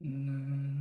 嗯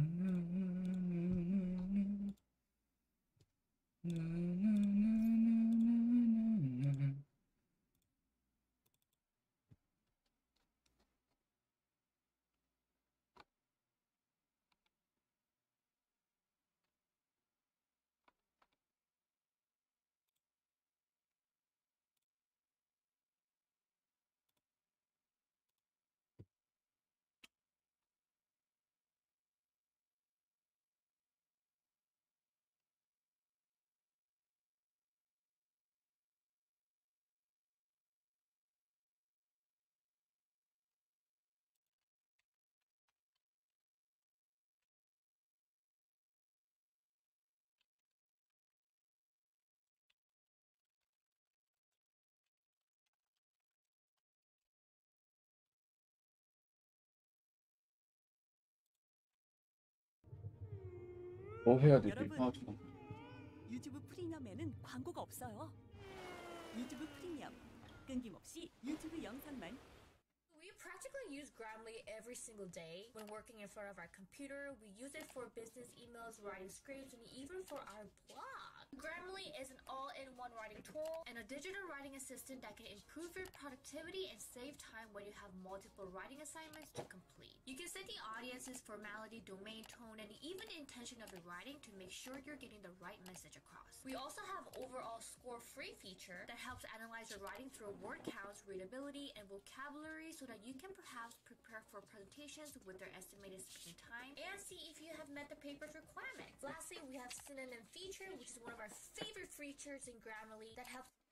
뭐 해야 되지? 여러분. 아, 잠깐. 유튜브 프리미엄에는 광고가 없어요. 유튜브 프리미엄 끊김없이 유튜브 영상만 We practically use Grammarly every single day when working in front of our computer. We use it for business emails, writing scripts, and even for our blog. Grammarly is an all-in-one writing tool and a digital writing assistant that can improve your productivity and save time when you have multiple writing assignments to complete. You can set the audience's formality, domain, tone, and even intention of your writing to make sure you're getting the right message across. We also have overall score-free feature that helps analyze your writing through word counts, readability, and vocabulary so that you can perhaps prepare for presentations with their estimated speaking time and see if you have met the paper's requirements. Lastly, we have synonym feature, which is one of our favorite features in Grammarly that helps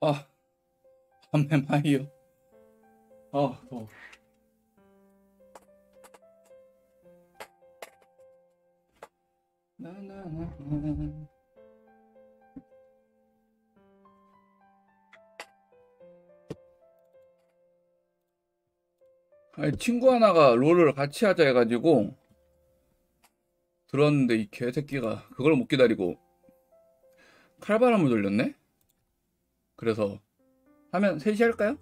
아, 밤에 마이요. 아, 더워. 나나나나. 아니 친구 하나가 롤을 같이 하자 해가지고 들었는데 이 개새끼가 그걸 못 기다리고 칼바람을 돌렸네? 그래서 하면 셋이 할까요?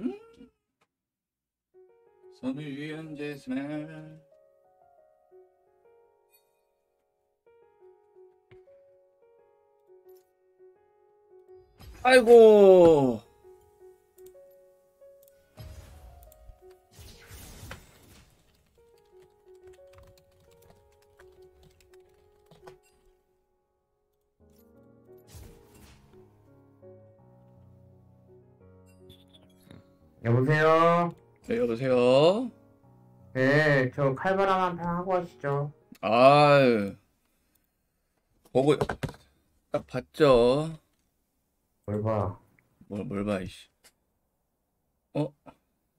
음? 선을 위한 제스멜 아이고 여보세요? 네 여보세요 네, 저 칼바람 한 판 하고 하시죠. 아유 보고 딱 봤죠 뭘 봐. 뭘, 뭘 봐, 이씨. 어?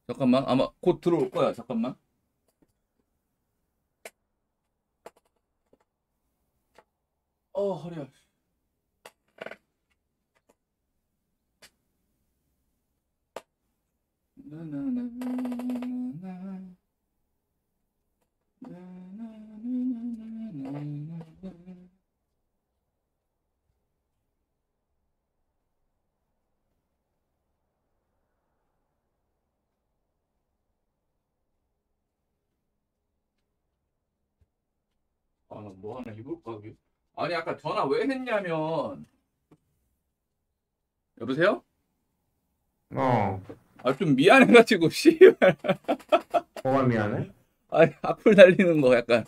잠깐만. 아마 곧 들어올 거야. 잠깐만. 어, 허리야. 나나나나나. 나나나나나나. 아, 나뭐 하나 입을까? 여기? 아니, 아까 전화 왜 했냐면. 여보세요? 어, 아, 좀 미안해가지고, 씨발. 뭐가 미안해? 아니, 악플 달리는 거 약간.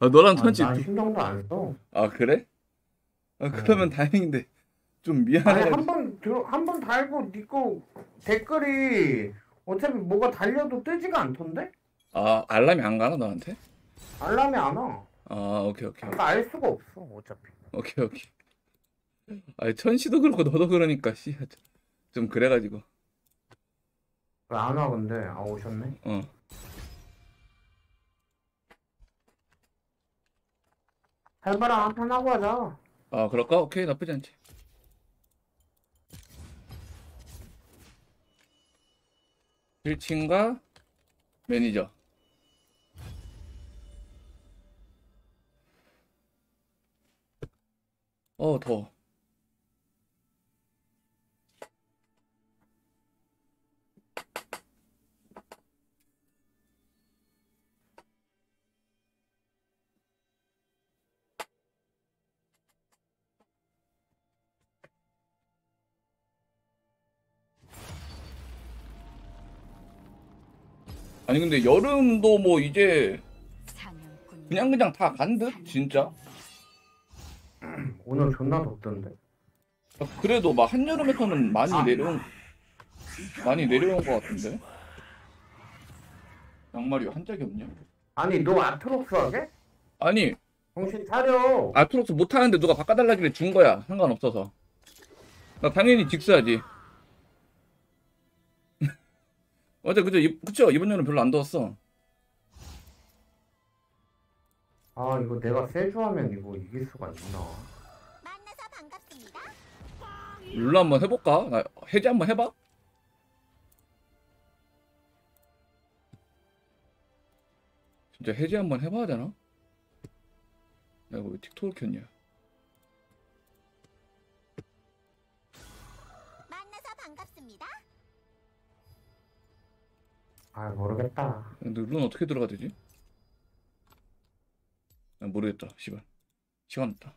아, 너랑 아, 천지. 난 신경도 안 써. 아, 그래? 아, 그러면 다행인데. 좀 아니, 미안해가지고. 한 번, 들어, 한번 달고, 니거 댓글이 어차피 뭐가 달려도 뜨지가 않던데? 아, 알람이 안 가나, 너한테? 알람이 안 와. 아, 오케이, 오케이. 그러니까 알 수가 없어, 어차피. 오케이, 오케이. 아니, 천시도 그렇고, 너도 그러니까, 씨. 좀 그래가지고. 왜안 와, 근데? 아, 오셨네? 어. 칼바람 한판 하고 하자. 아, 그럴까? 오케이, 나쁘지 않지. 필친과 매니저. 어, 더워. 아니 근데 여름도 뭐 이제 그냥 그냥 다 간 듯 진짜 오늘 존나 덥던데. 아, 그래도 막 한여름에서는 많이 내려온 많이 내려온 것 같은데 양말이 한 짝이 없냐 아니, 너 아트록스 하게? 아니 정신 차려. 아트록스 못 하는데 누가 바꿔달라길래 준 거야 상관없어서 나 당연히 직스하지. 맞아, 그죠? 이- 그쵸? 이번 년은 별로 안 더웠어. 아 이거 내가 세주하면 이거 이길 수가 있나? 만나서 반갑습니다. 룰루 한번 해볼까? 나 해제 한번 해봐? 진짜 해제 한번 해봐야 되나? 내가 왜 틱톡을 켰냐? 아 모르겠다. 근데 룰은 어떻게 들어가야 되지? 아, 모르겠다. 시간. 시간 없다.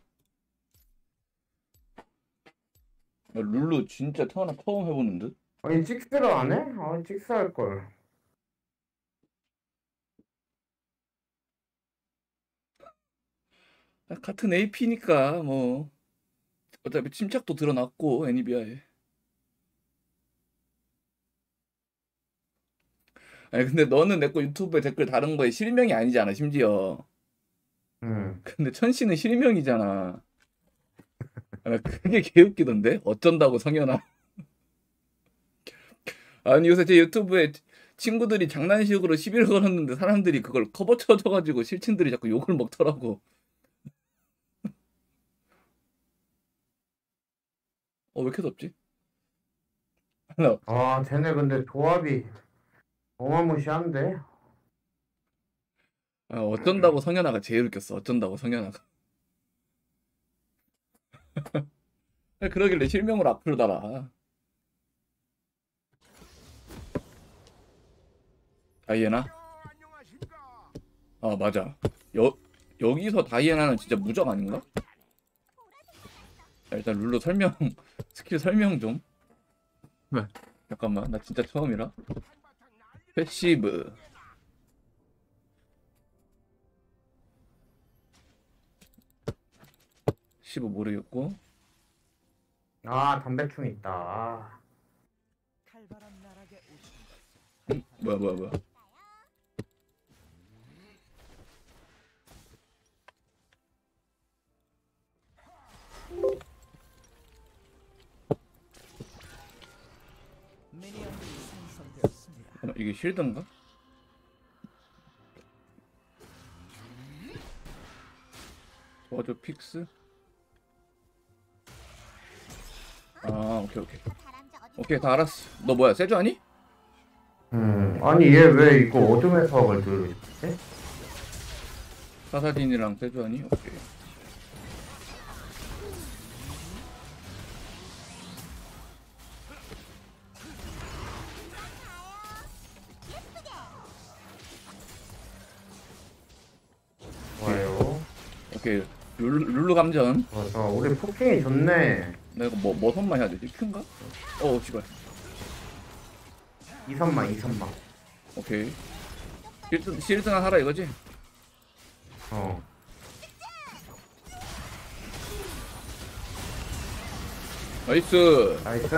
나 룰루 진짜 태어나 처음 해보는 듯? 아니 찍스를 안 해? 아 찍스 할 걸. 아, 같은 AP니까 뭐 어차피 침착도 드러났고 애니비아에 아니 근데 너는 내 거 유튜브에 댓글 다른 거에 실명이 아니잖아 심지어. 응. 근데 천 씨는 실명이잖아. 아, 나 그게 개웃기던데? 어쩐다고 성현아? 아니 요새 제 유튜브에 친구들이 장난식으로 시비를 걸었는데 사람들이 그걸 커버 쳐줘가지고 실친들이 자꾸 욕을 먹더라고. 어, 왜 이렇게 덥지? 나, 아 쟤네 근데 조합이 어마무시한데? 아, 어쩐다고 성현아가 제일 웃겼어. 어쩐다고 성현아가. 그러길래 실명으로 악플 달아. 다이애나? 아, 맞아. 여, 여기서 다이애나는 진짜 무적 아닌가? 자, 일단 룰루 설명, 스킬 설명 좀. 왜? 잠깐만, 나 진짜 처음이라. passive. 시브 모르겠고. 아 담배충 있다. 아. 응? 뭐야, 뭐야, 뭐야. 이게 shield인가? 도와줘 픽스? 아 오케이 오케이 오케이 다 알았어 너 뭐야 세주아니? 음 아니 얘 왜 이거 어둠의 수확을 들고 있지? 카사딘이랑 세주아니? 오케이 룰, 룰루 감전 맞아 우리 poking이 좋네. 나 이거 뭐, 뭐 선마 해야 되지? Q인가? 어 씨발 E 선마 E 선마. 오케이 shield, shield나 하라 이거지? 어. nice nice.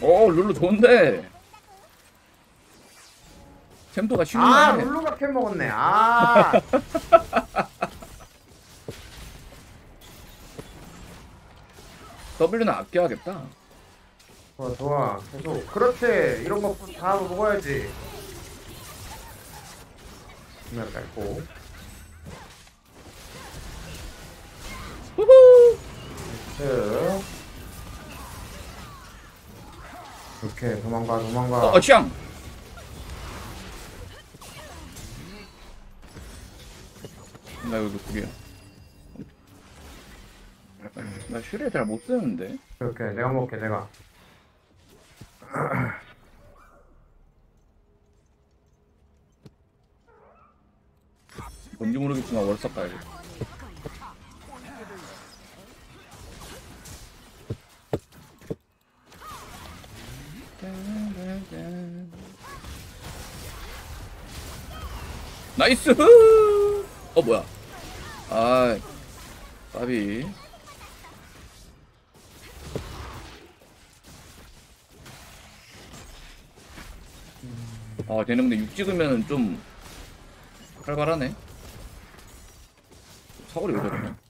어 룰루 좋은데 템도가 쉽네 아 룰루가 캐 먹었네. 아. W는 아껴야겠다 좋아 좋아 계속 그렇지 이런 거 다 먹어야지. 그냥 뺏고. 후후 네. 이렇게 도망가 도망가. 어 취향 나두 개야. 나 슈레 잘 못 쓰는데? 이렇게 내가 먹게 내가. 뭔지 모르겠지만 월삭 가야겠다 나이스 어 뭐야? 아 까비. 아 쟤는 근데 육 찍으면은 좀 활발하네. 사거리 왜 저러냐?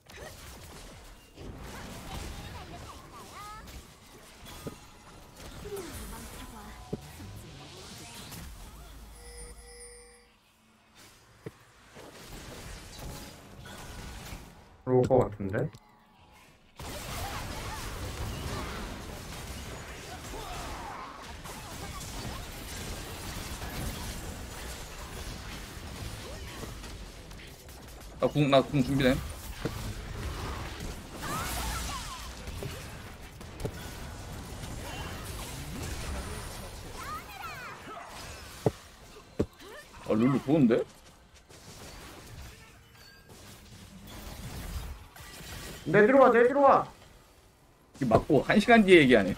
것 같은데? 나궁 나 궁 준비돼. 아 룰루 좋은데? 내 들어와 내 들어와 이게 맞고 한 시간 뒤에 얘기하네.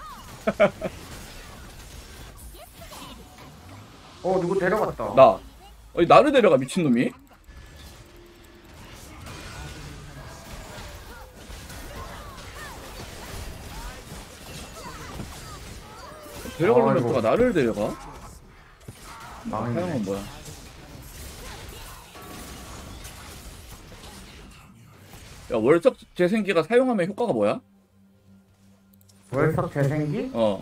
어 누구 데려갔다 나. 아니 나를 데려가 미친놈이. 데려갈 아이고. 멘트가 나를 데려가? 망했네. 사용은 뭐야? 야 월석 재생기가 사용하면 효과가 뭐야? 월석 재생기? 어.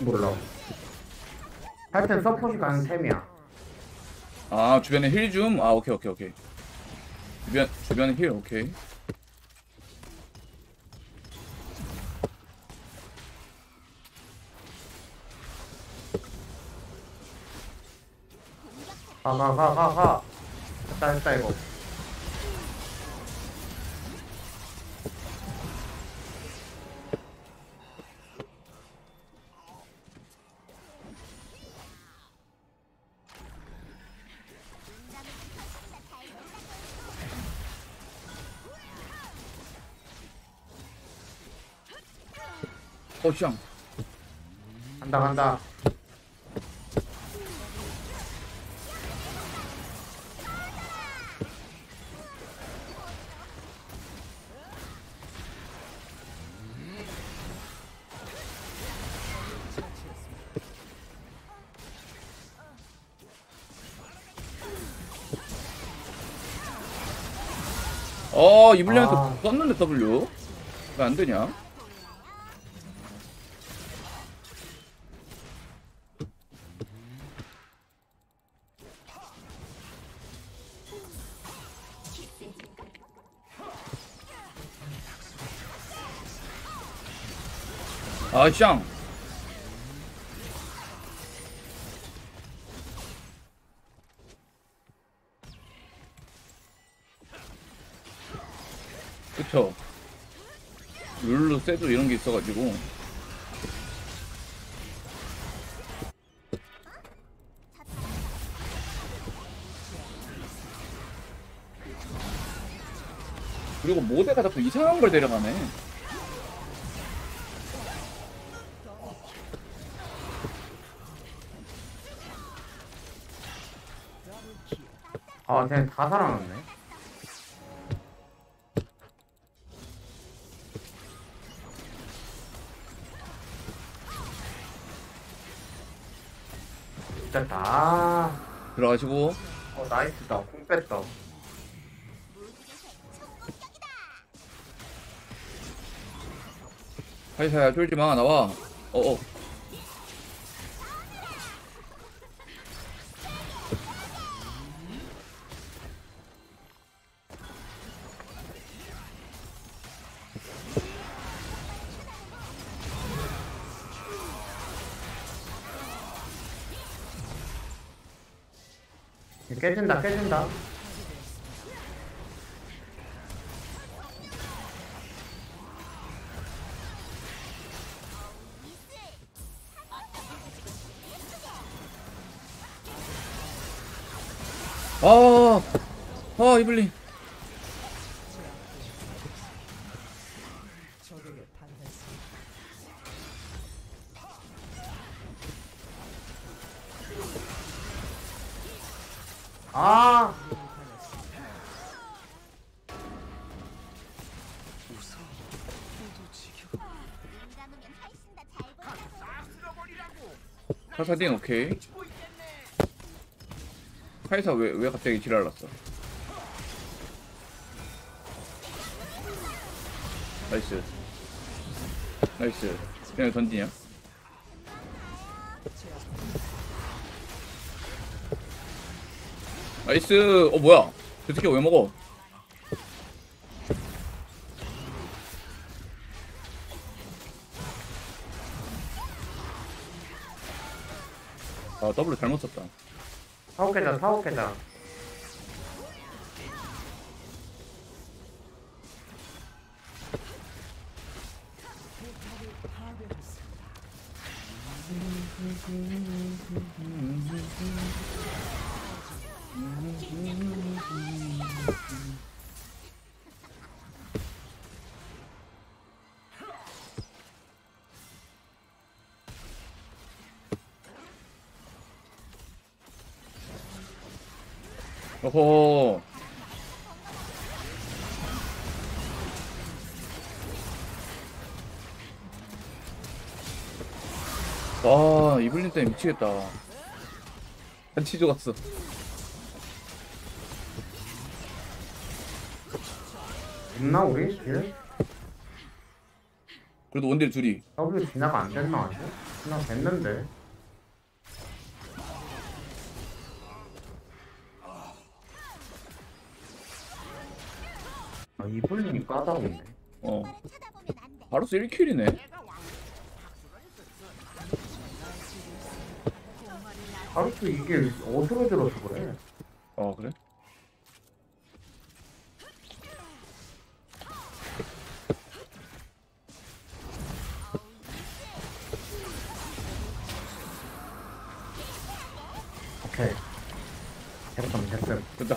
몰라. 하여튼 서폿이 가는 템이야. 아 주변에 heal 줌? 아 오케이 오케이 오케이. 주변 주변에 heal 오케이. 가가가 가가 됐다 됐다 이거 어샹 간다 간다 어 이블리한테 아. 썼는데 W 왜 안 되냐? 아, 샹. 그쵸. 룰루 세도 이런 게 있어가지고. 그리고 모대가 자꾸 이상한 걸 데려가네. 아 쟤는 다 살아났네 됐다 아, 들어가시고. 어 나이스다 공 뺐다 하이사야 쫄지 마 나와. 어어. 깨진다 깨진다 카사딘 오케이. 카이사 왜, 왜 갑자기 지랄났어? nice. nice. 그냥 던지냐 nice. 어 뭐야? 저 새끼 왜 먹어? 사옥회장 사옥회장 어허. 와 이블린 때문에 미치겠다. 한치 죽었어. 있나 우리? 일? 그래도 원딜 둘이. W 진화가 안 됐나 아직? 진화 됐는데 바로스 1킬이네. 하루도 이게 어디로 들어서 그래 어 그래? 오케이 됐음 됐음 됐다.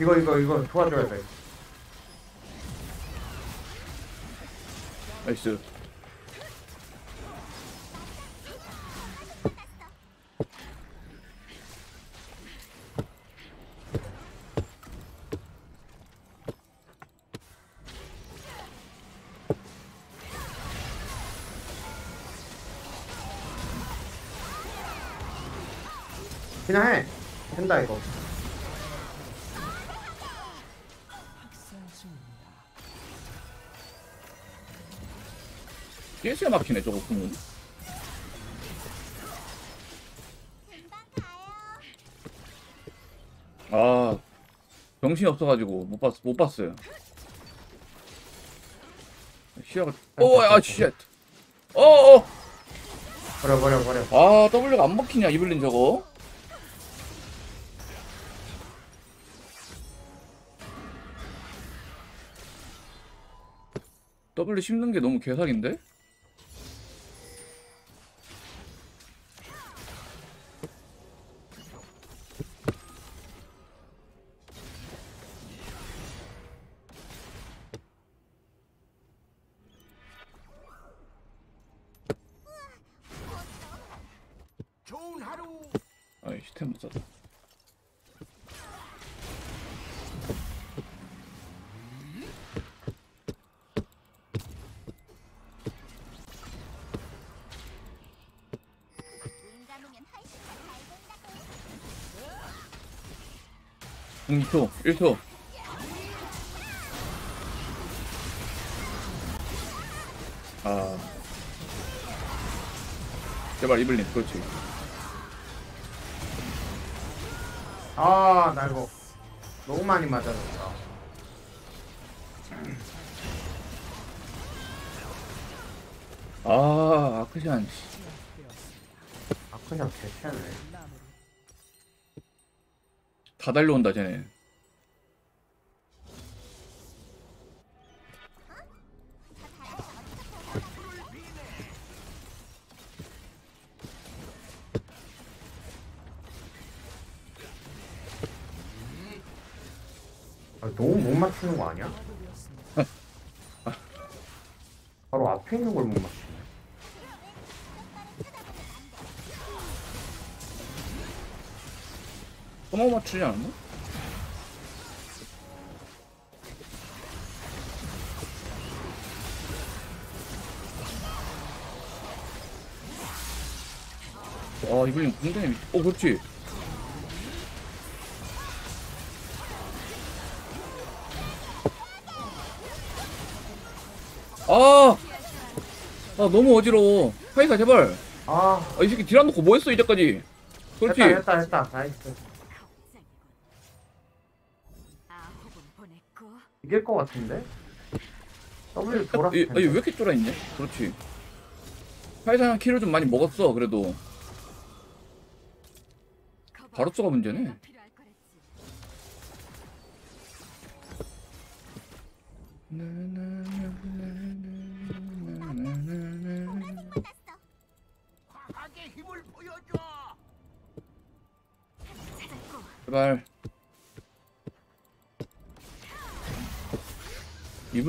이거 이거 이거 도와줘야 돼 나이스. 그냥 해 된다 이거 깨시가 막히네 저거 가요. 아 정신이 없어가지고 못 봤, 못 봤어요. 시야가 오야 쉣. 어어 버려 버려 버려 아 W가 안 먹히냐 이블린 저거. W 씹는 게 너무 개사기인데? 1초. 아. 제발 이블린, 그렇지. 아, 나 이거 너무 많이 맞았다. 아, 아크샨. 씨. 아, 그냥 개체네. 다 달려온다, 쟤네. 맞추지 않았나? 아, 이블린 굉장히, 미- 어, 그렇지. 아, 아 너무 어지러워. 카이사 제발. 아 아, 이 새끼 deal 안 넣고 뭐 했어 이제까지? 그렇지. 했다 했다 했다 nice 같은데 W 아, 돌았을 이- 아니, 왜 이렇게 쫄아있냐? 그렇지. 카이사는 kill을 좀 많이 먹었어. 그래도 바루스가 문제네.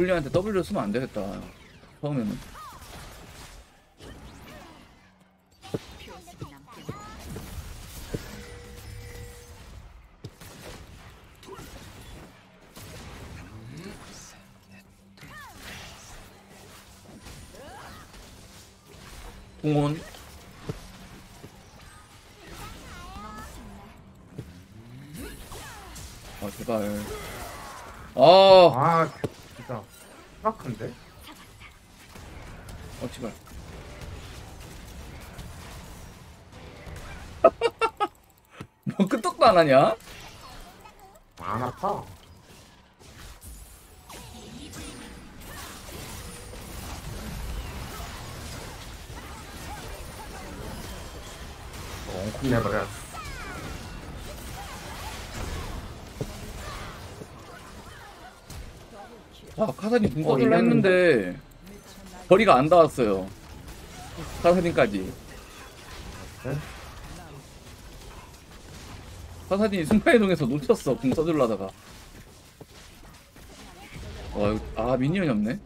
이블리한테 W 쓰면 안 되겠다. 처음에는. 안 하냐? 안 아파 엉큼 내버려 아 카사딘 궁 어, 써줄라 이거는 했는데 거리가 안 닿았어요. 카사딘까지. 카사딘이 순간이동해서 놓쳤어 궁 써주려다가. 와, 이거- 아 미니언이 없네.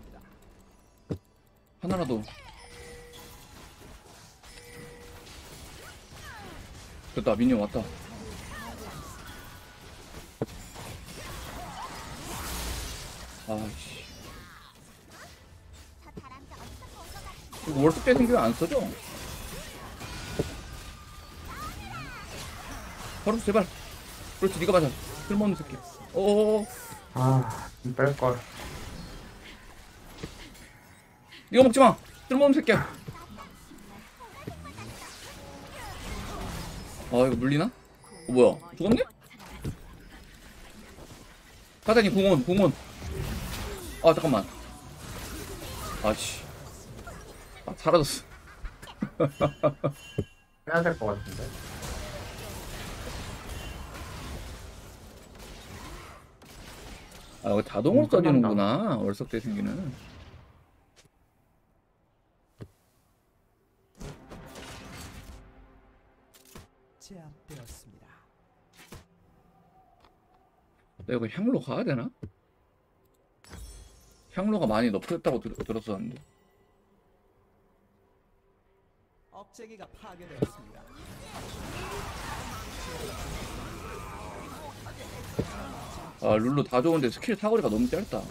하나라도. 됐다 미니언 왔다. 아씨. 이거 월급 때 생기면 안 써져. 바로 제발. 그렇지, 네가 맞아. 쓸모없는 새끼. 어, 아좀 뺄걸 이거 먹지 마. 쓸모없는 새끼야. 아, 이거 물리나? 어, 뭐야? 죽었네? 사장이 공원, 공원. 아, 잠깐만. 아씨. 아, 사라졌어. 빼야 될 것 같은데 아, 이거 자동으로. 써지는구나. 월석 때 생기는. 제압되었습니다. 내가 이거 향로 가야 되나? 향로가 많이 너프했다고 들, 들었었는데. 억제기가 파괴되었습니다. 아, 룰루 다 좋은데 스킬 사거리가 너무 짧다. 어,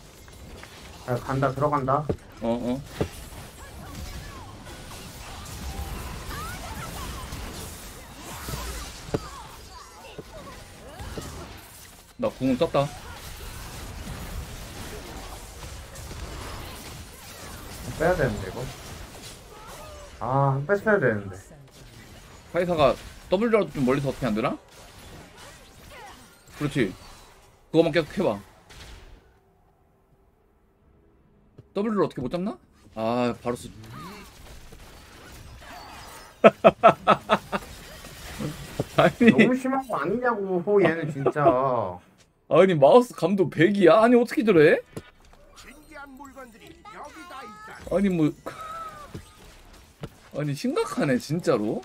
아, 간다 들어간다 어. 나 궁은 썼다. 빼야 되는데 이거 아 뺐어야 되는데 카이사가 W라도 좀 멀리서 어떻게 안 되나? 그렇지. 그거만 계속 해봐. W를 어떻게 못 잡나? 아, 바로 쓰. 아니, 너무 심한 거 아니냐고 얘는 진짜 아니 마우스 감도 100이야? 아니 어떻게 저래? 아니 뭐 아니 심각하네 진짜로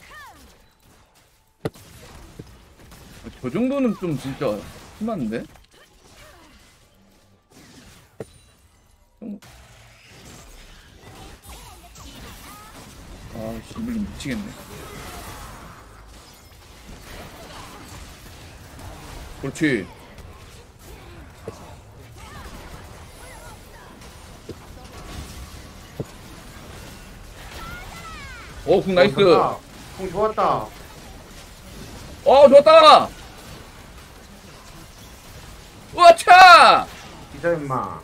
저 정도는 좀 진짜 심한데? 좀- 아 씨발 미치겠네 그렇지 어, 궁 nice. 어, 궁 좋았다 어, 좋았다. 와차! 기자 임마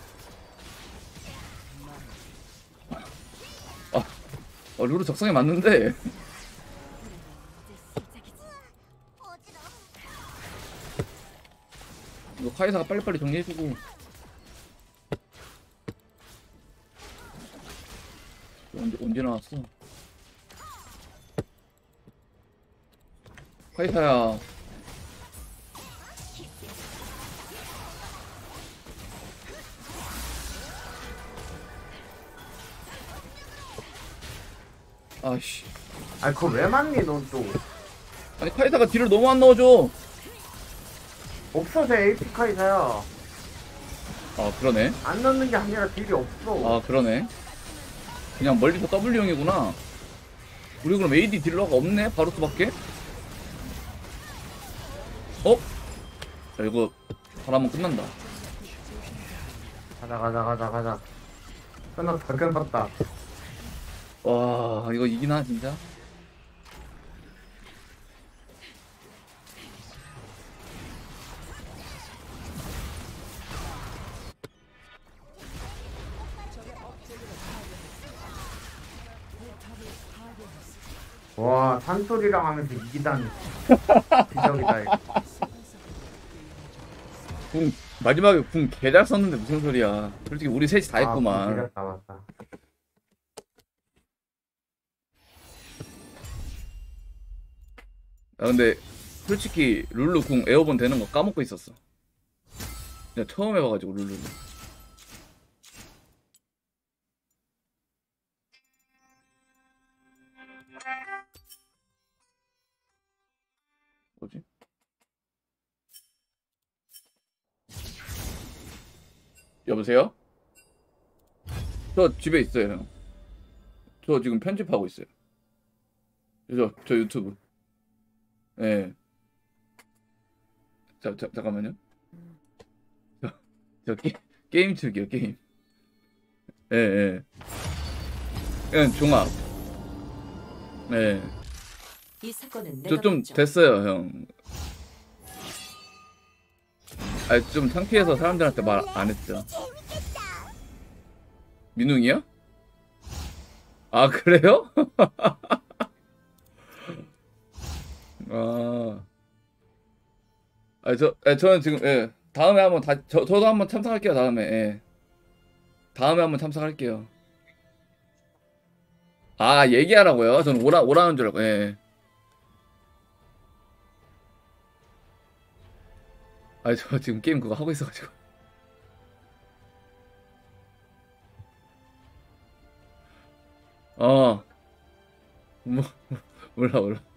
어, 룰루 적성에 맞는데. 이거 카이사가 빨리빨리 정리해주고 언제 언제 나왔어? 카이사야 아씨. 아니 그거 왜 맞니 넌 또? 아니 카이사가 딜을 너무 안 넣어줘. 없어서 AP 카이사야. 아 그러네. 안 넣는 게 아니라 딜이 없어. 아 그러네. 그냥 멀리서 W형이구나. 우리 그럼 AD 딜러가 없네 바루스밖에? 어? 야 이거 바람은 끝난다. 가자 가자 가자 가자. 끝났다 끝났다 와 이거 이기나 진짜? 와 산소리랑 하면서 이기다니. 기적이다 이거. 궁 마지막에 궁 개잘 썼는데 무슨 소리야. 솔직히 우리 셋이 다 아, 했구만. 이겼다 맞다 아 근데 솔직히 룰루 궁 에어본 되는 거 까먹고 있었어 그냥 처음 해봐가지고 룰루를 뭐지? 여보세요? 저 집에 있어요 형. 저 지금 편집하고 있어요 저, 저 유튜브 예. 자, 자, 잠깐만요. 저, 저 게, 게임 틀기요, 게임. 예, 예. 그냥 종합. 예. 이 사건은 저 내가 좀 먼저 됐어요, 형. 아, 좀 창피해서 사람들한테 말 안 했죠. 민웅이요? 아, 그래요? 아. 아, 저, 예, 저는 지금, 예. 다음에 한번 다, 저, 저도 한번 참석할게요, 다음에, 예. 다음에 한번 참석할게요. 아, 얘기하라고요? 저는 오라, 오라는 줄 알고, 예. 아, 저 지금 게임 그거 하고 있어가지고. 어. 뭐, 몰라, 몰라.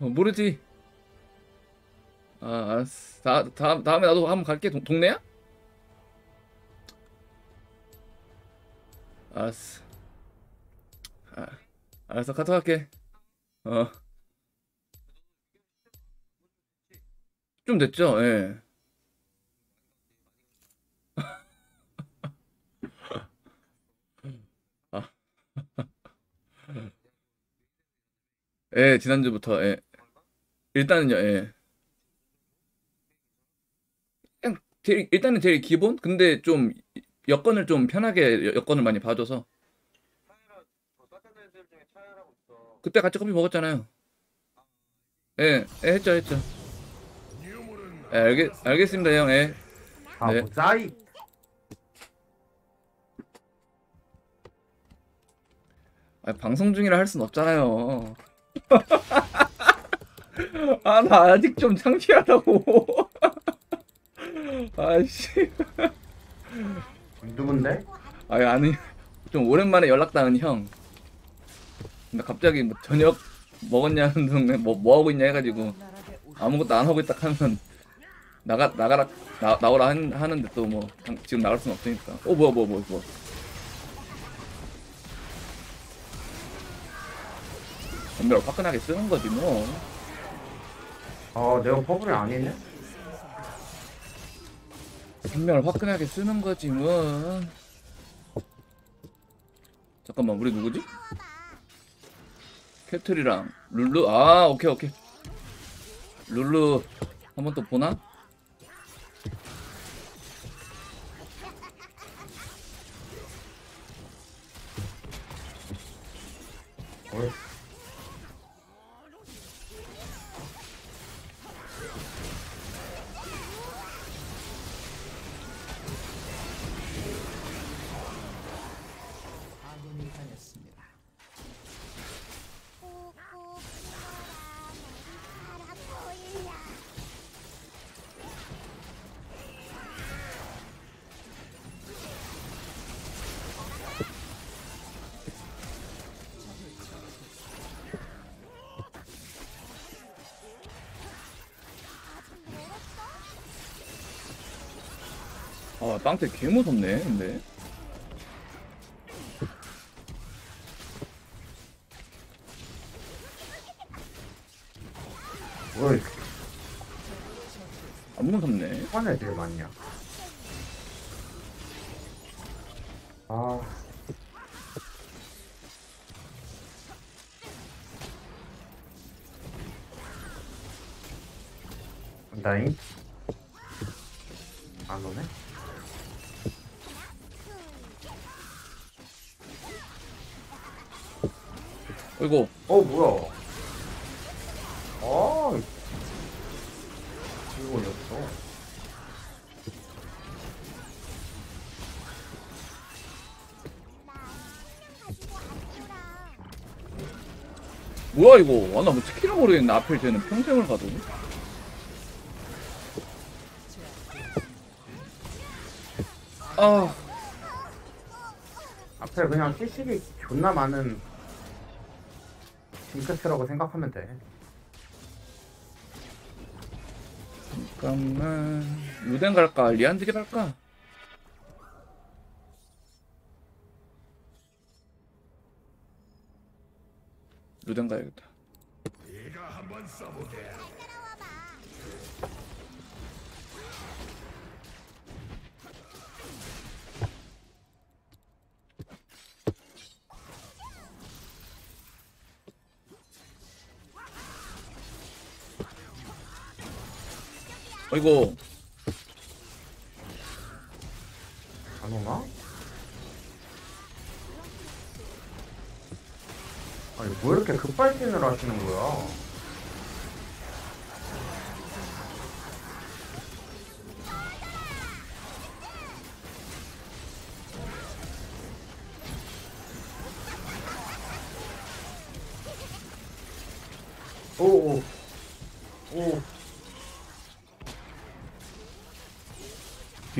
어, 모르지. 아, 알았어. 다, 다음, 다음에 나도 한번 갈게. 동, 동네야? 알았어. 아, 알았어. 카톡 할게. 어. 좀 됐죠? 예. 아. 예, 지난주부터, 예. 일단은요, 예. 그냥 제일, 일단은 제일 기본? 근데 좀 여건을 좀 편하게 여- 여건을 많이 봐줘서. 그때 같이 커피 먹었잖아요. 예, 예, 했죠, 했죠. 예, 알겠, 알겠습니다, 형, 예. 아 네. 뭐 짜이 아, 방송 중이라 할 순 없잖아요. 아, 나 아직 좀 창피하다고. 아씨. 누군데? 아니, 아니. 좀 오랜만에 연락당한 형. 근데 갑자기 뭐 저녁 먹었냐는 둥에 뭐, 뭐 하고 있냐 해가지고 아무것도 안 하고 있다 하면 나가, 나가라, 나, 나오라 한- 하는데 또 뭐 지금 나갈 순 없으니까. 어, 뭐야, 뭐야, 뭐야, 뭐야. 전멸을 화끈하게 쓰는 거지 뭐. 아 내가 퍼블이 아니네? 분명을 화끈하게 쓰는 거지 뭐 잠깐만 우리 누구지? 캐틀이랑 룰루 아 오케이 오케이 룰루 한 번 또 보나? 어이. 빵태 개 무섭네 근데 왜안 무섭네 이런 애들이 많냐? 아. 나잉? 어이구 어 뭐야? 아안 놀아 뭐야 이거? 아나뭐 치킨을 모르겠네. 앞에 쟤는 평생을 가도 아. 앞에 그냥 CC기 존나 많은 징크스라고 생각하면 돼. 잠깐만. 루덴 갈까? 리안드리 갈까 어이구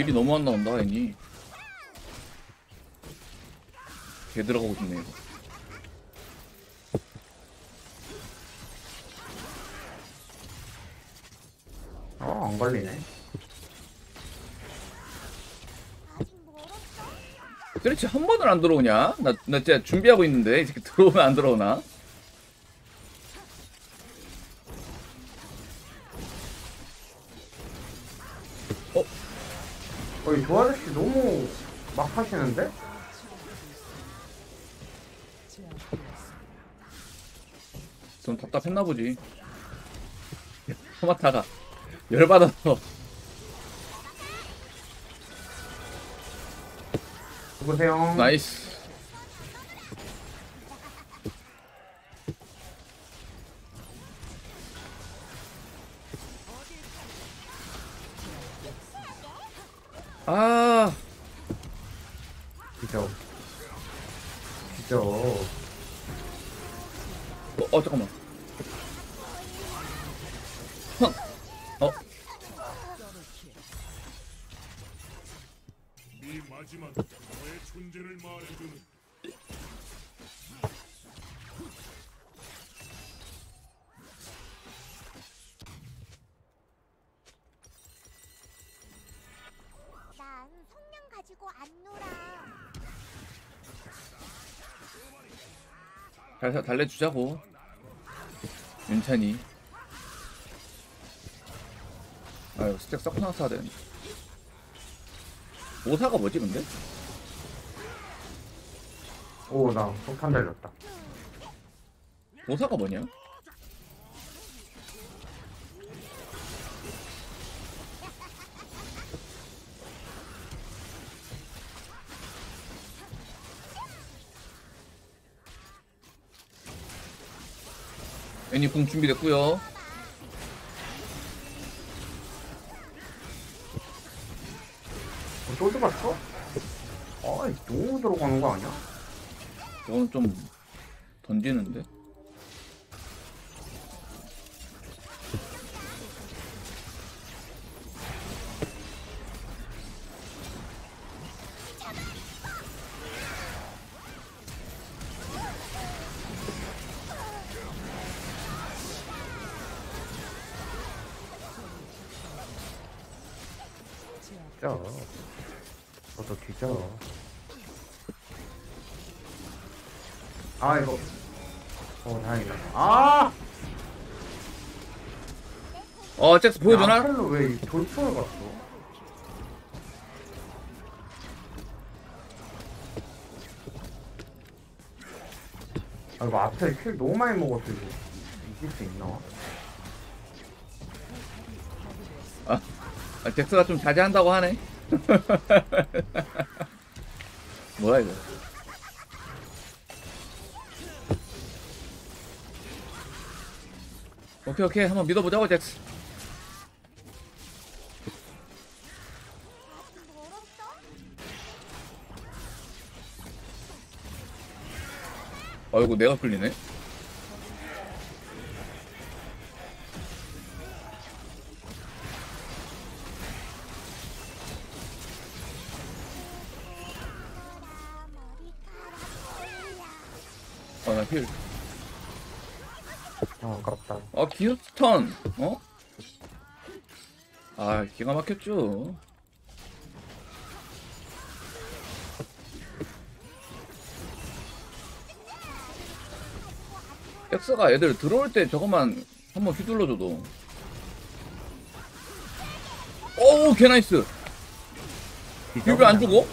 딜이 너무 안 나온다 애니 개 들어가고 싶네 이거 어, 안 걸리네. 도대체 한 번을 안 들어오냐? 나, 나 진짜 준비하고 있는데 이 새끼 들어오면 안 들어오나? 좀 답답했나 보지. 토마타가 열받아서. 누구세요? 나이스 달, 달래주자고 윤찬이 아유 스택 썩 나왔어야 되는데 오사가 뭐지 근데? 오, 나 폭탄 달렸다. 오사가 뭐냐? 궁 준비됐고요 어, 또 들어갔어? 어이 너무 들어가는 거 아니야? 이건 좀 던지는데 잭스 보여주나? 아펠로 왜 돌풍을 갔어? 아 이거 아펠 킬 너무 많이 먹었어 이거 이길 수 있나? 아, 아, 잭스가 좀 자제한다고 하네 뭐야 이거 오케이 오케이 한번 믿어보자고 잭스 아이고 내가 끌리네. 아나힐. 어 아깝다. 아 기어스턴! 어? 아 기가 막혔죠 엑스가 애들 들어올 때 저것만 한번 휘둘러줘도. 오우 개나이스. 비비 안 주고?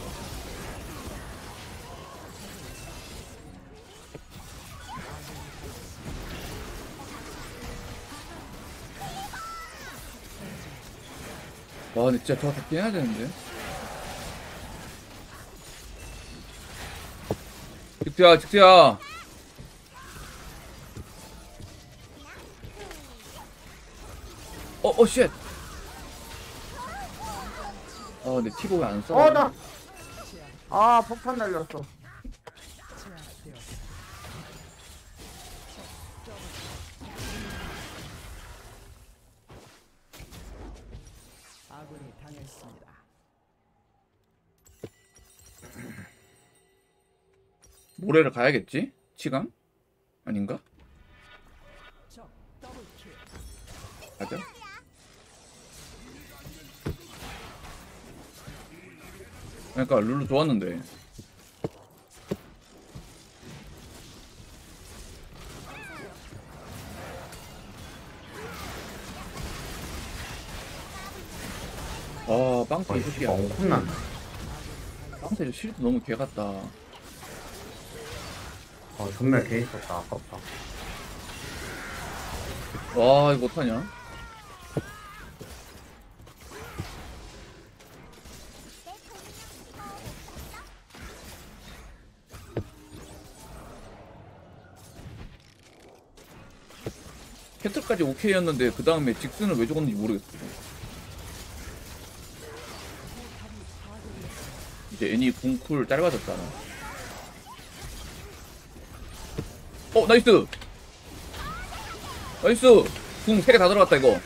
와 근데 진짜 저거 다 깨야 되는데. 직수야 직수야 어어 쉣아 근데 티보 왜안 써? 어 나! 아 폭탄 날렸어 아군이 당했습니다. 모래를 가야겠지? 치감? 아닌가? 가자 그러니까 룰루 좋았는데. 아이아 새끼야. 엄청난다 빵태 저 실드 너무 개같다. 어 전멸 개 있었다. 아깝다. 와 이거 어떡하냐 캐틀까지 오케이였는데 그 다음에 직스는 왜 죽었는지 모르겠어 이제 애니 궁쿨 짧아졌잖아. 어 nice! nice! 궁 3개 다 들어갔다 이거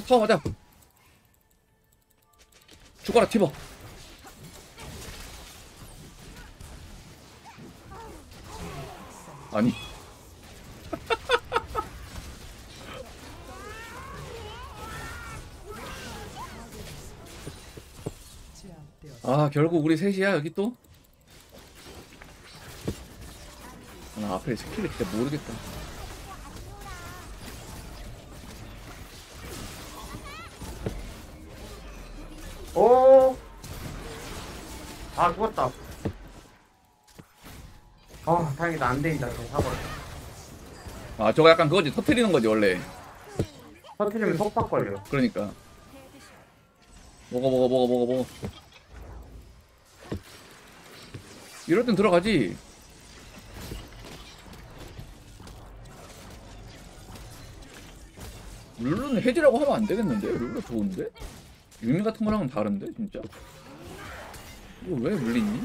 가서 맞아 죽어라 티버 아니. 아 결국 우리 셋이야 여기 또? 나 앞에 스킬을 진짜 모르겠다 아 다행이다 안 데인다 저 사버렸다 아 저거 약간 그거지 터트리는 거지 원래 터트리면 속박 걸려. 그러니까 먹어 먹어 먹어 먹어 먹어 이럴 땐 들어가지 룰루는 해지라고 하면 안 되겠는데? 룰루 좋은데? 유미 같은 거랑은 다른데 진짜? 이거 왜 물리니?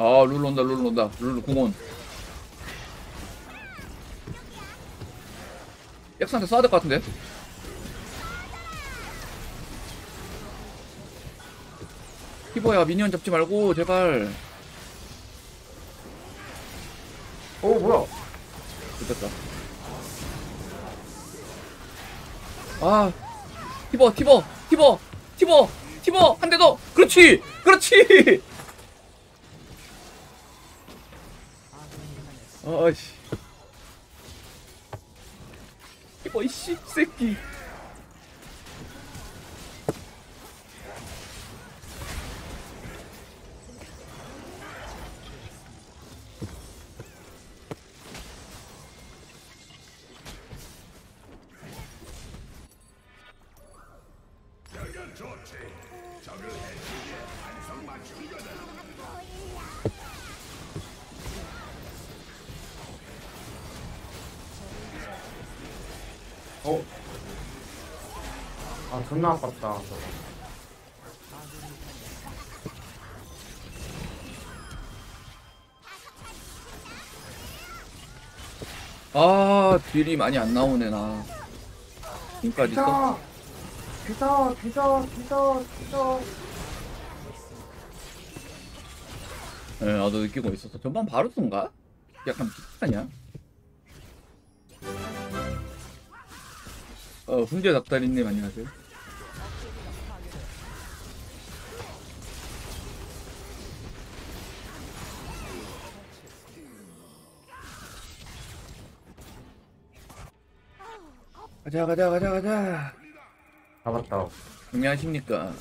아 룰루 온다 룰루 온다. 룰루 궁원 백스한테 쏴야 될 것 같은데? 히보야 미니언 잡지 말고 제발. 어 뭐야? 됐다. 아 티버 티버 티버 티버 티버! 한 대 더! 그렇지! 그렇지 아씨 티버 이씨 존나 아깝다. 아 딜이 많이 안 나오네 나 지금까지 있어? 기사 기사 기사 기사 예, 나도 느끼고 있었어. 전반 바루스인가? 약간 비슷하냐? 어, 훈제 닭다리님 안녕하세요. 가자, 가자, 가자, 가자. 잡았다. 안녕하십니까?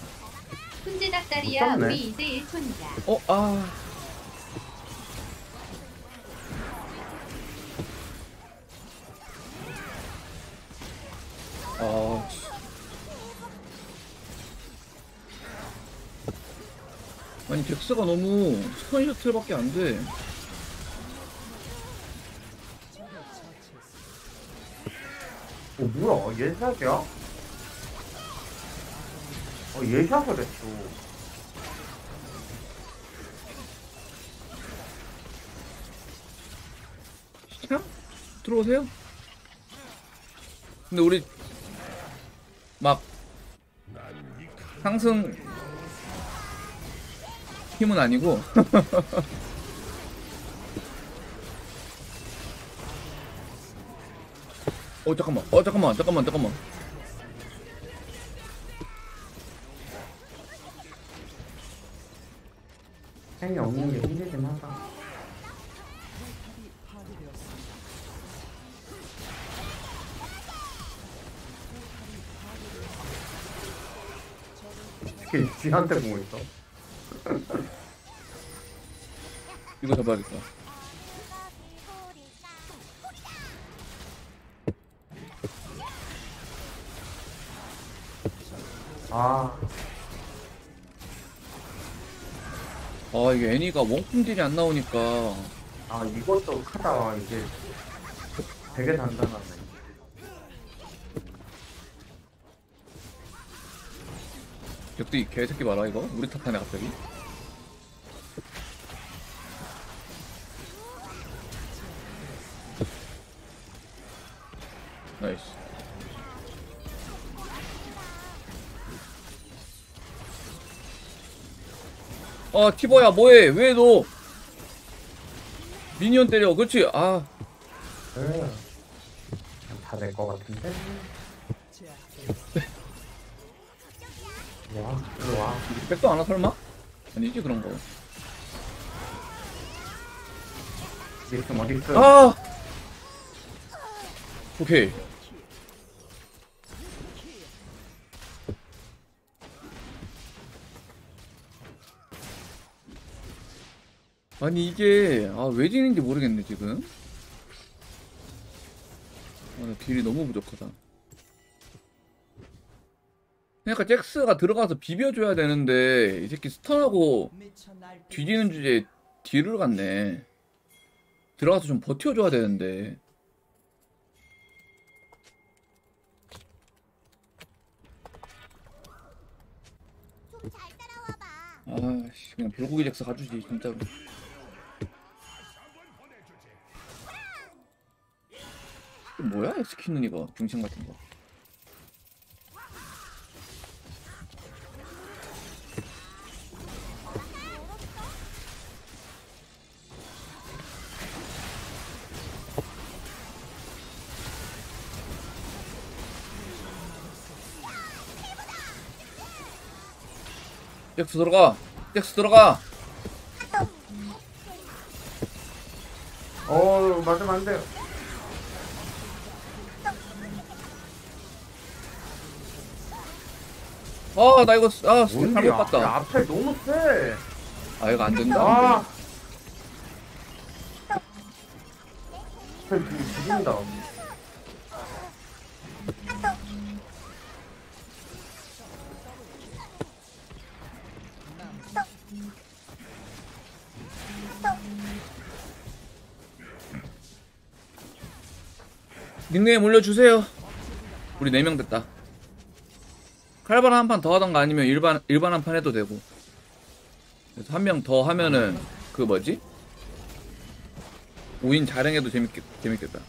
훈제 닭다리야. 우리 이제 1촌이다 어, 아. 아, 씨. 아니, 덱스가 너무 스턴 셔틀밖에 안 돼. 예샷이야? 어 예샷을 했어. 시장? 들어오세요. 근데 우리 막 상승 힘은 아니고 어 잠깐만. 어 잠깐만. 잠깐만. 잠깐만. 없는 게 힘들긴 하다. 쥐한테 보고 있어. 이거 잡아야겠다 이게 애니가 원품질이 안 나오니까. 아 이것도 크다. 이게 되게 단단하네. 역대 이 개새끼 봐라 이거. 우리 탓하네 갑자기 아 티버야 뭐해 왜 너 미니언 때려 그렇지 아 다될 것 같은데. 와 와. 백도 안와 설마? 아니지 그런 거 지금 어디 있어? 아! 오케이. 아니 이게 아 왜 지는지 모르겠네 지금. 아, 나 딜이 너무 부족하다. 그러니까 잭스가 들어가서 비벼줘야 되는데 이 새끼 스턴하고 뒤지는 주제에 딜을 갔네. 들어가서 좀 버텨줘야 되는데. 아씨 그냥 불고기 잭스 가주지 진짜로 뭐야? 이 스킨은 이거. 중심 같은 거. 잭스 들어가. 잭스 들어가. 어 맞으면 안 돼요. 아 나 이거 아 스킨 잘못 봤다 앞에 너무 세. 아 이거 안 된다 아. 앞에 죽인다. 닉네임 올려주세요 우리 4명 됐다 칼바람 한 판 더 하던가 아니면 일반 일반 한 판 해도 되고. 그래서 한 명 더 하면은 그 뭐지? 5인 자랭해도 재밌겠, 재밌겠다.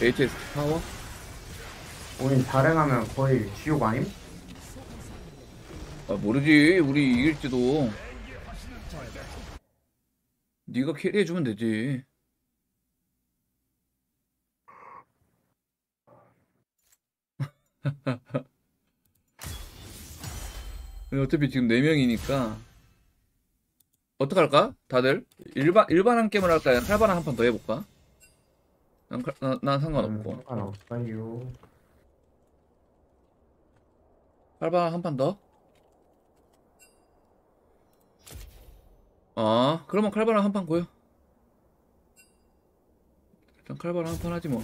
HS 파워? 우린 자랭하면 거의 지옥 아님? 아 모르지. 우리 이길지도. 네가 캐리해주면 되지 어차피 지금 4명이니까 어떡할까? 다들? 일반, 일반 한 게임을 할까? 칼바람 한판 더 해볼까? 난, 칼- 난, 난 상관없고 음, 상관없어요. 칼바람 한판 더? 아, 그러면 칼바람 한판 고요. 일단 칼바람 한판 하지 뭐.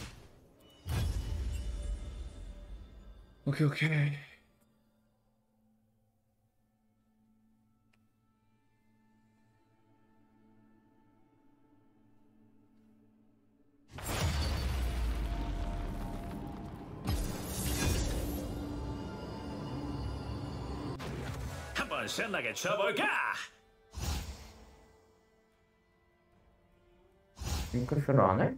오케이, 오케이. 한번 신나게 쳐볼까? 징크스를 안 해?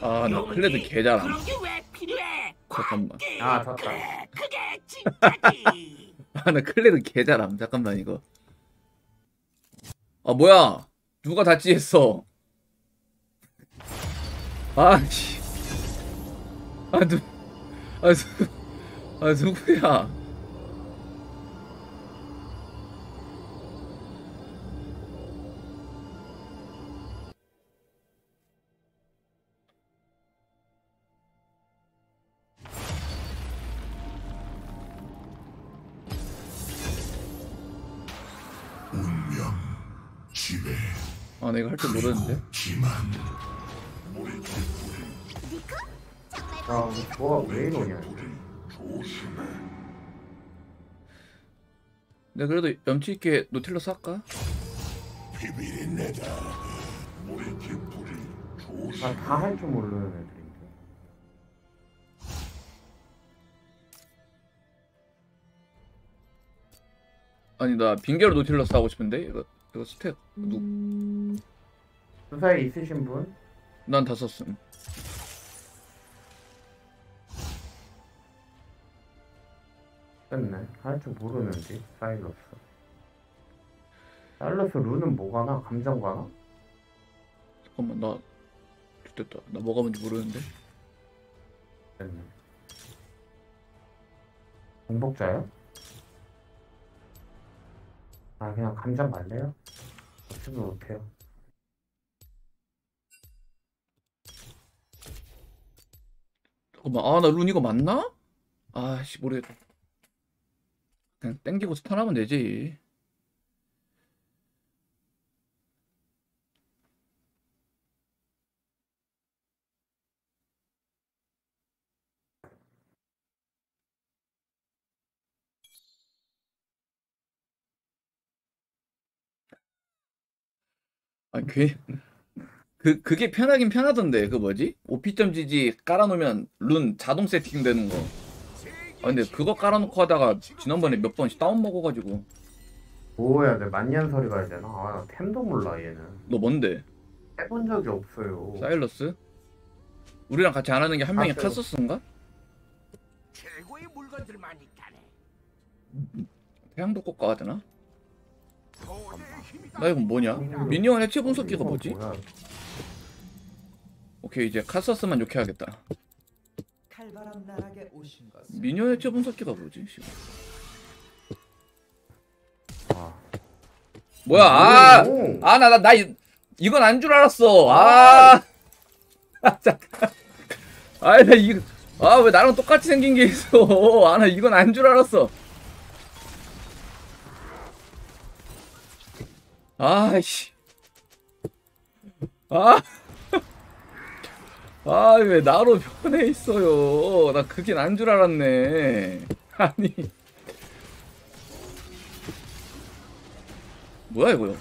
아, 나 클레드 개잘함. 그런 게 왜 필요해? 잠깐만. 아 졌다. 그게 진짜지. 아, 나 클레드 개잘함. 잠깐만, 이거. 아, 뭐야. 누가 dodge 했어. 아, 씨. 아, 누, 아, 누, 아, 누구야. 아, 내가 할 줄 모르는데. 아 우리 조합 왜 이러냐? 내가 그래도 염치 있게 노틸러스 할까? 아다 할 줄 모르는 애들인데. 아니, 나 빙결로 노틸러스 하고 싶은데? 이거, 이거 stat, 누, 주사에 있으신 분? 난 다 썼음. 됐네. 할줄 모르는지 사일러스. 사일러스 룬은 뭐가 나? 감정가 나? 잠깐만, 나, 됐다. 나 뭐가 뭔지 모르는데. 됐네. 공복자요? 아 그냥 감정 말래요? 어차피 못해요. 잠깐만. 아 나 룬 이거 맞나? 아씨 모르겠다 그냥 땡기고 스탄하면 되지. 아니 괜히 그 그게 편하긴 편하던데 그 뭐지? OP.gg 깔아놓으면 룬 자동 세팅 되는 거. 아 근데 그거 깔아놓고 하다가 지난번에 몇 번씩 다운 먹어가지고 뭐 해야 돼? 만년설이 가야 되나? 아, 나 템도 몰라 얘는. 너 뭔데? 해본 적이 없어요. 사일러스? 우리랑 같이 안 하는 게 한 명이 아. 카서스인가? 최고의 물건들만 있다네. 태양도 꼭 가야 되나? 나 이건 뭐냐? 미니언 해체 분석기가 뭐지? 뭐야? 오케이 이제 카서스만 욕해야겠다. 미니언 해체 분석기가 뭐지? 씨발. 아. 뭐야? 아, 오. 아, 나, 나, 나, 이- 이건 안 줄 알았어. 아, 아, 잠깐. 아, 나 이거, 아, 왜 나랑 똑같이 생긴 게 있어? 아, 나 이건 안 줄 알았어. 아이씨. 아, 아, 왜 나로 변해 있어요? 나 그긴 안줄 알았네. 아니. 뭐야, 이거요?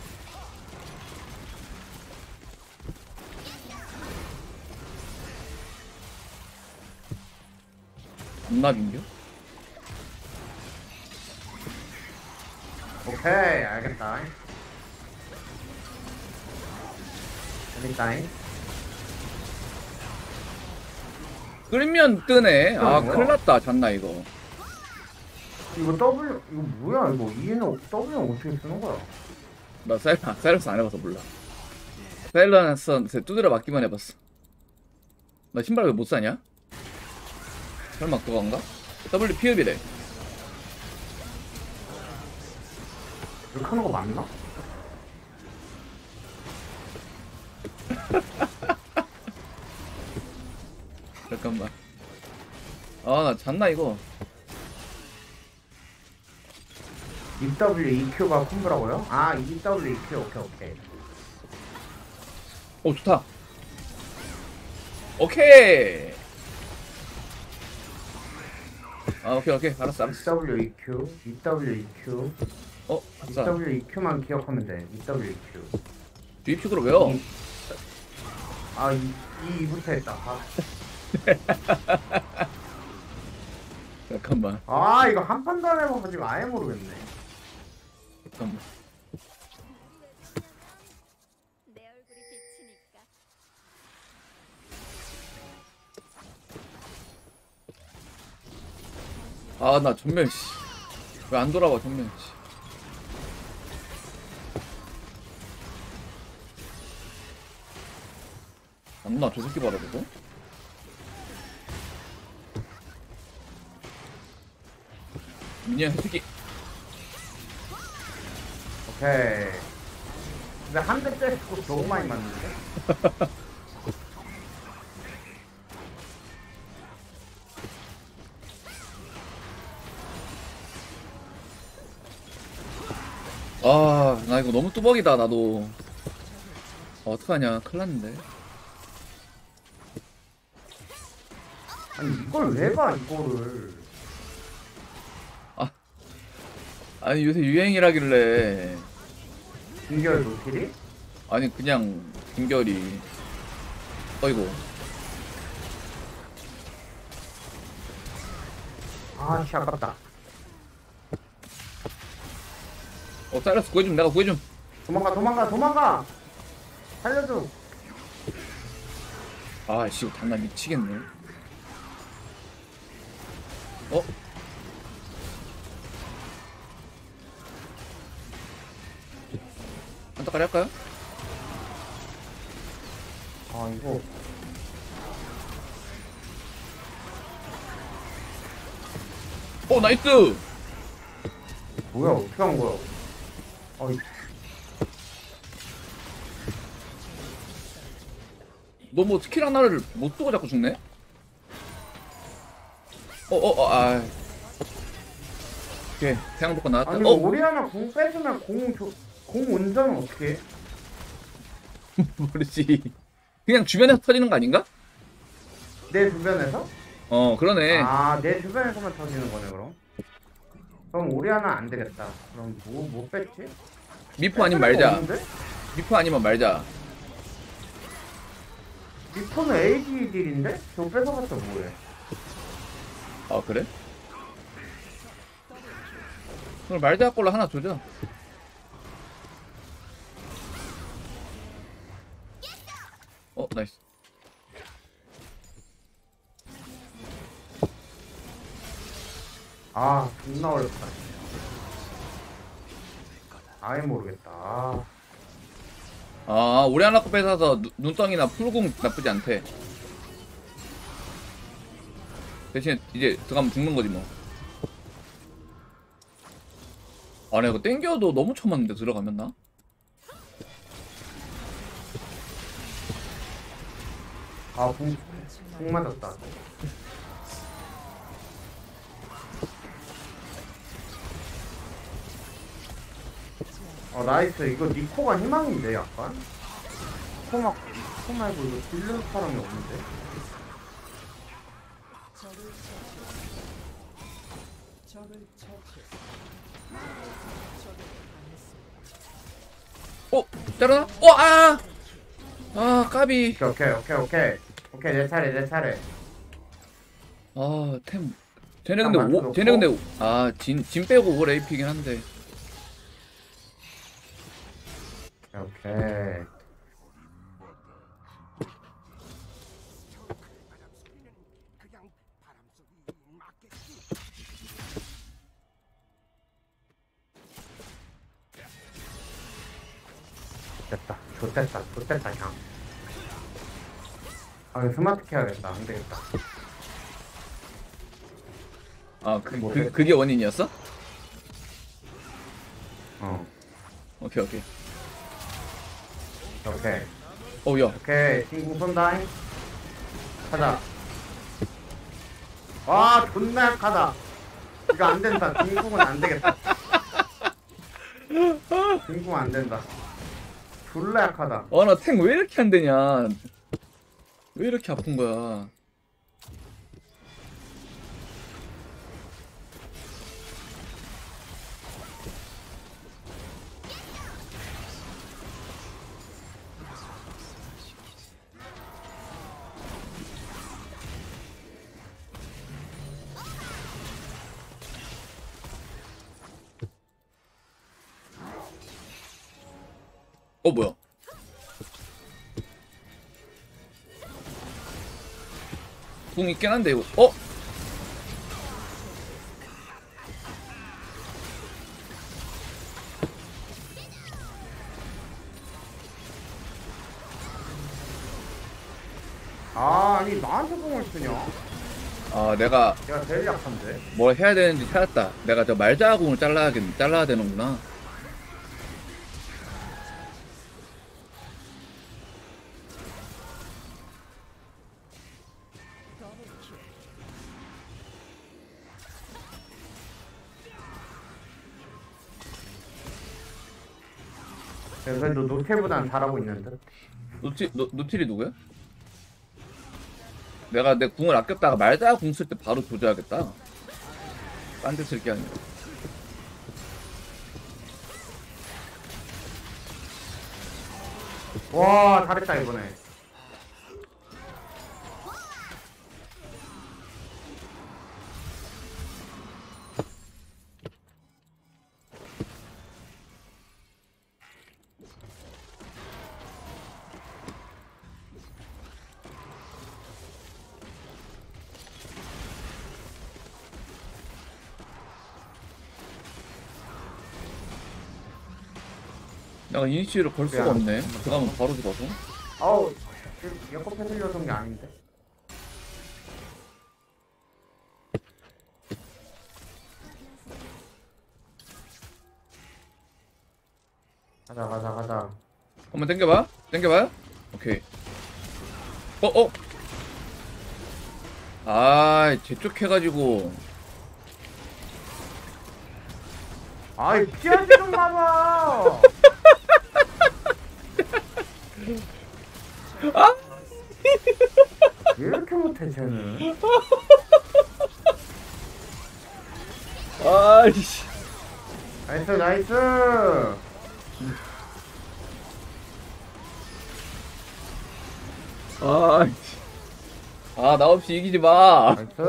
겁나긴겨? 오케이 알겠다. 재밌다 잉. 끓이면 뜨네. 아? 큰일 났다, 잤나, 이거. 이거 W 이거 뭐야 이거 E는 W는 어떻게 쓰는 거야? 나 사일러, 사일러스 안 해봐서 몰라. 사일러스 두드려 맞기만 해봤어. 나 신발 왜 못 사냐? 설마 그건가? W 피읍이래. 이렇게 하는 거 맞나? 잠깐만. 아, 나 잤나, 이거. EW EQ가 콤보라고요? 아 EW EQ 오케이 오케이. 오, 좋다. 오케이. 아, 오케이, 오케이. 알았어, 알았어. EW EQ EW EQ 어, 아싸. EW EQ만 기억하면 돼. EW EQ. 주입식으로 외워. 이- 아, 이, 이 2부터 했다. 아, 잠깐만. 아 이거 한 판도 안 해봐가지고 아예 모르겠네. 잠깐만. 내 얼굴이 비치니까. 아, 나 전멸, 씨. 왜 안 돌아와, 전멸, 씨. 안나, 저 새끼 봐라, 저거. 미니언 새끼. 오케이. 근데 한대 때리고 너무 많이 맞는데? 아, 나 이거 너무 뚜벅이다, 나도. 아, 어떡하냐, 큰일 났는데. 아니 이걸 왜 봐 이거를? 아니, 요새 유행이라길래. 인결 노킬이? 아니, 그냥, 김결이. 어이구. 아, 씨 아깝다. 어, 사이러스 구해줌, 내가 구해줌. 도망가 도망가 도망가. 살려줘. 아, 씨, 이거 단나 미치겠네. 어? 한타까리 할까요? 아 이거 오, 나이스! 뭐야 어떻게 한 거야? 아, 너뭐 스킬 하나를 못 쏘고 자꾸 죽네? 어, 어, 어, 아. 오케이, 태양도권 나왔다. 아니 어, 오리아나 공 빼주면 공, 조, 공 운전은 어떻게 해? 모르지. 그냥 주변에서 터지는 거 아닌가? 내 주변에서? 어, 그러네. 아, 내 주변에서만 터지는 거네, 그럼. 그럼 오리아나 안 되겠다. 그럼 뭐, 뭐 뺏지? 미포 아니면 말자. 없는데? 리프 아니면 말자. 미포는 AD deal인데? 저거 뺏어봤자 뭐해? 아 그래? 그럼 말자 걸로 하나 조져. 어 nice. 아, 존나 어렵다. 아예 모르겠다. 아, 아 우리 하나 거 뺏어서 눈- 눈덩이나 풀공 나쁘지 않대. 대신 이제 들어가면 죽는 거지 뭐. 아 내가 이거 땡겨도 너무 쳐맞는데 들어가면 나? 아, 붕, 붕 맞았다. 어, 나이스. 이거 니코가 희망인데, 약간? 니코 막, 니코 말고 이거 딜르는 사람이 없는데? 어? 때려나? 어 아! 아 까비. 오케이, 오케이, 오케이, 오케이. 오케이, 내 차례, 내 차례. 아, 템. 쟤네 근데 딱 오, 맞춰놓고. 쟤네 근데 아, 진, 진 빼고 올 AP긴 한데. 오케이. 됐다. 좋됐다. 좋됐다, 그냥. 아, 이거 스마트 키 해야겠다. 안 되겠다. 아, 그, 뭐 그, 해? 그게 원인이었어? 어. 오케이, 오케이. 오케이. 어, 야. 오케이. 친구 손다잉. 가자. 와, 존나 약하다. 이거 안 된다. 중국은 안 되겠다. 중국은 안 된다. 졸라 약하다. 아, 나 탱 왜 이렇게 안 되냐. 왜 이렇게 아픈 거야. 어, 뭐야. 궁 있긴 한데, 이거. 어? 아, 아니, 나한테 공을 쓰냐? 아, 내가 내가 제일 약한데. 뭘 해야 되는지 찾았다. 내가 저 말자궁을 잘라야겠, 잘라야 되는구나. 그래도 노틸보단 잘하고 있는 듯. 노티, 노, 노틸이 누구야? 내가 내 궁을 아꼈다가 말자 궁쓸 때 바로 조져야겠다. 딴 데 쓸 게 아니라. 와, 잘했다, 이번에. 내가 이니시를 걸 수가 야. 없네. 들어가면 바로 죽어서. 아우, 지금 옆에 패들려던 게 아닌데. 가자, 가자, 가자. 한번 당겨봐. 당겨봐요. 오케이. 어, 어. 아, 제쪽 해가지고. 아이, 피하지 좀 마봐! 아! 왜 이렇게 못해, 쟤는? 아이씨. 나이스, 나이스! 아, 씨. 아, 나 없이 이기지 마. 나이스.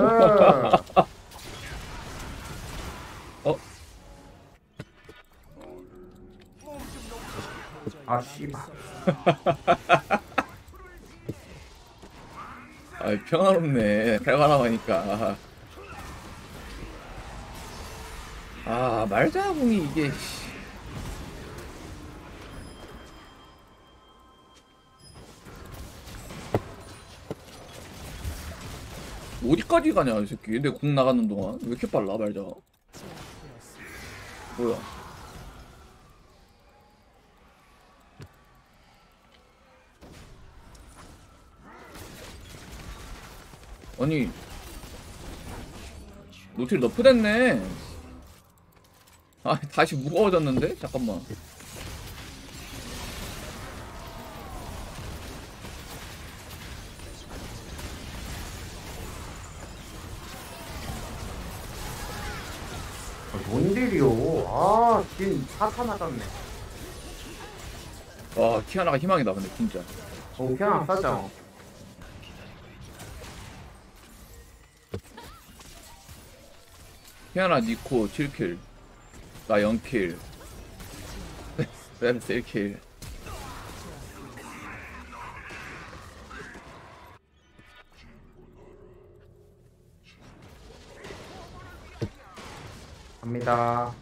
어? 아 씨발. 아, 평화롭네. 칼바람 하니까. 아, 말자궁이 이게. 씨. 어디까지 가냐, 이 새끼. 내 궁 나가는 동안. 왜 이렇게 빨라, 말자. 뭐야. 아니 노틸 너프 됐네 아 다시 무거워졌는데? 잠깐만 아, 뭔 딜이요? 아, 진 사타 맞았네. 와 키아나가 희망이다 근데 진짜 어, 그냥 싸자. 키아나 니코 7킬 나 0킬 세르스 1킬 갑니다.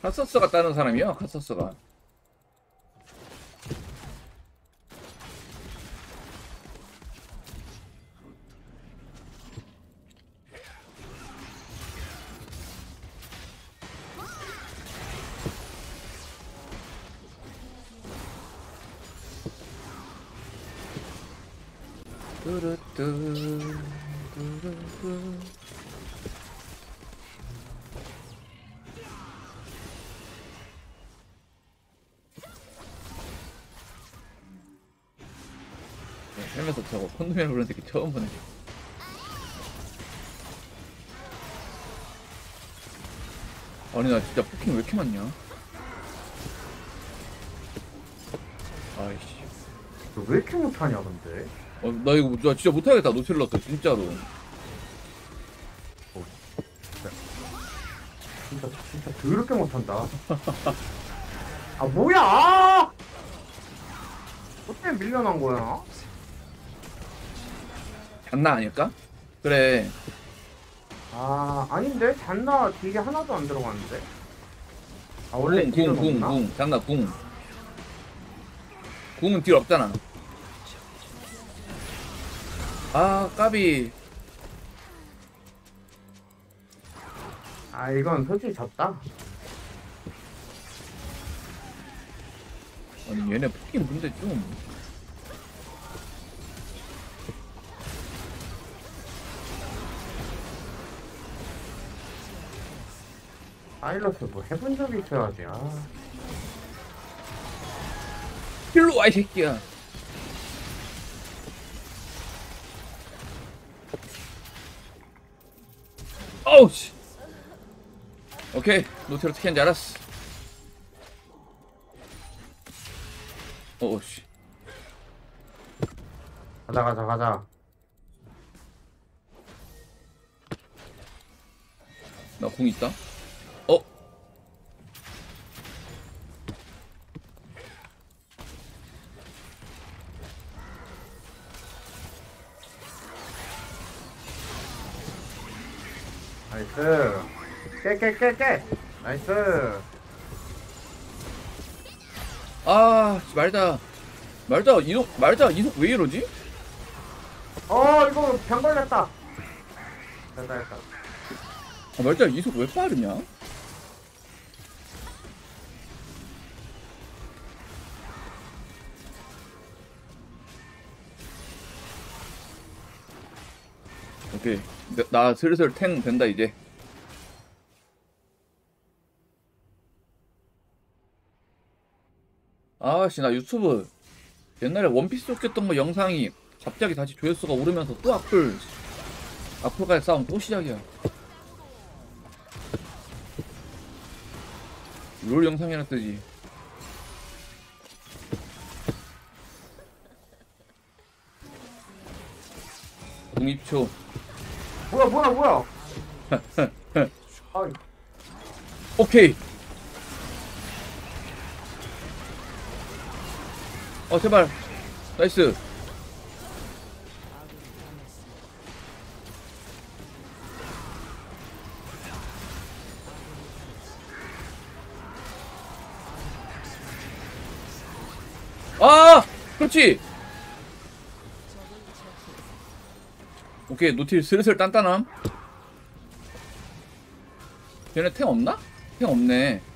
카서스가 따는 사람이야 카서스가 콘돔이라 부르는 새끼 처음 보네 아니 나 진짜 poking 왜 이렇게 많냐 아이씨 너왜 이렇게 못하냐, 근데? 어, 나 이거 나 진짜 못하겠다 노틸러스 진짜로 진짜, 진짜 더럽게 못한다. 아, 뭐야! 아! 어때 밀려난 거야? 장난 아닐까? 그래 아, 아닌데? 잔나 딜이 하나도 안 들어갔는데? 아, 원래 딜은 없나? 궁궁궁궁 장난 궁 궁은 딜 없잖아 아 까비 아, 이건 솔직히 졌다. 아니 얘네 포킹 근데 좀 파일럿을 뭐 해본 적이 있어야지. 아, 일로 와 이 새끼야 어우 씨 오케이 노틸 어떻게 하는지 알았어 어우 씨 가자, 가자, 가자. 나 궁 있다. 깨, 깨, 깨, 깨. Nice. 아, 말자. 말자, 이속, 말자, 이속 왜 이러지? 어, 이거 병 걸렸다. 됐다, 됐다. 아, 말자, 이속 왜 빠르냐? 오케이. 나, 나 슬슬 탱 된다, 이제. 아씨, 나 유튜브 옛날에 원피스 쫓겼던 거 영상이 갑자기 다시 조회수가 오르면서 또 악플, 악플까지 싸움 또 시작이야. 롤 영상이나 뜨지. 공입초. 뭐야 뭐야 뭐야 오케이. 어 제발. 나이스. 아, 그렇지. 오케이 노틸 슬슬 단단함. 얘네 탱 없나? 탱 없네.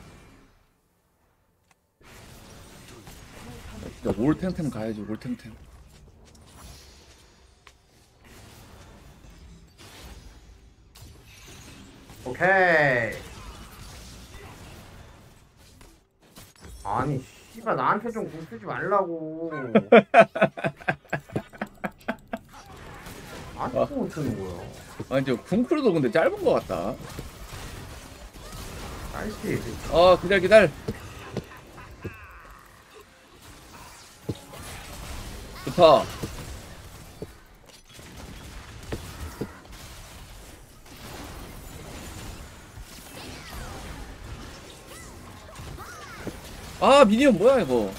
올 탱탱 가야지, 올 탱탱. 오케이 아니 씨발 나한테 좀 공 쓰지 말라고 나한테 공 쓰는 거야 아, 이제 궁쿨도 근데 짧은 것 같다. Nice 어, 기다려, 기다려. 좋다. 아, 미니언 뭐야, 이거.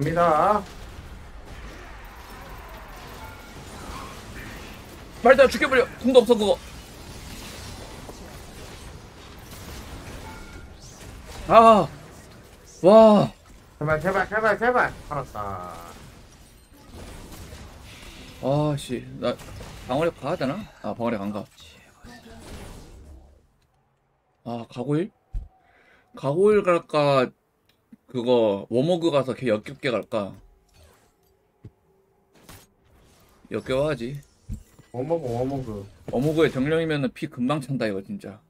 갑니다 말다 죽여버려. 궁도 없어, 그거. 아, 와. 제발 제발 제발 제발 살았다 아, 씨. 나 방어력 가야 되나? 아, 방어력 안 가. 아, 가고일? 가고일 갈까? 그거, 워머그 가서 걔 역겹게 갈까? 역겨워하지. 워머그 워머그 어머그의 정령이면은 피 금방 찬다, 이거 진짜.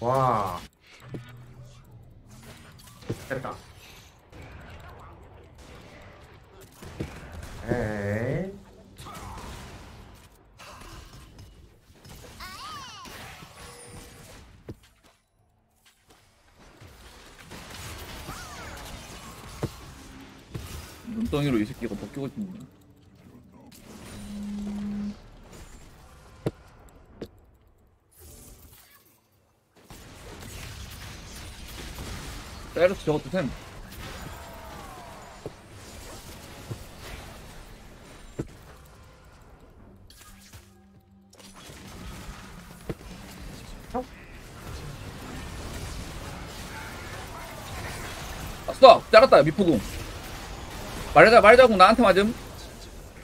와 됐다 에이 눈덩이로 이 새끼가 벗기고 싶네. 사이러스 저것도 템. 아싸! 잘랐다 미포궁 말자 말자 궁 나한테 맞음.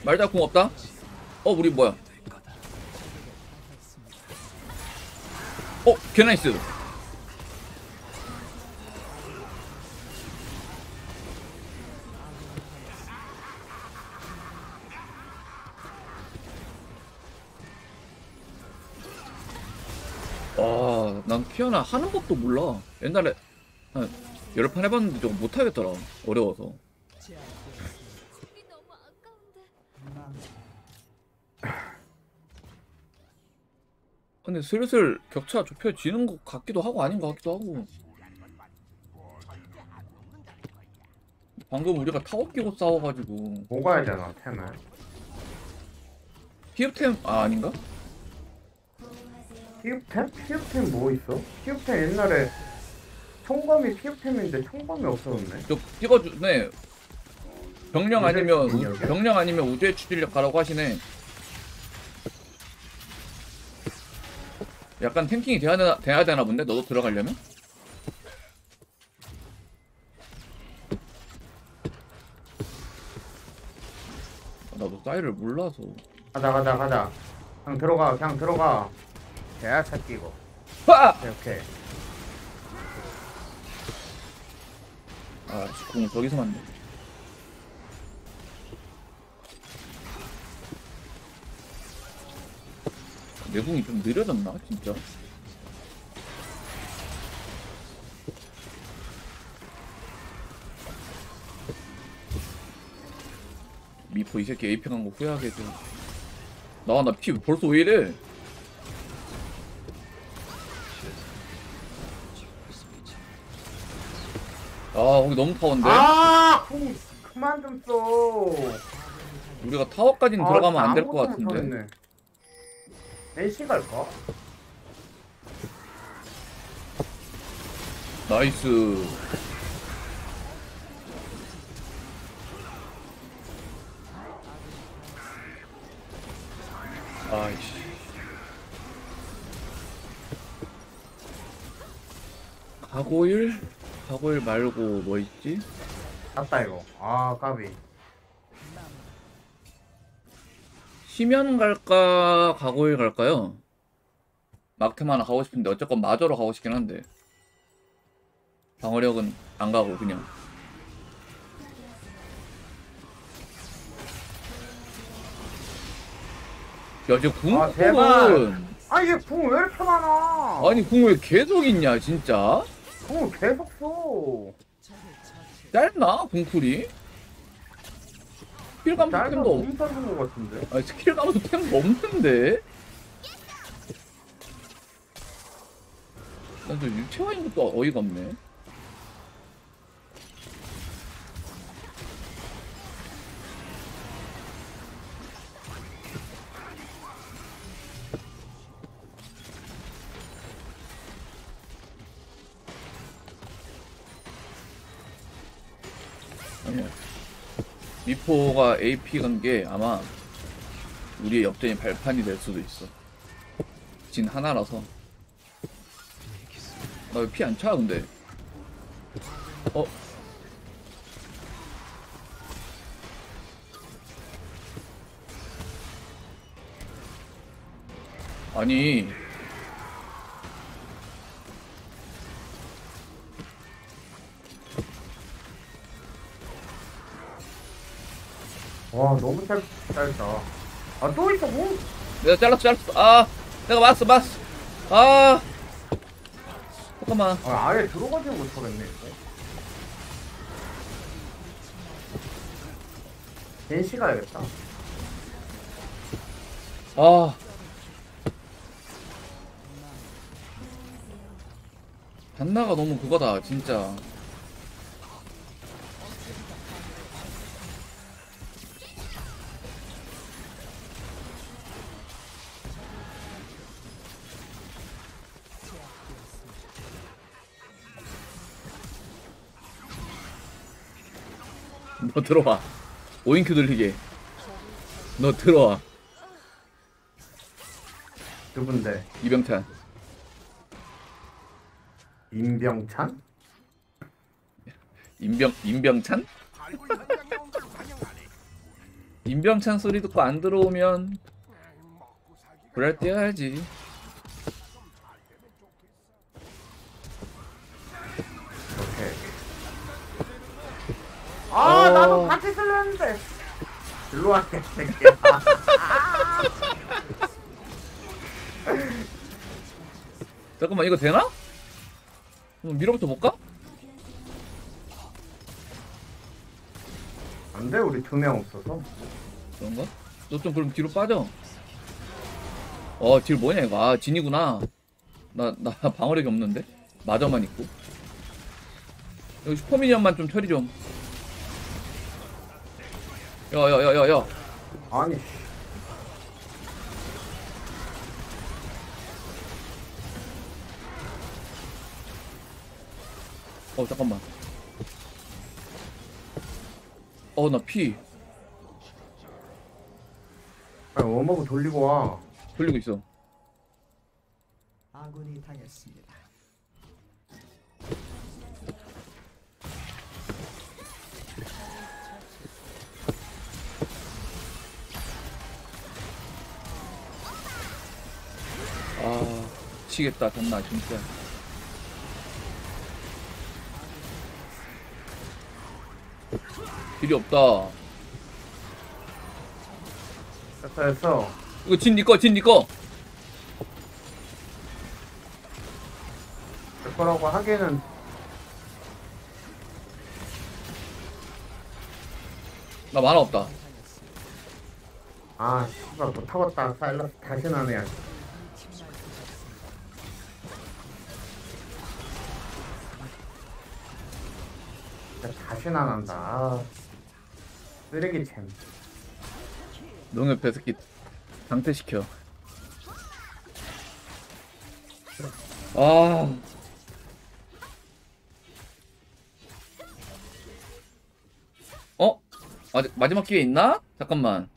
말자 궁 없다? 어 우리 뭐야? 어 개나이스. 와난 키아나 하는 법도 몰라. 옛날에 한 여러 판 해봤는데 저거 못하겠더라. 어려워서 궁이 너무 아까운데. 근데 슬슬 격차 좁혀지는 것 같기도 하고 아닌 것 같기도 하고 방금 우리가 타워 끼고 싸워가지고 먹어야 되나 템을 피읍템 아 아닌가? 피읍템? 피읍템 뭐 있어? 피읍템 옛날에 총검이 피읍템인데 총검이 없어졌네 저 찍어주네 병령 아니면 우? 병령 아니면 우주의 추진력 가라고 하시네 약간 탱킹이 돼야 되나, 돼야 되나 본데 너도 들어가려면? 나도 사이를 몰라서 가자 가자 가자 그냥 들어가 그냥 들어가 개야 새끼 이거 하! 오케이 오케이 아, 공 저기서 맞네. 내궁이 좀 느려졌나 진짜? 미포 이 새끼 AP 간거 후회하게 해줘. 나나 피 벌써 왜 이래? 아 거기 너무 파워인데? 아, 공 그만 좀 써. 우리가 타워까지는 들어가면 안 될 것 아무것도 같은데. 못하겠네. NC 갈까? Nice. 아이씨. 가고일? 가고일 말고 뭐 있지? 갔다 이거. 아, 까비. 시면 갈까? 가고일 갈까요? 막템 하나 가고 싶은데 어쨌건 마저로 가고 싶긴 한데 방어력은 안 가고 그냥 야 이제 궁 아. 궁은 아, 얘궁왜 이렇게 많아? 아니 궁 왜 계속 있냐 진짜 궁을 계속 써. 짧나 궁쿨이 스킬 감소 템도 없궁 써준 것 같은데. 아니 스킬 감소 템도 없는데 난저 유채화인 것도 어이가 없네 미포가 AP 간 게 아마 우리의 역전이 발판이 될 수도 있어. 진 하나라서. 나 왜 피 안 차, 근데? 어? 아니, 와, 너무 짧, 짧다. 아, 또 궁? 내가 잘랐어, 잘랐어. 아, 내가 맞았어, 맞았어. 아, 잠깐만. 아, 아예 들어가지 못하겠네, 이거. NC 가야겠다. 아. 단나가 너무 그거다, 진짜. 너 들어와. 오인큐 들리게. 너 들어와. 누군데? 이병찬. 임병찬? 임병 임병찬? 임병찬 소리 듣고 안 들어오면 그럴 때 해야지. 오케이. 아, 어. 나도 같이 쓸려 했는데. 일로 와, 이 새끼야. 잠깐만 이거 되나? 한번 밀어부터 볼까? 안 돼, 우리 두 명 없어서. 그런가? 너 좀 그럼 뒤로 빠져. 어, 딜 뭐냐 이거? 아, 진이구나. 나 나 방어력이 없는데. 마저만 있고. 여기 슈퍼미니언만 좀 처리 좀. 야야야야야. 아니, 씨. 어 잠깐만. 어 나피 아니, 워머그 돌리고 와. 돌리고 있어. 아군이 당했습니다. 아, 치겠다, 존나, 진짜. 길이 없다. 됐어 됐어 이거 진 니꺼, 진 니꺼. 될 거라고 하기에는 나 만화 없다. 아 씨발 뭐 타봤다 사일러 다시 나네 아, 쓰레기 챔 농협 배스킷 강퇴시켜. 아. 어? 아직 마지막 기회 있나? 잠깐만.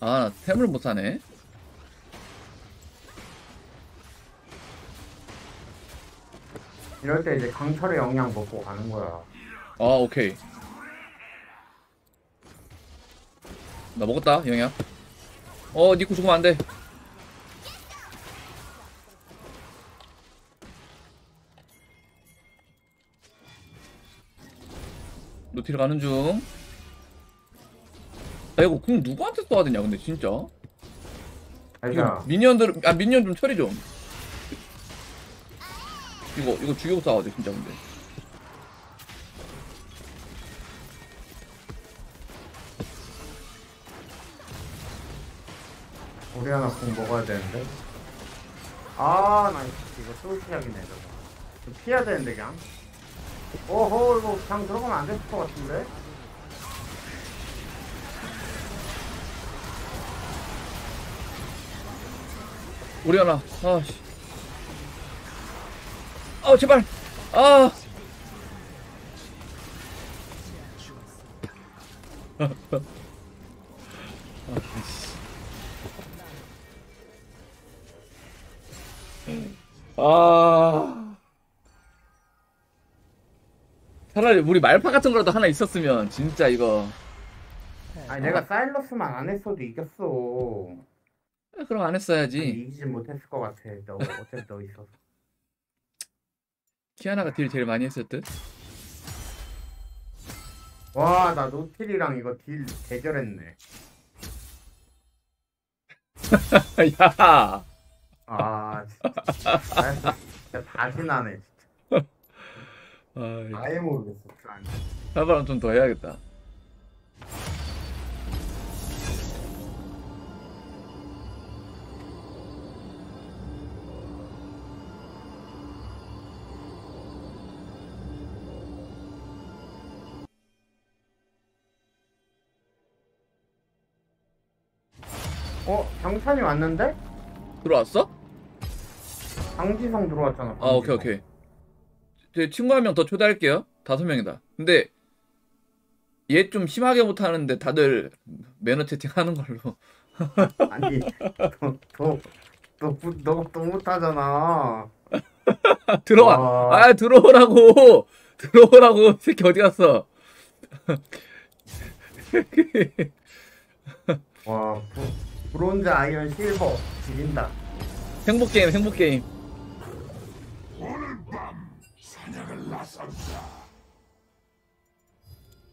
아, 나 템을 못 사네. 이럴 때 이제 강철의 영양 먹고 가는 거야 아, 오케이. 나 먹었다, 영야. 어, 니코 죽으면 안 돼. 노티를 가는 중. 아, 이거 궁 누구한테 쏴야 되냐, 근데 진짜. 이거 미니언들, 아, 미니언 좀 처리 좀. 이거, 이거 죽이고 싸워야 돼, 진짜, 근데. 우리 하나 공 먹어야 되는데 아 나 이거 또 시작이네 저거 좀 피해야 되는데 그냥 오호 이거 그냥 들어가면 안 됐을 것 같은데 우리 하나. 아, 씨. 아, 제발. 아. 아. 차라리 우리 말파 같은 거라도 하나 있었으면 진짜 이거. 아니 내가 사일러스만 안 했어도 이겼어. 그럼 안 했어야지. 이기지 못했을 것 같아. 너 어차피 너 있어서. 키아나가 딜 제일 많이 했을 듯. 와 나 노틸이랑 이거 딜 대결했네. 야. 아 진짜 아, 진짜 다시 나네 진짜 아, 아예 모르겠어 아니. 살바람 좀 더 해야겠다. 어? 장찬이 왔는데? 들어왔어? 강지성 들어왔잖아 아, 오케이. 오케이. 제 친구 한 명 더 초대할게요. 다섯 명이다. 근데 얘 좀 심하게 못 하는데 다들 매너 채팅 하는 걸로. 아니 너너너너 못하잖아 들어와. 아. 아, 들어오라고. 들어오라고. 이 새끼 어디 갔어? 와 브, 브론즈 아이언 실버 지린다 행복 게임, 행복 게임. 사냥을 나선다.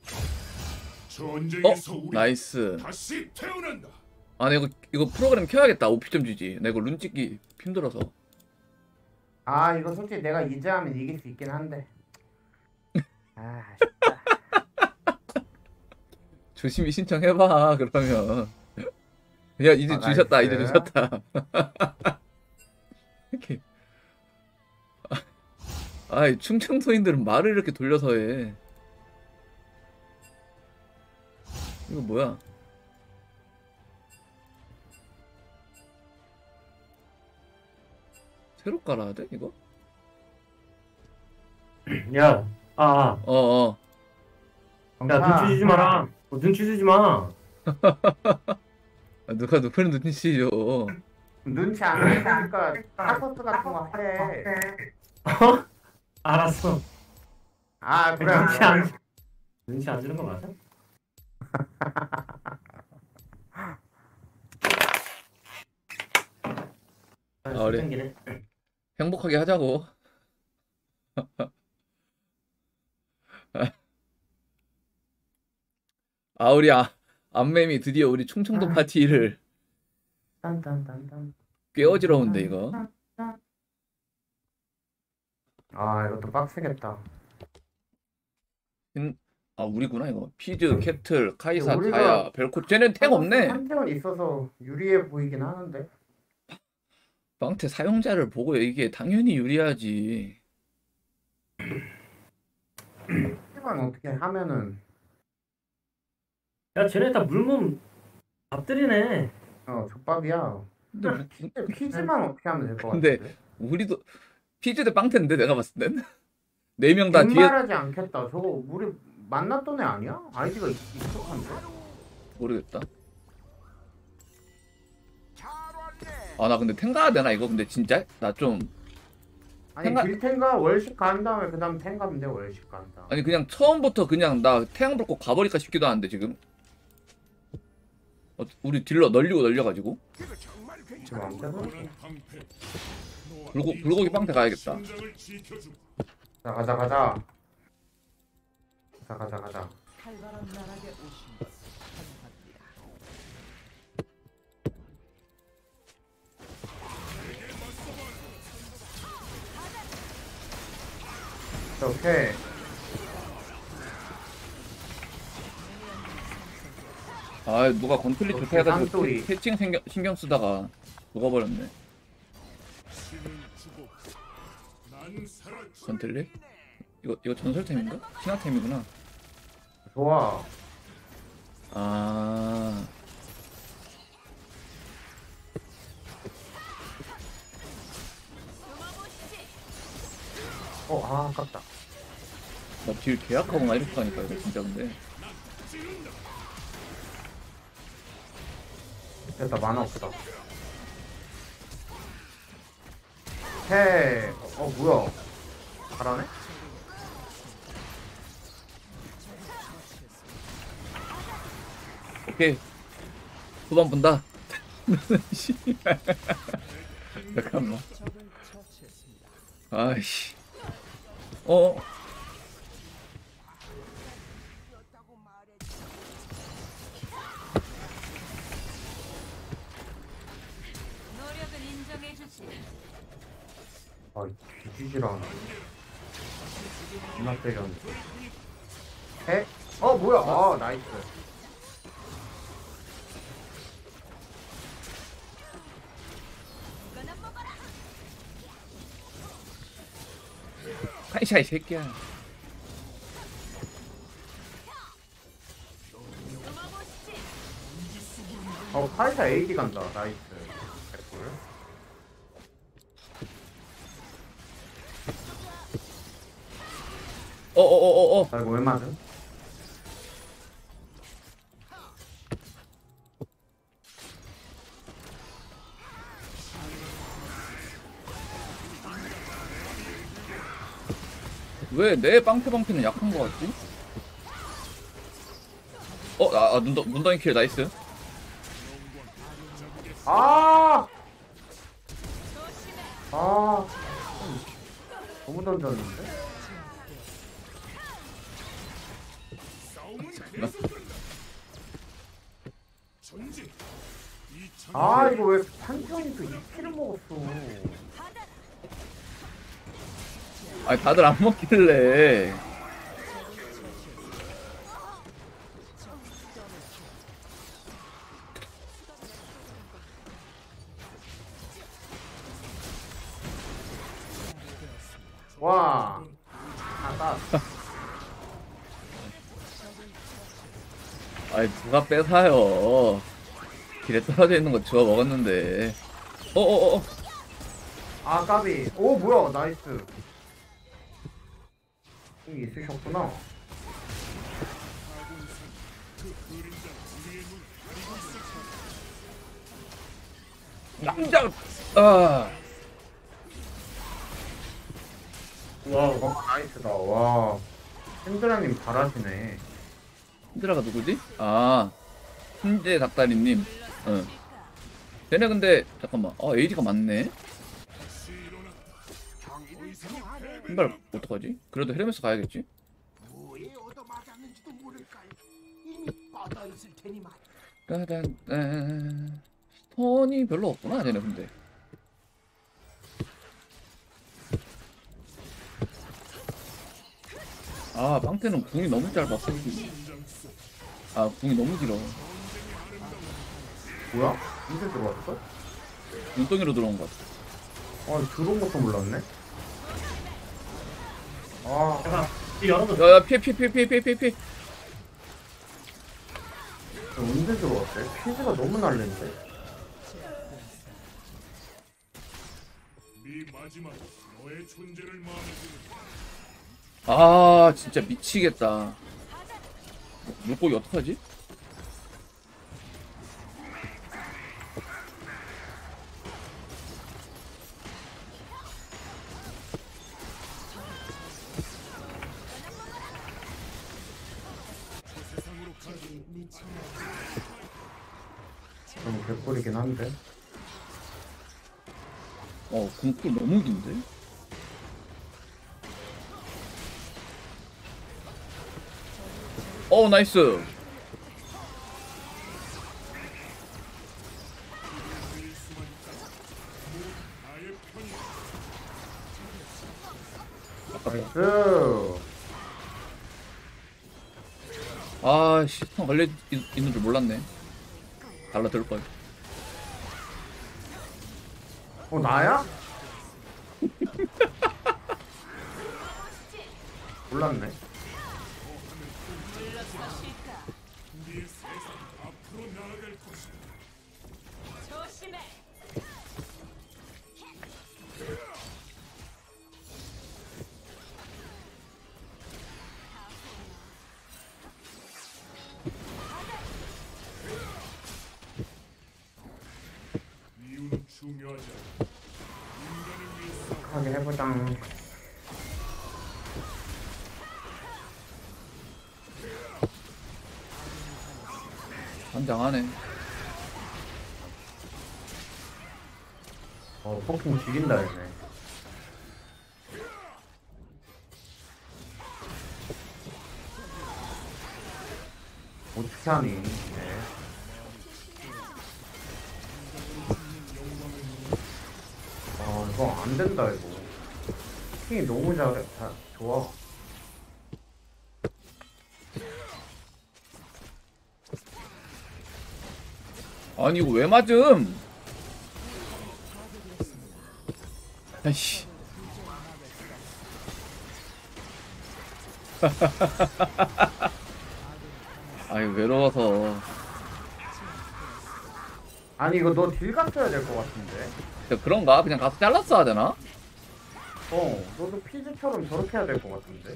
어? 전쟁에서 우리 nice. 다시 태어난다. 아, 나 이거 이거 프로그램 켜야겠다. OP 좀 주지. 나 이거 룬 찍기 힘들어서. 아 이거 솔직히 내가 이제 하면 이길 수 있긴 한데 아 조심히 신청해봐. 그러면. 야, 이제 아, 주셨다. 이제 nice. 주셨다. 이렇게. 아, 이 충청도인들은 말을 이렇게 돌려서 해. 이거 뭐야? 새로 깔아야 돼, 이거? 야, 아, 어, 어. 야, 눈치 주지 마라. 어, 눈치 주지 마. 아, 누가 누구는 눈치 줘. 눈치 안 보니까 카서스 같은 거 해. 어? 알았어. 아 그래. 눈치 안, 눈치 안 주는 거 맞아? 아, 그래. 땡기네. 행복하게 하자고. 아, 우리 아, 안맴이 드디어 우리 충청도 파티를 딴딴딴딴. 꽤 어지러운데, 이거. 아 이것도 빡세겠다. 아 우리구나 이거 피즈 캐틀 카이사 우리가- 다야 벨코 쟤는 탱 없네 한정은 있어서 유리해 보이긴 하는데. 빵태 사용자를 보고 이게 당연히 유리하지 하지만 어떻게 하면은 야 쟤네 다 물몸 앞들이네 어 족밥이야. 근데 뭐- 근데 피지만 어떻게 하면 될것 근데 같은데. 우리도 피즈 대 빵태인데 내가 봤을 땐 네 명 다 뒤에 빈말하지 않겠다. 저거 우리 만났던 애 아니야? 아이디가 익- 익숙한데. 모르겠다 아 나 근데 탱 가야 되나 이거 근데 진짜 나좀 아니 생각- 딜텐가 월식 간 다음에 그 다음 탱 가면 돼 월식 간 다음. 아니 그냥 처음부터 그냥 나 태양 불고 가버릴까 싶기도 하는데 지금 어, 우리 딜러 널리고 널려가지고 지금. 안 돼서? 불고 네 불고기 빵태 가야겠다. 자 가자 가자. 가자 가자 가자. 칼바람 나락에 오신 것을 환영합니다. 자, 오케이. 아 누가 건틀리 어, 해가지고 쌍소리. 태- 태칭 신경, 신경 쓰다가 녹아버렸네 건틀리? 이거 이거 전설템인가? 신화템이구나 좋아. 아 어, 아, 아깝다. 나딜 계약하거나 이렇게 하니까 이거 진짜 근데 됐다, 만화 없다. 헤, 어, 뭐야. 잘하네? 오케이 후반 본다. 잠깐만. 아이씨 어. 아, 뒤지지랑. 존 나 때렸네. 헤? 어, 뭐야. 아, 나이스. 카이샤 이 새끼야 어, 카이사 AD 간다. 나이스. 개꿀. 어어어어어 나 이거 왜 맞음? 왜내 빵태 방패는 약한 거 같지? 어, 아, 아 문더, 문더인 킬 나이스. 아! 아. 너무 던졌는데? 아, 이거 왜 판정이 또 2키를 먹었어. 아니 다들 안 먹길래. 와. 아까 아니 누가 뺏어요. 길에 떨어져 있는 거 주워 먹었는데. 어어어. 어, 아 까비. 오 뭐야 nice. 여기 있으셨구나. 남자. 아. 와, 와 나이스다. 와. 힘드라님 잘하시네. 힌드라가 누구지? 아 hin제 닭다리님. 응. 쟤네 근데 잠깐만. 아 AD가 많네. 신발 어떡하지? 그래도 헤르메스 가야겠지? 스톤이 별로 없구나 쟤네 근데 아 빵태는 궁이 너무 짧았어 아 궁이 너무 길어. 뭐야? 이제 들어왔어? 눈덩이로 들어온 것 같아. 아 들어온 것도 몰랐네. 아. 잠깐 이 야야 피해 피해 피해 피해 피해 피해 피해 언제 들어왔대? 퀴즈가 너무 날린데. 네아 진짜 미치겠다 물고기 어떡하지? 너무 개꿀이긴 한데 어 궁풀 너무 긴데? 어 나이스. 나이스. 아씨 형 걸려 있, 있는 줄 몰랐네. 달라 들 걸. 어 나야? 몰랐네 중요하지 않아. 인간을 위해 싸워. 하게 해보자 환장하네 어 포킹 죽인다 얘네 어떻게 하니 이거 안 된다 이거. 포킹이 너무 잘해. 자, 좋아. 아니 이거 왜 맞음? 아이씨. 아이 외로워서. 아니 이거 너딜 갔어야 될 것 같은데 그런가? 그냥 가서 잘랐어야 되나? 어 너도 피즈처럼 저렇게 해야 될 것 같은데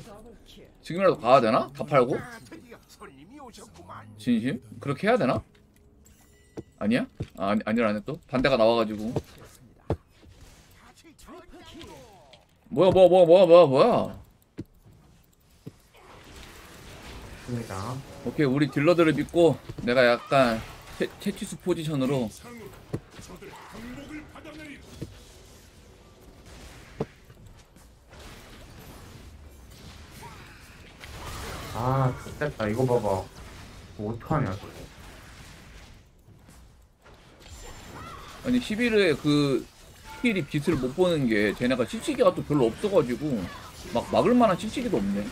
지금이라도 가야 되나? 다 팔고? 아. 진심? 그렇게 해야 되나? 아니야? 아, 아니, 아니라네 또? 반대가 나와가지고. 뭐야 뭐야 뭐야 뭐야 뭐야 뭐야 오케이 우리 딜러들을 믿고 내가 약간 채, 채티수 포지션으로 아 좋겠다. 이거 봐봐. 이거 어떡하냐 저거. 아니 11회 그 스킬이 빛을 못 보는 게 쟤네가 CC기가 또 별로 없어가지고 막 막을 만한 CC기도 없네.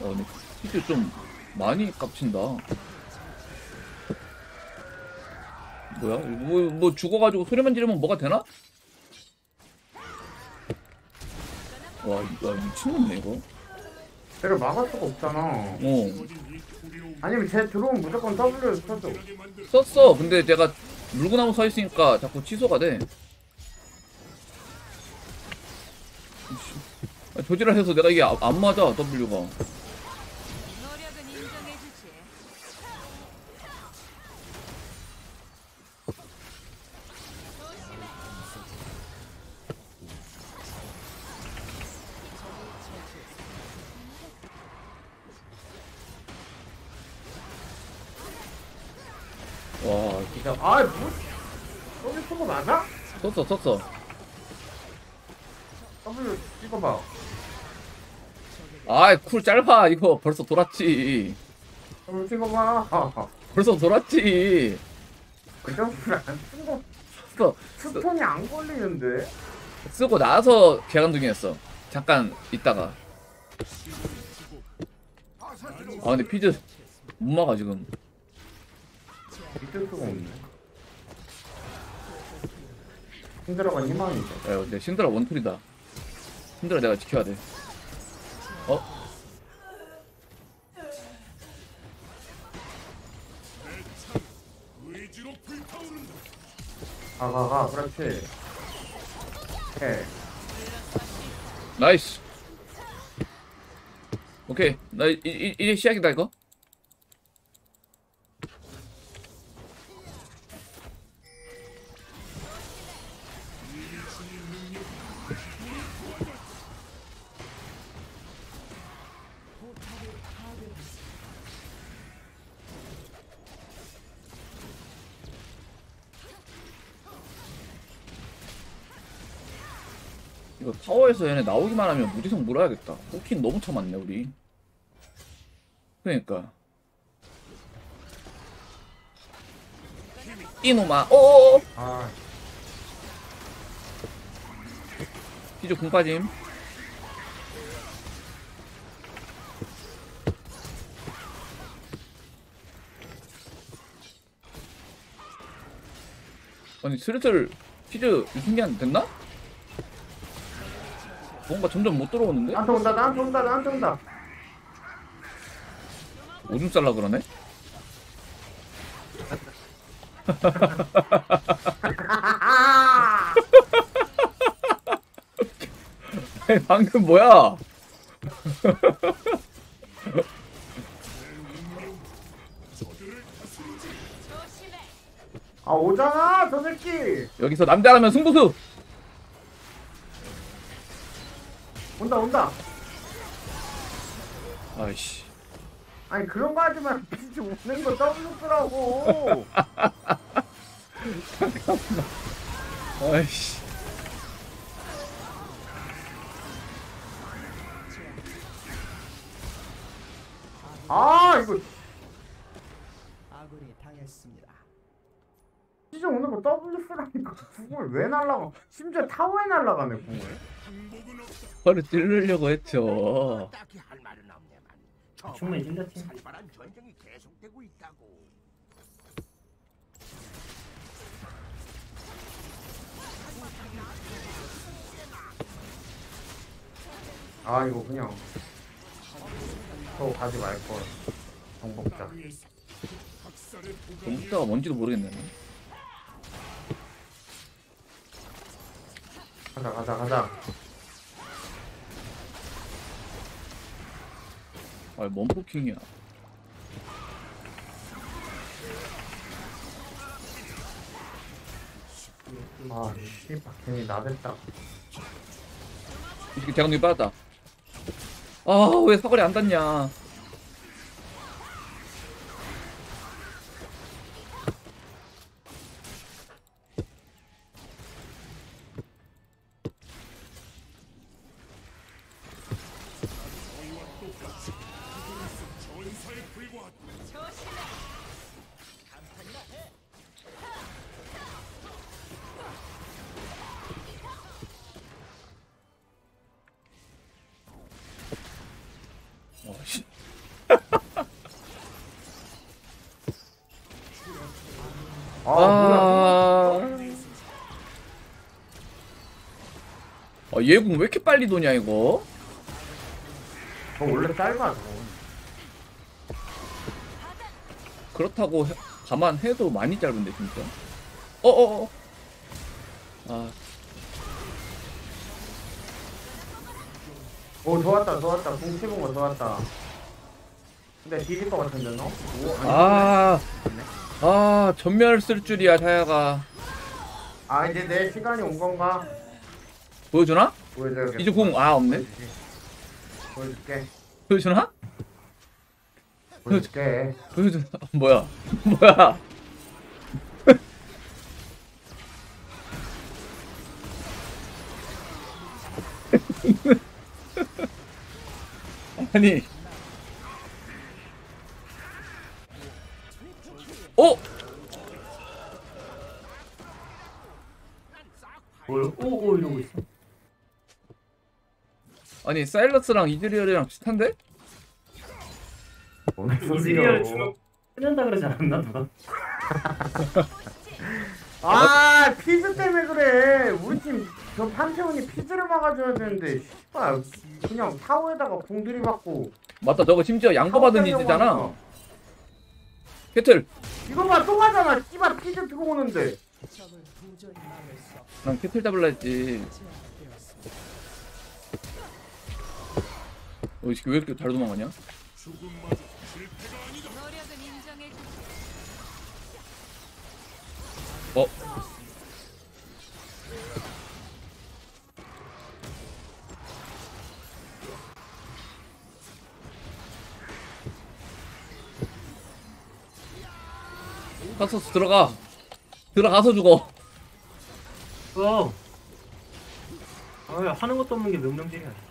어 근데 CC 좀 많이 깝친다. 뭐야? 뭐, 뭐 죽어가지고 소리만 지르면 뭐가 되나? 와 이거 미친놈네 이거 내가 막을 수가 없잖아 어 아니면 쟤 들어오면 무조건 W를 써줘 썼어. 근데 내가 물구나무 서 있으니까 자꾸 취소가 돼. 아, 조지를 해서 내가 이게 아- 안 맞아 W가. 와 진짜 아이 뭐 W 쓴거 맞아? 썼어 썼어. W 찍어봐 아이 쿨 짧아 이거 벌써 돌았지. W 찍어봐 벌써 돌았지. 그 정도는 안 쓴거 써, 스톤이 안 걸리는데 쓰고 나서 개간둥이 했어. 잠깐 있다가 아 근데 피즈 못 막아 지금 수가 없네. 힘들어간 희망이죠. 야 근데 신드라 원툴이다 신드라 내가 지켜야 돼 어? 가가가 그렇지. 오케이. 나이스 오케이 나 이, 이, 이제 시작이다 이거 이거 타워에서 얘네 나오기만 하면 무지성 물어야겠다. 호킹 너무 쳐맞네 우리. 그러니까. 이놈아. 오오오. 아, 피즈 궁 빠짐. 아니 슬슬 피즈 유승기한 됐나? 뭔가 점점 못 들어오는데? 나한테 온다, 나한테 온다, 나한테 온다. 오줌 쌀라 그러네? 아니, 방금 뭐야? 아, 오잖아, 저 새끼. 여기서 남자라면 승부수! 온다, 온다. 아이씨. 아니, 그런 거 하지 말고 진짜 오는 거 떠먹더라고. 아이씨. 아, 이거 아군이 당했습니다. 진짜 오는 거 W 쓰라니까. 궁을 왜 날라가? 심지어 타워에 날라가네, 궁을. 허를 찌르려고 했죠. 충분히 찔렸지. 아, 이거 그냥. 저 가지 말걸. 정복자. 공부자가 뭔지도 모르겠네. 가자, 가자, 가자. 아, 뭔 포킹이야. 아, 씨발, 괜히 나댔다. 이 새끼 대강동이 빠졌다. 아, 왜 사거리 안 닿냐. 아, 얘궁 왜 이렇게 빨리 도냐, 이거? 저 원래 짧아, 저. 그렇다고 해- 감안해도 많이 짧은데, 진짜. 어어어. 아, 오, 좋았다, 좋았다. 궁 씹은 거 좋았다. 근데 뒤질 것 같은데, 너? 오, 아, 아, 전멸 쓸 줄이야, 사야가. 아, 이제 내 시간이 온 건가? 보여주나? 보여줘야겠다. 이제 궁, 아, 없네. 보여줄게. 보여줄게. 보여주나? 보여줄게. 보여주나? 뭐야? 뭐야? 아니. 어? 뭘, 오, 오, 이러고 있어. 아니 사일러스랑 이즈리얼이랑 비슷한데? 이즈리얼 주먹 끊는다 그러지 않았나 누가? 아 피즈 때문에 그래. 우리 팀저 판테온이 피즈를 막아줘야 되는데 씨발 그냥 타워에다가 공들이 받고. 맞다 저거 심지어 양보 받은 이즈잖아. 캐틀. 이거 봐또 가잖아. 씨발 피즈 수 없어 난 캐틀 잡을라 했지 어, 이 새끼 왜 이렇게 잘 도망가냐? 어? 카서스 들어가 들어가서 죽어 어. 아, 하는 것도 없는 게 명령질이야.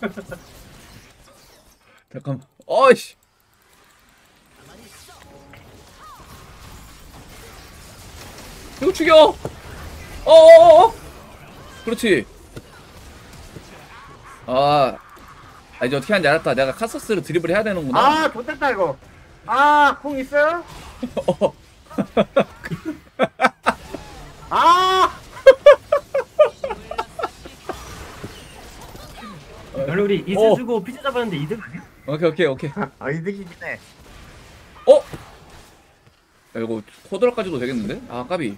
잠깐만. 어이씨. 이거 죽여! 어어어 그렇지. 아. 아, 이제 어떻게 하는지 알았다. 내가 카서스를 드리블 해야 되는구나. 아 좋됐다 이거. 아 콩 있어요? 어. 아 원래 우리 이즈 어. 주고 피자 잡았는데 이득 아니야? 오케이 오케이 오케이 아, 이득이긴 해 어? 야, 이거 코드라까지도 되겠는데? 아 까비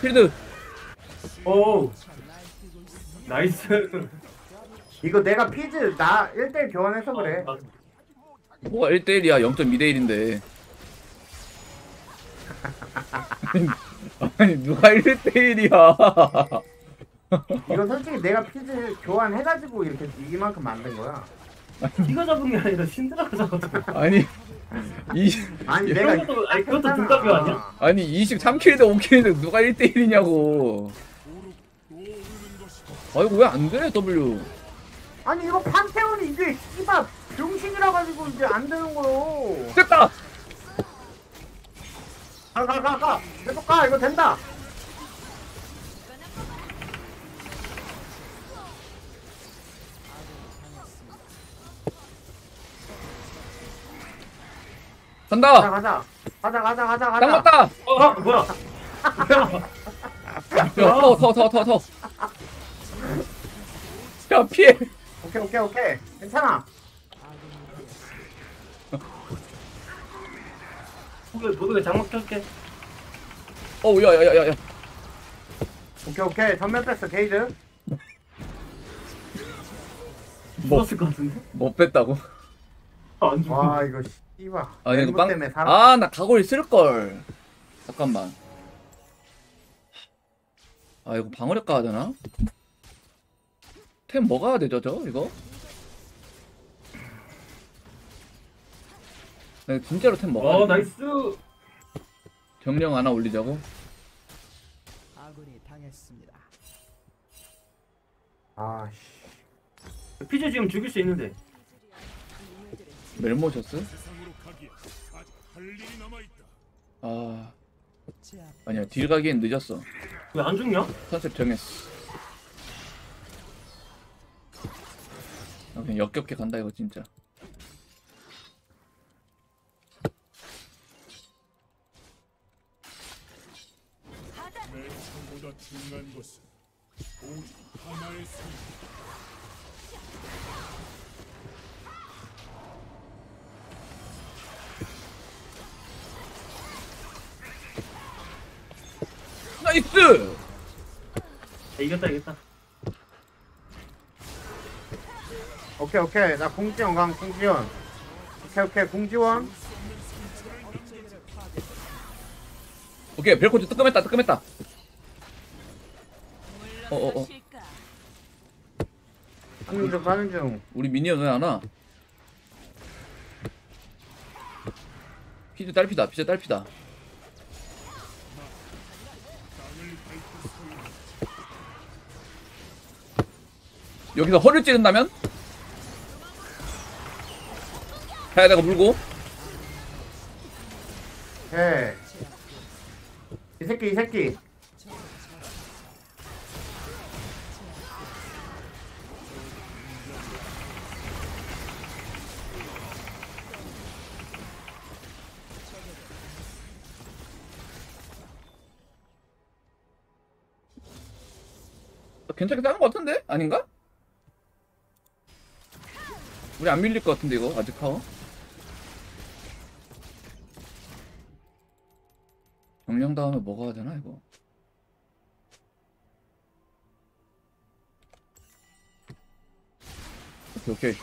필드 오. Nice. 이거 내가 피즈 나 1대1 교환해서 그래 아, 뭐가 1대1이야 0.2대1인데 아니 누가 1대1이야 이거 솔직히 내가 피즈 교환해가지고 이렇게 이기만큼 만든 거야. 피가 잡은 게 아니라 신드라가 잡았잖아. 아니 이 아니 야, 내가 그런 것도- 아니, 그것도. 등급이 아니야? 아니 23킬인데 5킬인데 누가 1대1이냐고. 아 이거 왜안 돼 W. 아니 이거 판테온이 이게 씨발 병신이라 가지고 이제 안 되는 거요. 됐다! 가가 가가. 계속 가. 이거 된다 간다. 가자 가자. 가자 가자 딱 가자. 맞다. 어, 뭐야? 야 타워 타워 타워 타워 타워 야 피해. 오케이 오케이 오케이. 괜찮아. 도둑, 도둑에 장막 켤게. 어우 야야야야. 오케이 오케이. 전면 뺐어 게이드. 뭐, 죽었을 것 같은데? 뭐 뺐다고? 안 죽어. 와 이거 씨 발 아니 이거 멘붕 빵 때문에 살아 아 나 각오를 쓸 걸 잠깐만 아 이거 방어력 가야 되나? 템 뭐 가야 되죠 저 이거? 나 이거 진짜로 템뭐 가야 어, 돼? 나이스. 정령 하나 올리자고? 아군이 당했습니다. 아 씨 피자 지금 죽일 수 있는데. 멜모셔스? 아 아니야 딜 가기엔 늦었어. 왜 안 죽냐? 컨셉 정했어. 아, 그냥 역겹게 간다 이거 진짜. 보다 중요한 것은 오직 하나의 승. nice! 야, 이겼다, 이겼다. 오케이 오케이 나 공지원 강 공지원 오케이 오케이 공지원 오케이 벨코즈 뜨끔했다 뜨끔했다 어어어? 하는 중 하는 중 우리 미니언 왜 안 와? 피즈 딸피다 피즈 딸피다 여기서 허를 찌른다면 해야다가 물고 예. 이 새끼 이 새끼 괜찮게 싸는 것 같은데? 아닌가? 우리 안 밀릴 것 같은데 이거? 아직 타워? 정령 다음에 먹어야 되나 이거? 오케이 오케이.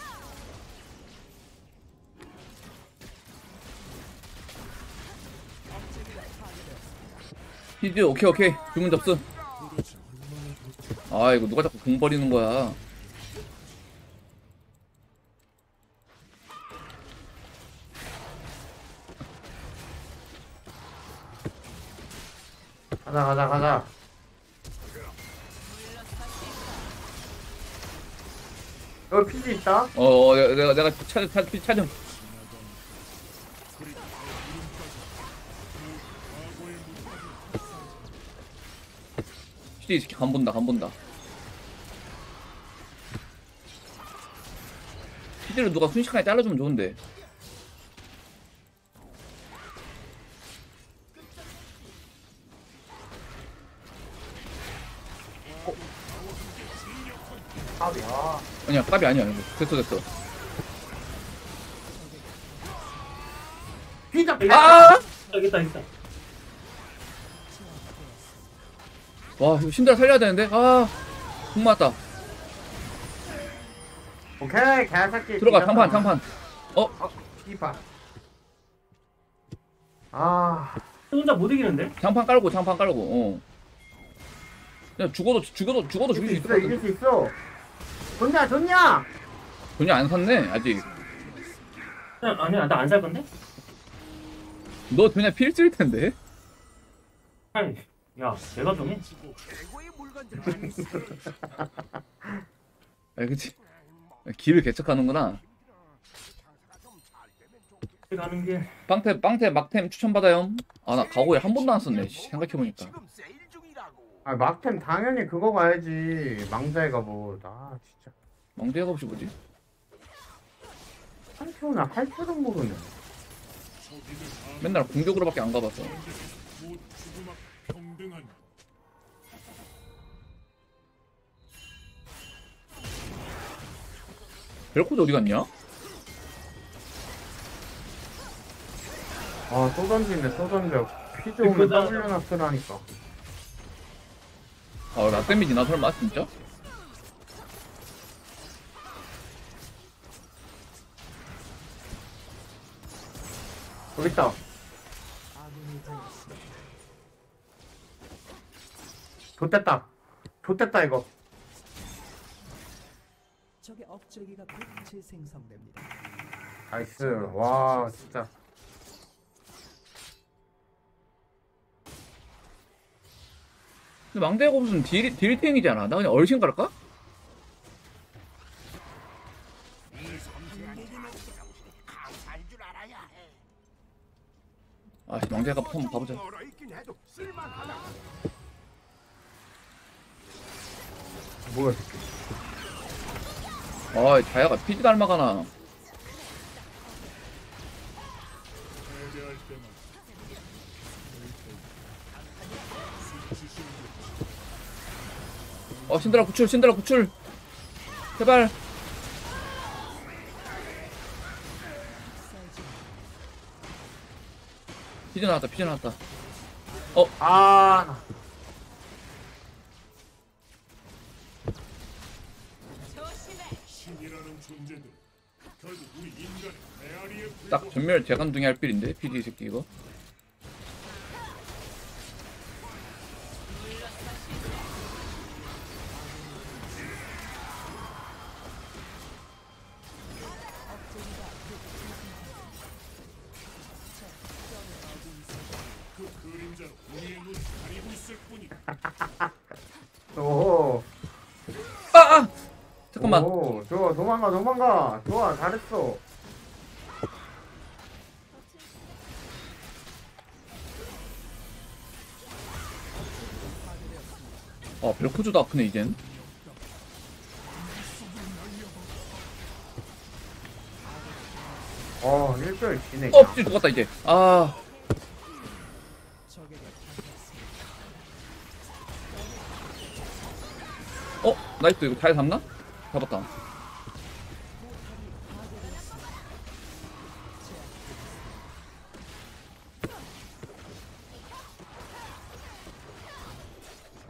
히즈 오케이 오케이. 주문 접수. 아 이거 누가 자꾸 공 버리는 거야 가자 가자 가자. 여기 피지 있다? 어, 어 내가 내가, 내가 찾, 찾, 찾음. 이 새끼 간 본다 간 본다. 피디를 누가 순식간에 잘라주면 좋은데 아니야 까비 아니야 이거. 됐어 됐어. 아! 여기 있다, 여기 있다. 와 이거 신드라 살려야 되는데? 아공 맞다. 오케이 개새끼. 들어가 장판 장판. 어? 피파. 아. 혼자 못 이기는데? 장판 깔고 장판 깔고 어. 그냥 죽어도 죽어도 죽어도 죽일 수 이길 있을 수것 있어 이길 수 있어 좋냐 좋냐 돈이 안 샀네 아직 그냥, 아니야, 나 안 살 건데? 너 그냥 필쓸 텐데 아니, 야, 내가 좀 해. 최고의 물건들 많이 있어. 아 그치 길을 개척하는구나 가는 게. 빵템 빵템 막템 추천받아요 아나 가고에 한 번도 안 썼네 씨, 생각해보니까. 아 막템 당연히 그거 가야지. 망자애가 뭐나 진짜. 망대가 없이 뭐지? 한표나 할 줄은 모르네 맨날 공격으로밖에 안 가봤어 벨코드 어디 갔냐? 아또 던지네 또 던져. 피즈 오면 그거다. W 나스라니까 아 라떼미지나 설마 진짜? 여기 있다 아군이 되었습니다. 좋됐다 좋됐다 이거 적의. 나이스 와 진짜 근데 망대가 없으면 딜, 딜탱이잖아 나 그냥 얼씬 갈까? 감사할 줄 알아야 해. 아 망대가 한번 쓸만하다. 뭐야 아 자야가 피지 닮아가나 어 신드라 구출 신드라 구출. 제발. 피지 나왔다 피지 나왔다. 아. 딱 전멸 재간둥이 할 필인데? 피지 새끼 이거 오, 아아. 잠깐만. 오, 좋아 도망가 도망가. 좋아 잘했어. 아 벨코즈도 아프네 이젠. 어 일별 지네. 어 죽었다 이제. 아 어? nice 이거 잘 잡나? 잡았다 어,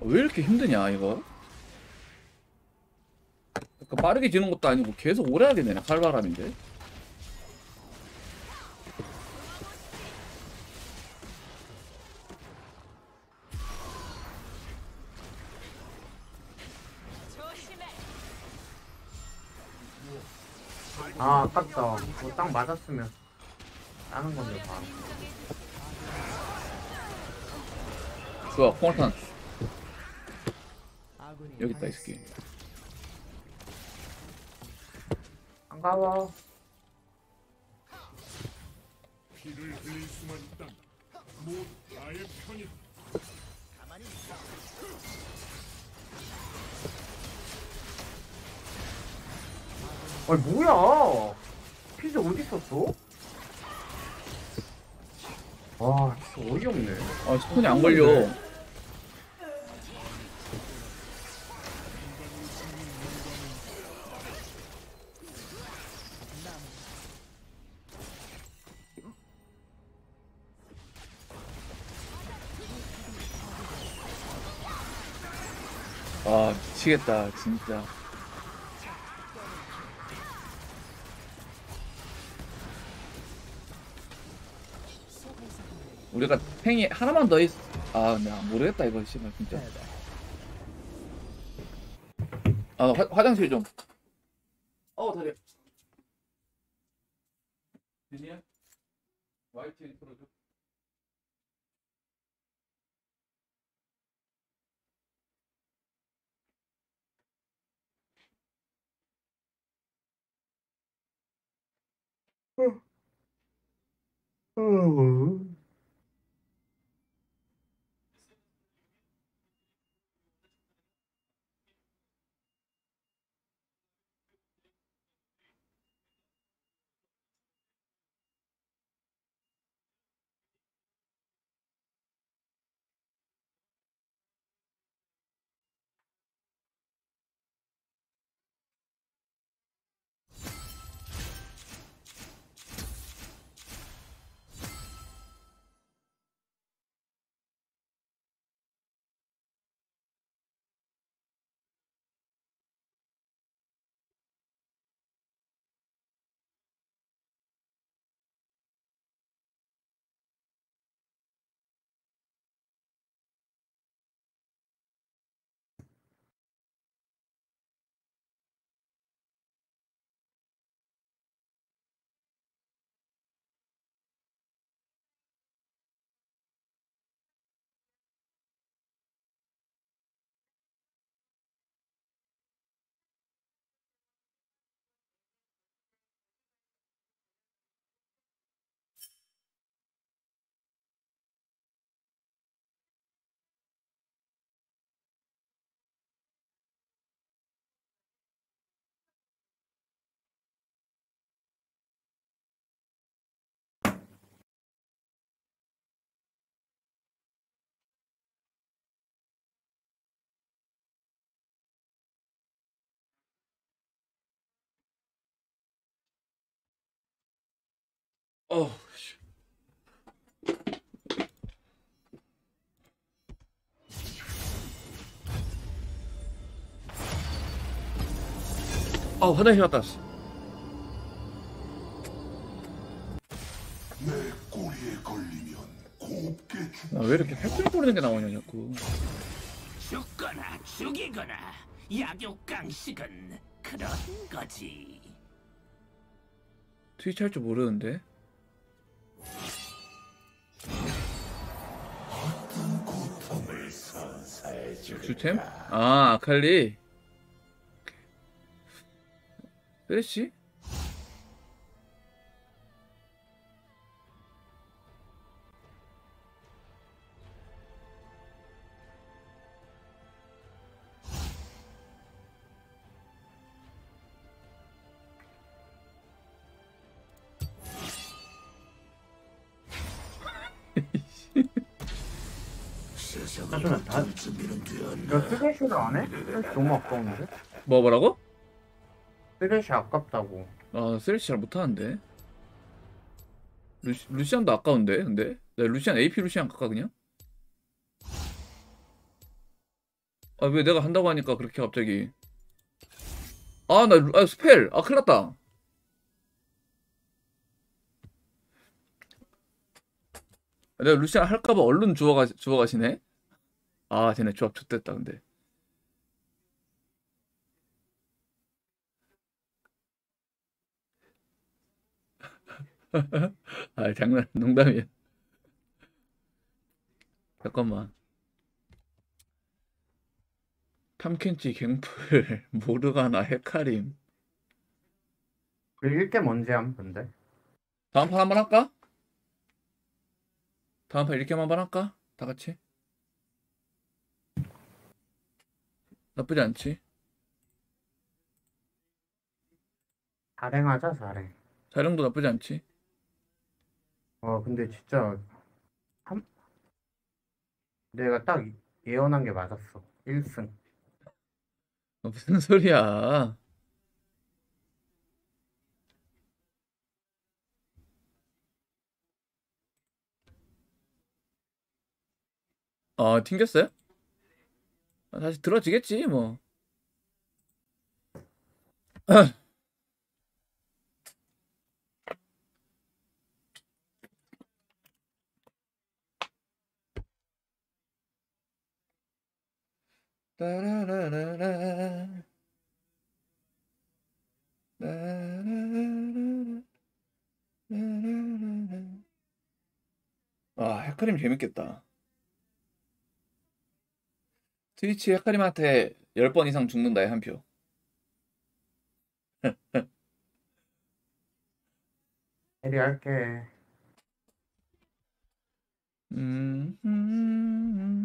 왜 이렇게 힘드냐 이거 빠르게 지는 것도 아니고 계속 오래 하게 되네 칼바람인데 아 아깝다. 그거 딱 맞았으면 따는 건데 바로 좋아 콩알탄. 아군이 여기 있다 이 새끼. 반가워. 피를 흘릴 수만 있다면 못 나의 편이다. 아니 뭐야? 피즈 어디 있었어? 와 진짜 어이없네. 아 스톤이 안 걸려. 아 미치겠다 진짜 우리가 팽이 하나만 더 있... 아 내가 모르겠다 이거 씨발 진짜. 아 화, 화장실 좀. 어우 다리 되냐? YTN 틀어줘 어, 씨. 어, 화장실 갔다 왔어. 내 꼬리에 걸리면 곱게 죽. 나왜 이렇게 팩트리거리는 게 나오냐, 자꾸. 죽거나 죽이거나 약육강식은 그런 거지. 트위치 할 줄 모르는데. 주템? 아, 아칼리. 쓰레쉬? 짜증나. 다 이거 쓰레쉬를 안 해? 쓰레쉬 너무 아까운데? 뭐 뭐라고? 쓰레쉬 아깝다고. 아 쓰레쉬 잘 못하는데 루시, 루시안도 아까운데 근데 나 루시안 AP 루시안 갈까 그냥? 아 왜 내가 한다고 하니까 그렇게 갑자기 아나 아, spell 아 큰일났다 내가 루시안 할까봐 얼른 주워가, 주워가시네 아 쟤네 조합 좋됐다 근데 아 장난 농담이야 잠깐만 탐켄치 갱플 모르가나 헤카림 그 읽게 뭔지 함 근데. 다음 판 한번 할까? 다음 판 이렇게 한번 할까? 다 같이 나쁘지 않지 자랭하자 자랭. 자령도 나쁘지 않지 어 근데 진짜 한 내가 딱 예언한 게 맞았어. 1승. 어, 무슨 소리야 아 튕겼어요? 아, 다시 들어지겠지 뭐. 따라라라. 아, 헤카림 재밌겠다. 트위치 헤카림한테 10번 이상 죽는다에 한 표. 해리 할게. 음, 음, 음.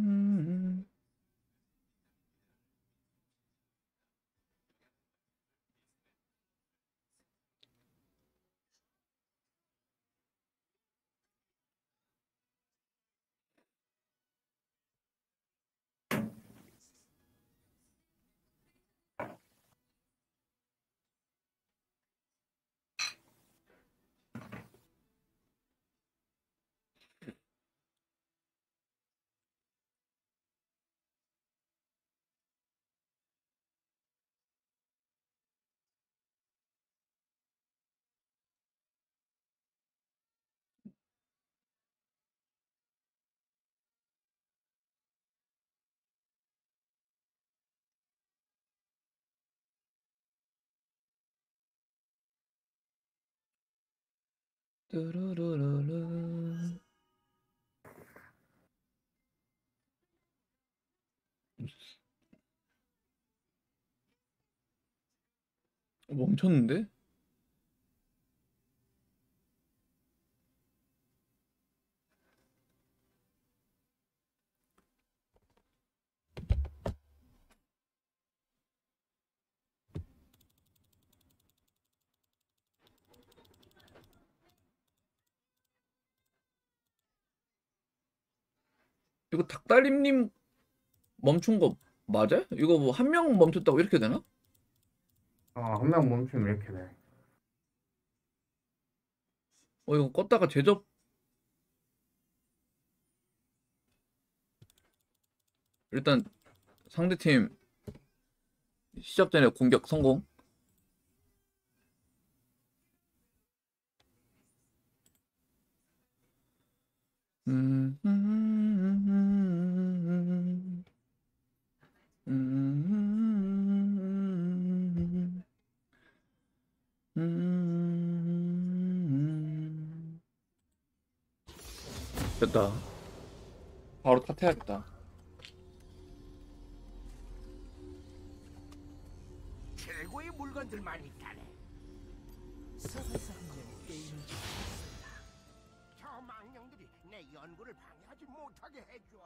뚜루루루루. 어, 멈췄는데? 이거 닭달림님 멈춘 거 맞아요? 이거 뭐 한 명 멈췄다고 이렇게 되나? 어, 한명 멈추면 이렇게 돼. 어 이거 껐다가 제접 일단 상대팀 시작 전에 공격 성공 음, 음, 음, 됐다. 바로 탓해야겠다. 최고의 물건들만 있다네. 서사사 한 명이 게임을 중단했습니다. 저 망령들이 내 연구를 방해하지 못하게 해줘.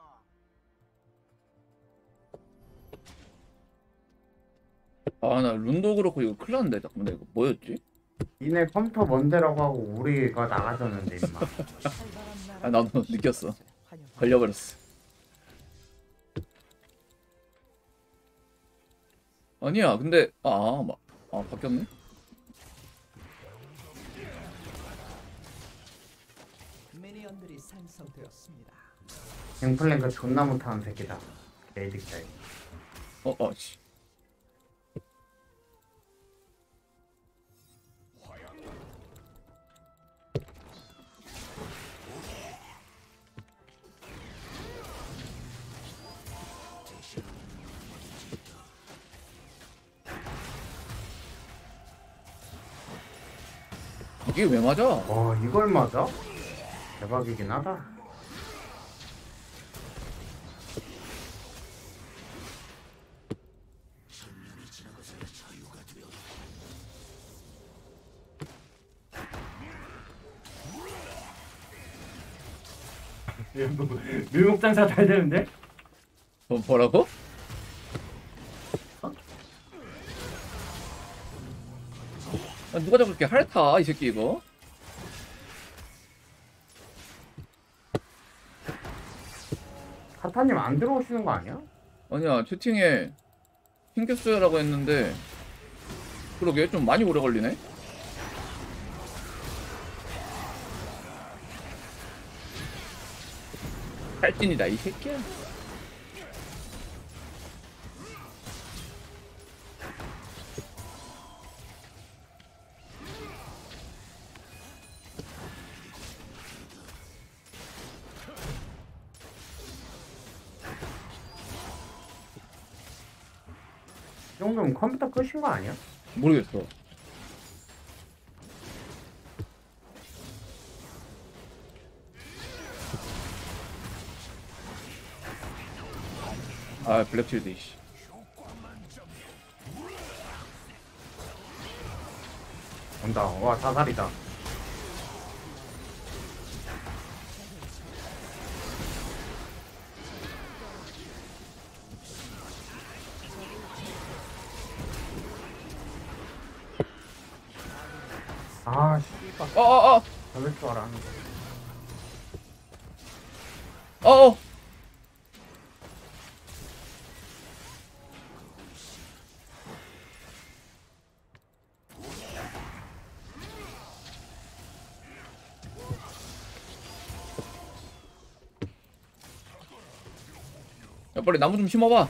아, 나 룬도 그렇고 이거 큰일 났는데. 잠깐만, 이거 뭐였지? 니네 컴퓨터 뭔데라고 하고 우리가 나가줬는데 임마. 아 나도 느꼈어. 걸려버렸어. 아니야 근데 아, 아아 아, 바뀌었네. 생플랭크 존나 못하는 새끼다. 레이드 짤. 어어 씨. 이게 왜 맞아? 와 이걸 맞아? 대박이긴 하다 밀목 장사 잘 되는데? 뭐, 뭐라고? 아, 누가 저렇게? 핥아 이 새끼 이거. 카타님 안 들어오시는 거 아니야? 아니야 채팅에 핑크스라고 했는데 그러게 좀 많이 오래 걸리네. 탈진이다 이 새끼야 컴퓨터 끄신 거 아니야? 모르겠어. 아 블랙실드 이씨. 온다. 와 자살이다 어어 어. 잡을 줄 알았는데 어어. 야 빨리 나무 좀 심어봐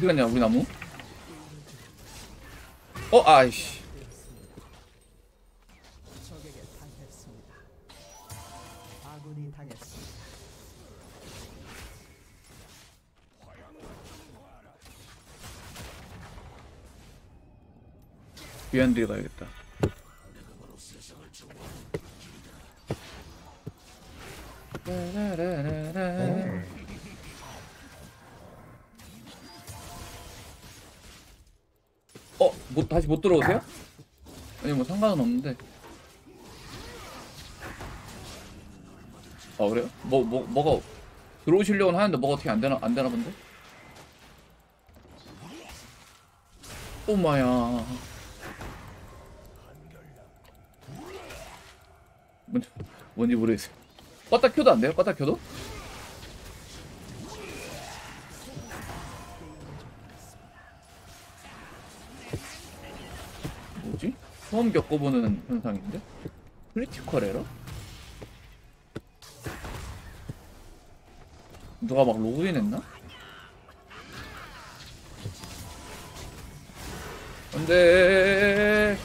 어디 갔냐 우리 나무 어 아이씨. 위안드에 가야겠다 다시 못 들어오세요? 아니 뭐 상관은 없는데 아 그래요? 뭐, 뭐, 뭐가 들어오시려고는 하는데 뭐가 어떻게 안 되나, 안 되나 본데? 오마야 뭔지, 뭔지 모르겠어요 껐다 켜도 안 돼요? 껐다 켜도? 처음 겪어보는 현상인데? critical 에러? 누가 막 로그인 했나? 안돼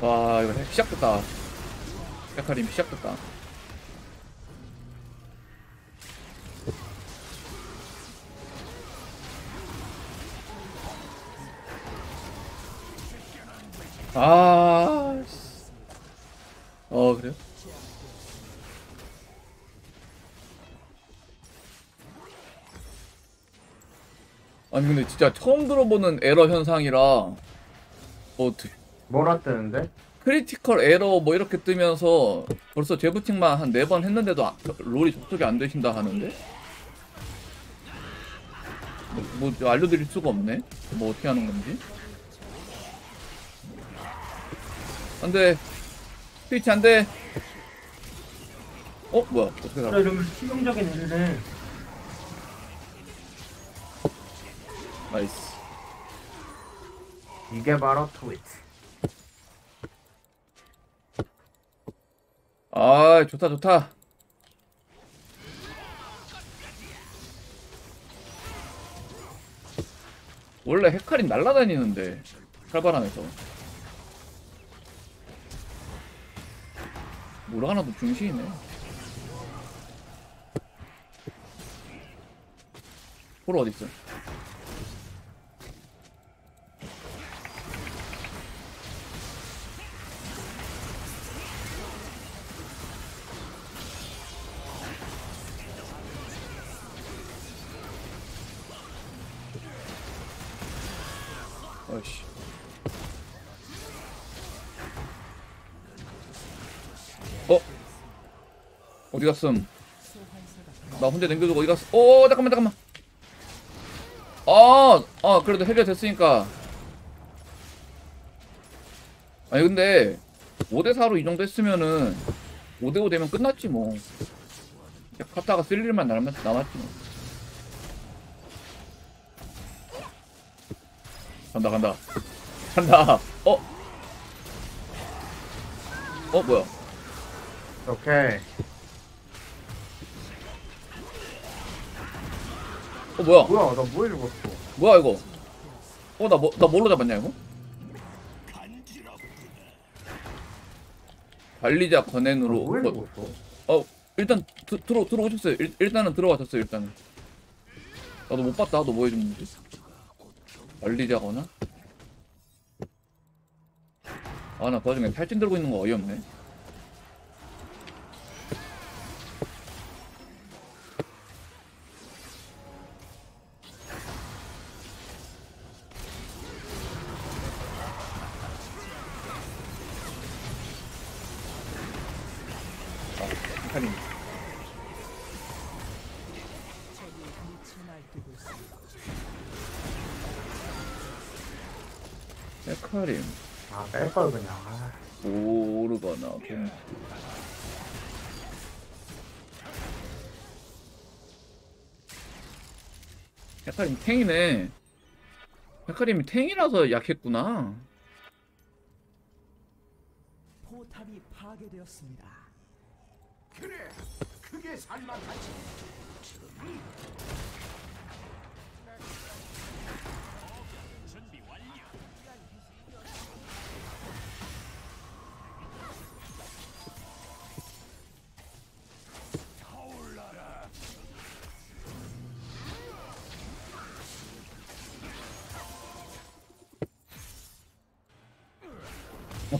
와 이거 시작됐다 헤카림 시작됐다 진짜 처음 들어보는 에러 현상이라 뭐 드- 뭐라 뜨는데? critical 에러 뭐 이렇게 뜨면서 벌써 재부팅만 한 네 번 했는데도 아- 롤이 접속이 안 되신다 하는데? 뭐, 뭐 알려드릴 수가 없네? 뭐 어떻게 하는 건지? 안돼 스위치 안돼 어? 뭐야 어떻게 나 살아 이러면 치명적인 애를 나이스. 이게 바로 트위트. 아 좋다 좋다. 원래 헤카림 날라다니는데 칼바람에서. 모라가나도 중시이네. 포로 어딨어 어디 갔음? 나 혼자 남겨두고 어디 갔어? 오 잠깐만 잠깐만 아, 아 그래도 해결됐으니까 아니 근데 5대 4로 이 정도 했으면은 5대 5 되면 끝났지 뭐 갔다가 쓸 일만 남았, 남았지 뭐 간다 간다 간다 어? 어 뭐야 오케이. 어 뭐야? 뭐야, 나뭐 읽었어? 뭐야 이거? 어나 뭐, 나 뭘로 잡았냐 이거? 관리자 나 권한으로 뭐 뭐-? 어? 일단 드, 들어 들어오셨어요. 일, 일단은 들어가셨어요 일단은. 나도 못 봤다. 너 뭐 해 줬는지? 관리자거나 아나 그 와중에 탈진 들고 있는 거 어이없네 헤카림 탱이네 헤카림이 탱이라서 약했구나 포탑이 파괴되었습니다. 그래, 크게 살만하지.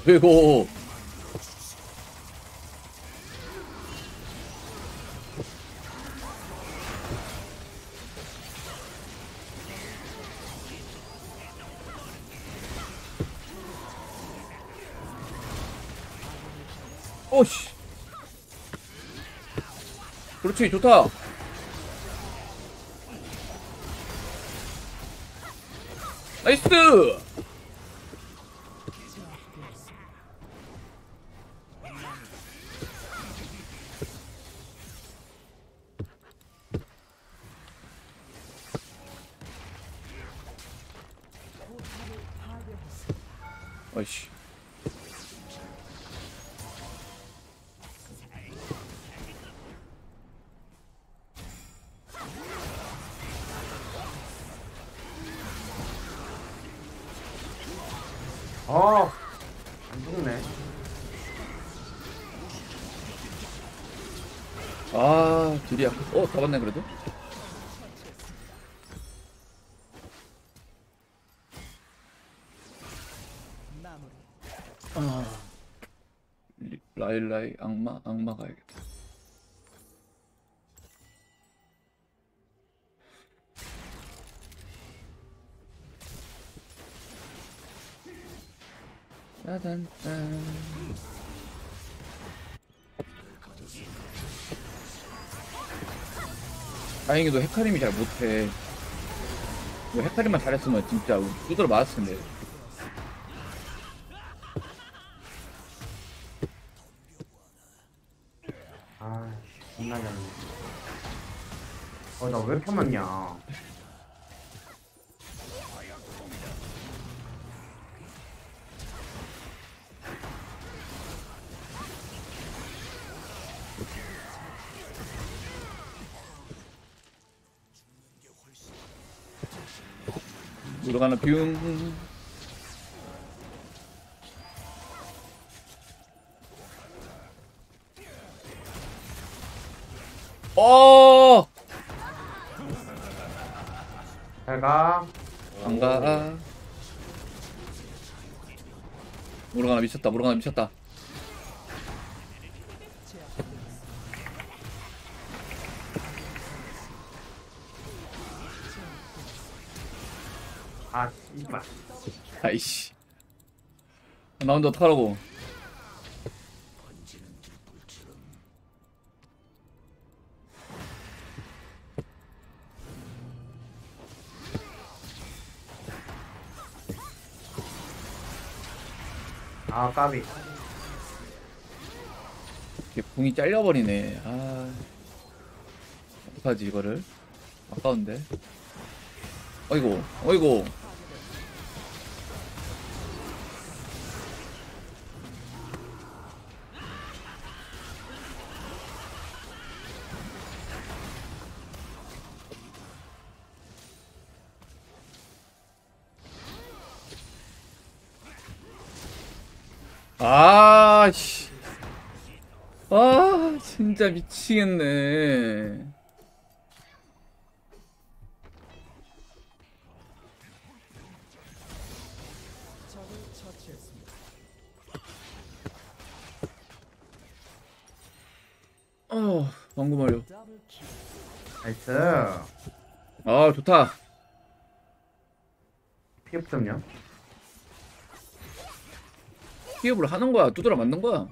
어이구 오씨. 그렇지 좋다. 나이스 어, 안 죽네. 아 딜이 약어 잡았네 그래도. 아. 리- 라일라이 악마 악마 가야겠다 짜잔짠. 다행히도 헤카림이 잘 못해. 이거 헤카림만 잘했으면 진짜 두드러 맞았을 텐데. 아씨 겁나게 하네 어 나 왜 이렇게 많냐 물어가는 뷰. 어! 잘가 안가. 물어가나 미쳤다. 물어가나 미쳤다. 씨발 아이씨. 나 혼자 어떡하라고. 아 까비 이게 붕이 잘려버리네. 아. 어떡하지, 이거를? 아까운데. 어이구, 어이구. 진짜 미치겠네. 어, 방금 말려. 나이스 아, 좋다. 피업 점요 피업을 하는 거야. 두드려 맞는 거야.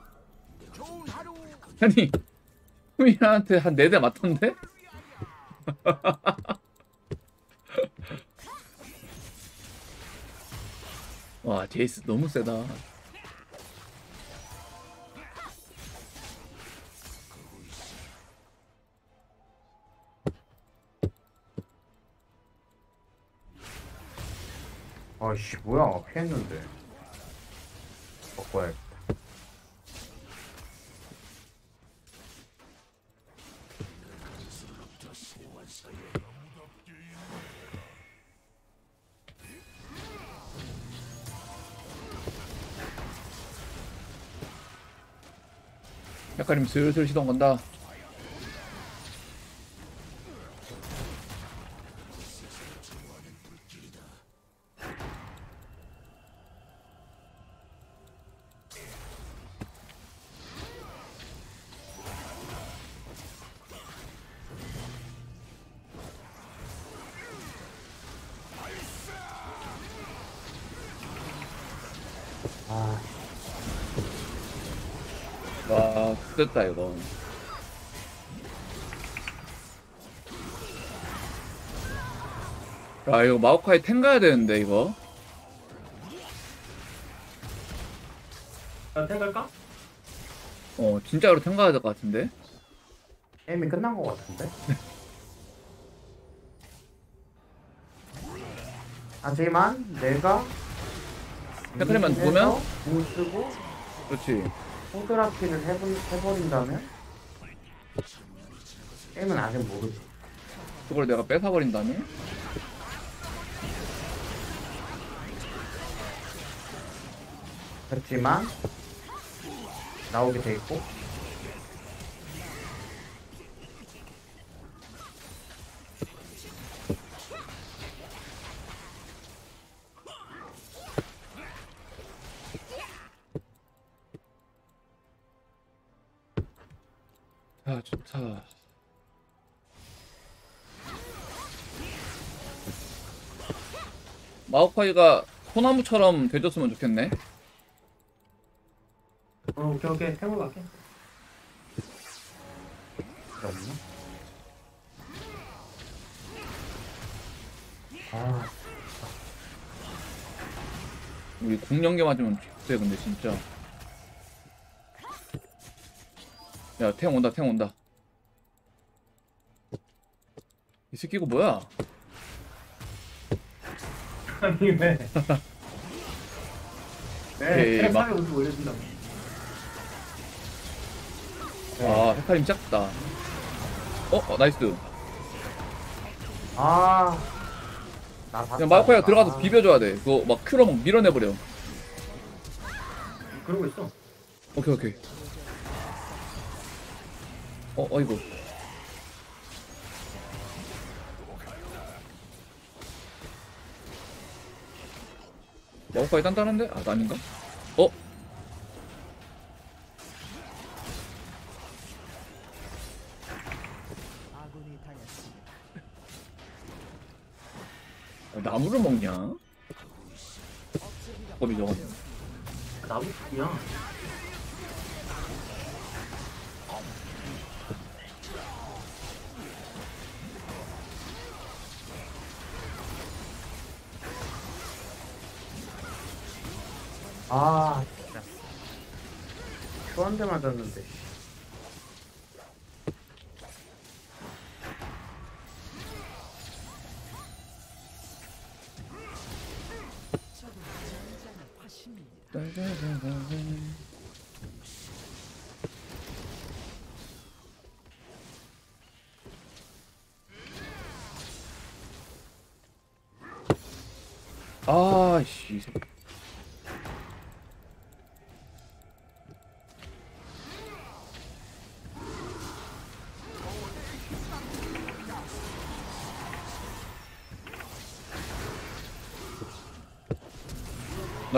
아니, 후미한테 한 네 대 맞던데? 와, 제이스 너무 세다. 아씨 뭐야 피했는데 바꿔야겠다 약간 슬슬 시동 건다. 와, 됐다 이거. 야, 이거 마오카이 탱 가야 되는데 이거. 난 태갈까? 어, 진짜로 탱 가야 될 것 같은데. 게임이 끝난 것 같은데 하지만 내가 이기해서 누르면? 공 쓰고 그렇지. 호드라피를 해버, 해버린다면? 게임은 아직 모르지 그걸 내가 뺏어버린다네. 그렇지만 나오게 돼 있고 마오카이가 소나무처럼 돼줬으면 좋겠네. 어, 오케이, 오케이. 태워 갈게. 아, 우리 궁연계 맞으면 죽대 근데 진짜 야 탱 온다 탱 온다 이 새끼 이거 뭐야 아니, 왜? 네, 오케이, 트랩 막- 450 올려준다고. 아 헤카림 작다 어? 어 nice 아. 나 봤다. 그냥 마오카이가 들어가서 아. 비벼줘야 돼 그거 막 Q로 막 밀어내버려 그러고 있어. 오케이 오케이 어 어이구 마우카이 단단한데? 아나 아닌가?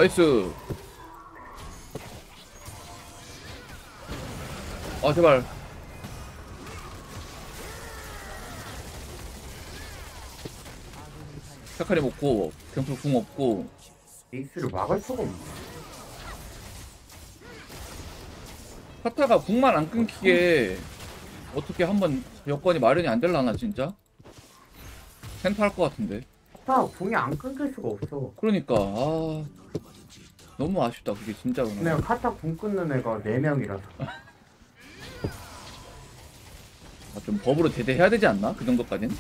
나이스 아 제발 사카림 없고 경풀 궁 없고 에이스를 막을 수가 없네. 파타가 궁만 안 끊기게 어떻게 한번 여건이 마련이 안 될라나 진짜? 센터 할 것 같은데 아, 궁이 안 끊길 수가 없어. 그러니까 아 너무 아쉽다 그게 진짜로 내가 카타 궁 끊는 애가 4명이라서. 아, 좀 법으로 제대해야 되지 않나? 그 정도까진? 가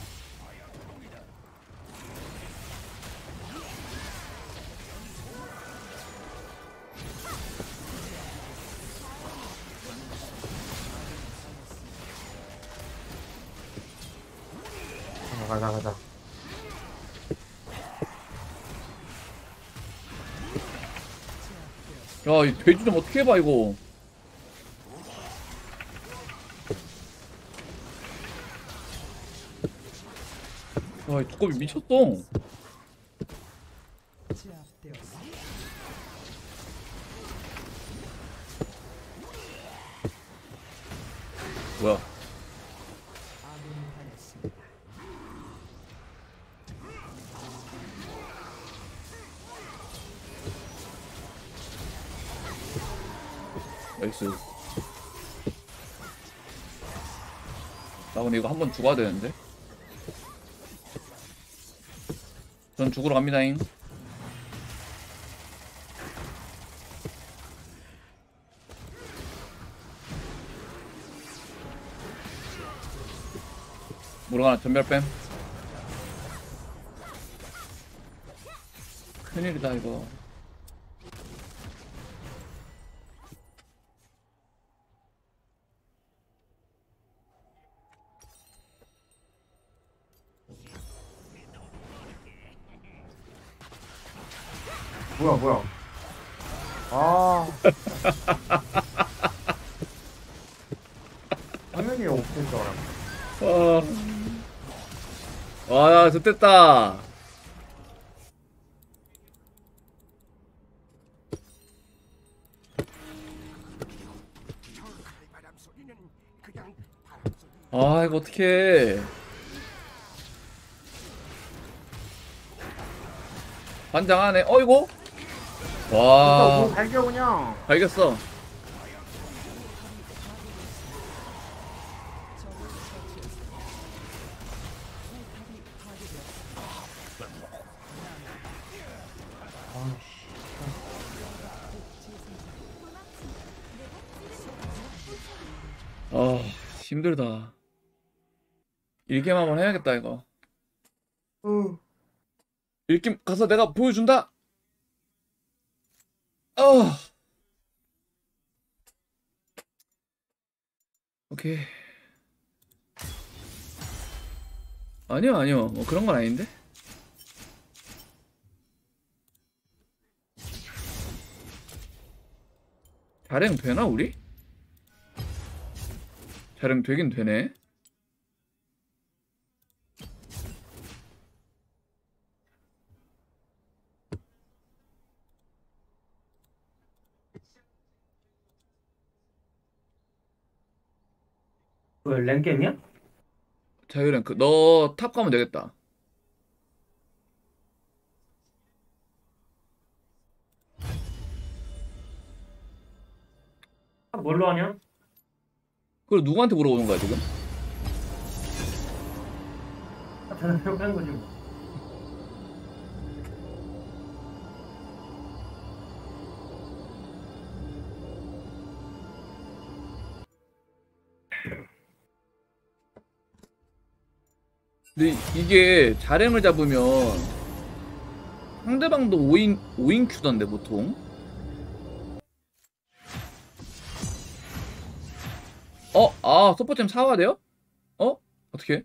돼지 좀 어떻게 해봐, 이거. 와, 이 두꺼비 미쳤어. 한번 죽어야 되는데? 전 죽으러 갑니다잉. 모르가나 전멸뱀. 큰일이다 이거. 뭐야, 뭐야. 아. 화면이 없을 줄 알았네. 아, 와, 좋됐다. 그냥 바람 소리. 아, 이거 어떡해. 반장하네. 어이구. 와. 그러니까 뭐 발겨 그냥. 발겼어. 아 힘들다 일겜 한번 해야겠다 이거 응 일겜 가서 내가 보여준다 아니요 아니요 뭐 그런 건 아닌데 자령 되나 우리? 자령 되긴 되네 왜 랭겜이야? 자유랭크 너 탑 가면 되겠다 아, 뭘로 하냐? 그걸 누구한테 물어보는 거야 지금? 아, 대답해서 하는 거지 뭐. 근데 이게 자랭을 잡으면 상대방도 5인 5인 큐던데 보통 어? 아 서포템 사와야 돼요? 어? 어떻게?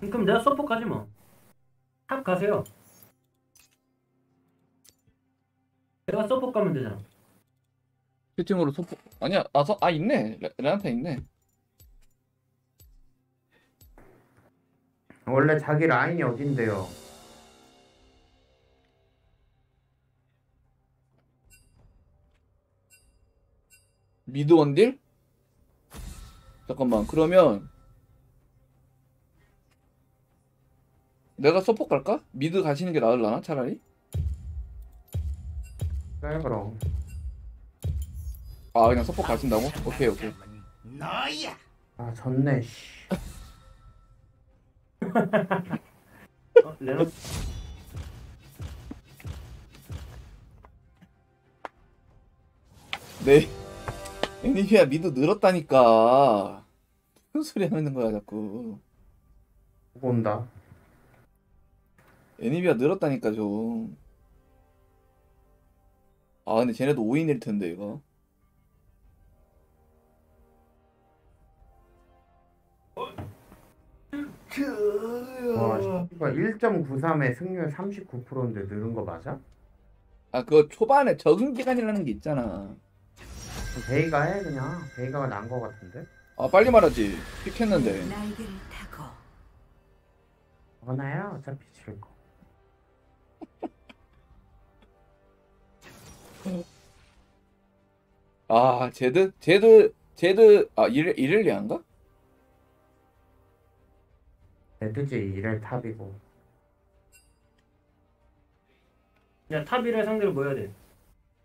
그럼 내가 서포 가지 뭐. top 가세요. 내가 서포 가면 되잖아. 채팅으로 서포 아니야 아, 서, 아 있네 레, 레나타 있네 원래 자기 라인이 어딘데요? mid 원딜? 잠깐만 그러면 내가 서포 갈까? mid 가시는 게 나을라나 차라리? 그래 그럼 아 그냥 서포 가신다고? 오케이 오케이 너야. 아 졌네 씨 어, 레노 네. 애니비아 미드 늘었다니까. 무슨 소리 하는 거야 자꾸. 온다. 애니비아 늘었다니까 좀 아 근데 쟤네도 5인일 텐데 이거 와 씨발 1.93에 승률 39%인데 늘은 거 맞아? 아 그거 초반에 적응 기간이라는 게 있잖아. 베이가 해 그냥. 베이가가 난 거 같은데? 아 빨리 말하지. 픽했는데. 날개를 타고 어차피 질 거. 아 제드? 제드 제드 아 이렐, 이렐리아인가? 레드지 1일 탑이고 야 탑이를 상대로 뭐 해야 돼?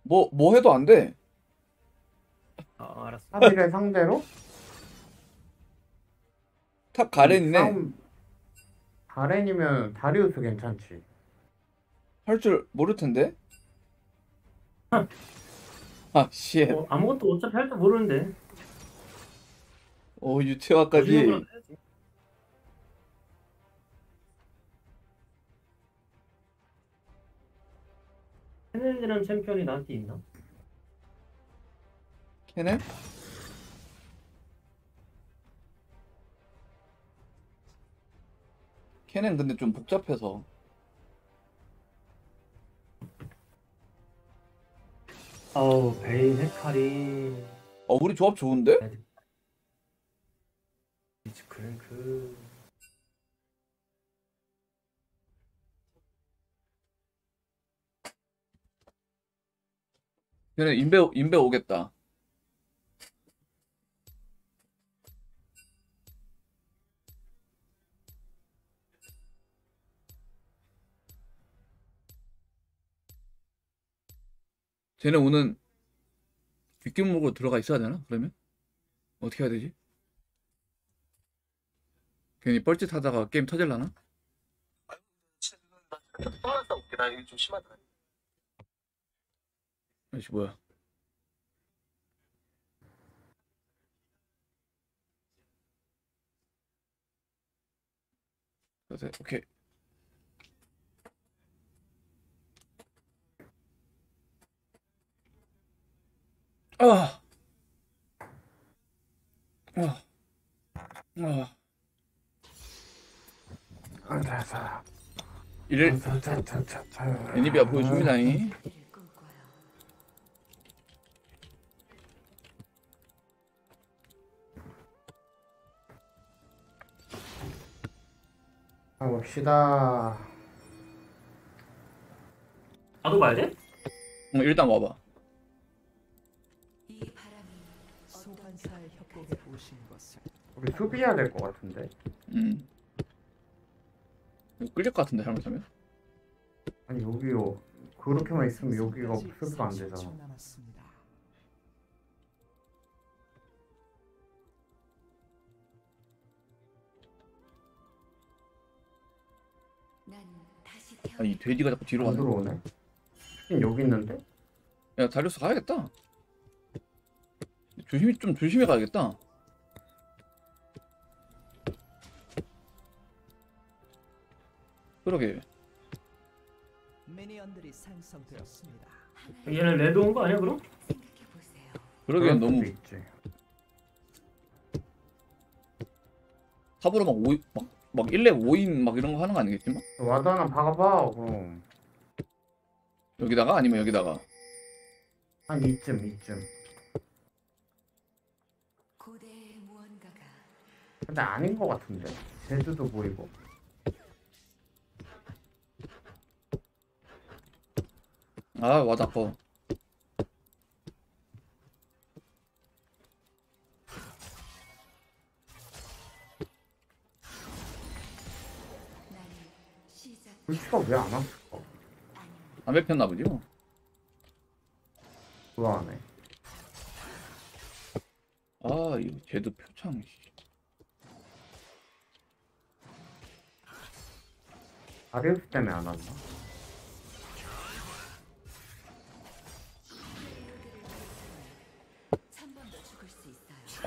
뭐 뭐 해도 안 돼. 아 알았어. 탑이를 상대로 탑 가렌이네. 싸움- 가렌이면 다리우스 괜찮지 할 줄 모를 텐데. 아 씨. 어, 아무것도 어차피 할 줄 모르는데. 어 유채화까지. 케넨이라는 챔피언이 나한테 있나? 걔네? 걔는 근데 좀 복잡해서. 아우 베인 헤카리 어 우리 조합 좋은데? 리치 크랭크 걔네 인베 인베 오겠다. 쟤네 오는 뒷길목으로 들어가 있어야 되나? 그러면 어떻게 해야 되지? 괜히 뻘짓 하다가 게임 터질라나? 떠났다 올게. 나 이거 좀 심하다. 아씨 뭐야? 오케이. 아. 아. 아. 안타사. 이를 애니비아 보여줍니다잉. 가봅시다. 나도 가야 돼? 어, 일단 와봐. 이 바람이 소환사의 협곡에 오신 것을 우리 수비해야 될 것 같은데. 음. 이거 끌릴 것 같은데 잘못하면. 아니 여기요. 그렇게만 있으면 여기가 수비가 안 30초 되잖아. 남았습니다. 아니 이 돼지가 자꾸 뒤로 안 가네. 들어오네. 수빈 여기 있는데? 야 다리우스 가야겠다. 조심히 좀 조심해 가야겠다. 그러게. 미니언들이 생성되었습니다. 얘는 레드 온 거 아니야 그럼? 생각해 보세요. 그러기엔 그럴 너무 있지. 탑으로 막 5, 막, 막 1렙 5인 막 이런 거 하는 거 아니겠지 막? 하나 박아봐. 그럼 여기다가 아니면 여기다가 한 이쯤 이쯤. 고대의 무언가가 근데 아닌 것 같은데. 제주도 보이고. 아 맞아 아파. 불치가 왜 안 왔을까? 담배 폈나 보지 뭐. 좋아하네. 아 이거 쟤도 표창. 씨. 아리우스 때문에 안 왔나?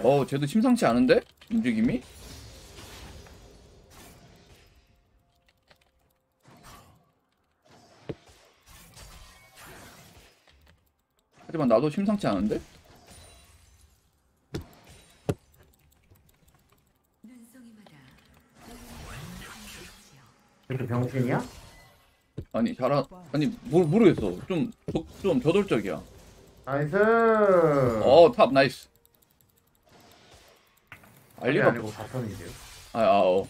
어 쟤도 심상치 않은데 움직임이? 하지만 나도 심상치 않은데? 이렇게 병신이야? 아니 잘하 아니 모, 모르겠어 좀 좀 저돌적이야 nice. 어 top nice 알리 알리가 아니고 bottom이지. 아아어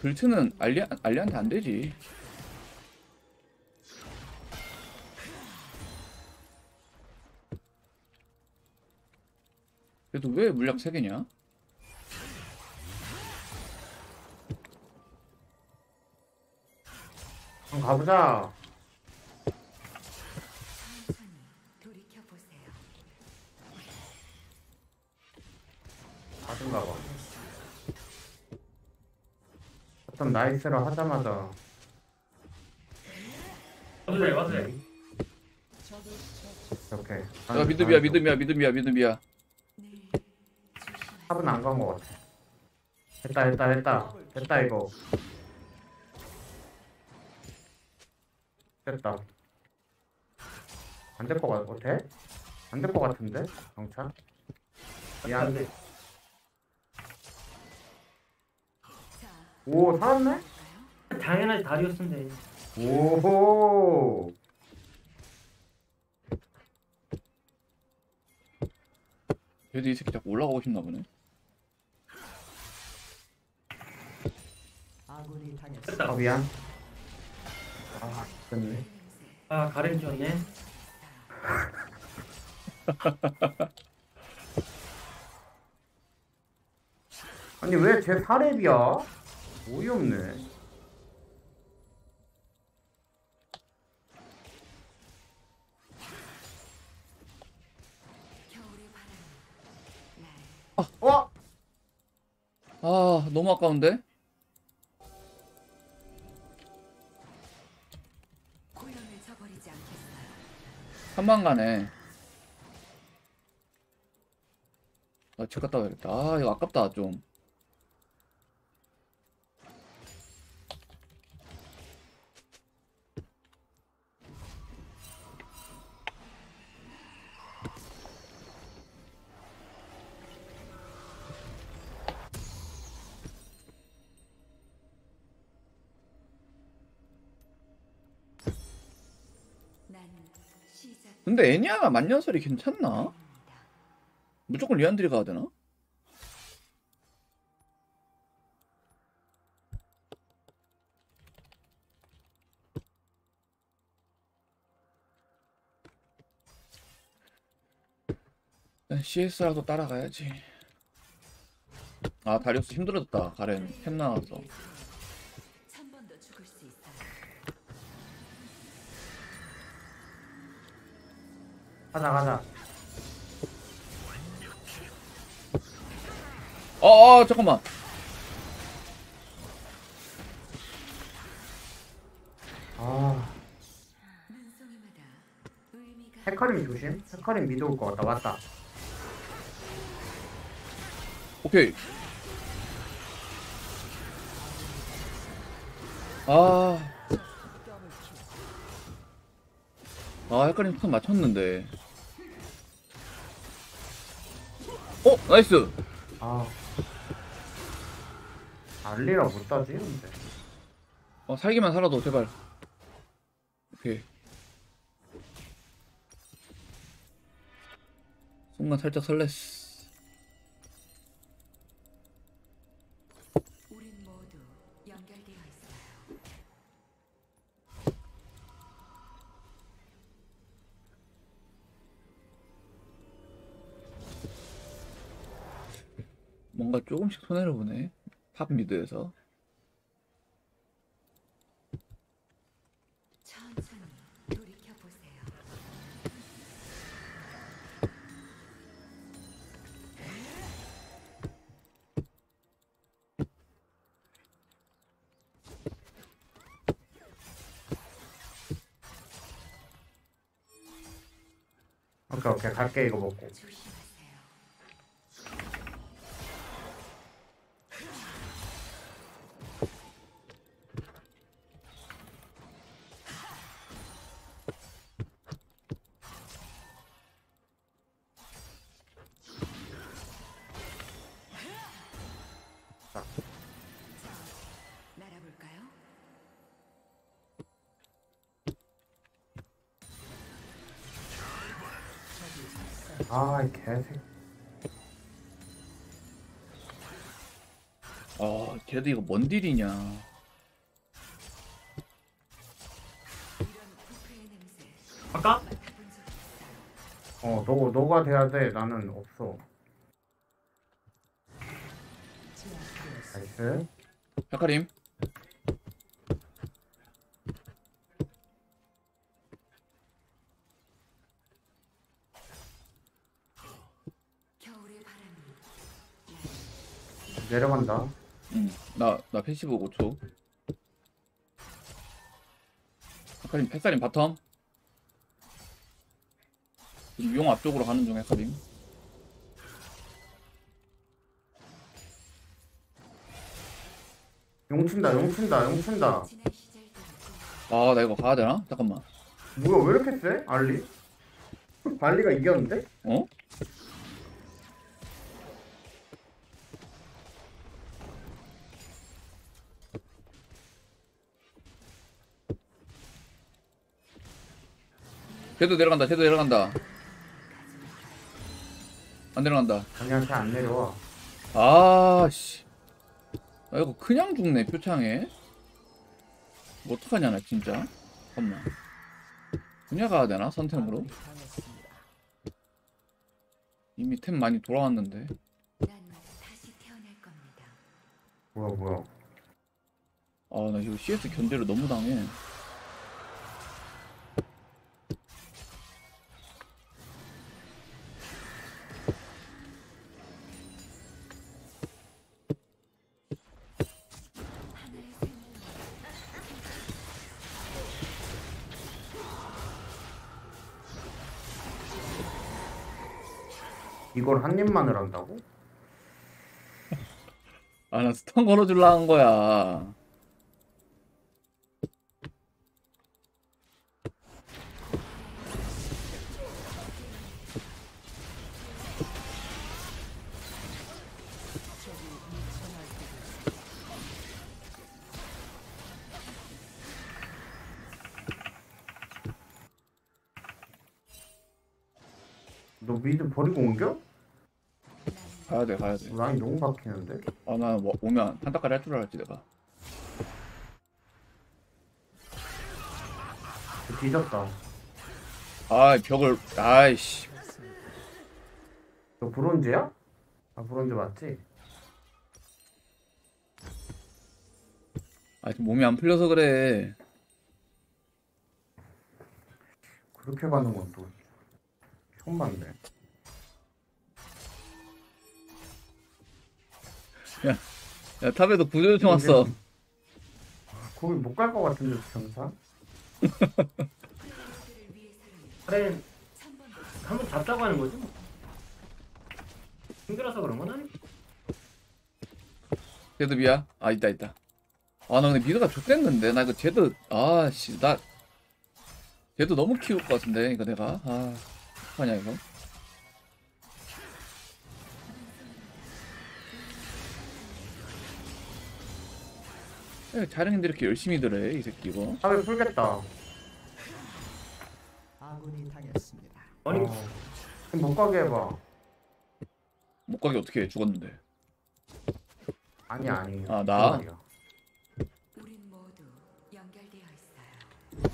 불트는 알리 알리한테 안 되지 그래도 왜 물약 3개냐? 한번 가보자. 천천히 돌이켜 보세요. 가든가 봐. 어떤 나이스를 하자마자 와도 돼. 이렇게. 야 미드비야 미드비야 미드비야 미드비야 늘 합은 안 간 것 같아. 됐다 됐다 됐다 됐다 이거. 됐다. 안 될 것 같아? 안 될 것 같은데? 경찰? 미안. 자, 오 살았네? 당연하지 다리우스인데. 오호. 그래도 이 새끼 자꾸 올라가고 싶나 보네 아 미안. 아 됐네. 아 가렌 줬네. 아니 왜제 사렙이야? 어이없네. 날 어? 아 너무 아까운데? 한방 가네. 나집 갔다 와야겠다. 아 이거 아깝다 좀 근데 애니아가 만년설이 괜찮나? 무조건 리안드리 가야 되나? CS라도 따라가야지. 아 다리우스 힘들어졌다. 가렌 템 나와서. 가자 가자 어, 어 잠깐만. 아 헤카림 조심 헤카림 미드 올것 같다 왔다 오케이. 아. 아, 헤카림 탁 맞췄는데. 어, nice. 아 알리라 못 따지 근데 어, 살기만 살아도 제발. 오케이. 순간 살짝 설렜어. 뭔가 조금씩 손해를 보네. 팝 미드에서. 오케이 오케이 갈게 이거 먹고 아이 개새끼 아, 걔도 이거 뭔 딜이냐. 아까? 어 너, 너가 돼야 돼 나는 없어 나이스 헷갈림. 겨울의 바람이 내려간다 응. 나, 나 passive 5초. 헤카림, 헤카림 bottom. 지금 용 앞쪽으로 가는 중 헤카림. 용춘다 용춘다 용춘다 지난 시절들을 아, 나 이거 가야 되나? 잠깐만. 뭐야 왜 이렇게 세? 알리? 알리가 이겼는데? 어? 쟤도 내려간다, 쟤도 내려간다. 안 내려간다. 자기한테 안 내려와 아, 씨. 아, 이거 그냥 죽네, 표창에. 뭐 어떡하냐, 나 진짜. 잠깐만. 그냥 가야 되나, 선템으로? 이미 템 많이 돌아왔는데. 뭐야 뭐야 아, 나 이거 CS 견제를 너무 당해. 이걸 한 입만을 한다고? 아나 스턴 걸어줄라 한 거야 너 미드 버리고 옮겨? 가야 돼 가야 돼. 라인 너무 박히는데? 아나 뭐, 오면 한타까지 할 줄 알았지 내가. 뒤졌다. 아 벽을 아이씨. 너 브론즈야? 아 브론즈 맞지? 아 지금 몸이 안 풀려서 그래. 그렇게 가는 건 또 처음 봤네. 야 top에도 구조 요청 왔어. 거기 못 갈 것 같은데 경사? 그래 한번 잡자고 하는 거지 뭐. 힘들어서 그런 건 아니. 제드 미야? 아 있다 있다. 아 나 근데 mid가 좋댔는데 나 이거 제드 아씨 나 제드 너무 키울 것 같은데 이거 내가 아 어떡하냐 이거. 자령인데 이렇게 열심히 들어 이 새끼 이거. 탑에 풀겠다. 아군이 당했습니다. 아니 어. 못 가게 해봐. 못 가게 어떻게 해 죽었는데. 아니 아니. 아, 나? 그 말이야. 우린 모두 연결되어 있어요.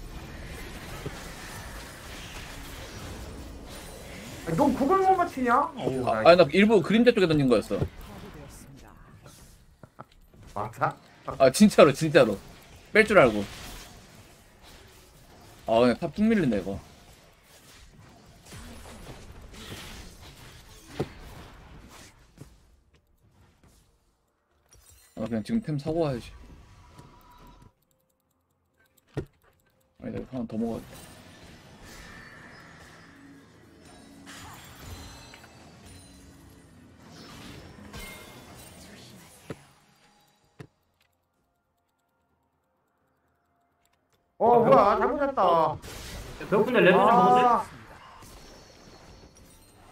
아니, 넌 그걸 못 맞히냐? 어우, 아, 나 아니 나 일부 그림자 쪽에 던진 거였어. 맞아? 아 진짜로 진짜로 뺄 줄 알고. 아 그냥 탑쭉 밀린다 이거. 아 그냥 지금 템 사고 와야지. 아니 내가 하나 더 먹어야겠 어 뭐야 잘못했다. 배고픈데 레드 좀 먹었네. 아,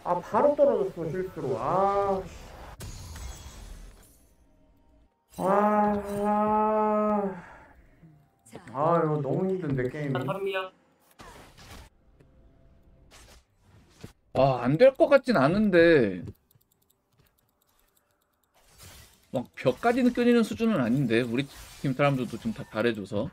아 바로 떨어졌어 실수로. 아. 씨. 아, 아, 자, 아 이거 너무 힘든데 게임이. 한 사람이야. 아, 안될 것 같진 않은데. 막 벽까지 느껴지는 수준은 아닌데. 우리 팀 사람들도 지금 다 잘해줘서.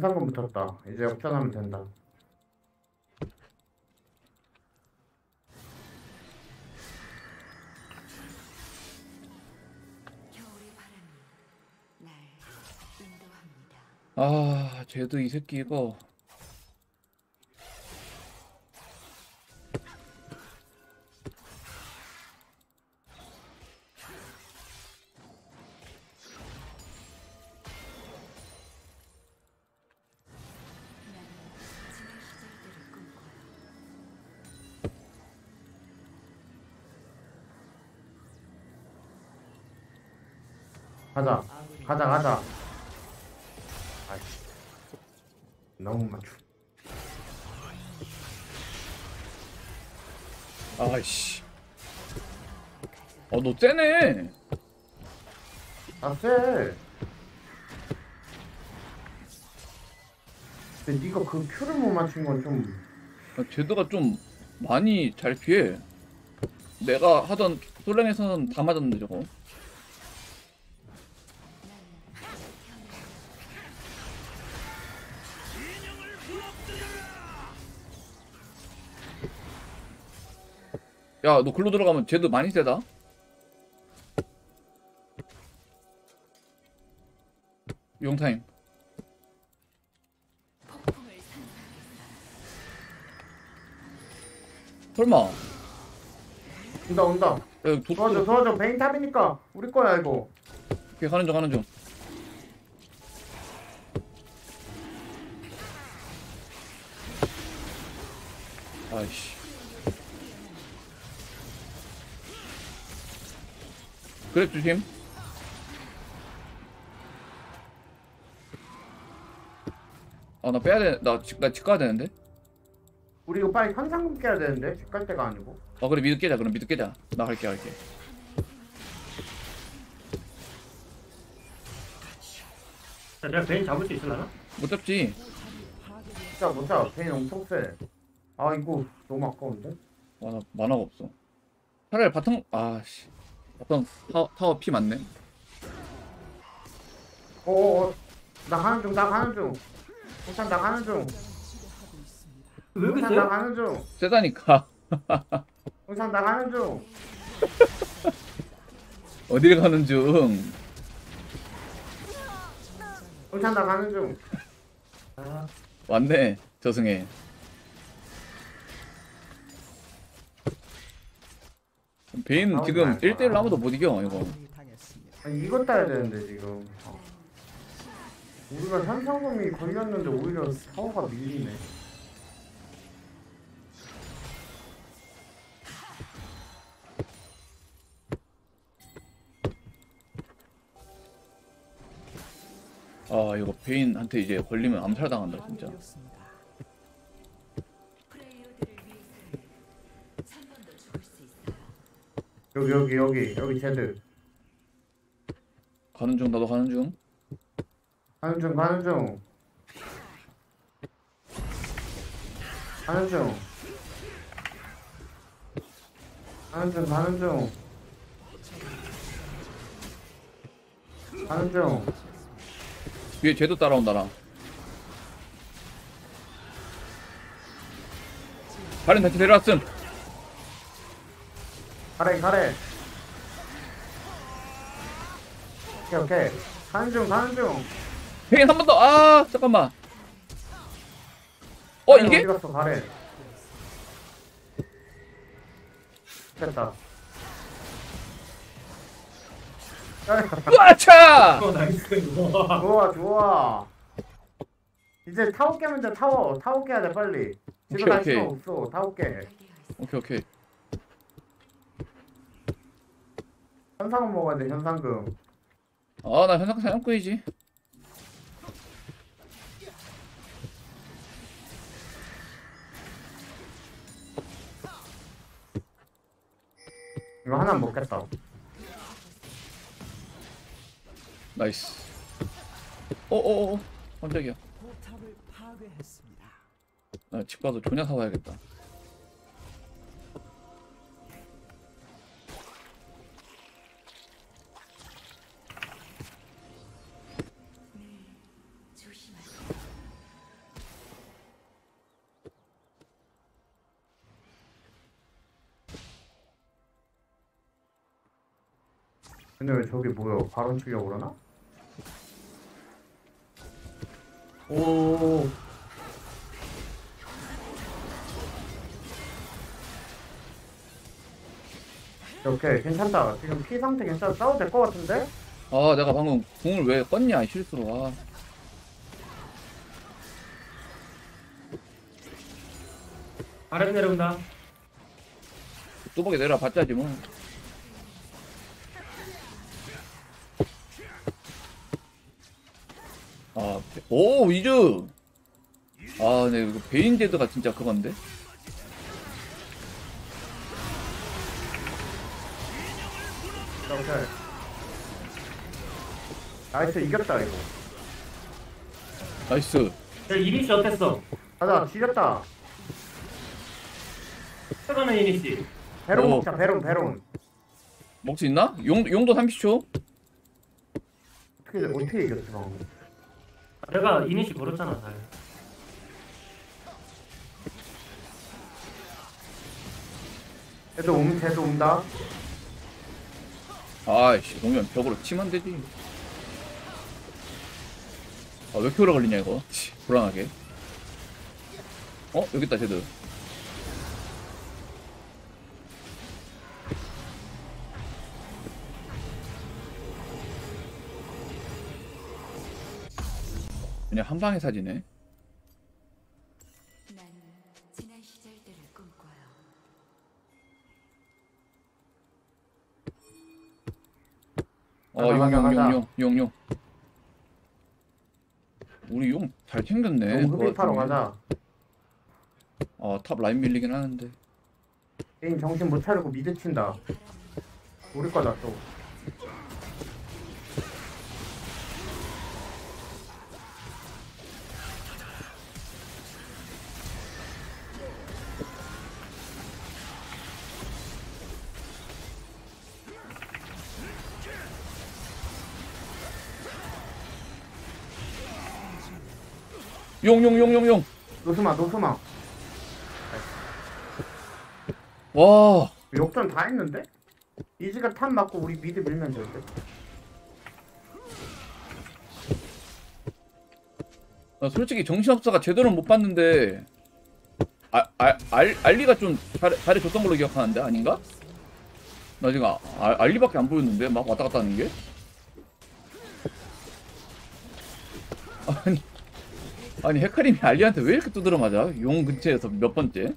현상금 붙었다. 이제 역전하면 된다. 아, 쟤도 이 새끼 이거. 가자. 가자 가자. 아이씨. 너무 맞추. 아이씨. 어, 너 쎄네. 아 쎄. 근데 네가 그 큐를 못 맞춘 건 좀. 아, 제드가 좀 많이 잘 피해. 내가 하던 솔랭에서는 다 맞았는데 저거. 야, 너 글로 들어가면 제드 많이 세다. 용타임. 설마. 온다 온다. 야, 도, 도와줘 도와줘. 베인 탑이니까 우리 거야 이거. 오케이, 가는 중, 가는 중. 아이씨. 그래, 조심. 아, 나 빼야 돼. 나 집, 나집 가야 되는데? 우리 이거 빨리 현상금 깨야 되는데? 집 갈 때가 아니고. 어 그래 mid 깨자. 그럼 mid 깨자. 나 갈게 갈게. 자, 내가 베인 잡을 수 있을라나? 못 잡지. 진짜 못잡 베인 엄청 세 아 이거 너무 아까운데? 와나 마나가 없어. 차라리 bottom 아씨 bottom 타워, 타워 피 많네. 어어어 나 가는 중 나 가는 중. 홍찬 나 가는 중. 왜 이렇게 홍찬 나 세요? 가는 중. 세다니까. 홍찬 나 가는 중. 어딜 가는 중? 홍찬 나 가는 중. 아, 왔네 저승에 베인 나오지 지금 말 거야. 1대1로 아무도 못 이겨 이거. 아니 이거 따야 되는데 지금 어. 우리가 현상금이 걸렸는데 오히려 타워가 밀리네 아 이거 베인한테 이제 걸리면 암살당한다 진짜 여기 여기 여기 여기 제드 가는 중 나도 가는 중. 가는 중 가는 중. 가는 중. 가는 중 가는 중. 가는 중. 위에 쟤도 따라온다 나. 가렌 다시 내려왔음 가렌 가렌. 오케이 오케이. 가는 중 가는 중. 베인 한번 더. 아 잠깐만. 어 가렌 이게? 어디 갔어? 가렌. 됐다. 으아차! 어, nice. 와. 좋아 좋아. 이제 타워 깨면 돼 타워. 타워 깨야 돼 빨리. 오케이, 오케이. 시간 없어. 타워 깨. 오케이 오케이 현상금 먹어야 돼 현상금. 아 나 현상 사냥꾼이지. 이거 하나 먹겠다. 나이스. 어어어 깜짝이야. 포탑을 파괴했습니다. 나집 가서 조냐 사와야겠다 근데 왜 저기 뭐야? 바로 치려고 그러나? 오. 오케이 괜찮다. 지금 피 상태 괜찮아. 싸워도 될 것 같은데? 아 내가 방금 궁을 왜 껐냐 실수로. 아. 아래 내려온다. 뚜벅이 내려 봤자지 뭐 아, 베- 오, 이즈! 아, 근데 이거 베인제드가 진짜 그건데? 오케이 nice 이겼다 이거 nice. 야, 이니시 어땠어? 가자 지렸다 최근에 이니시. 바론 오. 먹자 바론 바론 먹을 수 있나? 용, 용도 30초? 어떻게 어떻게 이겼지 방금 내가 이니시 걸었잖아, 잘. 쟤도 옴 쟤도 온다 아이씨, 오면 벽으로 치면 되지. 아, 왜 이렇게 오래 걸리냐, 이거. 치, 불안하게. 어? 여기 있다, 쟤들. 그냥 한 방에 사지네. 어, 용, 용. 용, 용, 용, 용. 우리 용 잘 챙겼네. 용 흡입하러 그 와중에. 가자 아탑 라인 밀리긴 하는데 개인 정신 못 차리고 미드 친다. 우리 거다 또. 용 용 용 용 용 no스마 no스마. 와 역전 다 했는데? 이즈가 top 막고 우리 mid 밀면 될 듯. 나 솔직히 정신없어가 제대로 못 봤는데 아, 아, 알, 알리가 좀 잘, 잘해줬던 걸로 기억하는데 아닌가? 나 지금 아, 아, 알리밖에 안 보였는데 막 왔다 갔다 하는 게? 아니 아니 헤카림이 알리한테 왜 이렇게 두드려 맞아? 용 근처에서 몇 번째?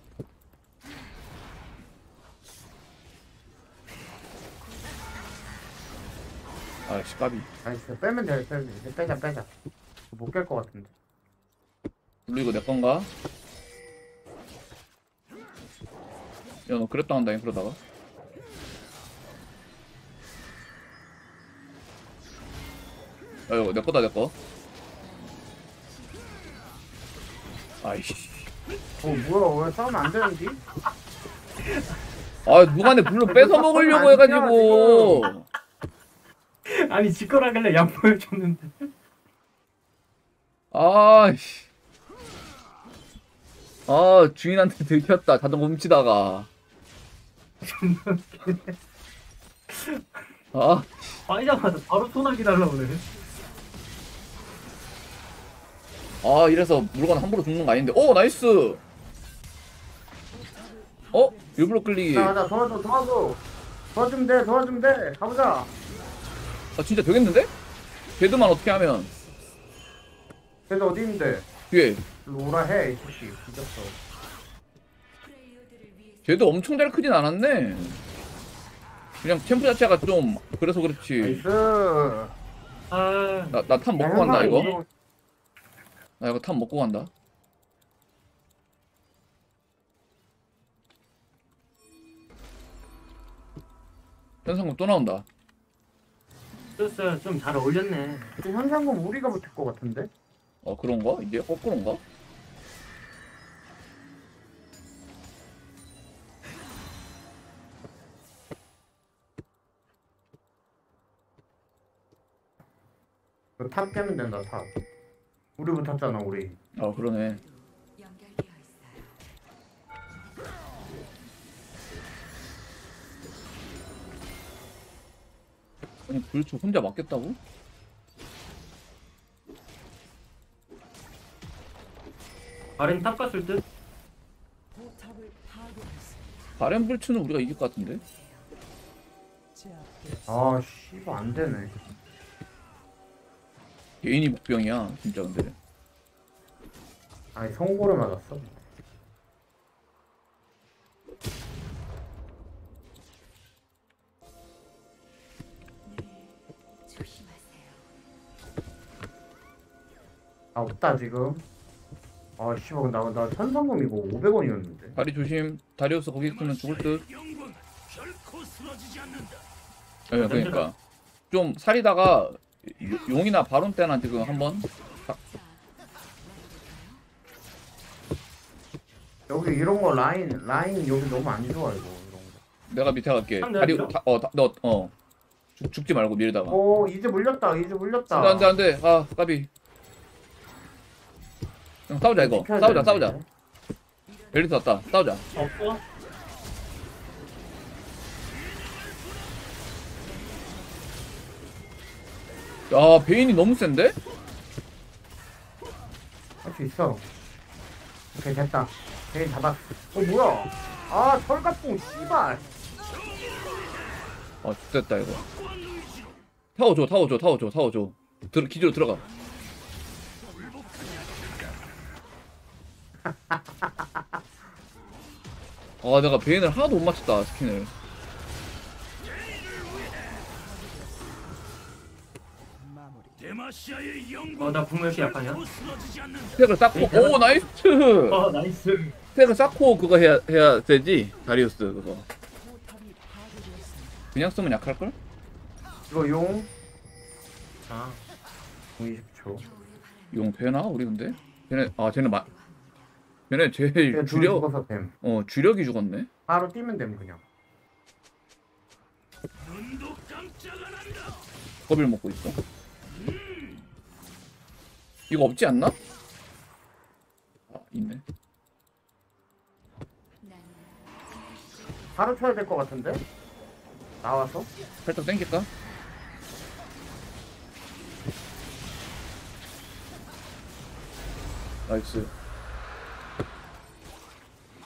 아씨 까비 nice 빼면 돼 빼면 돼 이제 빼자 빼자. 못 깰 것 같은데. blue 이거 내 건가? 야 너 grab 당한다잉 그러다가 야 이거 내 거다 내 거 아이씨 어 뭐야 왜 싸우면 안 되는지? 아 누가 내 blue 뺏어 먹으려고 해가지고 아니 지꺼라길래 양보해줬는데. 아이씨 아 주인한테 들켰다 자전거 훔치다가 아 빠지자마자 바로 소나기 달라오네. 아 이래서 물건 함부로 죽는 거 아닌데 오 나이스 어? 일부러 끌리기 자 가자 도와줘 도와줘. 도와주면 돼 도와주면 돼 가보자. 아 진짜 되겠는데? 걔드만 어떻게 하면 걔도 어디 있는데? 뒤에 로라 해 이씨 뒤졌어. 걔도 엄청 잘 크진 않았네 그냥 champ 자체가 좀 그래서 그렇지 nice. 아, 나나 top 먹고 간다 이거 나 이거 top 먹고 간다 현상금 또 나온다 됐어. 좀잘 어울렸네. 현상금 우리가 붙을 것 같은데? 어 그런가? 이게 거꾸로인가? 이거 top 깨면 된다 top. 우리 붙었잖아 우리. 아 그러네. 아니 블츠 혼자 막겠다고? 베인 top 갔을 듯. 베인 블츠는 우리가 이길 것 같은데? 아 씨발 안 되네. 개인이 목병이야 진짜 근데 아니 성고를 맞았어. 아 없다 지금. 아 씨발 나나 현상금 이거 500원이었는데. 다리 조심 다리우스 거기 있으면 죽을 듯 영광 결코 쓰러지지 않는다. 예, 그러니까 좀 살이다가 요- 용이나 바론 때나 지금 한번 여기 이런 거 라인 라인 여기 너무 안 좋아 이거 이런 거. 내가 밑에 갈게 다리 하죠? 어너어 죽지 말고 밀다가 오 이제 물렸다 이제 물렸다. 안돼 안돼 안돼 아 까비 형 싸우자 이거 싸우자. 싸우자 벨리트 왔다 싸우자 없어? 야 베인이 너무 센데? 할 수 있어. 오케이 됐다. 개인 잡았어. 어 뭐야? 아 철갑봉 씨발. 아 죽됐다 이거 타워 줘 타워 줘 타워 줘 타워 줘 들, 기지로 들어가 아 내가 베인을 하나도 못 맞췄다 스킬을 어, 나 분명 이렇게 약하냐? 스택을 쌓고 오 nice 어, nice. 스택을 쌓고 그거 해야 해야 되지 다리우스 그거. 그냥 쓰면 약할걸? 이거 용. 자, 공 20초. 용 되나 우리 근데? 쟤네 아 쟤네 마 쟤네 제일 둘 주력 죽어서 됨. 어 주력이 죽었네 바로 뛰면 됨 그냥. 눈도 깜짝 안 한다. 겁을 먹고 있어 이거 없지 않나? 아 있네 바로 쳐야 될 것 같은데? 나와서? 살짝 땡길까? Nice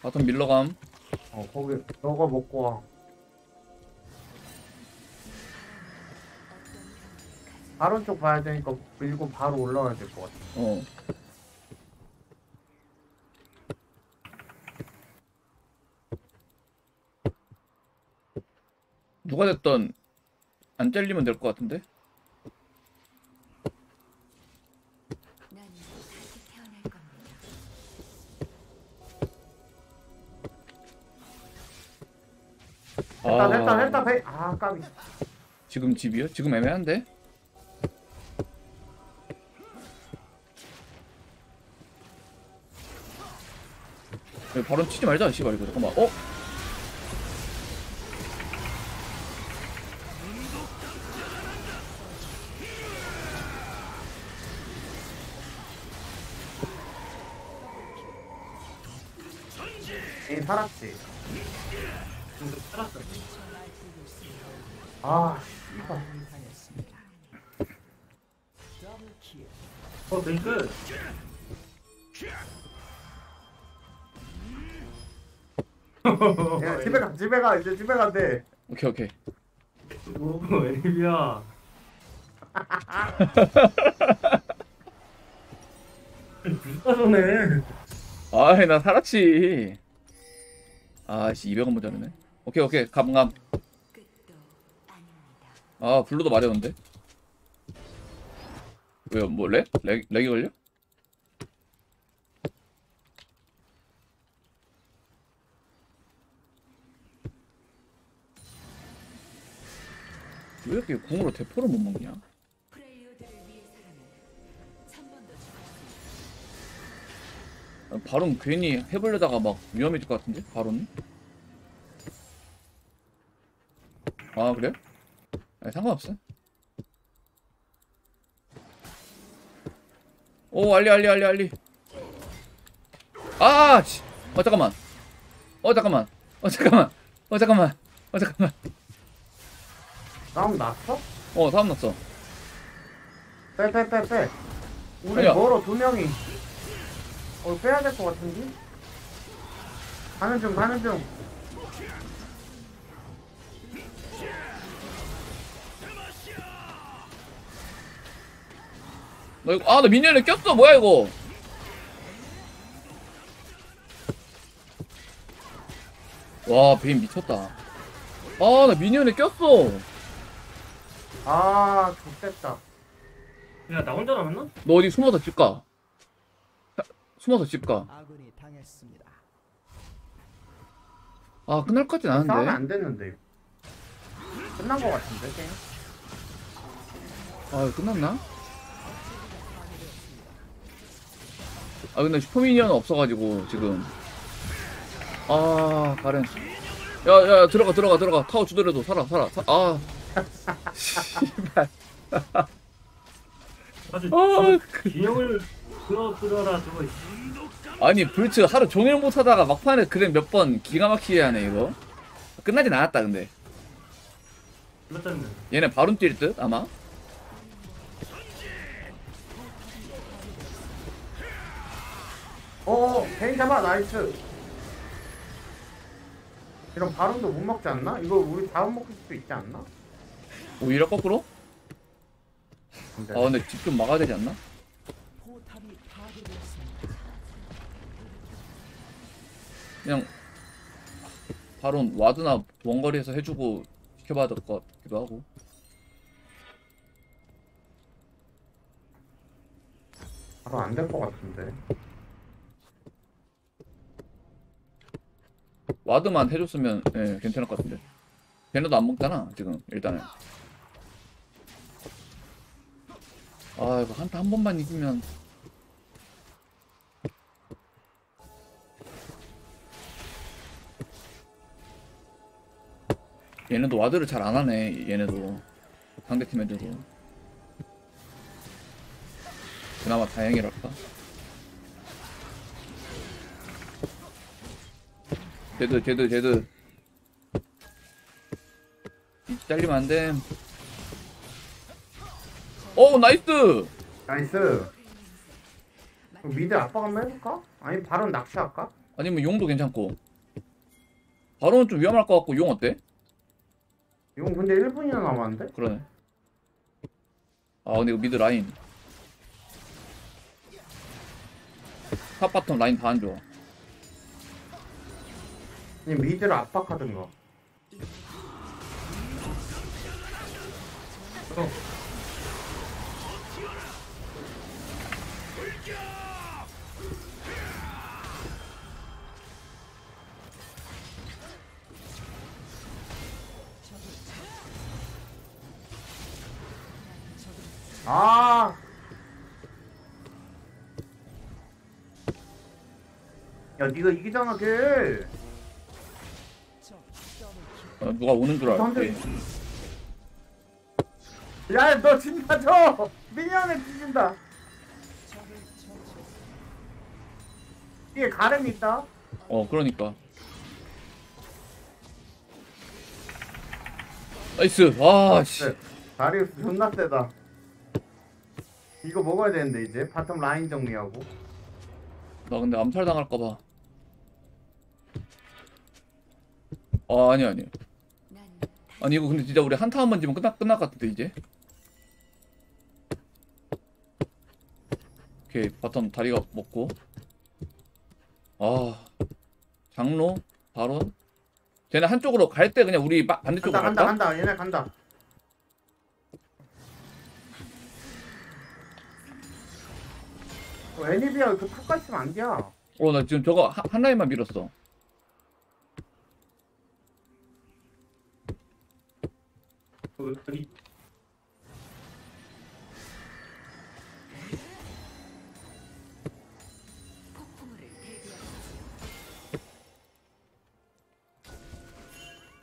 bottom 밀러감 어 거기 너가 먹고 와. 바론 쪽 봐야 되니까 밀고 바로 올라와야 될 것 같아. 어 누가 됐던 안 잘리면 될 것 같은데? 나는 다시 태어날 겁니다. 일단 일단 일단 배. 아 까비. 지금 집이요? 지금 애매한데? 바로 치지 말자 씨발 이거 잠깐만 어? 이 살았지. 살았어. 아. 더블킬. 어, 뱅크. 야, 집에 가 집에 가 이제 집에 가대. 오케이 오케이 오, 엘비야. 누가 전에? 아이 나 살았지 아씨 200원 모자르네 오케이 오케이 감감. 아 블루도 마려운데 왜요 뭐 lag? lag? lag이 걸려? 왜 이렇게 궁으로 대포를 못 먹냐? 바론 괜히 해보려다가 막 위험해질 것 같은데? 바론은? 아 그래요? 아니 상관없어 오 알리 알리 알리 알리 아! 씨. 어 잠깐만 어 잠깐만 어 잠깐만 어 잠깐만 어 잠깐만 싸움 났어? 어 다음 났어 빼 빼 빼 빼. 우리 아니야. 멀어 두 명이. 어 빼야 될 것 같은데? 가는 중 가는 중. 너 이거 아나 미니언에 꼈어 뭐야 이거 와 베인 미쳤다 아나 미니언에 꼈어 아 좋겠다. 야, 나 혼자 남았나? 너 어디 숨어서 집가 숨어서 집 가 아군이 당했습니다. 아 끝날 것 같진 않은데 안 됐는데. 끝난 것 같은데 게임. 아 끝났나? 아 근데 슈퍼미니언은 없어가지고 지금 아 가렌 야 야 들어가 들어가 들어가 타워 주더라도 살아 살아 사, 아 아주 아, 저거. 아니 불츠 하루 종일 못 하다가 막판에 그래 몇 번 기가 막히게 하네 이거 끝나진 않았다 근데 불렀다는 얘네 바론 뛸 듯 아마 어 베인 잡아 nice. 이런 바론도 못 먹지 않나? 이거 우리 다음 먹을 수도 있지 않나? 오히려 거꾸로? 근데 아 근데 집 좀 막아야 되지 않나? 그냥 바론 ward나 원거리에서 해주고 지켜봐야 될 것 같기도 하고 바론 안 될 것 같은데. ward만 해줬으면 예, 괜찮을 것 같은데. 걔네도 안 먹잖아 지금 일단은. 아 이거 한타 한 번만 이기면. 얘네도 ward를 잘 안 하네 얘네도. 상대팀 애들도. 그나마 다행이랄까? 제드 제드 제드 이 잘리면 안됨 오 nice nice. 그럼 mid 압박 한번 해볼까? 아니 바론 낚시할까? 아니면 용도 괜찮고 바론은 좀 위험할 것 같고 용 어때? 이건 근데 1분이나 남았는데? 그러네 아 근데 이거 mid 라인 top bottom 라인 다 안 좋아 그냥 mid를 압박하든가. 아! 야, 니가 이기잖아, 걔. 어, 누가 오는 줄 알았지 야, 너 진짜 져! 미니언에 뒤진다. 뒤에 가름 있다. 어 그러니까 Nice 와씨 네. 다리우스 존나 세다. 이거 먹어야 되는데, 이제. Bottom 라인 정리하고. 나 근데 암살 당할까봐 아 아니 아니 아니 이거 근데 진짜 우리 한타 한 번 지면 끝나 끝날 것 같은데 이제 오케이 bottom 다리가 먹고 아 장로 바론 쟤네 한쪽으로 갈 때 그냥 우리 바- 반대쪽으로 간다, 간다, 갈까? 간다. 얘네 간다. 애니비야, 그 탑까지 쓰면 안 돼. 어 나 지금 저거 한, 한 라인만 밀었어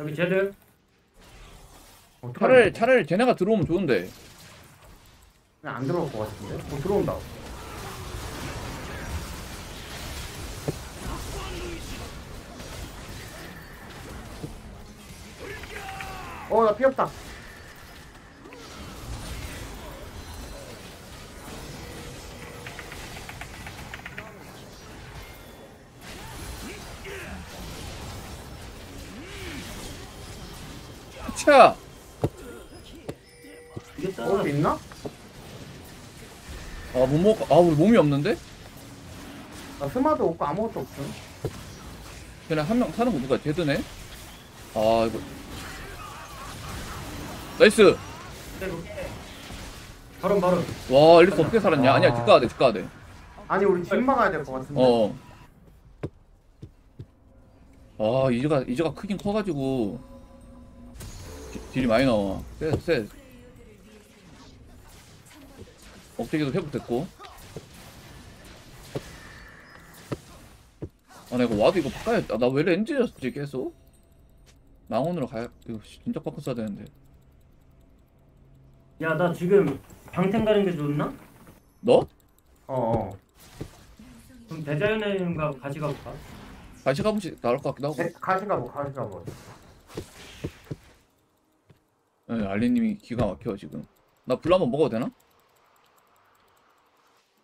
여기 제드 차라리 차라리 쟤네가 들어오면 좋은데 그냥 안 들어올 것 같은데? 어, 들어온다. 어, 나 피었다. 차 먹을 수 있나? 아 못 먹, 아 우리 몸이 없는데? 나 스마도 없고 아무것도 없음. 쟤네 한명 사는 거 누가 제드네? 아 이거 나이스 바로 바로 와 일리스 어떻게 살았냐? 아니야 집 가야 돼, 집 가야 돼. 아니, 우리 집 막아야 될 것 같은데. 어. 아 이즈가 이즈가 크긴 커가지고 디- 딜이 많이 나와. 쎄 쎄. 억제기도 회복됐고. 아, 나 이거 와도 이거 바꿔야, 아, 나왜 렌즈였지, 계속? 망원으로 가야, 이거 씨, 진짜 바꿔 써야 되는데. 야 나 지금 방템 가는 게 좋나? 너? 어, 어. 그럼 대자연인가 같이 가볼까? 다시 가보시 나올 것 같기도 하고. 네, 가시 가보, 가시 가보. 네, 알리님이 기가 막혀, 지금. 나 불 한번 먹어도 되나?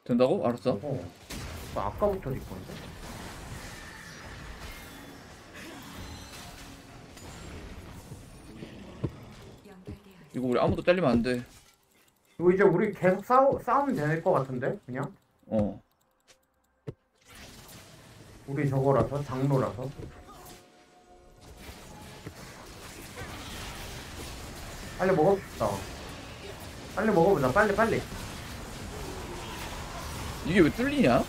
된다고? 알았어. 어. 나 아까부터 있건데? 이거 우리 아무도 잘리면 안 돼. 이거 이제 우리 계속 싸우, 싸우면 될 것 같은데? 그냥? 어. 우리 저거라서, 장로라서. 빨리 먹읍시다. 빨리 먹어보자, 빨리, 빨리. 이게 왜 뚫리냐?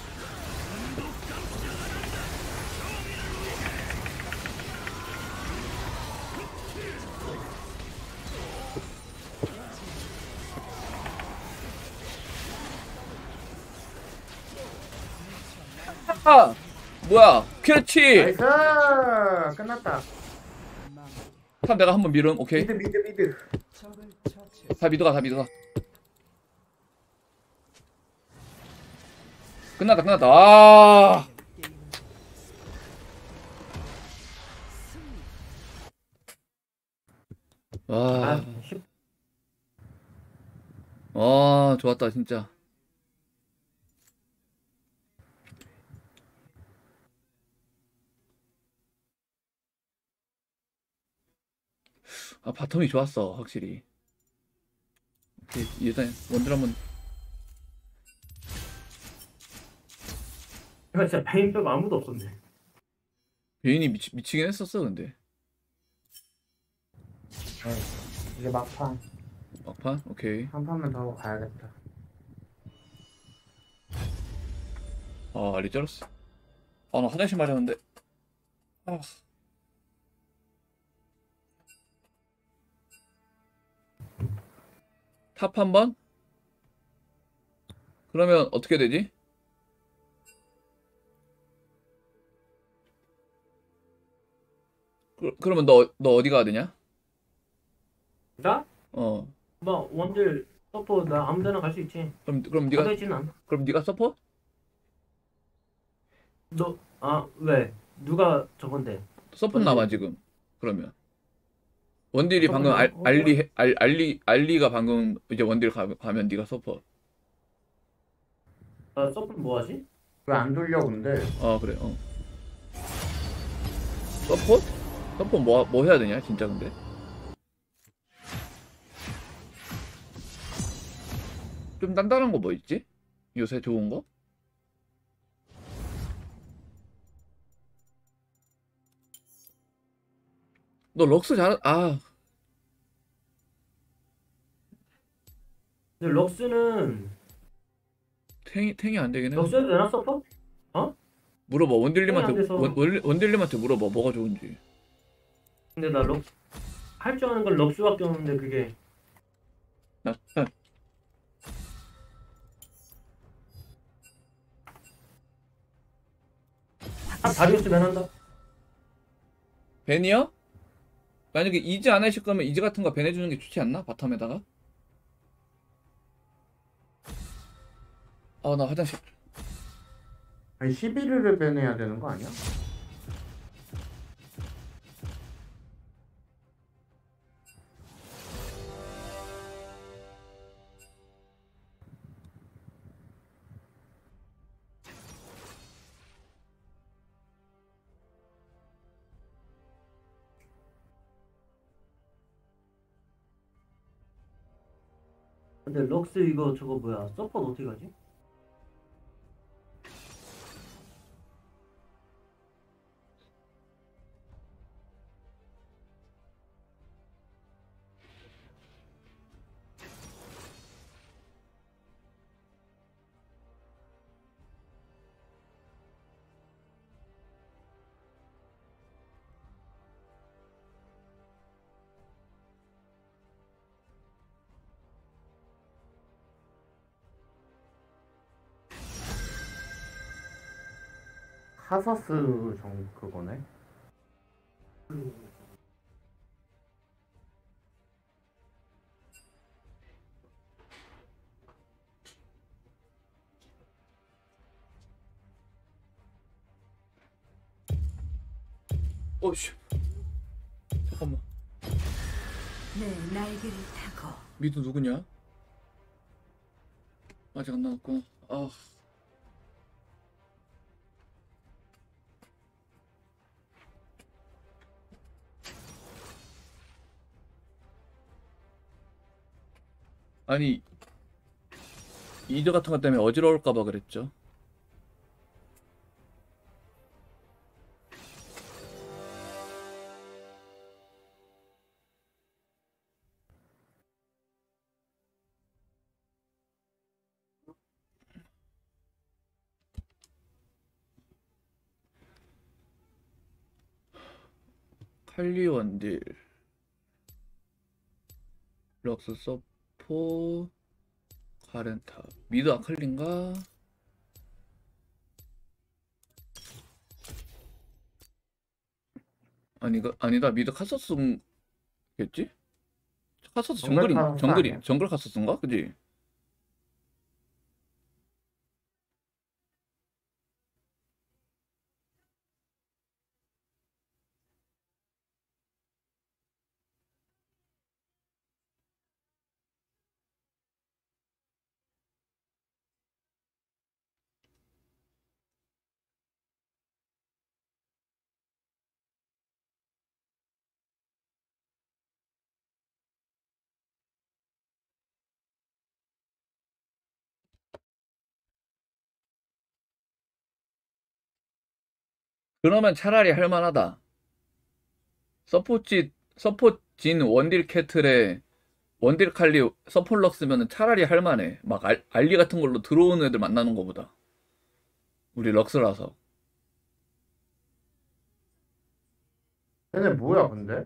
아! 뭐야? 그렇지! Nice 끝났다 Top 내가 한번 밀음. 오케이. Mid mid mid. 다 mid가 다 mid가. 끝났다 끝났다. 아! 와. 아, 쉽- 아, 좋았다, 진짜. 아, 바텀이 좋았어, 확실히. 오케이, 일단 원딜 한번 내가 진짜 베인뼈가 아무도 없었네. 베인이 미치, 미치긴 했었어, 근데. 이제 막판 막판? 오케이. 한 판만 더 하고 가야겠다 아, 알리 쩔었어. 아, 나 화장실 마셨는데. 아. Top 한 번? 그러면 어떻게 되지? 그, 그러면 너, 너 어디 가야 되냐? 나? 어. 뭐 원딜 서포 나 아무 데나 갈 수 있지. 그럼, 그럼 네가, 않아. 그럼 네가 서포? 너, 아, 왜? 누가 저건데? 서포. 남아, 지금. 그러면. 원딜이 방금? 알, 어, 알리, 해- 알, 알리, 알리가 방금 이제 원딜 가, 가면 네가 서포. 나 서포 뭐 하지? 왜 안 돌려 근데 어 그래 어 서폿? 서폿 뭐, 뭐 해야 되냐 진짜 근데 좀 단단한 거 뭐 있지? 요새 좋은 거? 너 럭스 잘, 아, 근데 럭스는 탱이, 탱이 안 되긴 해. 럭스 해도 되나 서포? 물어봐, 원딜님한테, 돼서. 원, 원, 원딜님한테 물어봐, 뭐가 좋은지. 근데 나 럭, 할줄 아는 건 럭스밖에 없는데 그게 나, 나, 아 다리우스면 한다. ban이요? 만약에 이즈 안 하실 거면 이즈 같은 거 ban 해주는 게 좋지 않나? bottom에다가? 아, 나 화장실. 아니 11일을 빼내야 되는 거 아니야? 근데 럭스 이거 저거 뭐야? 서포 어떻게 가지? 카서스 정 그거네 어씨. 잠깐만. 내 날개를 타고 미드 누구냐? 아직 안 나왔구나. 아. 아니 이드 같은 것 때문에 어지러울까봐 그랬죠. 칼리 원딜 럭스 서브 포 가렌타 미드 아칼리인가? 아니가 아니다 미드 카서스겠지? 카서스 정글 정글인 카서스 정글이? 정글 카서스인가? 그지? 그러면 차라리 할만하다. 서포지 서포진 원딜 캐틀에 원딜 칼리 서폴럭 쓰면은 차라리 할만해. 막 알, 알리 같은 걸로 들어오는 애들 만나는 거보다. 우리 럭스라서. 얘네 뭐야 근데?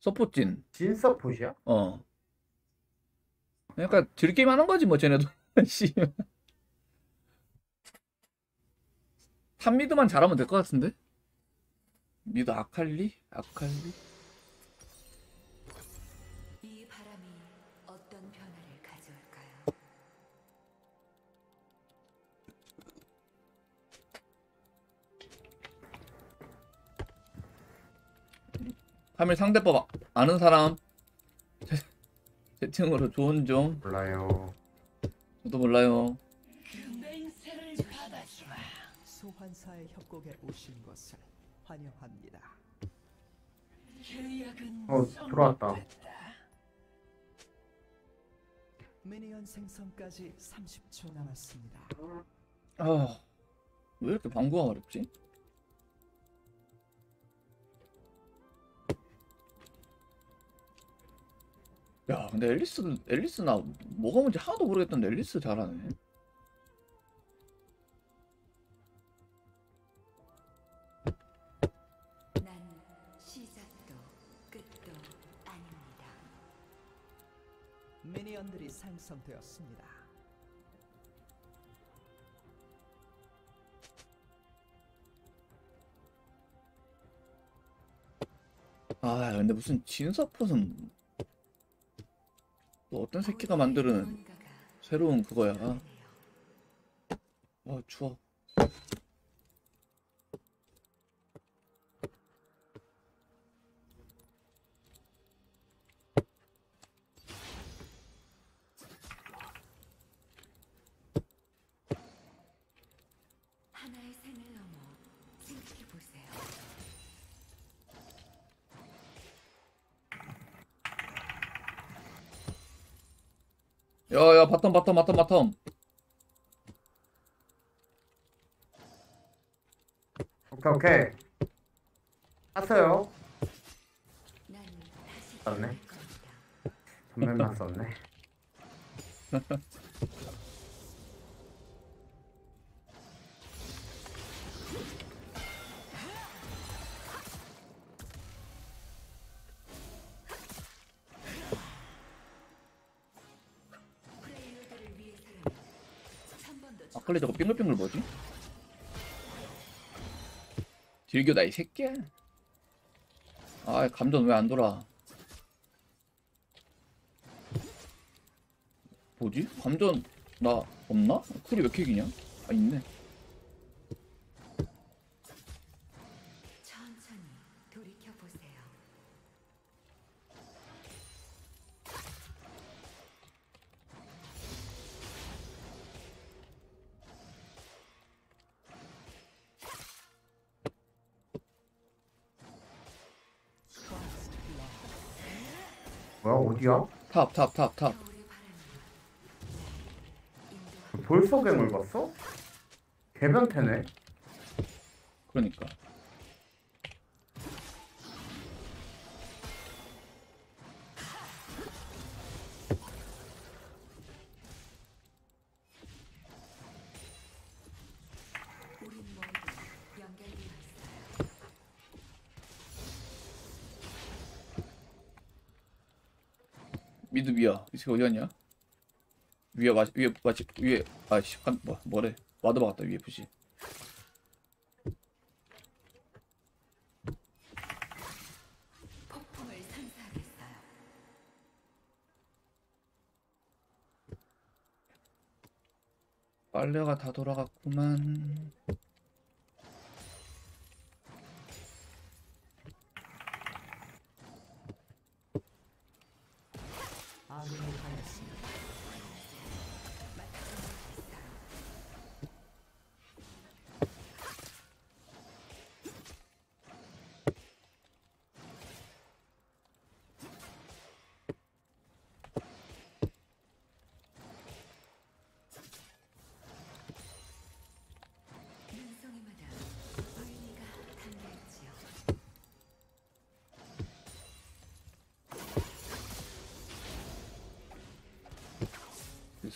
서포진. 진 서폿이야? 어. 그러니까 즐기기 하는 거지 뭐 쟤네도. 씨. top mid만 잘하면 될 것 같은데? mid 아칼리? 아칼리? 이 바람이 어떤 변화를 가져올까요? 카밀 상대법 아- 아는 사람 채- 채팅으로 좋은 좀 몰라요. 저도 몰라요 맹세를 받아주마. 소환사의 협곡에 오신 것을 환영합니다. 어 들어왔다. 미니언 생성까지 30초 남았습니다. 아, 왜 이렇게 방구가 어렵지? 야, 근데 앨리스, 앨리스 나 뭐가 뭔지 하나도 모르겠던데 앨리스 잘하네. 미니언들이 생성되었습니다. 아, 근데 무슨 진서폿은 또 어떤 새끼가 만드는 새로운 그거야. 아, 추워. 하나의 생을 넘어 생각해 보세요. 야, 야, 바텀, 바텀, 바텀, 바텀. 오케이 오케이. 땄어요. 겁니다. 전멸만 썼네. 아칼리 저거 빙글빙글 뭐지? 딜교다 이 새끼야. 아 감전 왜 안 돌아? 뭐지? 감전 나 없나? 쿨이 왜 기냐? 아 있네. 탑 탑 탑 탑. 벌써 괴물 봤어? 개변태네. 그러니까. 새끼 어디 갔냐? 위에 마 위에 마치 위에 아씨 뭐 뭐래? 와드 박았다 위에 푸시. 빨래가 다 돌아갔구만.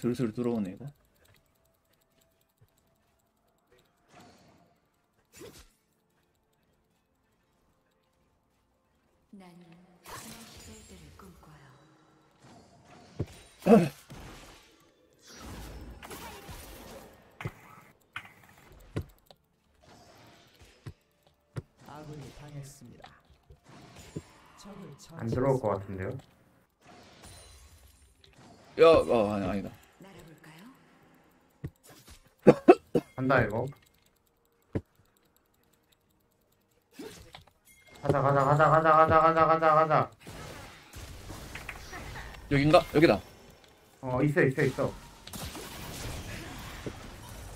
슬슬 들어오네 이거. 아군이 당했습니다. 적을 안 들어올 것 같은데요? 야, 어 아니 아니다. 날아볼까요? 간다 이거. 가자 가자 가자 가자 가자 가자 가자 가자. 여긴가? 여기다. 어 있어 있어 있어.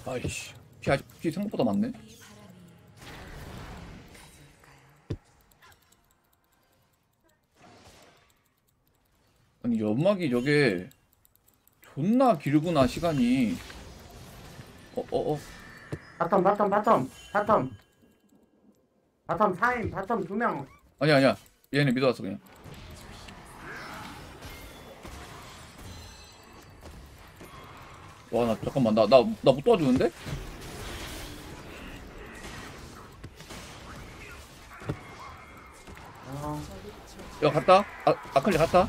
아이씨. 피 아직 피 생각보다 많네. 아니 연막이 저게 존나 길구나 시간이. 어어 어. bottom bottom bottom bottom. bottom 4인 bottom 2명. 아니야 아니야. 얘네 mid 왔어 그냥. 와 나 잠깐만 나 나 나 못 도와주는데? 어, 야 갔다. 아 아칼리 갔다.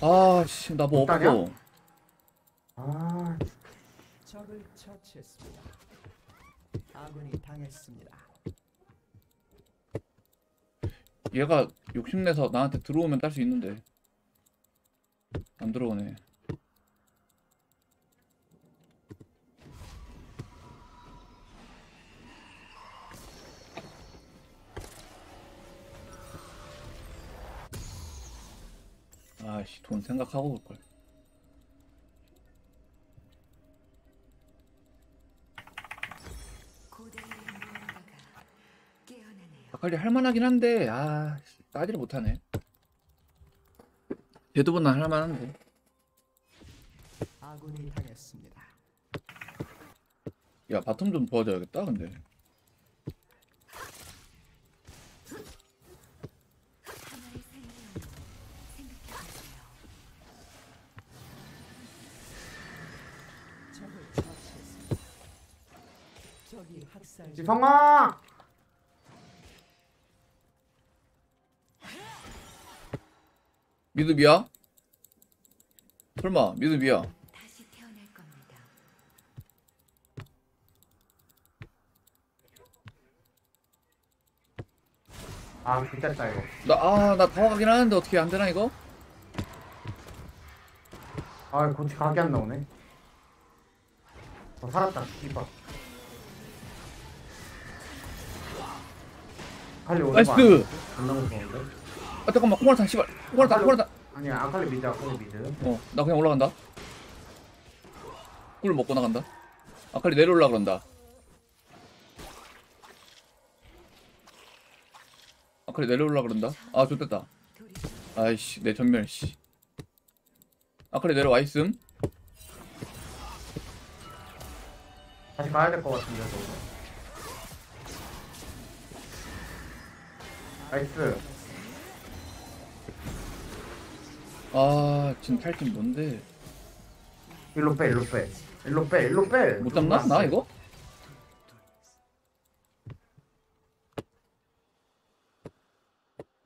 난 아씨 나 뭐? 없어. 아 적을 처치했습니다. 아군이 당했습니다. 얘가 욕심내서 나한테 들어오면 딸 수 있는데 안 들어오네. 아씨 돈 생각하고 올 걸. 고대의 무언가가 깨어나네요. 아칼리 할만하긴 한데 아 따지를 못하네. 제드보다 할만한데. 아군이 당했습니다. 야 bottom 좀 도와줘야겠다 근데. 적을 처치했습니다. 적이 학살 지성아. 미드비야? 설마 미드비야? 다시 태어날 겁니다. 아 괜찮다 이거. 나아나 다와가긴 하는데 어떻게 안 되나 이거? 아 고치 각이 안 나오네. 어 살았다. 씨발. 아칼리 오는 거 나이스! 존나 무서운데? 아 잠깐만. 코마르탄 씨발. 코마르탄 코마르탄 아니야 아칼리 미드 아칼리 미드. 어나 그냥 올라간다. 꿀 먹고 나간다. 아칼리 내려올라 그런다. 아칼리 내려올라 그런다. 아 좋됐다. 아이씨 내 점멸 씨. 아칼리 내려와 있음. 다시 가야 될 것 같은데 저거. 나이스. 아 지금 탈진 뭔데 일로 빼 일로 빼. 일로 빼 일로 빼. 못 잡나 나 이거?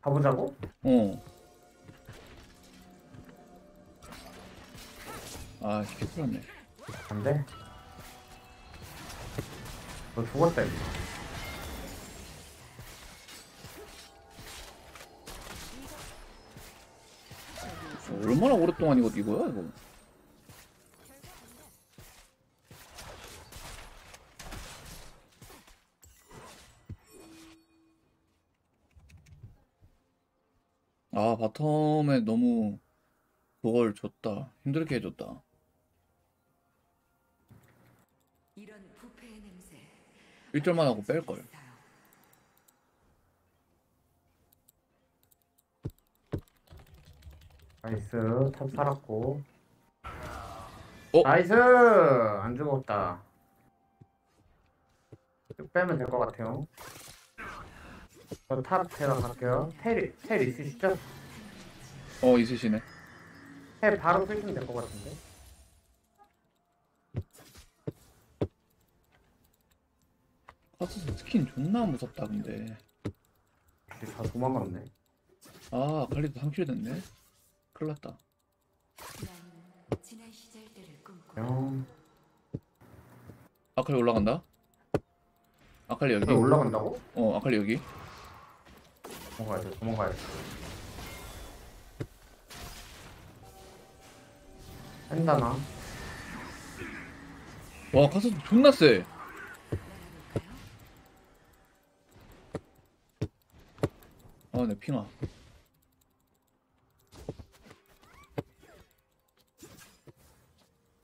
가보자고? 어. 아, 이게 풀었네. 안 돼. 너 죽었다, 이거. 얼마나 오랫동안 이거 이거야 이거. 아 bottom에 너무 그걸 줬다. 힘들게 해줬다. 이런 부패의 냄새. 1절만 하고 뺄걸 나이스. top 살았고. 어? 나이스! 안 죽었다. 쭉 빼면 될 것 같아요. 저 top 제가 갈게요. 텔, 텔 있으시죠? 어 있으시네 텔 바로 쓰시면 될 것 같은데. 카스 스킨 존나 무섭다 근데 다 도망갔네. 아칼리도 상실됐네 큰일 났다 시절들을 꿈꿔 영. 아칼리 올라간다 아칼리 여기 텔 올라간다고? 어 아칼리 여기 도망가야 돼, 도망가야 돼. 뺀다나? 와 카스 존나 세 아, 내 핑아.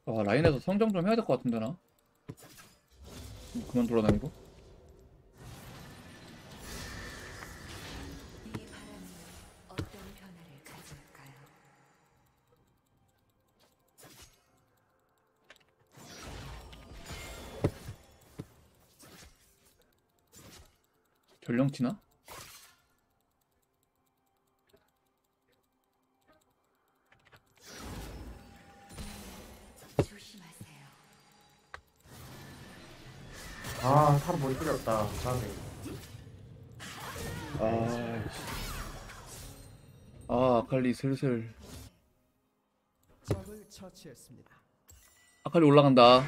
아, 라인에서 성장 좀 해야 될 것 같은데, 나? 그만 돌아다니고. 이 바람이 어떤 변화를 가져올까요? 전령 치나? 아, 탑못 줄였다. 까비. 아, 씨. 아, 아칼리 슬슬. 적을 처치했습니다. 아칼리 올라간다.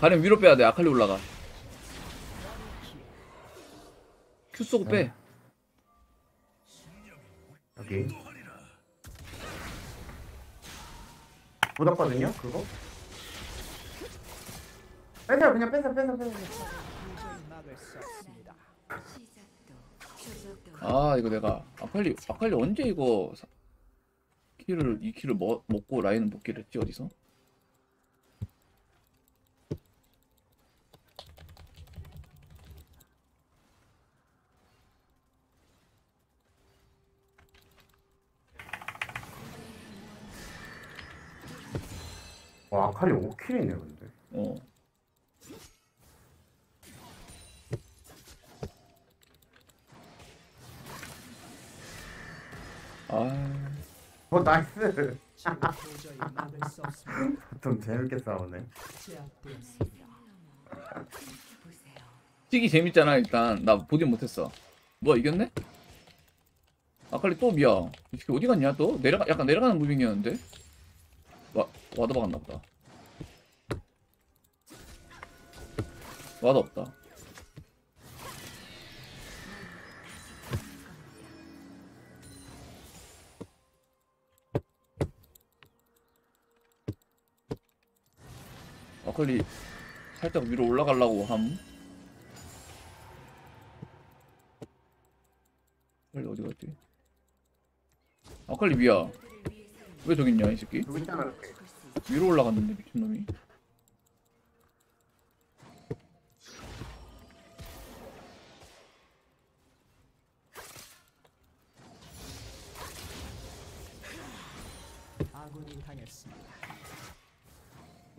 가령 위로 빼야 돼. 아칼리 올라가. 큐 쏘고 빼. 여기. 묻었거든요, 그거? 뺏어, 그냥 뺏어, 뺏어, 뺏어. 아, 이거 내가 아칼리 아칼리 언제 이거 사- 키를 이 키를 먹, 먹고 라인을 먹기를 했지 어디서? 와, 아칼리 5kill이네, 근데. 어. 아, 어, 나이스. 좀 재밌게 싸우네. 뛰기 재밌잖아 일단. 나 보진 못했어. 뭐야 이겼네? 아칼리 또 미야. 이 새끼 어디 갔냐 또? 내려가 약간 내려가는 moving이었는데. 와 ward 박았나 보다. ward 없다. 아칼리 살짝 위로 올라가려고 함. 아칼리 어디 갔지? 아칼리 위야. 왜 저기 있냐 이 새끼? 위로 올라갔는데 미친놈이.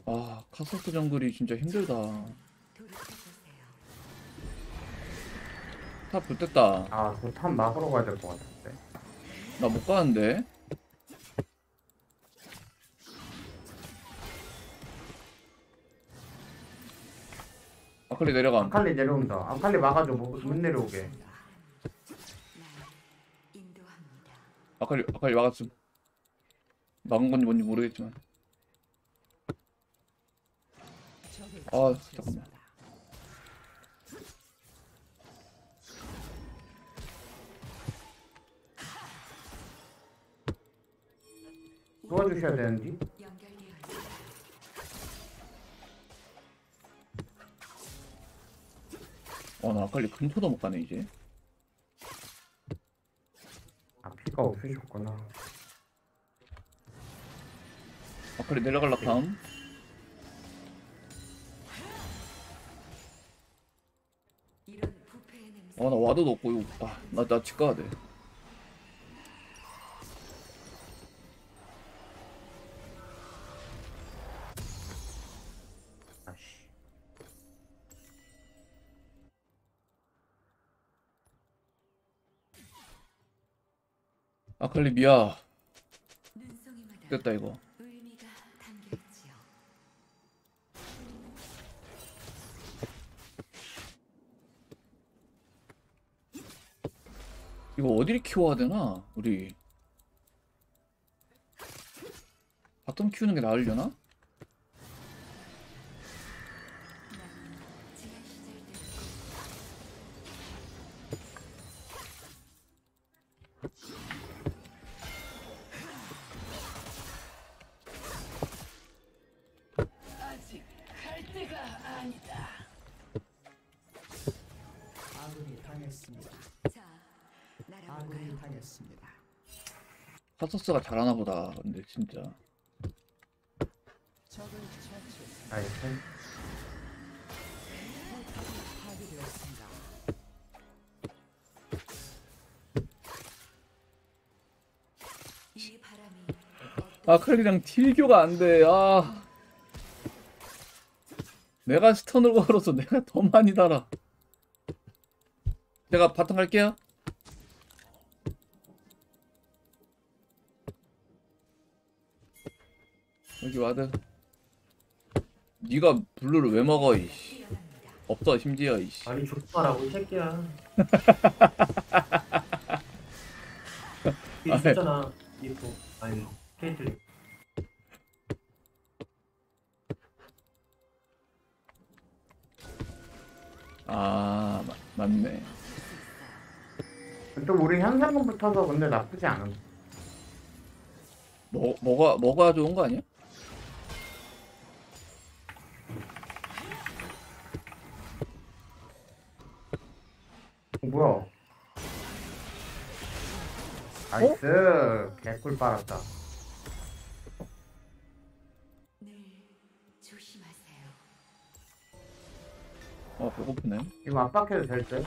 아 카서스 정글이 진짜 힘들다 top 붙됐다 아, 그 top 막으러 가야 될 것 같은데. 나 못 가는데 아칼리 내려감 아칼리 내려온다. 아칼리 막아줘. 못, 못 내려오게. 아칼리 아칼리 막았음 막은 건지 뭔지 모르겠지만 아, 처치했습니다. 도와주셔야 되는데. 있습니다. 어, 나 아칼리 근처도 못 가네 이제. 아 피가 없으셨구나. 아칼리 내려갈라 다음. 냄새. 어, 나 와드도 없고 이거. 아, 나나 집 가야 돼. 아씨. 아칼리 미야. 됐다 이거. 이거 어디를 키워야 되나? 우리 바텀 키우는 게 나으려나? 카서스가 잘하나 보다. 근데 진짜. 적을 처치했습니다. nice. 파괴되었습니다. 이 바람이 아칼리랑 딜교가 안 돼. 아. 내가 stun을 걸어서 내가 더 많이 달아. 제가 bottom 갈게요. 여기 ward. 네가 blue를 왜 먹어 이씨. 없어 심지어 이씨. 아니 조심하라고 이 새끼야. 이 있었잖아. 이거 아니 케이틀린. 아 마- 맞네. 또 우리 현상금 붙어서 근데 나쁘지 않은. 뭐 뭐가 뭐가 좋은 거 아니야? 뭐야? nice. 개꿀 빨았다. 어 배고프네. 이거 압박해도 될 듯?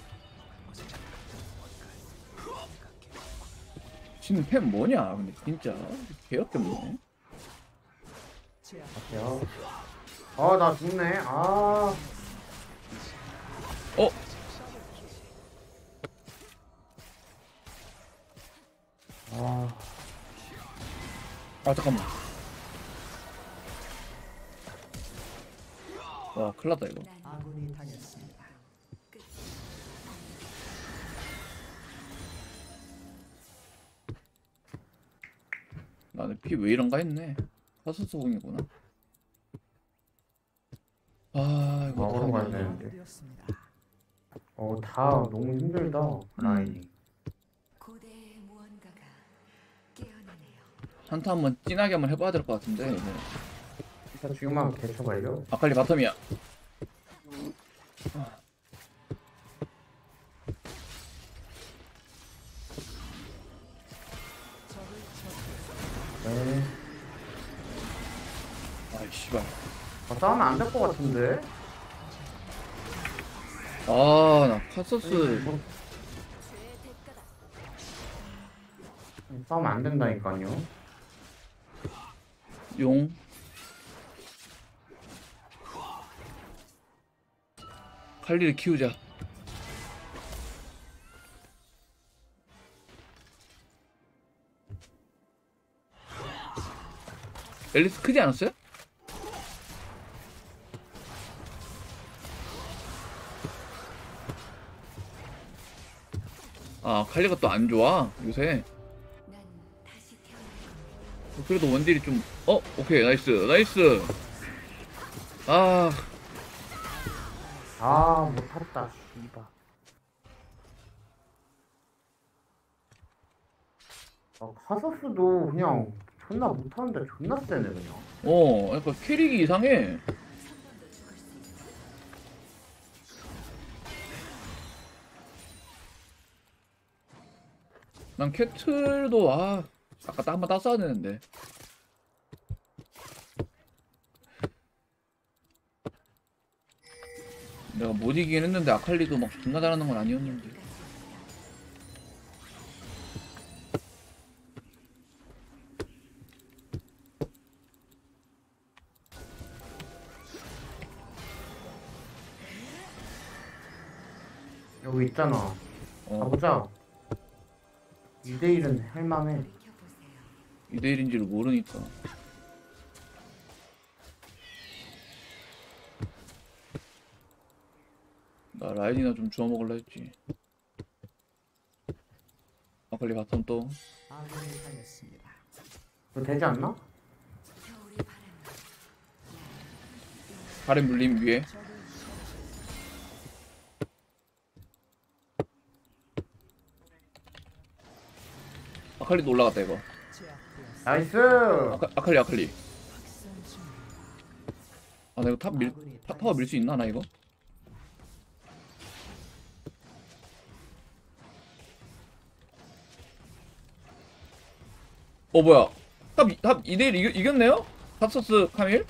지금 햄 뭐냐? 근데 진짜 개역겹네. 제압 갈게요. 어, 나 죽네. 아. 어? 아. 아 잠깐만. 와 큰일 났다 이거. 난 아군이 당했습니다. 끝. 나는 피 왜 이런가 했네. 사수소공이구나. 아 이거. 되는데. 파괴되었습니다. 어, 다 너무 힘들다. 라인이. 고대의 무언가가 깨어나네요. 한타 한번 진하게 한번 해봐야 될 것 같은데. 이거. 일단 지금만 개쳐봐요. 아칼리 바텀이야. 네. 아이 씨발. 어, 싸우면 안 될 것 같은데? 아나 카서스 대가다. 싸우면 안 된다니까요. 용. 칼리를 키우자. 앨리스 크지 않았어요? 아칼리가 또 안 좋아 요새 난 그래도 원딜이 좀 어? 오케이 nice nice 아 아, 못 탔다, 씨발. 아, 카서스도 그냥 존나 못하는데 존나 세네, 그냥. 어, 약간 캐릭이 이상해. 난 캐틀도 아 아까 딱 한번 땄어야 되는데. 내가 못 이기긴 했는데 아칼리도 막 존나 잘하는 건 아니었는데. 여기 있잖아. 어, 가보자. 2대1은 할만해. 2대1인지를 모르니까. 나 라인이나 좀 주워 먹을라 했지. 아칼리 bottom 또. 그거 되지 않나? bottom 물림 위에. 아칼리도 올라갔다 이거. nice! 아카, 아칼리 아칼리. 아 나 이거 top 밀, top 타워 밀 수 있나 나 이거? 어 뭐야? 탑, 이- 탑 2대1 이겼, 이겼네요? 탑서스 카밀?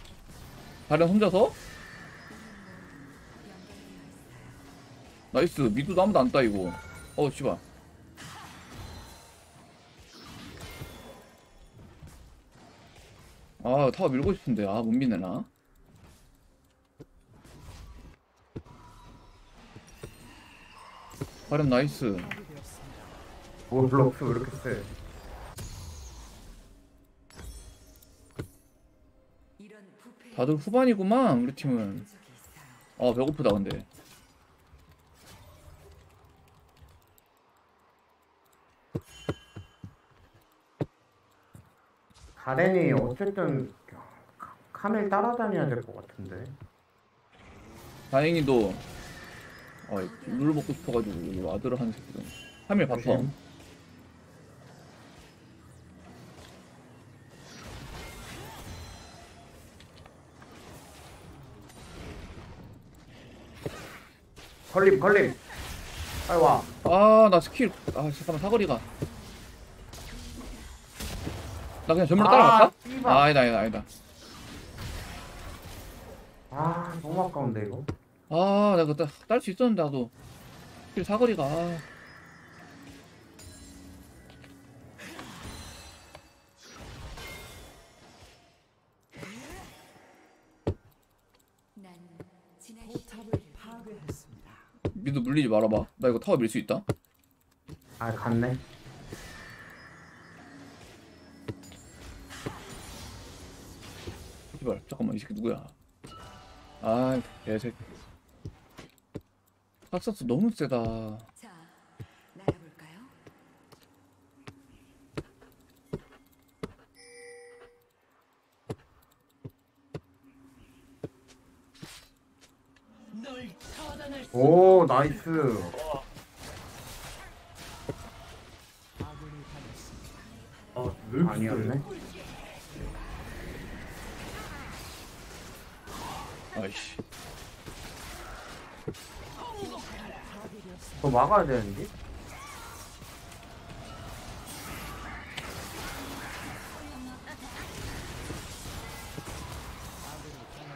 다른 혼자서? 나이스 미드도 아무도 안 따이고 어 씨발 아 타워 밀고 싶은데 아못 미네 나 발음 나이스 파괴되었습니다. 뭐, 럭스 왜 이렇게 세? 다들 후반이구만 우리 팀은. 아 배고프다 근데 가렌이 어쨌든 카- 카멜 따라다녀야 될 것 같은데. 다행히도 아, 룰 먹고 싶어가지고 여기 와드를 한 새끼들 3일 바텀. 걸림 걸림. 빨리 와. 아 나 스킬 아 잠깐만 사거리가 나 그냥 전멸 따라갈까? 씨발. 아 아니다 아니다 아니다. 아 너무 아까운데 이거. 아 내가 그때 딸 수 있었는데 나도. 스킬 사거리가 아. mid 물리지 말아봐. 나 이거 타워 밀 수 있다. 아 갔네 제발 잠깐만 이 새끼 누구야? 아 개새끼. 삭서스 너무 세다. 자오 나이스 아군이 당했습니다. 아왜 이렇게 아니었네 아이씨. 그거 막아야 되는데?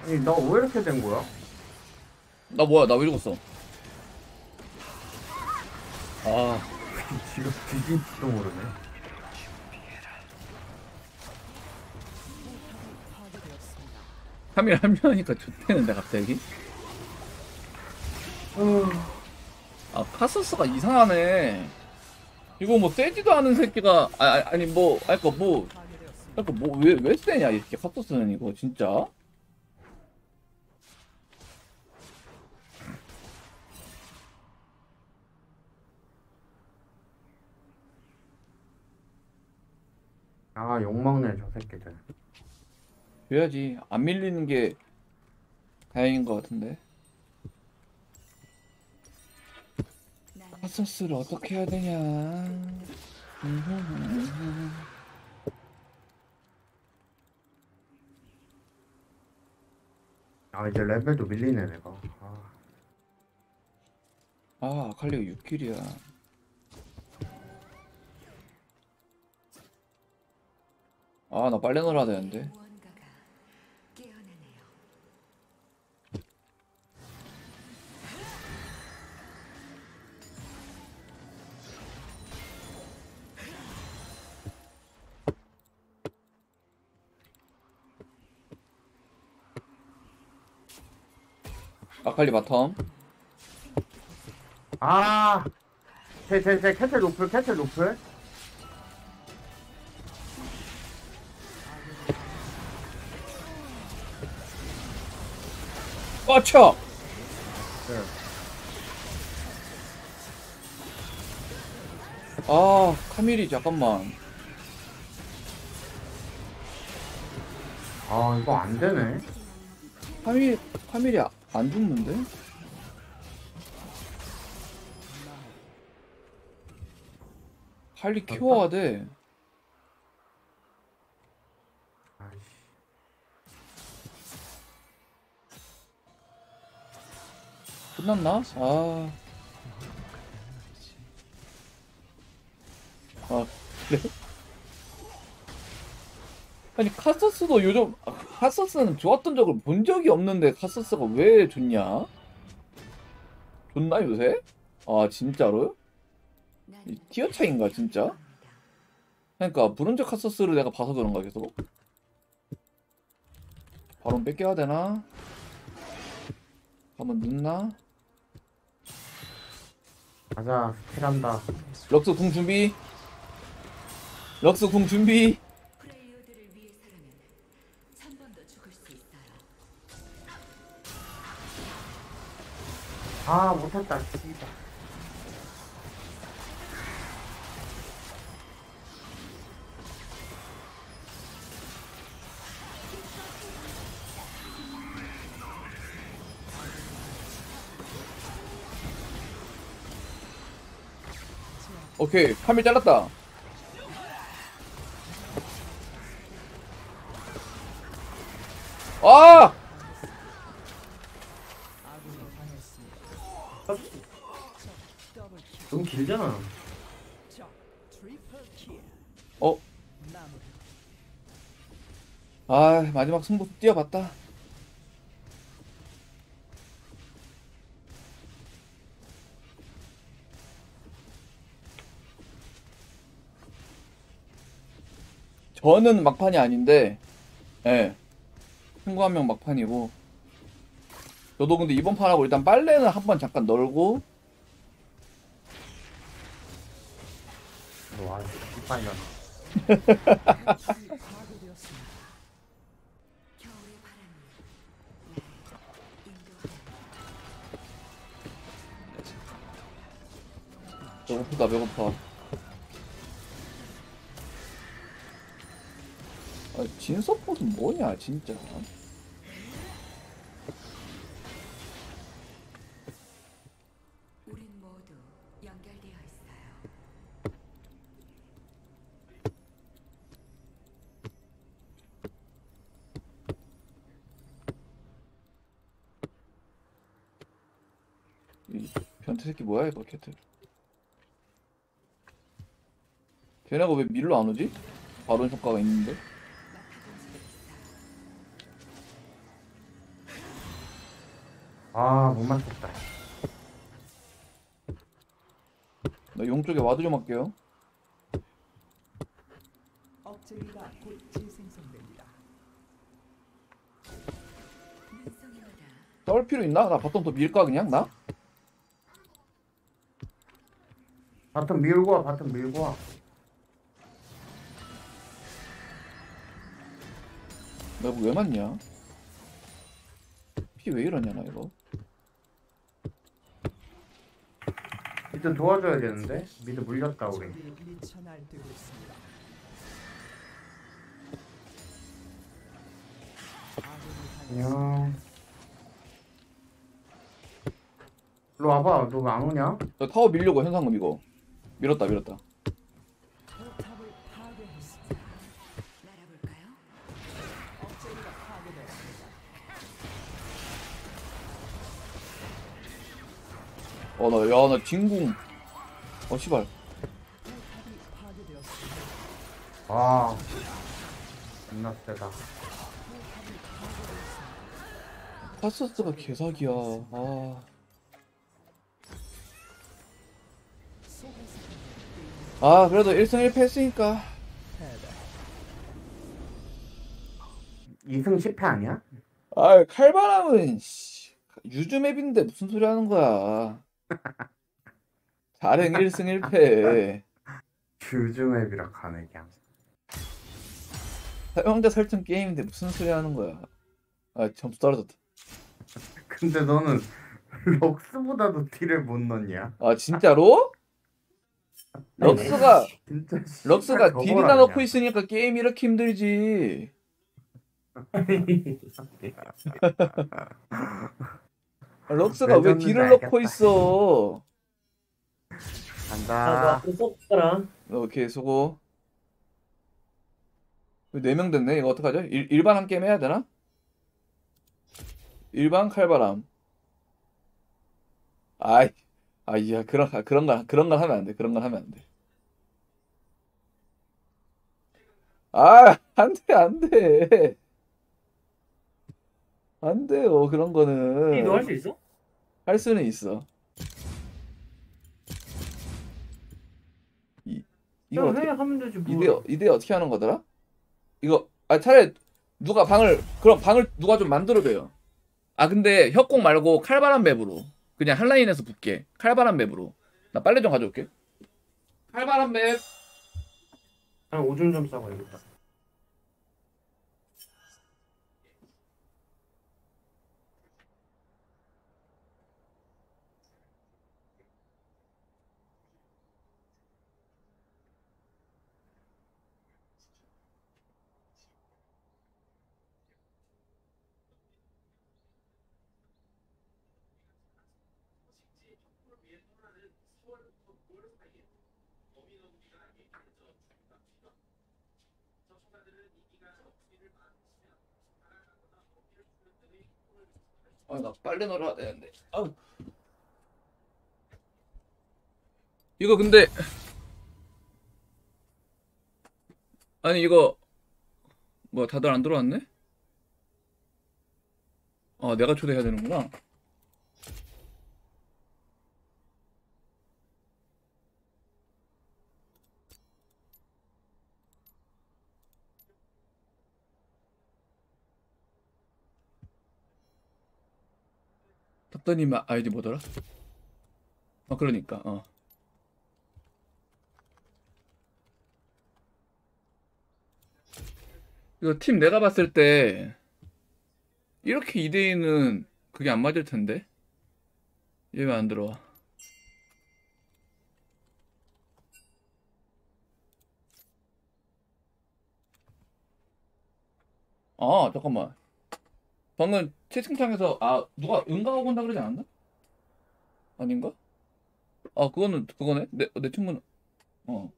아니 나 왜 이렇게 된 거야? 나 뭐야? 나 왜 죽었어? 아. 지금 뒤진지도 모르네 3일 한 명이니까 좋대는데 갑자기? 아 카서스가 이상하네. 이거 뭐 세지도 않은 새끼가 아, 아, 아니 뭐 아니 그뭐 파괴되었습니다. 그러니까 뭐왜 왜 세냐 이렇게 카서스는 이거 진짜? 아 욕먹네 저 새끼들 줘야지. 안 밀리는 게 다행인 것 같은데. 카서스를 어떻게 해야 되냐. 아 이제 레벨도 밀리네 내가 아, 아, 아칼리가 6킬이야. 아, 나 빨래 넣어야 되는데. 아칼리 바텀. 아, 제, 제, 제 캐틀 노플, 캐틀 노플. 네. 아, 카밀이 잠깐만. 아, 이거 안 되네. 카밀, 카밀이 아- 안 죽는데? 빨리 키워야 돼. 아이씨. 끝났나? 아. 아, 그래? 아니, 카서스도 요즘, 아, 카서스는 좋았던 적을 본 적이 없는데, 카서스가 왜 좋냐? 좋나, 요새? 아, 진짜로요? 이 tier 차인가, 진짜? 그러니까, 브론즈 카서스를 내가 봐서 그런가, 계속? 바로 뺏겨야 되나? 한번 늦나? 가자, skill한다. 럭스 궁 준비. 럭스 궁 준비. 아, 못했다, 씨발. 오케이, 카밀 잘랐다. 아! 아군이 당했습니다. 킬. 어? 아, 마지막 승부 뛰어봤다. 저는 막판이 아닌데, 예. 친구 한 명 막판이고. 저도 근데 이번 판하고 일단 빨래는 한 번 잠깐 널고, 와, 씨 인도하는 배고프다, 배고파. 아, 진서폿은 뭐냐, 진짜. 우린 모두 연결되어 있어요. 이 변태 새끼 뭐야 이거 캐틀 걔네가 왜 밀로 안 오지? 바론 효과가 있는데 아, 못 맞췄다. 나 용 쪽에 ward 좀 할게요 억제기가 곧 재생성됩니다. 싸울 필요 있나? 나 bottom 더 밀까 그냥 나? bottom 밀고 와 bottom 밀고 와. 나 왜 맞냐? 피 왜 이러냐 나 이거? 일단 도와줘야 되는데? mid 물렸다 우리. 안녕. 일로 와봐. 너 안 오냐? 나 타워 밀려고 현상금 이거. 밀었다 밀었다. 어나야나 진궁 어 씨발. 와. 겁나 세다. 카서스가 개사기야 아 아 그래도 1승 1패 했으니까 2승 10패 아니야? 아 칼바람은 씨, 유즈맵인데 무슨 소리 하는 거야 4행 1승 1패 뷰즈맵이라 가네 그냥. 사용자 설정 게임인데 무슨 소리 하는 거야 아 점수 떨어졌다 근데 너는 럭스보다도 딜을 못 넣냐? 아 진짜로? 럭스가 럭스가 딜이나 넣고. 있으니까 게임 이렇게 힘들지 아, 럭스가 왜 딜을. 넣고 있어 간다. 아. 오케이 수고 4명 됐네 이거 어떡하죠? 일, 일반 한 게임 해야 되나? 일반 칼바람 아이 아 이야 그런 그런 거 그런 걸 하면 안 돼. 그런 걸 하면 안 돼. 아, 안 돼, 안 돼. 안 돼요. 그런 거는. 너할 수 있어? 할 수는 있어. 이 이거 그냥 어떻게 해 하면 되지 뭐. 이대 이대 어떻게 하는 거더라? 이거 아 차라리 누가 방을 그럼 방을 누가 좀 만들어 줘요. 아 근데 협곡 말고 칼바람 맵으로 그냥 한 라인에서 붙게. 칼바람 맵으로. 나 빨래 좀 가져올게. 칼바람 맵. 그냥 오줌 좀 싸고 야겠다 아 나 빨래 널어야 되는데. 아우. 이거 근데 아니 이거 뭐 다들 안 들어왔네? 아 내가 초대해야 되는구나. 탑더님 아이디 뭐더라? 어 그러니까 어. 이거 팀 내가 봤을 때 이렇게 2대2는 그게 안 맞을 텐데? 얘 왜 안 들어와? 아 잠깐만. 방금 채팅창에서 아 누가 응가하고 온다 그러지 않았나? 아닌가? 아 그거는 그거네? 내, 내 친구는. 어.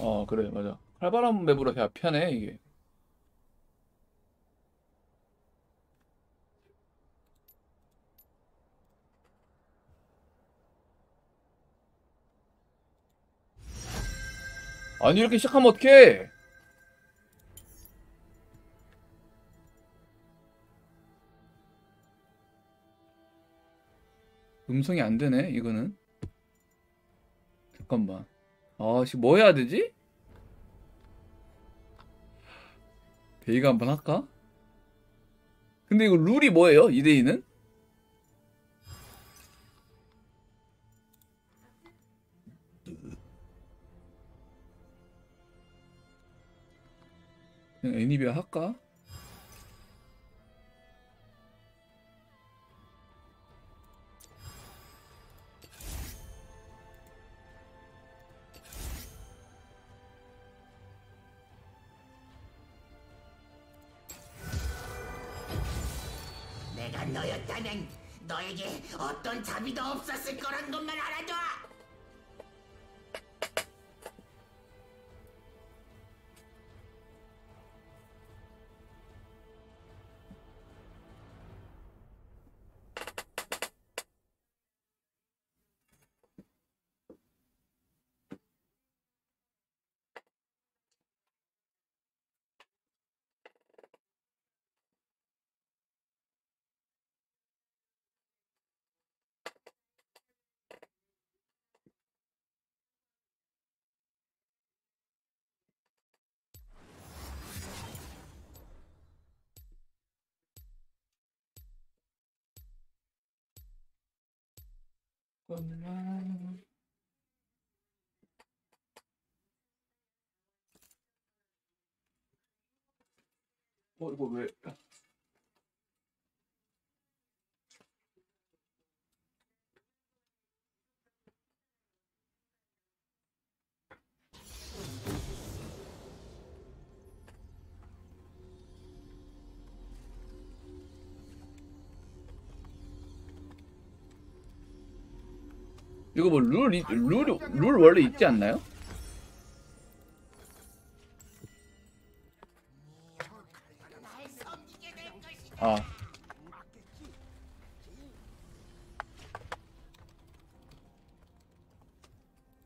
어 그래 맞아. 칼바람 맵으로 해야 편해 이게 아니 이렇게 시작하면 어떡해 음성이 안 되네 이거는 잠깐만 아씨 뭐 해야 되지? 베이가 한번 할까? 근데 이거 룰이 뭐예요? 2대2는? 애니비아 할까? 내가 너였다면 너에게 어떤 자비도 없었을 거란 것만 알아줘! What will it? 이거 뭐 룰이 룰이 룰 원래 있지 않나요? 아.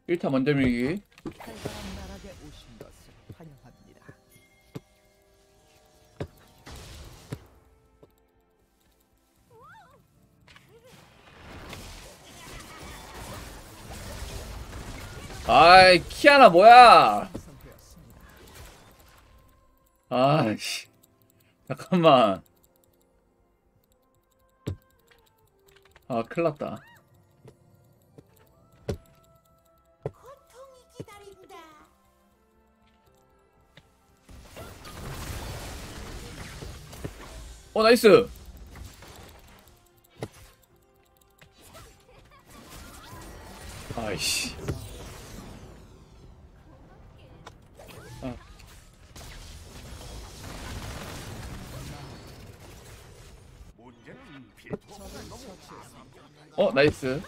일타 먼저 밀기. 뭐야? 뭐야 아씨. 잠깐만. 아 큰일났다. 어 나이스! 아이씨. 나이스.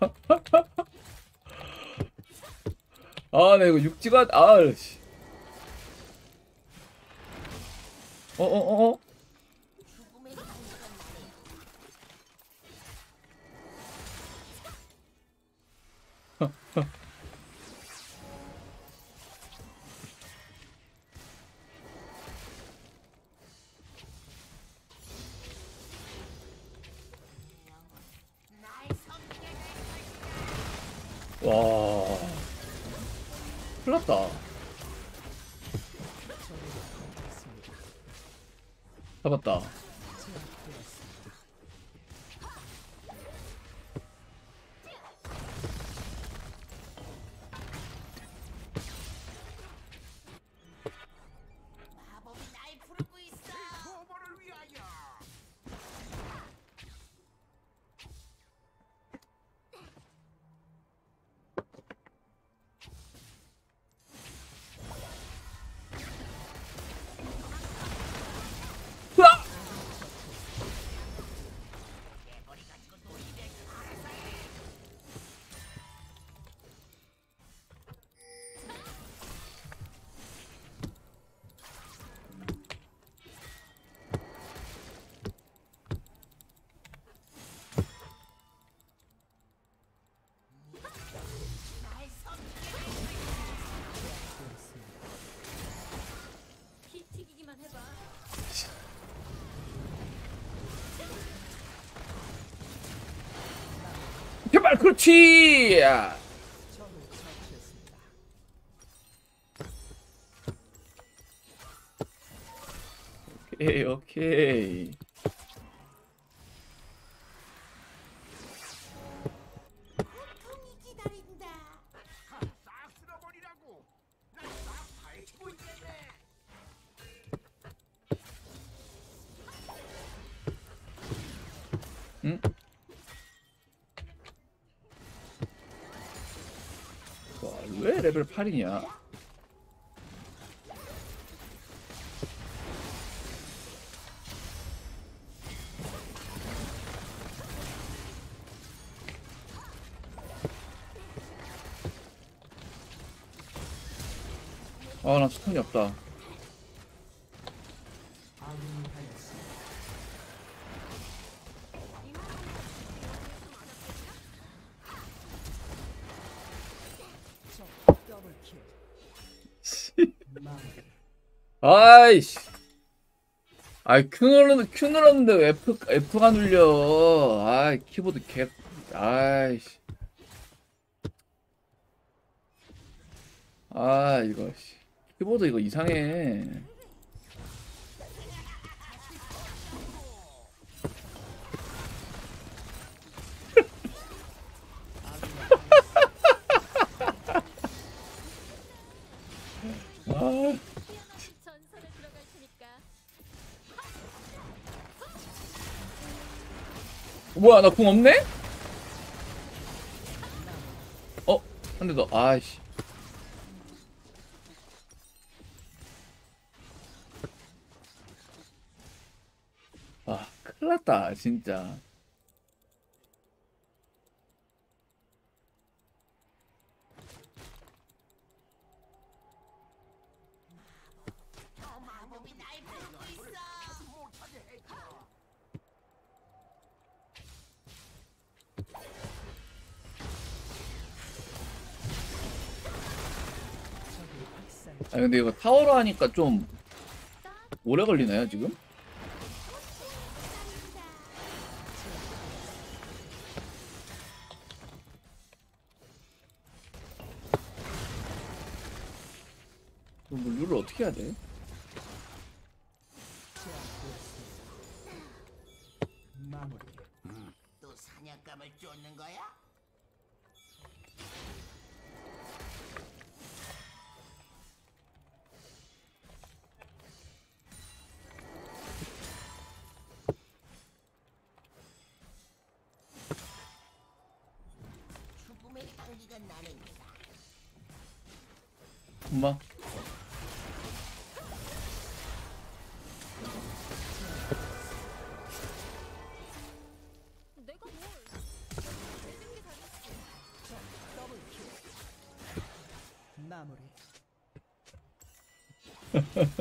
아나 네, 이거 육지가 아씨. 아, 그렇지. 아. 오케이 오케이. 레벨 8이냐? 아나 스톤이 없다. 아이씨. 아이 Q 눌렀는데 Q 눌렀는데 왜 F F가 눌려. 아이 키보드 개 아이씨. 아 이거 씨. 키보드 이거 이상해 뭐야 나 궁 없네? 어? 한 대 더 아이씨 아 큰일났다 진짜 근데 이거 타워로 하니까 좀 오래 걸리나요 지금?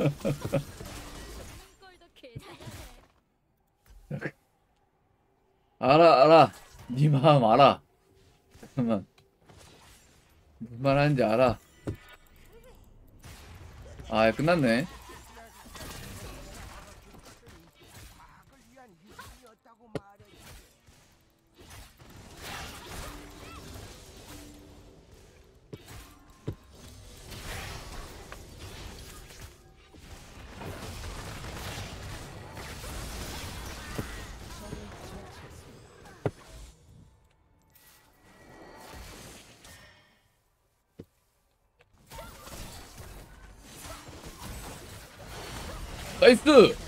알아 알아. 네 마음 알아. 잠깐만 무슨 말 하는지 알아. 아 끝났네 나이스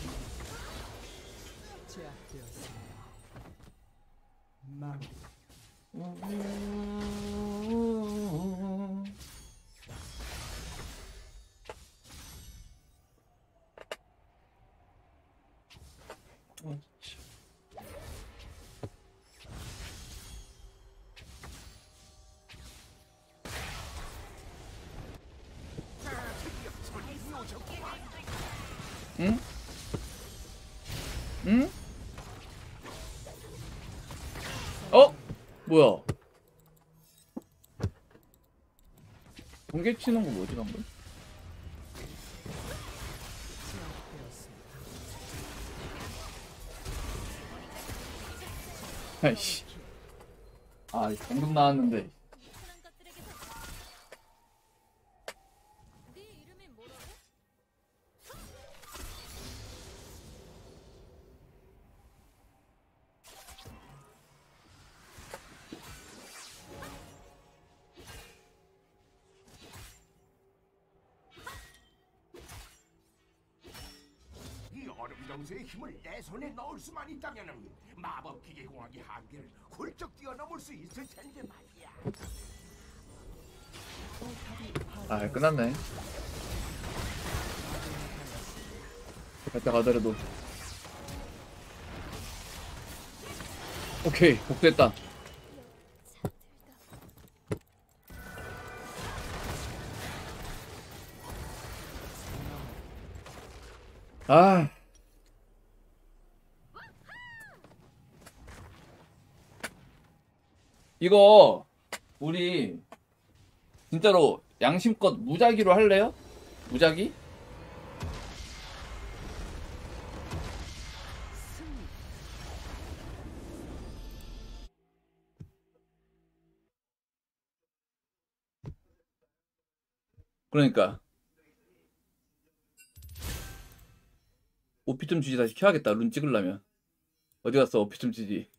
번개 치는 거 뭐지 방금? 아이씨. 아, 방금 나왔는데. 정수의 힘을 내 손에 넣을 수만 있다면 마법 기계 공학의 한계를 훌쩍 뛰어넘을 수 있을 텐데 말이야. 아, 끝났네. 갔다 가더라도. 오케이, 복수했다. 아. 이거 우리 진짜로 양심껏 무작위로 할래요? 무작위? 그러니까 오피 좀 주지 다시 켜야겠다 룬 찍으려면 어디 갔어 오피 좀 주지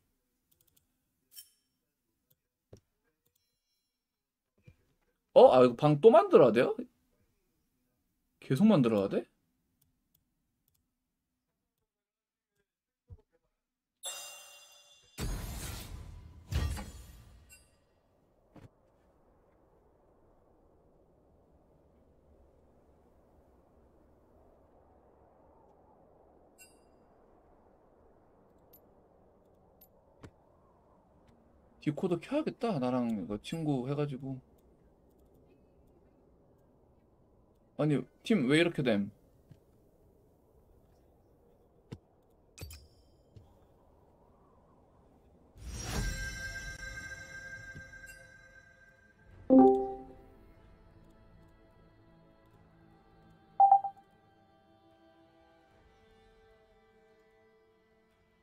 어? 아 이거 방 또 만들어야 돼요? 계속 만들어야 돼? 디코더 켜야겠다 나랑 이거 친구 해가지고 아니 팀 왜 이렇게 됨?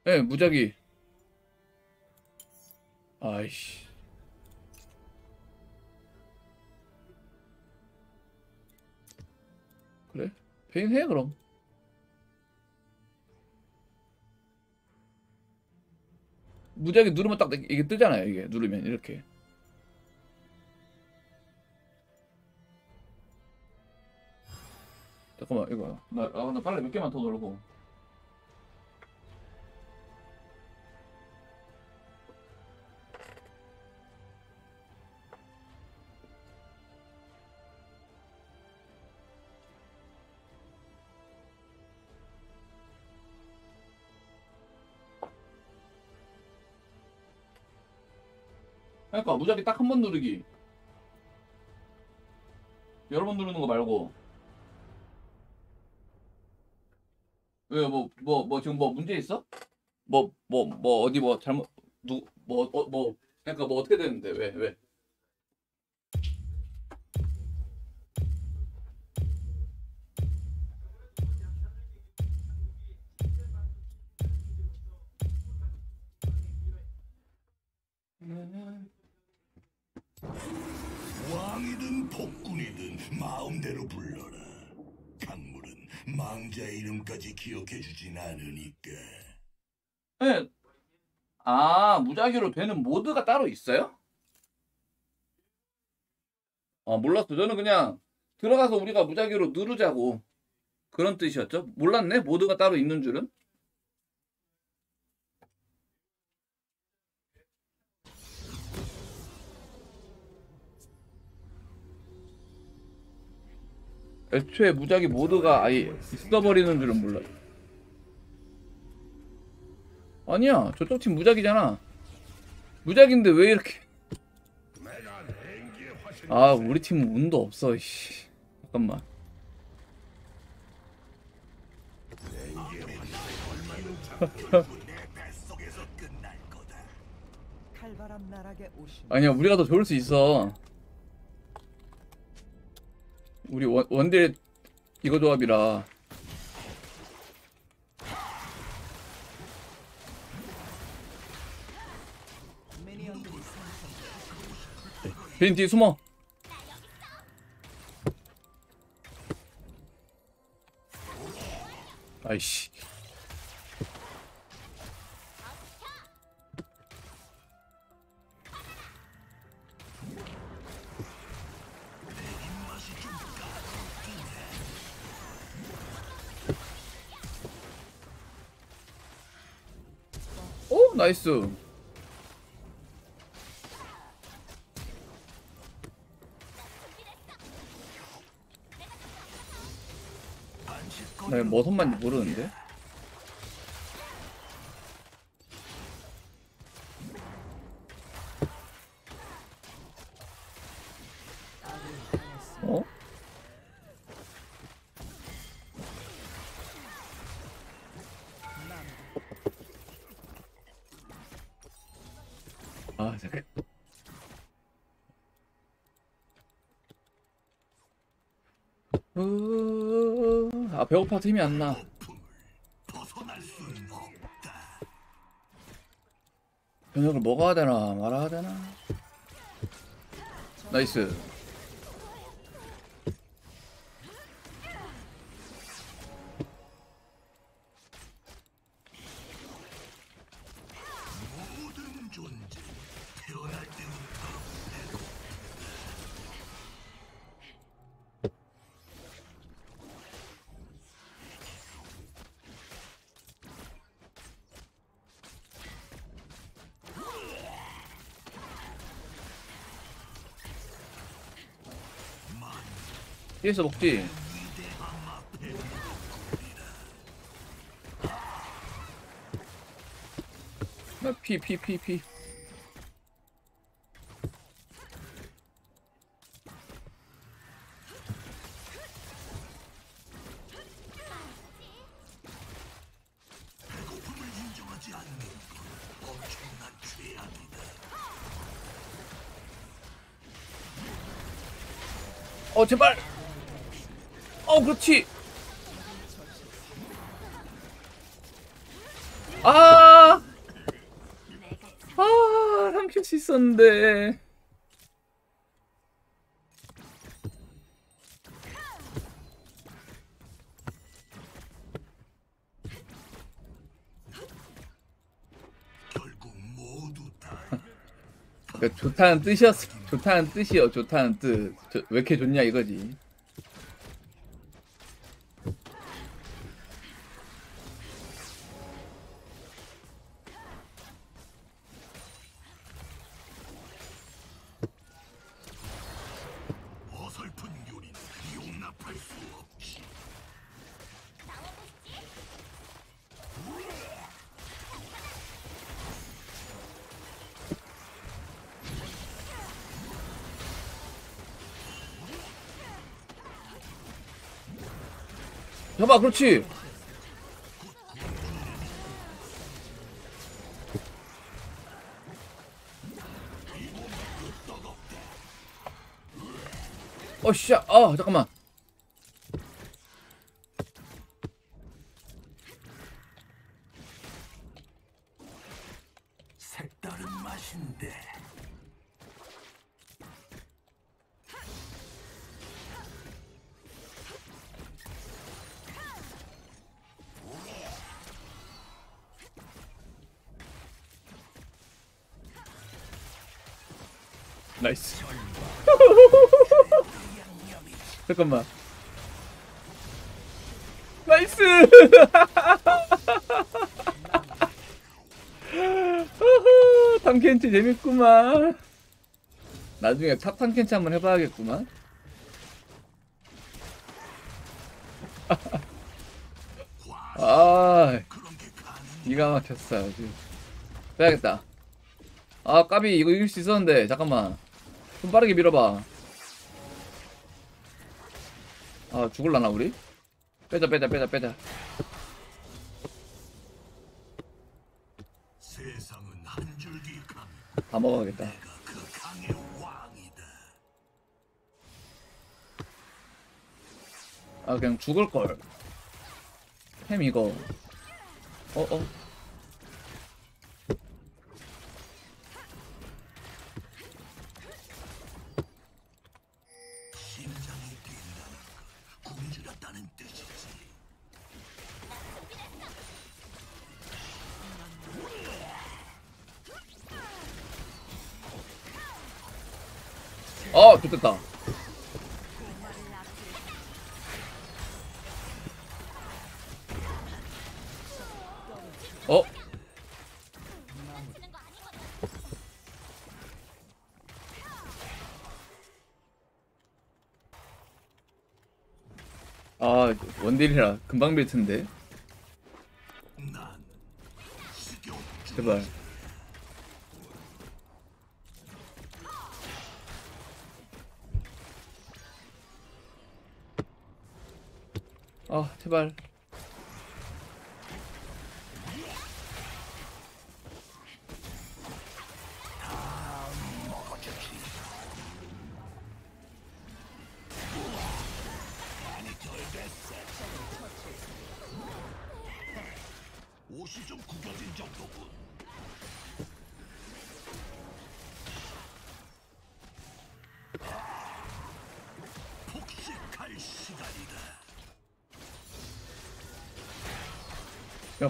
예, 무작위. 아이씨. 그래? 페인 해 그럼. 무작위 누르면 딱 이게 뜨잖아요. 이게 누르면 이렇게. 잠깐만 이거 나, 아, 나 빨리 몇 개만 더 누르고. 그러니까 무작위 딱 한 번 누르기. 여러 번 누르는 거 말고. 왜 뭐 뭐 뭐 지금 뭐 문제 있어? 뭐 뭐 뭐 어디 뭐 잘못 누뭐어뭐 그러니까 뭐 어떻게 되는데 왜 왜? 이름까지 기억해주진 않으니까. 네. 아 무작위로 되는 모드가 따로 있어요? 아 몰랐어. 저는 그냥 들어가서 우리가 무작위로 누르자고 그런 뜻이었죠. 몰랐네. 모드가 따로 있는 줄은. 애초에 무작위 모드가 아예 있어버리는 줄은 몰라. 아니야, 저쪽 팀 무작위잖아. 무작위인데 왜 이렇게? 아, 우리 팀은 운도 없어. 씨. 잠깐만. 아니야, 우리가 더 좋을 수 있어. 우리 원, 원딜 이거 조합이라. 베인 숨어. 아이씨. 나이스. 나 이거 뭐 손만지 모르는데. 어? 아 잠깐. 어, 아 배고파서 힘이 안 나. 저녁을 먹어야 되나 말아야 되나? 나이스. 뒤에서 먹지. 피피 피 피. 배고픔을 인정하지 않는 건 엄청난 죄악이다. 어 제발. 어 그렇지. 아. 아 삼킬 수 있었는데. 그러니까 좋다는 뜻이었어. 좋다는 뜻이요. 좋다는 뜻. 저, 왜 이렇게 좋냐 이거지. 잡아 그렇지. 어씨야. 아 잠깐만. 잠깐만. nice. 탐켄치 재밌구만. 나중에 top 탐켄치 한번 해봐야겠구만. 아, 기가 막혔어 아주. 빼야겠다. 아 까비 이거 이길 수 있었는데 잠깐만 좀 빠르게 밀어봐 죽을라나 우리? 빼자 빼자 빼자 빼자. 다 먹어야겠다 그. 아 그냥 죽을걸 햄 이거 어어 심 아 원딜이라 금방 밀 텐데. 제발. 아 제발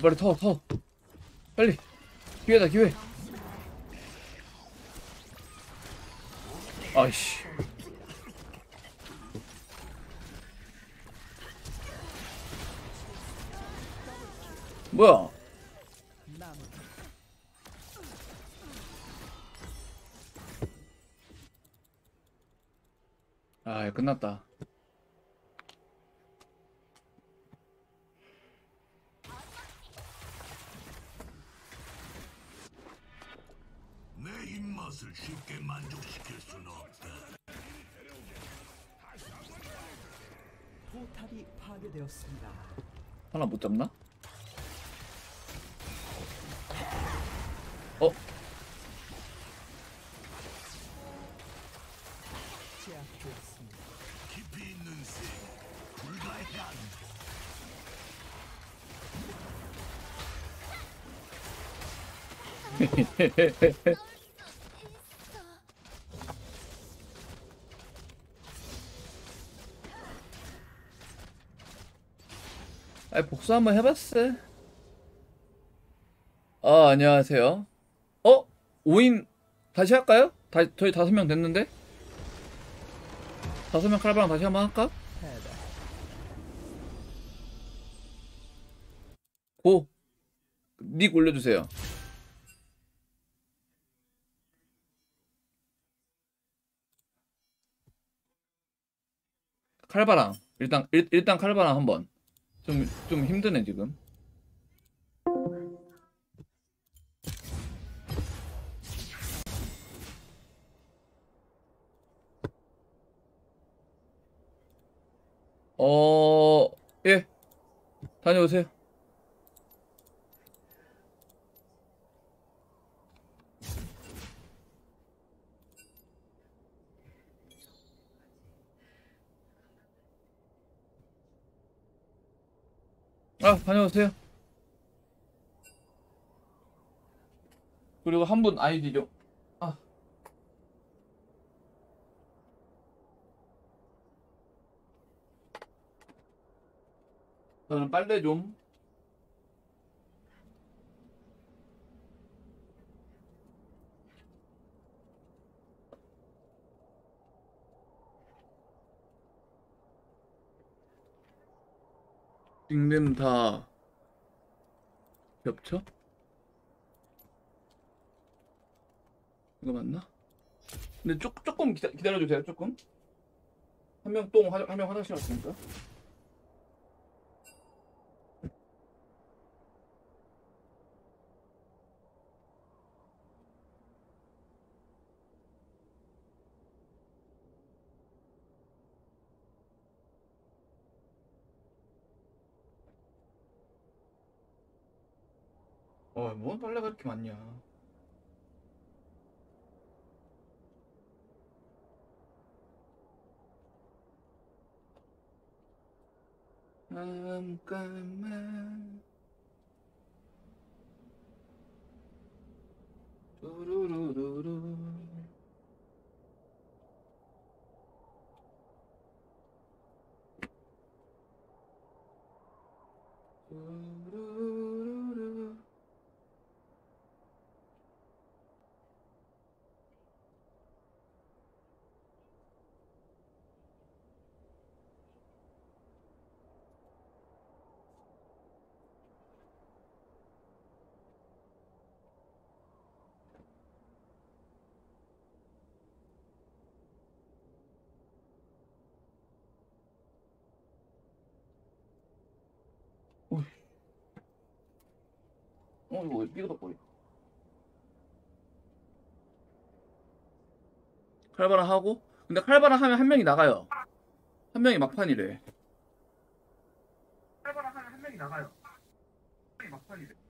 빨리 터 터. 빨리. 기회다 기회. 아이씨. 뭐야? 아, 끝났다. 하나 못 잡나? 어? 복수 한번 해봤어. 아 안녕하세요. 어? 5인 다시 할까요? 다, 저희 다섯 명 됐는데? 다섯 명 칼바람 다시 한번 할까? 고! 닉 올려주세요. 칼바람 일단 일, 일단 칼바람 한 번 좀 좀 힘드네 지금. 어... 예. 다녀오세요 아, 다녀오세요. 그리고 한 분 아이디 좀. 아. 저는 빨래 좀. 닉네임 다 겹쳐? 이거 맞나? 근데 조, 조금 기다, 기다려주세요 조금 한 명 똥, 한 명 화장실 갔으니까 어, 뭔 빨래가 이렇게 많냐. 잠깐만 두루루루루. 두루루루 어 이거 왜 삐그덕거려 칼바람 하고? 근데 칼바람 하면 한 명이 나가요. 한 명이 막판이래. 칼바람 하면 한 명이 나가요. 한 명이 막판이래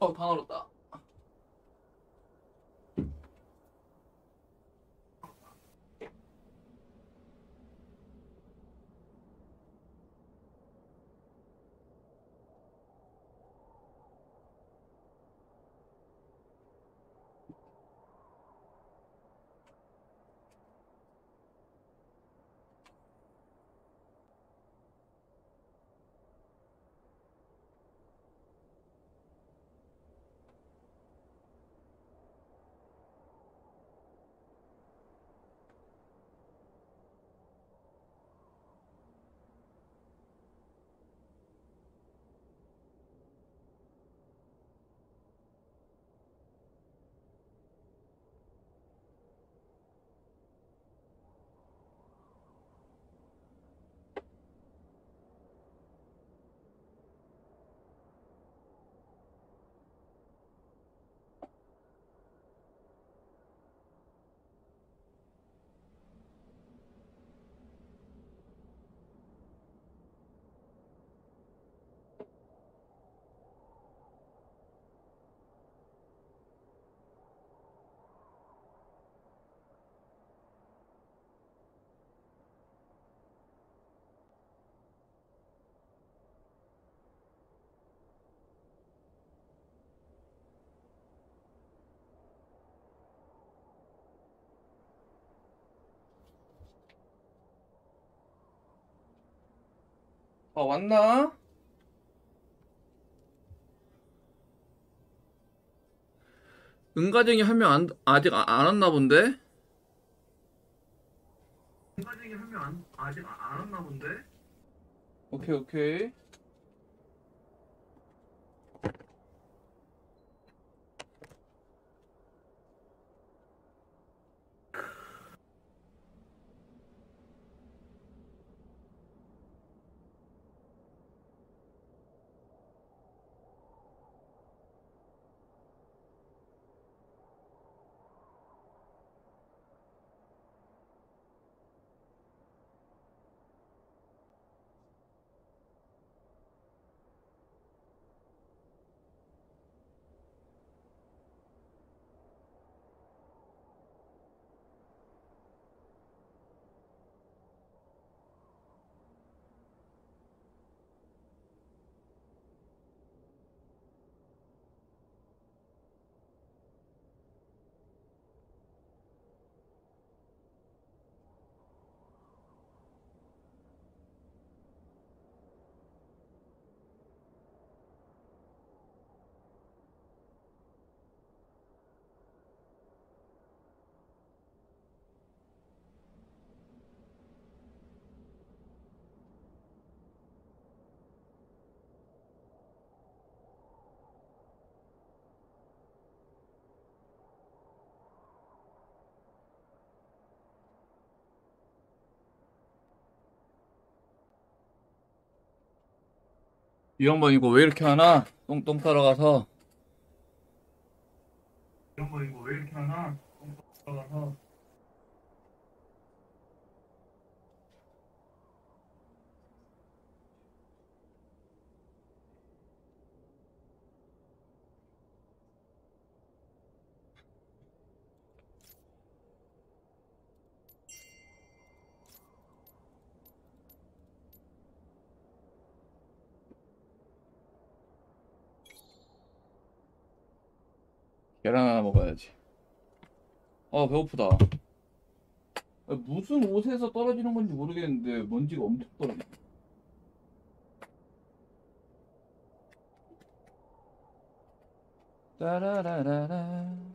어, 다 얼었 아, 왔나? 은가쟁이 한명 안, 아직 안, 안 왔나 본데? 중간중에 한명 아직 안 왔나 본데? 오케이, 오케이. 이 양반 이거 왜 이렇게 하나? 똥똥 싸러 가서 이런 거 이거 왜 이렇게 하나? 들어가서 계란 하나 먹어야지. 아 배고프다. 아, 무슨 옷에서 떨어지는 건지 모르겠는데 먼지가 엄청 떨어져. 따라라라라.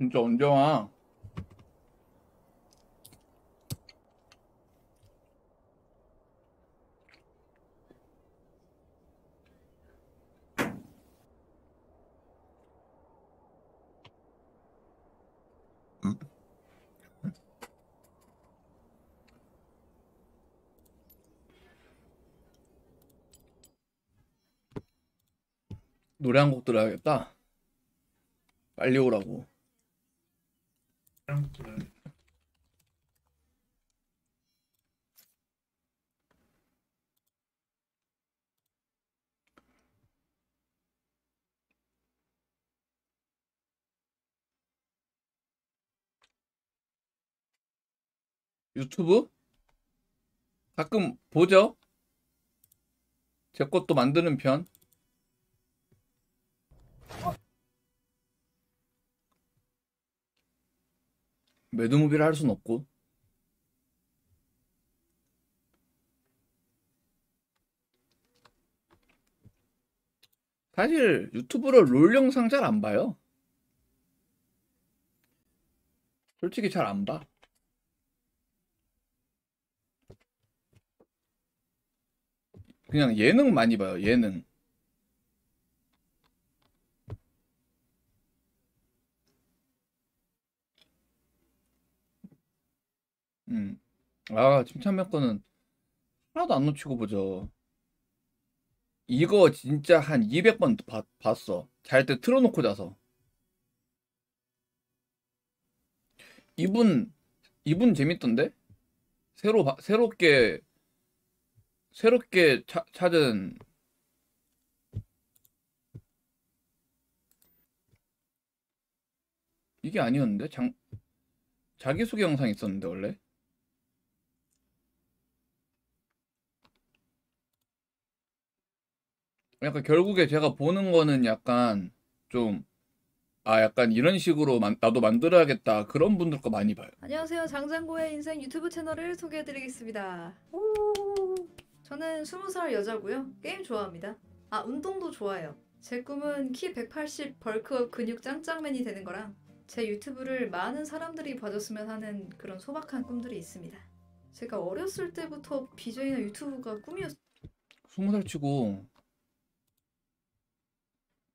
진짜 언제 와? 노래 한 곡 들어야겠다. 빨리 오라고. 유튜브? 가끔 보죠? 제 것도 만드는 편. 매드무비를 할 순 없고. 사실 유튜브로 롤 영상 잘 안 봐요. 솔직히 잘 안 봐. 그냥 예능 많이 봐요, 예능. 음. 아, 침착맨 거는 하나도 안 놓치고 보죠. 이거 진짜 한 200번 봤, 봤어. 잘 때 틀어놓고 자서. 이분, 이분 재밌던데? 새로, 바- 새롭게, 새롭게 차, 찾은 이게 아니었는데? 장, 자기소개 영상 있었는데, 원래? 약간 결국에 제가 보는 거는 약간 좀, 아, 약간 이런 식으로 만- 나도 만들어야겠다. 그런 분들 거 많이 봐요. 안녕하세요. 장장고의 인생 유튜브 채널을 소개해드리겠습니다. 오, 저는 20살 여자고요. 게임 좋아합니다. 아, 운동도 좋아해요. 제 꿈은 키 180 bulk up 근육 짱짱맨이 되는 거랑 제 유튜브를 많은 사람들이 봐줬으면 하는 그런 소박한 꿈들이 있습니다. 제가 어렸을 때부터 BJ나 유튜브가 꿈이었... 스무 살 치고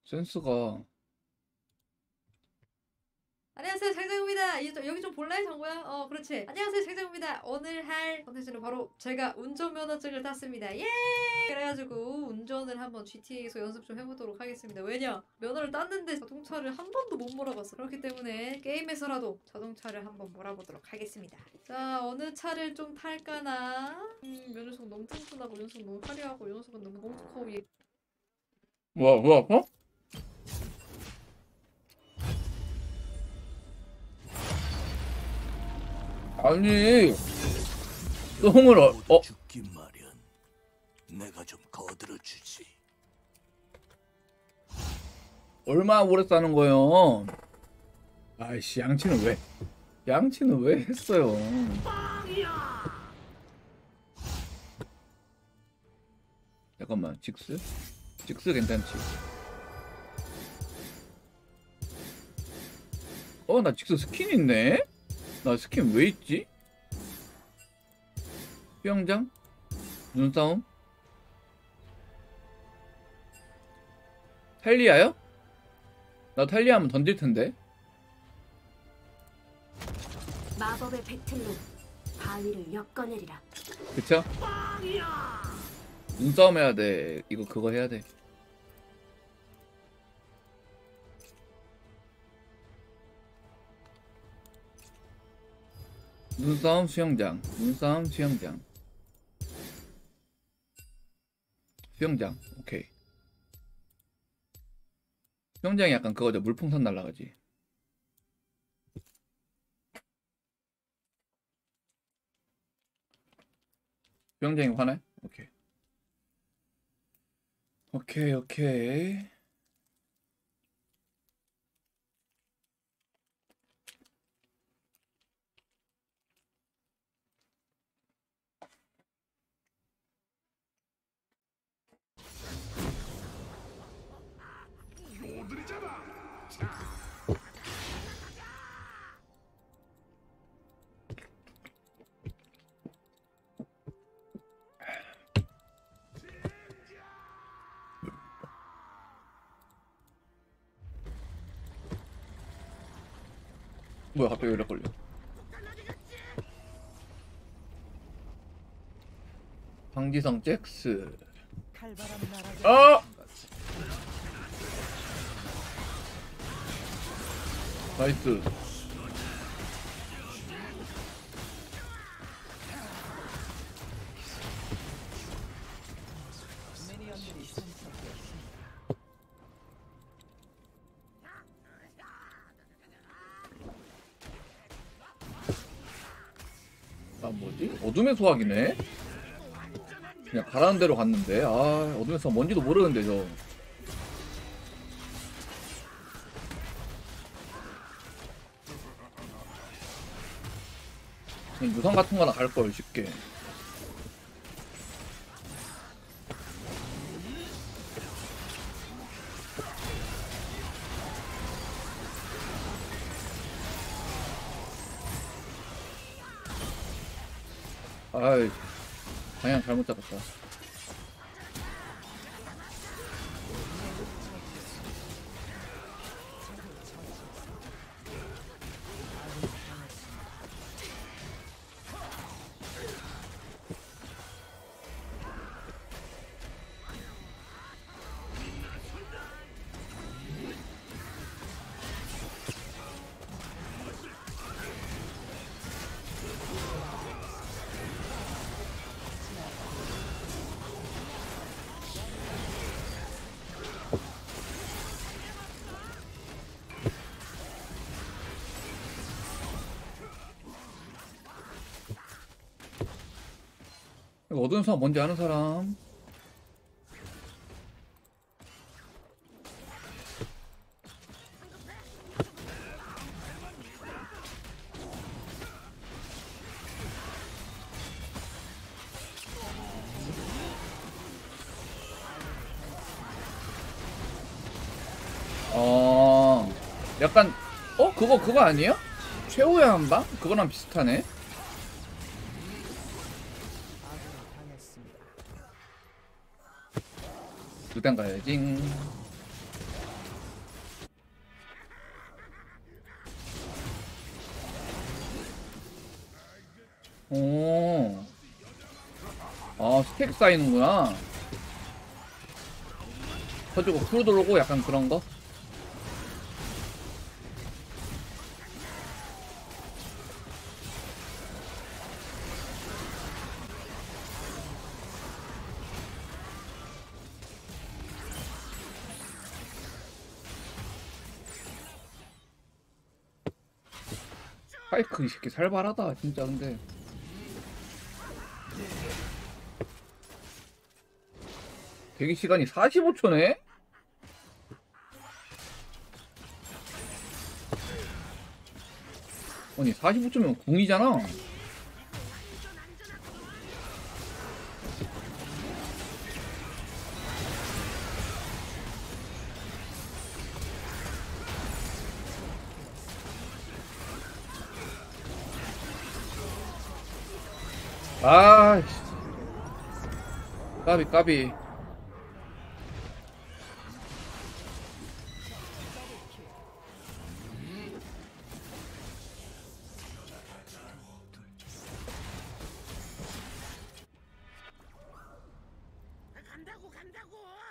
센스가 안녕하세요 장장구입니다. 이- 여기 좀 볼래 정구야? 어 그렇지. 안녕하세요 장장구입니다. 오늘 할 컨텐츠는 바로 제가 운전면허증을 땄습니다. 예! 그래가지고 운전을 한번 GTA에서 연습 좀 해보도록 하겠습니다. 왜냐? 면허를 땄는데 자동차를 한 번도 못 몰아봤어. 그렇기 때문에 게임에서라도 자동차를 한번 몰아보도록 하겠습니다. 자 어느 차를 좀 탈까나? 음 면허석 너무 튼튼하고 연속 너무 화려하고 연속은 너무 뭉툭하고 예. 뭐, 뭐, 어? 아니, 똥을 어, 어, 죽기 마련. 내가 좀 거들어 주지. 얼마 오래 싸는 거예요? 아이씨, 양치는 왜? 양치는 왜 했어요? 잠깐만, 직스? 직스 괜찮지? 어, 나 직스 스킨 있네? 나 스킨 왜 있지? 수영장? 눈싸움? 탈리야요? 나 탈리야 하면 던질 텐데. 마법의 배틀로 바위를 엮어내리라. 그쵸? 눈싸움 해야 돼. 이거 그거 해야 돼. 눈싸움 수영장. 눈싸움 수영장. 수영장. 오케이. 수영장이 약간 그거죠. 물풍선 날라가지. 수영장이 화나요? 오케이. 오케이, 오케이. 뭐야 갑자기 이래 걸려? 방지성 잭스. 칼바람 아! 것을 나이스 어둠의 수학이네? 그냥 가라는 대로 갔는데. 아 수학 뭔지도 모르는데 저. 유성 같은 거나 갈걸 쉽게 방향 잘못 잡았다 어둠의 수학 뭔지 아는 사람 어 약간 어 그거 그거 아니에요? 최후의 한방? 그거랑 비슷하네. 아군이 당했습니다. 일단 가야지. 오. 아, 스택 쌓이는구나. 터지고 풀 들어오고 약간 그런 거? 파이크 이 새끼 살벌하다 진짜 근데 대기 시간이 45초네? 아니 45초면 궁이잖아 아, 까비 까비.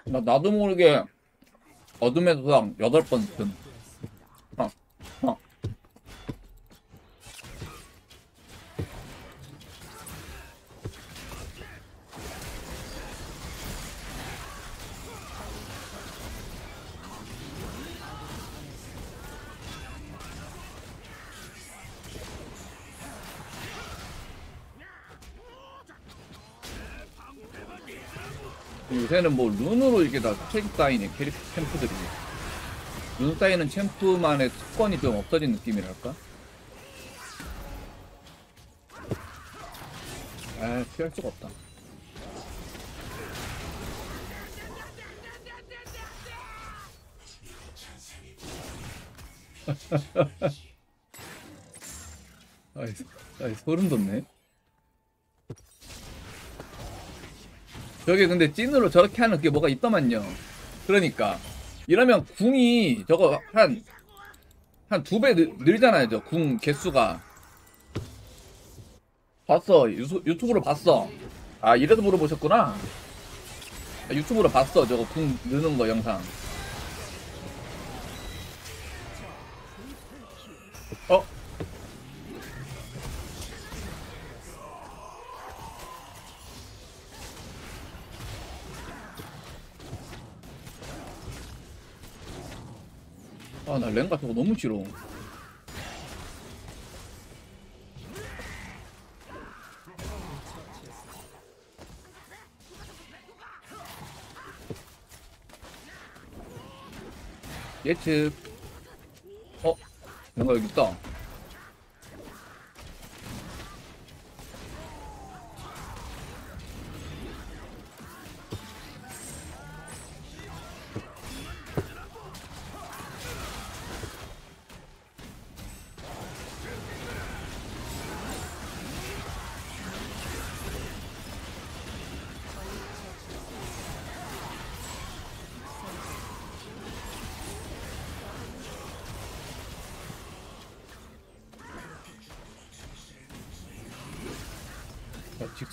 나 나도 모르게 어둠의 도상 여덟 번 든. 요새는 뭐 룬으로 이게 다 스택 쌓이네 캐릭터 챔프들이. 룬 쌓이는 챔프만의 특권이 좀 없어진 느낌이랄까? 아 피할 수가 없다. 아이, 아이 소름 돋네 저게 근데 찐으로 저렇게 하는 게 뭐가 있더만요. 그러니까 이러면 궁이 저거 한 한 두 배 늘잖아요, 저 궁 개수가. 봤어. 유수, 유튜브로 봤어. 아, 이래서 물어보셨구나. 아, 유튜브로 봤어. 저거 궁 느는 거 영상. 아, 나 랭가 저거 너무 싫어. 예측. 어? 랭가 여기 있다.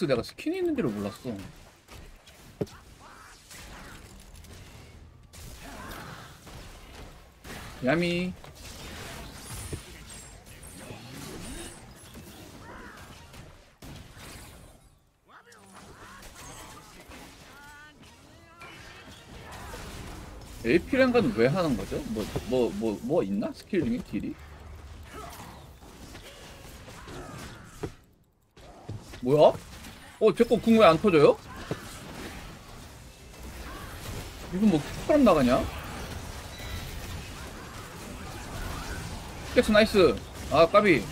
야, 직스 내가 스킨이 있는 줄을 몰랐어. 야미. AP란가는 왜 하는 거죠? 뭐, 뭐, 뭐, 뭐 있나? 스킬 중에 딜이? 뭐야? 어, 제거 궁왜 안 터져요? 이거 뭐, 사람 나가냐? 잭스 나이스. 아, 까비.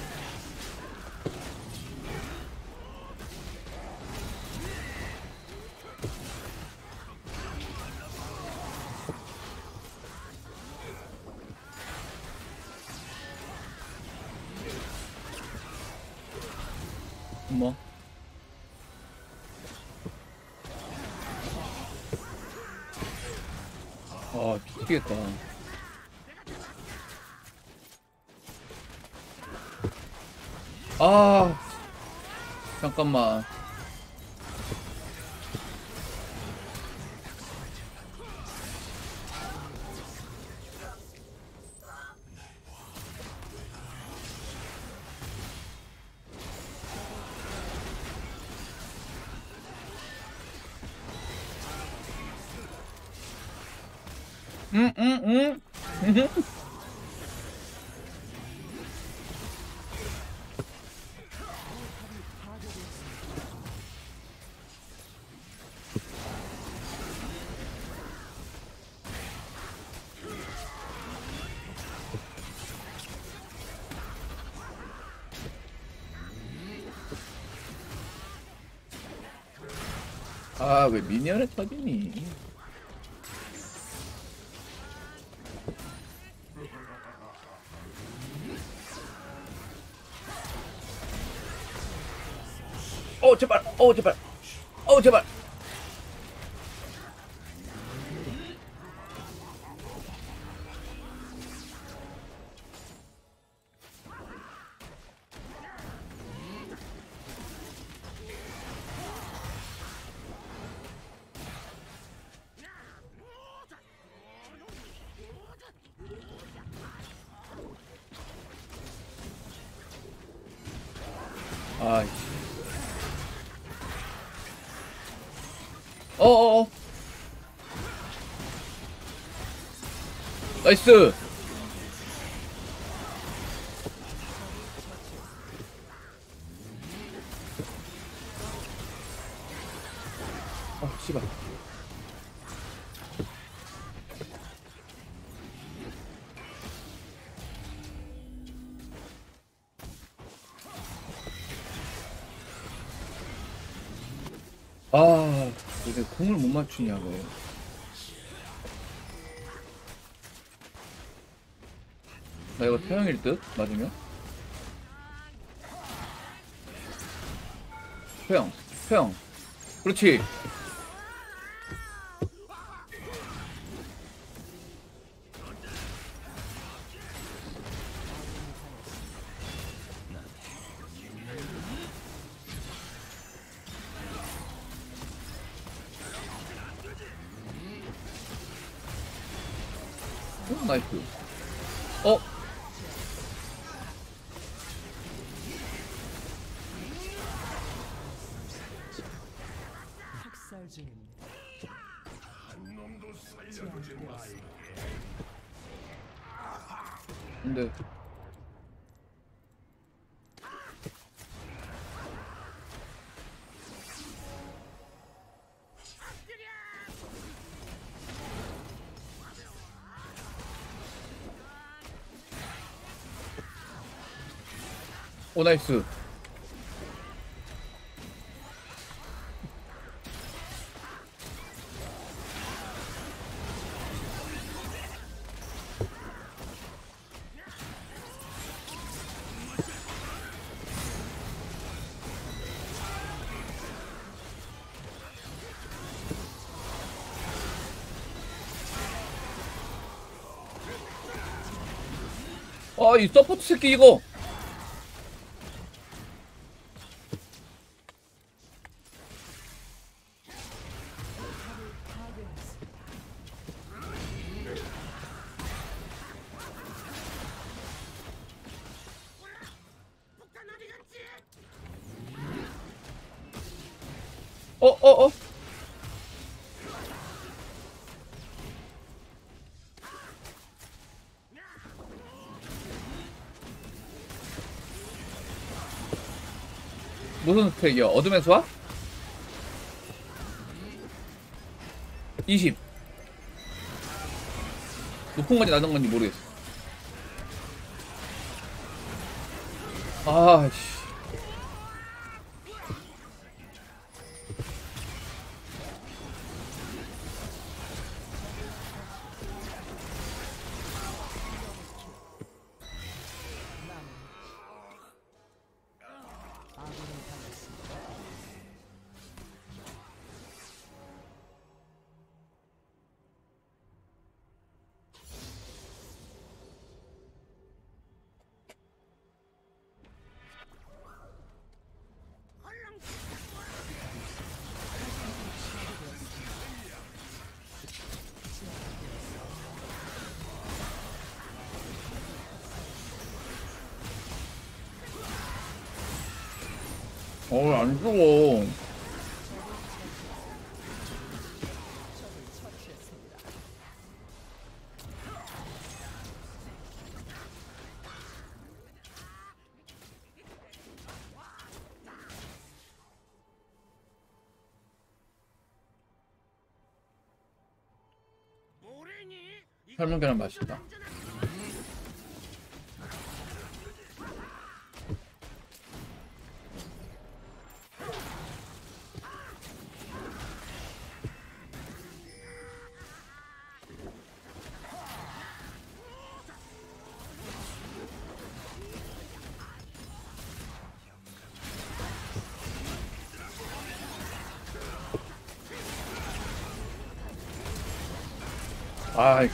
아, 왜 미니언에 터지니? 어, 제발. 어, 제발. 나이스. 아, 씨발. 아, 이게 공을 못 맞추냐고. 태형일 듯? 맞으면? 태형, 태형. 그렇지. 오 나이스. 아이 서포트 새끼 이거 무슨 스택이야? 어둠의 수학? 20 높은 건지 낮은 건지 모르겠어 아씨 안 죽어 삶은 계란 맛있다 아이.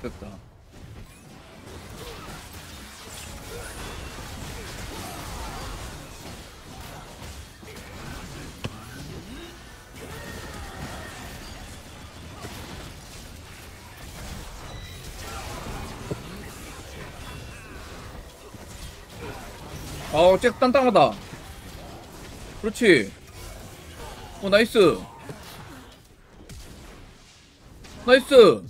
됐다. 아우 잭 단단하다. 그렇지. 오 나이스 나이스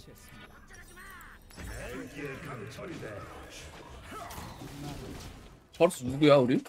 바로스 누구야 우리?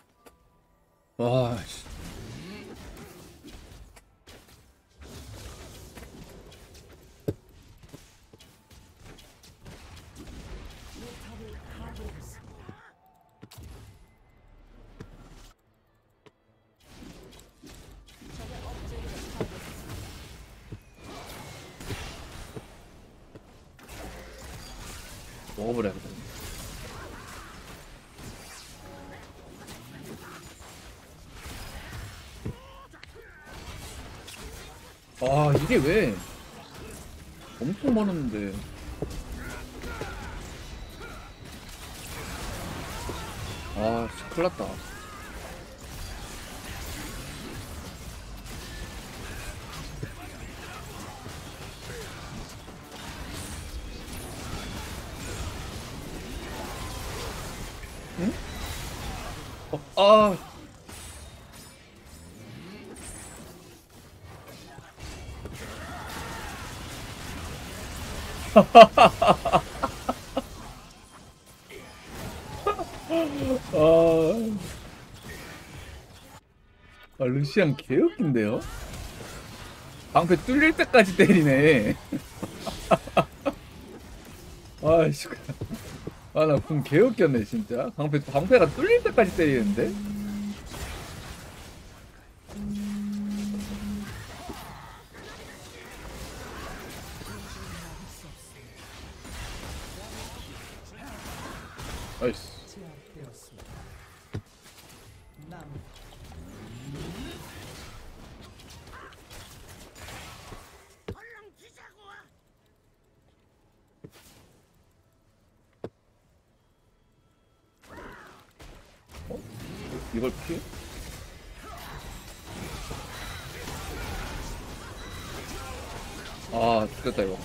아 아. 아, 루시안 개웃긴데요? 방패 뚫릴 때까지 때리네. 아이씨. 아, 나궁 개웃겼네, 진짜. 방패, 방패가 뚫릴 때까지 때리는데?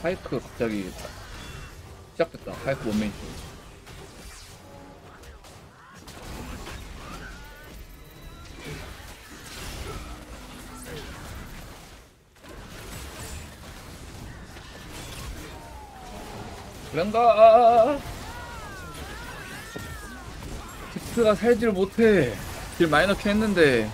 하이크 갑자기 시작됐다. 하이크 원메이트 그런가? 틱스가 살질 못해. 딜 많이 넣긴 했는데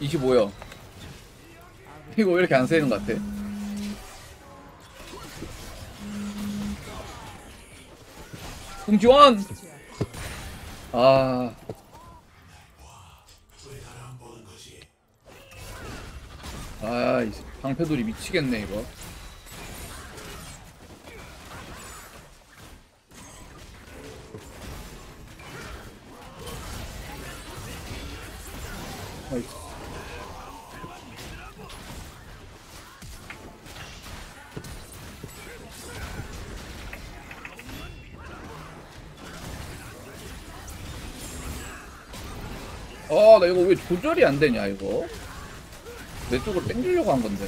25요. 이거 왜 이렇게 안 세는 것 같아? 공지원! 아. 아, 이 방패돌이 미치겠네, 이거. 조절이 안 되냐, 이거? 내 쪽으로 땡기려고 한 건데.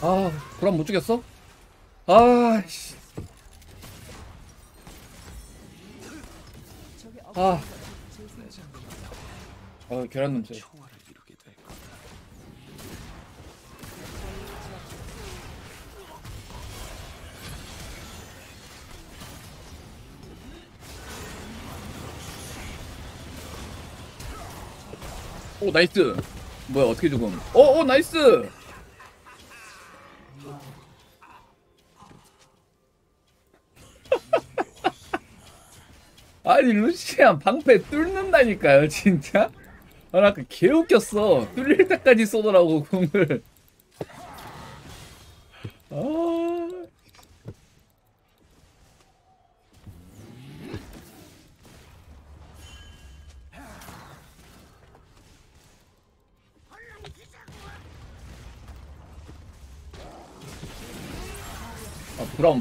아, 그럼 못 죽였어? 아, 씨. 아. 아, 계란 냄새. 나이스. 뭐야, 어떻게 죽음? 오, 오, 나이스! 아니 루시안 방패 뚫는다니까요 진짜 아나 그 개웃겼어 뚫릴 때까지 쏘더라고 궁을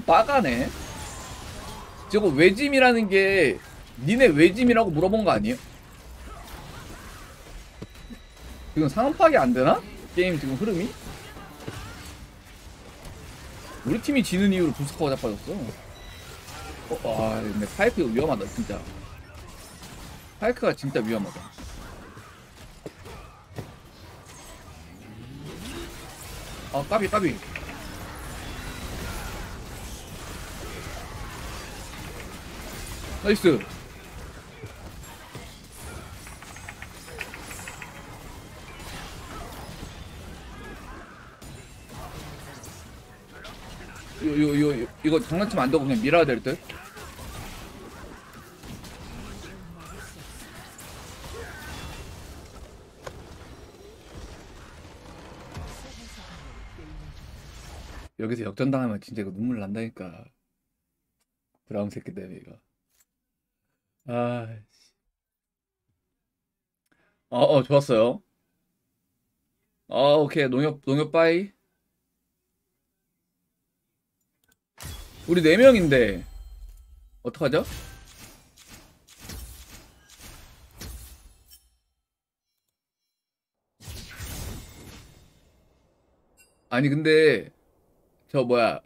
빠가네. 저거 외짐이라는 게 니네 외짐이라고 물어본 거 아니에요? 지금 상황 파악이 안 되나? 게임 지금 흐름이? 우리 팀이 지는 이유로 부스커가 자빠졌어. 어, 아, 근데 파이크 위험하다, 진짜. 파이크가 진짜 위험하다. 아, 까비, 까비. 나이스. 요, 요, 요, 이거 장난치면 안 되고 그냥 밀어야 될 듯? 여기서 역전당하면 진짜 이거 눈물 난다니까. 브라운 새끼 때문에 이거. 아, 씨. 어, 어, 좋았어요. 어, 오케이. 농협, 농협 빠이. 우리 네 명인데, 어떡하죠? 아니, 근데, 저 뭐야,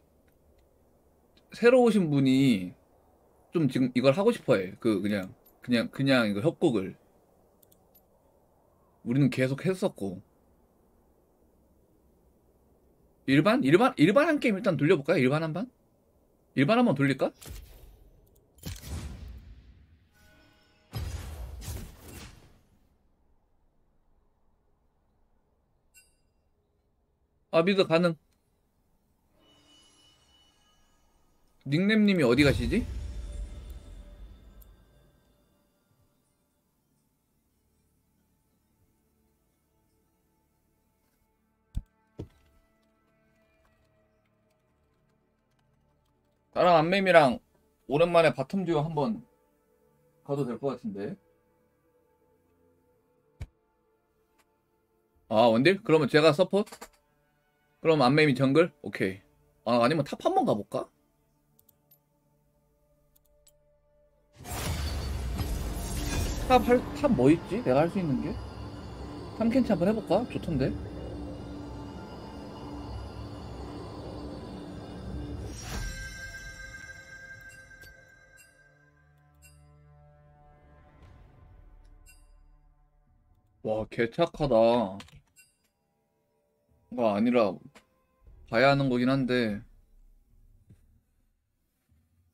새로 오신 분이 좀 지금 이걸 하고 싶어 해. 그, 그냥, 그냥, 그냥 이거 협곡을. 우리는 계속 했었고. 일반? 일반? 일반 한 게임 일단 돌려볼까요? 일반 한 반? 일반 한번 돌릴까? 아, 미드 가능. 닉nem님이 어디 가시지? 나랑 안매미랑 오랜만에 바텀 듀오 한번 가도 될 것 같은데. 아, 원딜? 그러면 제가 support? 그럼 안매미 정글? 오케이. 아, 아니면 top 한번 가볼까? top, 할, top 뭐 있지? 내가 할 수 있는 게? 탐켄치 한번 해볼까? 좋던데? 와, 개 착하다. 가 아니라, 봐야 하는 거긴 한데.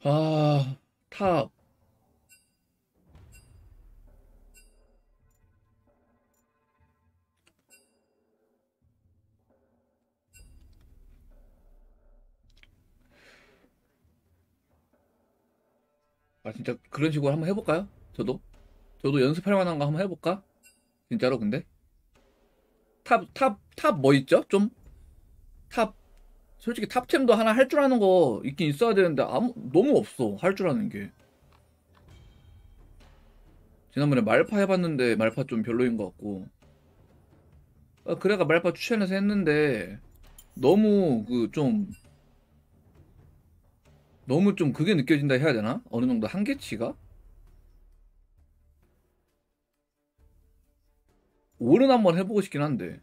아, 탑. 아, 진짜 그런 식으로 한번 해볼까요? 저도? 저도 연습할 만한 거 한번 해볼까? 진짜로 근데? top, top, top 뭐 있죠? 좀? top, 솔직히 top 탱도 하나 할 줄 아는 거 있긴 있어야 되는데 아무, 너무 없어. 할 줄 아는 게. 지난번에 말파 해봤는데 말파 좀 별로인 것 같고. 아, 그래가 말파 추천해서 했는데 너무 그 좀 너무 좀 그게 느껴진다 해야 되나? 어느 정도 한계치가? 오른 한번 해보고 싶긴 한데.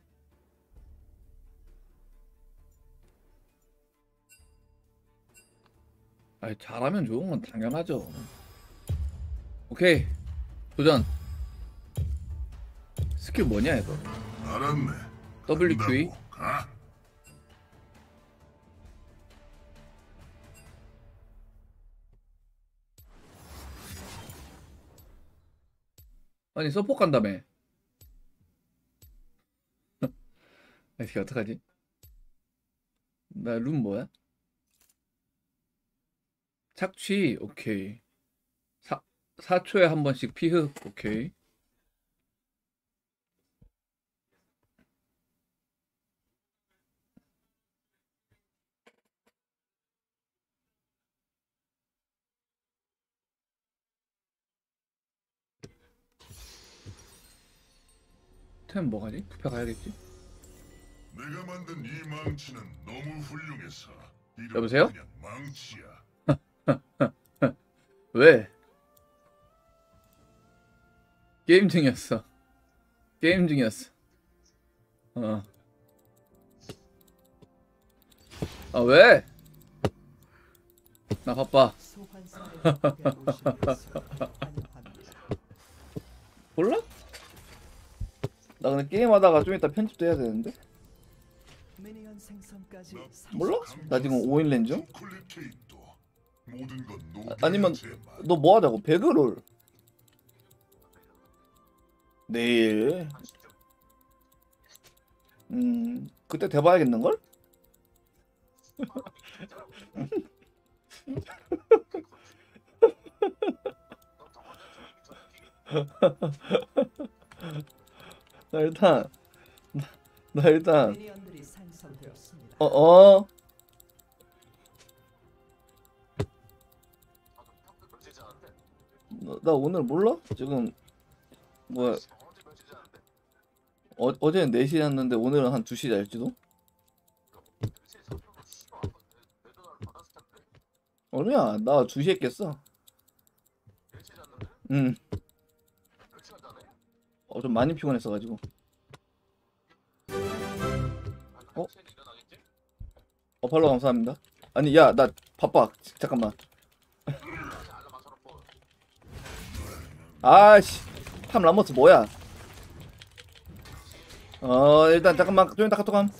아니, 잘하면 좋은 건 당연하죠. 오케이. 도전. 스킬 뭐냐, 이거? 알았네. WQE? 가. 아니, 서포 간다며. 아, 이게 어떡하지? 나 룸 뭐야? 착취, 오케이. 사, 4초에 한 번씩 피흡, 오케이. 템 뭐가지? 부패 가야겠지? 내가 만든 이 망치는 너무 훌륭해서 여보세요? 그냥 망치야. 왜? 게임 중이었어. 게임 중이었어. 어. 아, 왜? 나 바빠. 몰라? 나 근데 게임하다가 좀 이따 편집도 해야 되는데? 몰라? 나 지금 5인 렌중? 모든 건 아, 아니면 너 뭐 하자고? 배그롤 내일 음 그때 돼봐야겠는걸? 나 일단 나, 나 일단 어. 어어 나, 나 오늘 몰라? 지금 뭐야 어, 어제는 4시에 잤는데 오늘은 한 2시 잘지도? 어느야 나 2시에 깼어 응 어, 좀 많이 피곤했어가지고 어? 어 팔로 감사합니다. 아니 야 나 바빠. 잠깐만. 아씨 탐 라모스 뭐야? 어 일단 잠깐만 좀 이따 카톡함.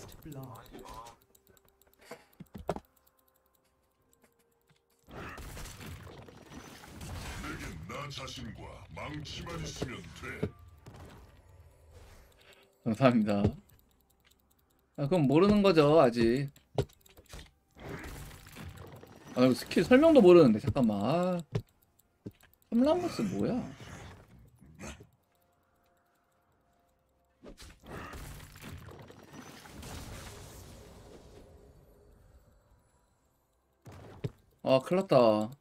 감사합니다. 아 그럼 모르는 거죠 아직 아 이거 스킬 설명도 모르는데 잠깐만. 아 탐라모스 뭐야? 아 큰일났다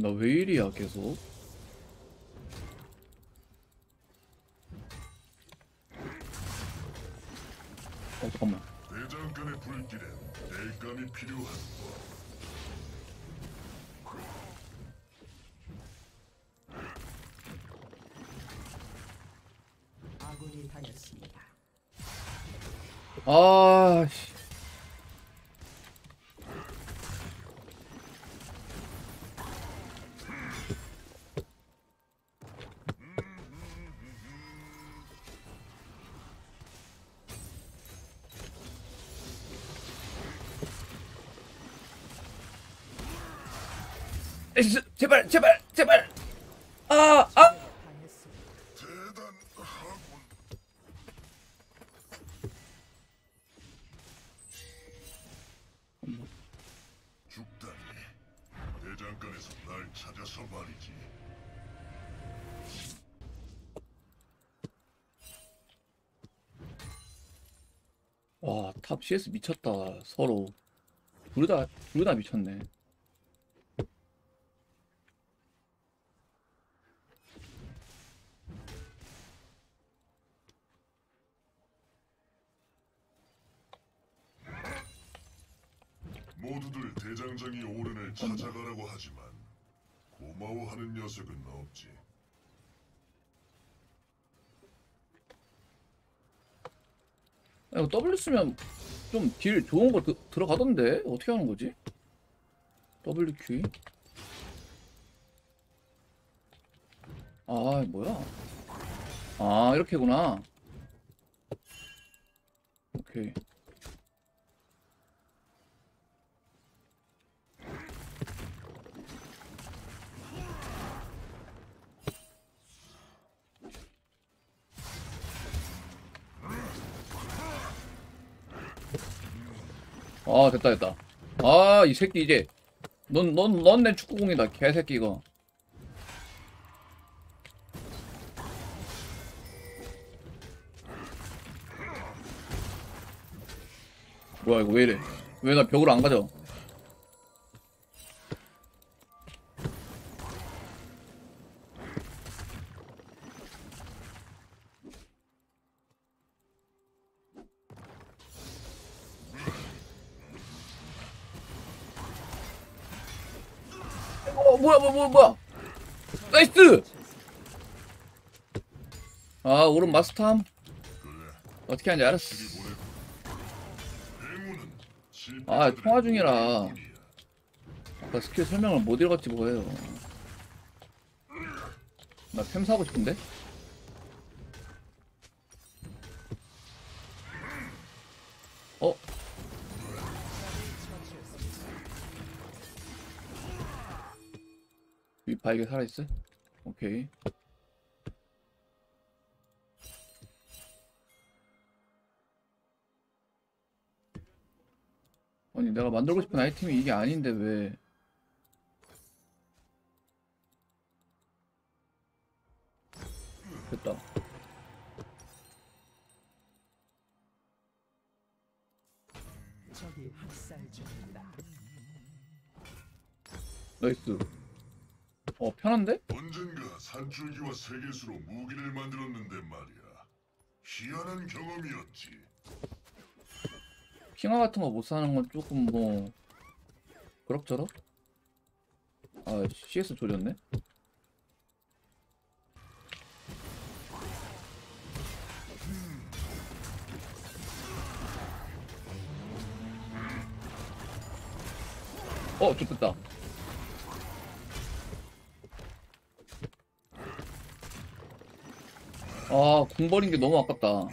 나 왜 이리야 계속? 어 잠깐만. 대장간의 불길엔 땔감이 필요한 아군이 당했습니다. 아씨 에이씨, 제발 제발 제발 아아 죽다니. 대장간에서 날 찾아서 말이지. 와, 탑 CS 미쳤다. 서로. 둘 다, 둘 다 미쳤네. 모두들 대장장이 오른을 찾아가라고 하지만 고마워하는 녀석은 없지. 야, 이거 W 쓰면 좀 딜 좋은 거 드, 들어가던데? 어떻게 하는 거지? WQ. 아, 뭐야? 아, 이렇게구나. 오케이. 아 됐다 됐다. 아 이 새끼 이제. 넌 넌 넌 내 축구공이다 개새끼 이거. 뭐야 이거 왜 이래? 왜 나 벽으로 안 가져 어 뭐야 뭐야 뭐야 뭐야 nice 아 오른 마스탐 어떻게 하는지 알았어. 아 통화 중이라. 아까 스킬 설명을 못 읽었지 뭐예요. 나 템 사고 싶은데? 어? 윗바이게 살아있어? 오케이 내가 만들고 싶은 아이템이 이게 아닌데 왜 됐다 저기 학살 중이다. nice 어 편한데? 언젠가 산줄기와 세계수로 무기를 만들었는데 말이야. 희한한 경험이었지. 핑와 같은 거 못 사는 건 조금 뭐 그럭저럭? 아 CS 조졌네? 어 좋겠다 아 공 버린 게 너무 아깝다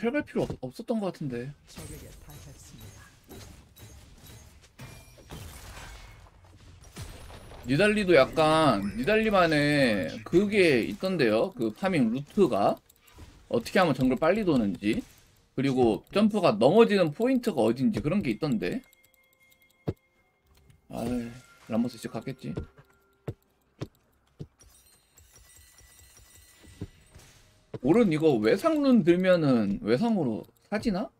아, 텔 갈 필요 없, 없었던 것 같은데. 니달리도 약간, 니달리만의 그게 있던데요. 그 farming 루트가. 어떻게 하면 정글 빨리 도는지. 그리고 점프가 넘어지는 포인트가 어딘지 그런 게 있던데. 아이, 람머스 씨 갔겠지. 오른 이거 외상룬 들면은 외상으로 사지나?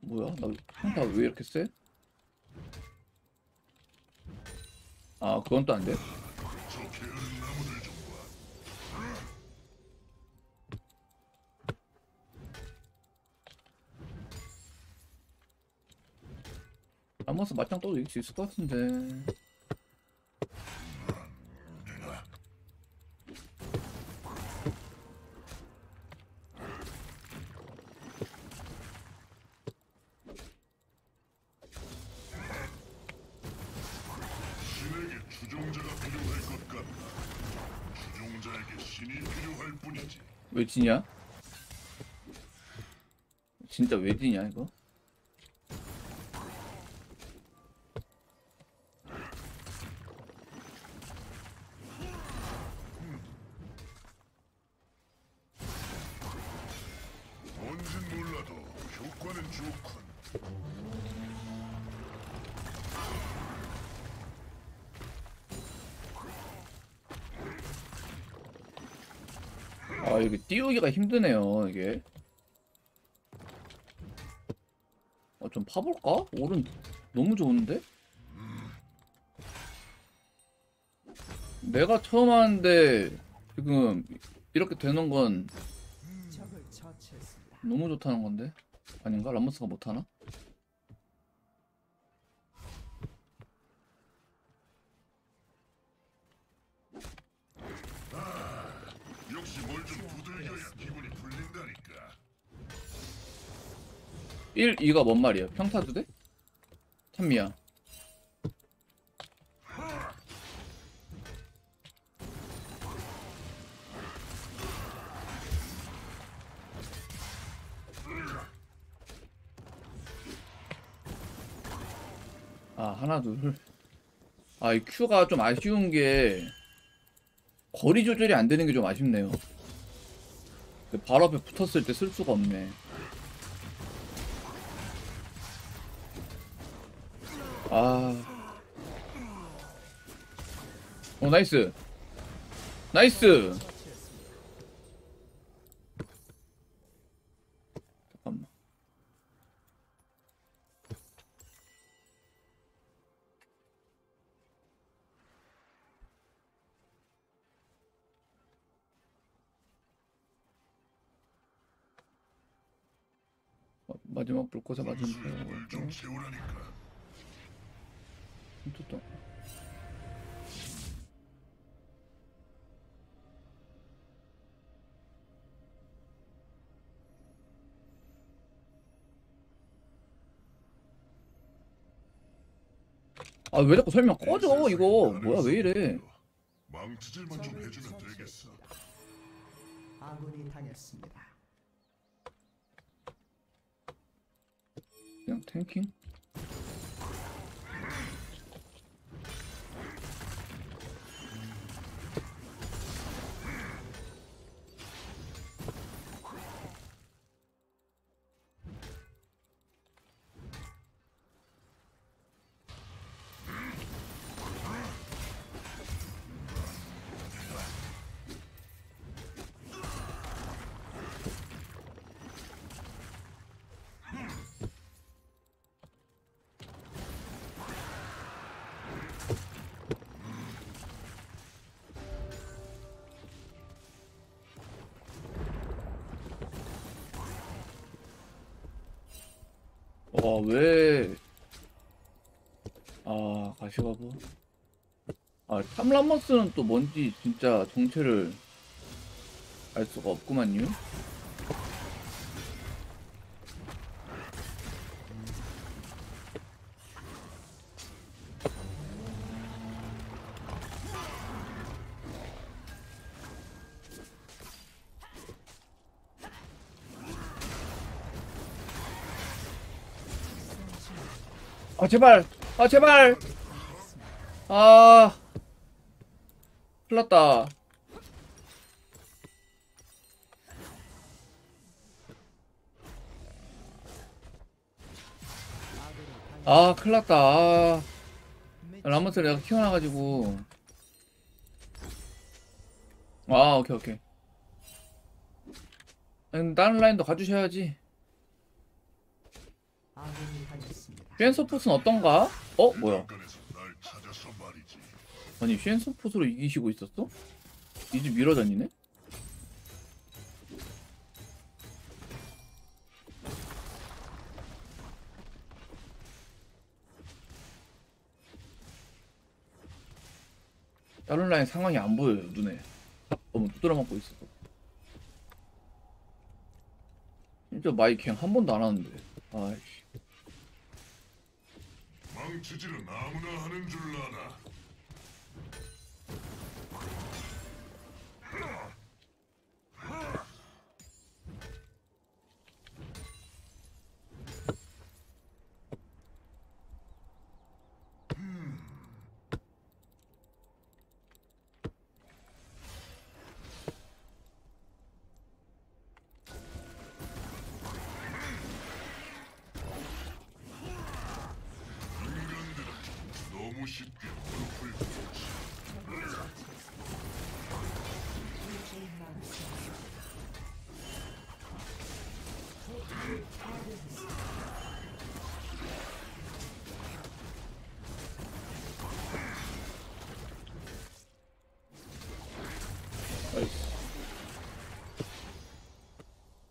뭐야? 나 평타 왜 이렇게 세? 아 그건 또 안 돼? 람버스 맞짱 떠도 이길 수 있을 것 같은데. 왜 지냐? 진짜 왜 지냐 이거? 띄우기가 힘드네요 이게 어, 좀 파볼까? 오른 너무 좋은데? 내가 처음 하는데 지금 이렇게 되는 건. 너무 좋다는 건데 아닌가? 람머스가 못하나? 1, 2가 뭔 말이야? 평타도 돼? 찬미야 아 하나 둘 아 이 Q가 좀 아쉬운 게 거리 조절이 안 되는 게 좀 아쉽네요 그 바로 앞에 붙었을 때 쓸 수가 없네 아. 오, 나이스. 나이스. 잠깐만. 어, 마지막 불꽃에 맞은 좀 채우라니까. 또 또. 아왜 자꾸 설명 꺼져 이거 뭐야 왜 이래 망치질만 좀 해주면 되겠어. 아군이 당했습니다. 그냥 탱킹? 왜. 아, 가시가부. 아, 탐람머스는 또 뭔지 진짜 정체를 알 수가 없구만요. 제발! 아, 제발! 아. 났다. 아, 큰일 났다. 아. 라모스를 내가 키워놔가지고. 아, 오케이, 오케이. 아니, 다른 라인도 가주셔야지. 아군이 슈엔소포스는 어떤가? 어? 뭐야? 아니, 슈엔소포스로 이기시고 있었어? 이집 밀어 다니네? 다른 라인 상황이 안 보여요, 눈에. 너무 두드려 맞고 있어서. 진짜 마이 갱 한 번도 안 하는데. 아이씨. 망치질은 아무나 하는 줄 아나.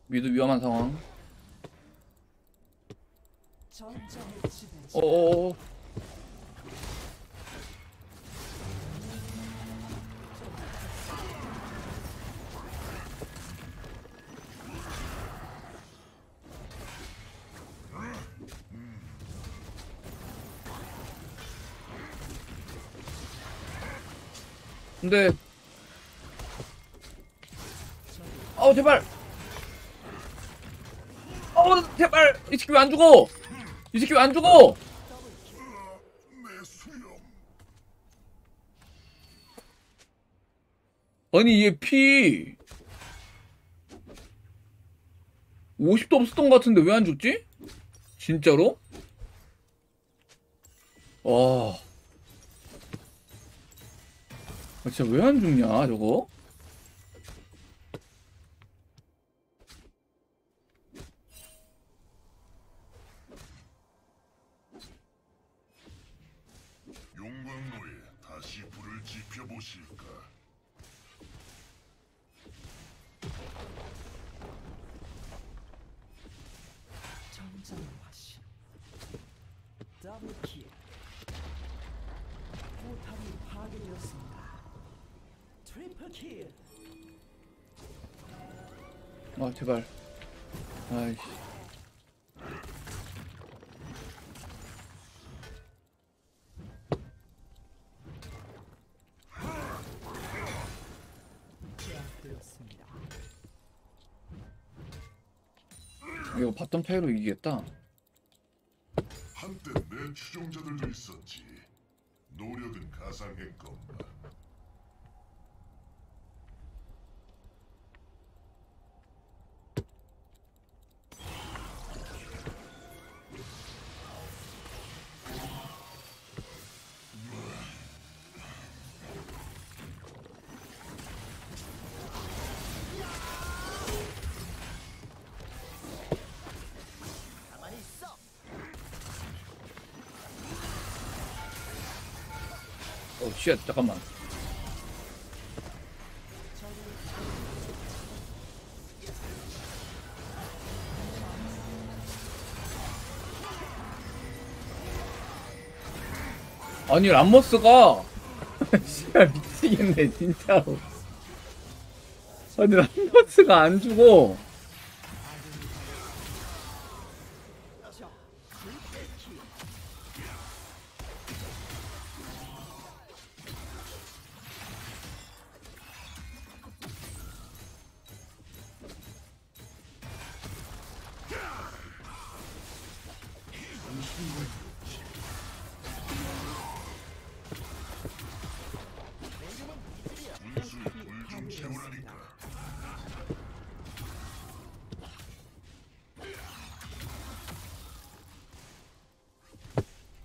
미드 위험한 상황. 전장의 지배. 어어어. 근데 아우 제발 새끼 왜 안 죽어 이 새끼 왜 안 죽어. 아니 얘 피 50도 없었던 것 같은데 왜 안 죽지? 진짜로? 와 아, 진짜 왜 안 죽냐 저거? 바텀 차이로 이기겠다. 한때 내 추종자들도 있었지. 노력은 가상했건만. 쉣, 잠깐만. 아니, 람머스가. 씨발, 미치겠네, 진짜로. 아니, 람머스가 안 죽어.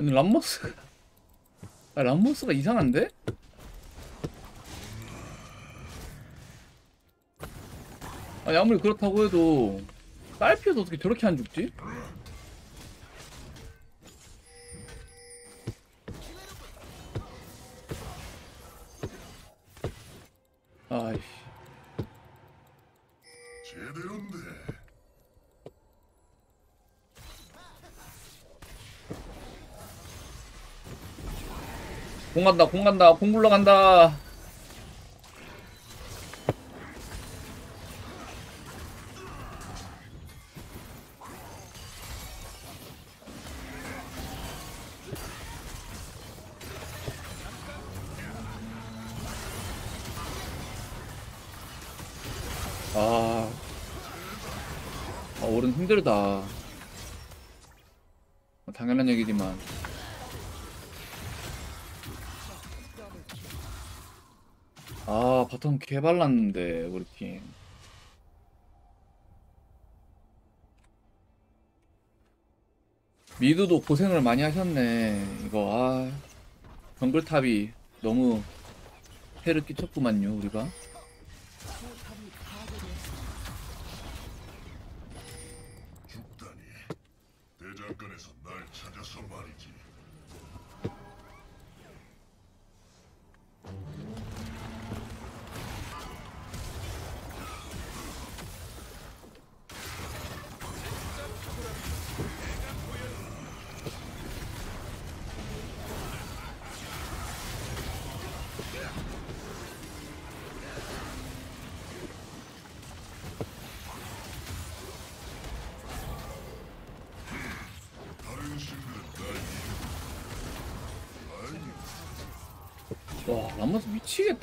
아니, 람머스. 아, 람머스가 이상한데? 아니, 아무리 그렇다고 해도, 딸피어도 어떻게 저렇게 안 죽지? 공 간다, 공 간다, 공 굴러간다. 아, 아 오른 힘들다. 개발랐는데, 우리 팀. 미드도 고생을 많이 하셨네. 이거, 아. 정글탑이 너무 해를 끼쳤구만요, 우리가.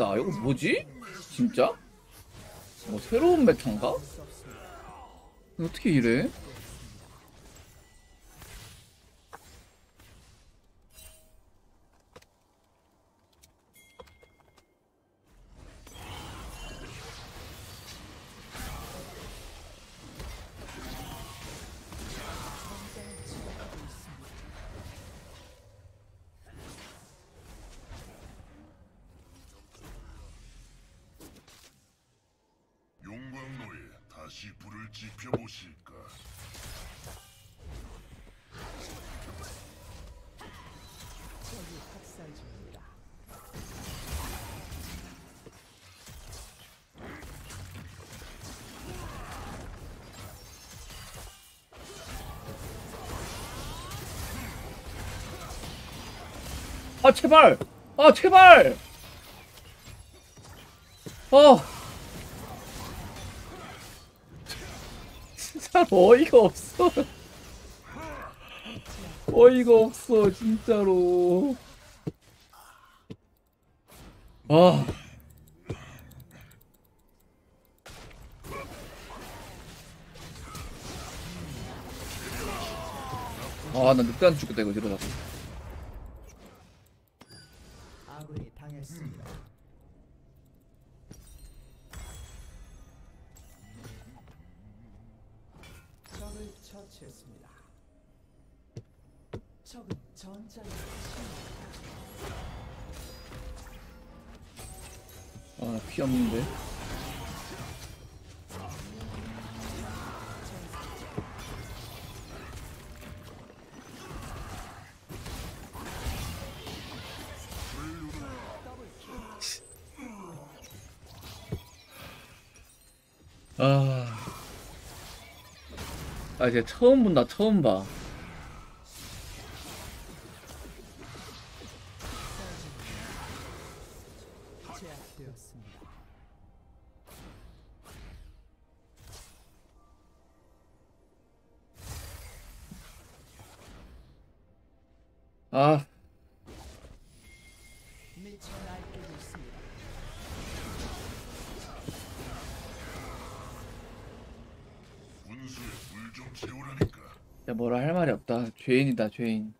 미치겠다. 이거 뭐지? 진짜? 뭐 새로운 메타인가? 어떻게 이래? 제발! 아, 제발! 어! 진짜 어이가 없어. 어이가 없어, 진짜로. 아. 아 나 늑대한테 죽겠다 이거 이러다가 아 이제 처음 본다 처음 봐. 아, 야 뭐라 할 말이 없다. 죄인이다 죄인.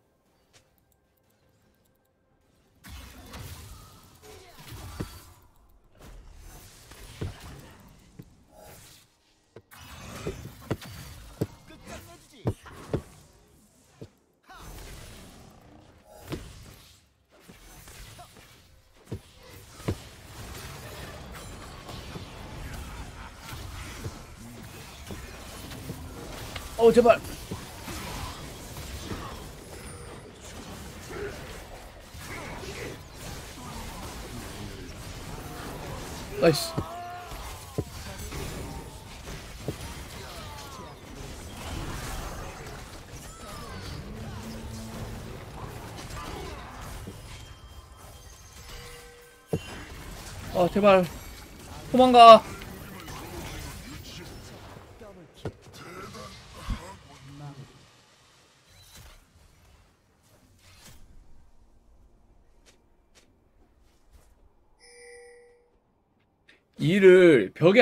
어 제발. 나이스. 아 제발 도망가.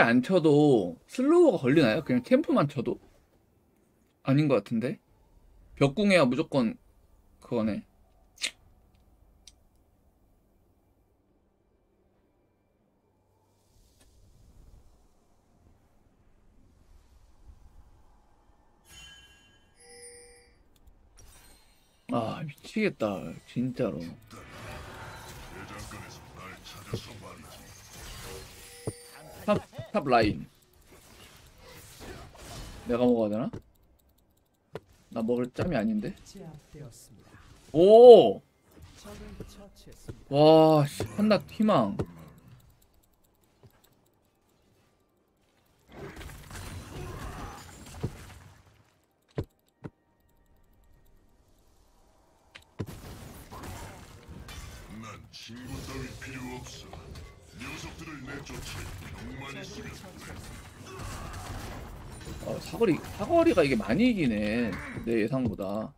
벽에 안 쳐도 슬로우가 걸리나요? 그냥 캠프만 쳐도? 아닌 것 같은데? 벽궁해야 무조건 그거네. 아 미치겠다 진짜로 탑, 탑 라인 내가 먹어야 되나? 나 먹을 짬이 아닌데. 오! 와, 씨, 한낱 희망. 난 친구 따위 필요 없어. 녀석들을 내쫓지. 어, 사거리, 사거리가 이게 많이 이기네. 내 예상보다.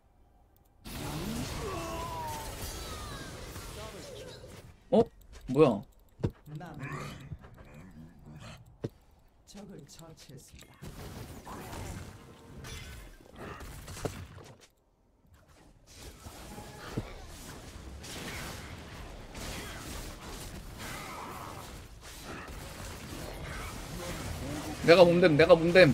어? 뭐야? 남 적을 처치했습니다. 내가 몸됨, 내가 몸됨.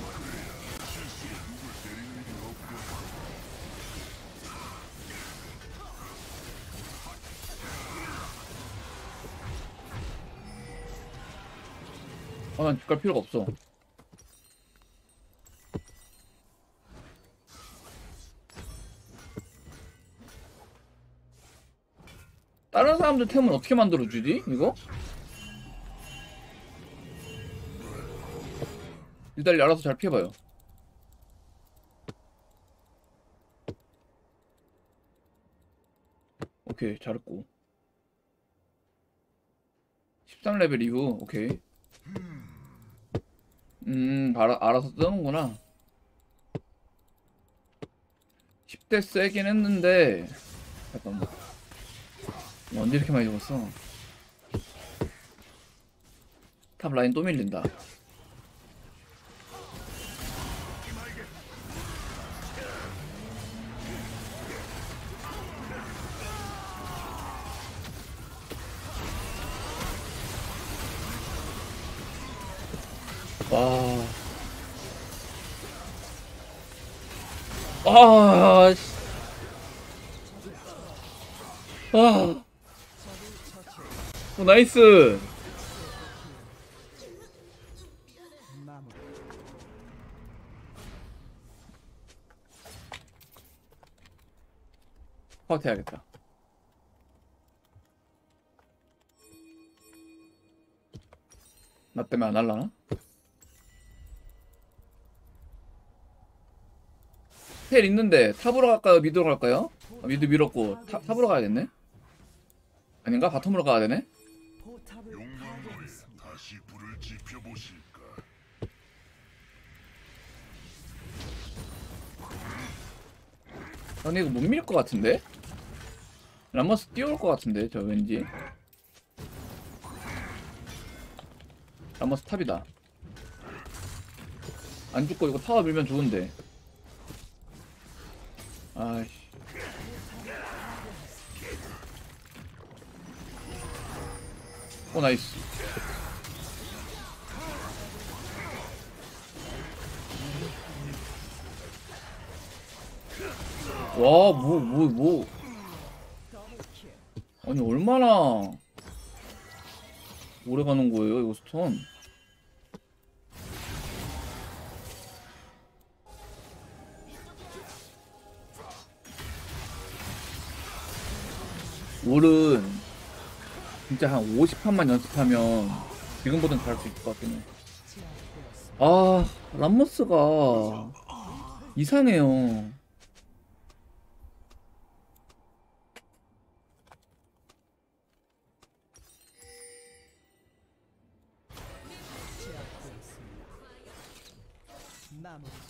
아, 난 집갈 필요가 없어. 다른 사람들 템은 어떻게 만들어주지? 이거? 일단 알아서 잘 피해봐요. 오케이, 잘했고. 13레벨 이후, 오케이. 음, 알아, 알아서 뜨는구나. 10대 세긴 했는데, 잠깐만. 언제 이렇게 많이 죽었어? 탑 라인 또 밀린다. 와. 아, 씨. 아. 오, 나이스. 마무리. 파트 해야겠다. 나 때문에 안 할라나? 텔 있는데 top으로 갈까요? mid로 갈까요? 아, mid 밀었고 top, top으로 가야겠네? 아닌가? bottom으로 가야 되네? 아니 이거 못 밀 것 같은데? 람머스 뛰어올 것 같은데 저 왠지 람머스 top이다 안 죽고 이거 타워 밀면 좋은데 아이씨 오 나이스 와, 뭐, 뭐, 뭐. 아니, 얼마나 오래 가는 거예요, 이거 스톤? 올은 진짜 한 50판만 연습하면 지금보단 잘할 수 있을 것 같긴 해. 아, 람머스가 이상해요. 마무리.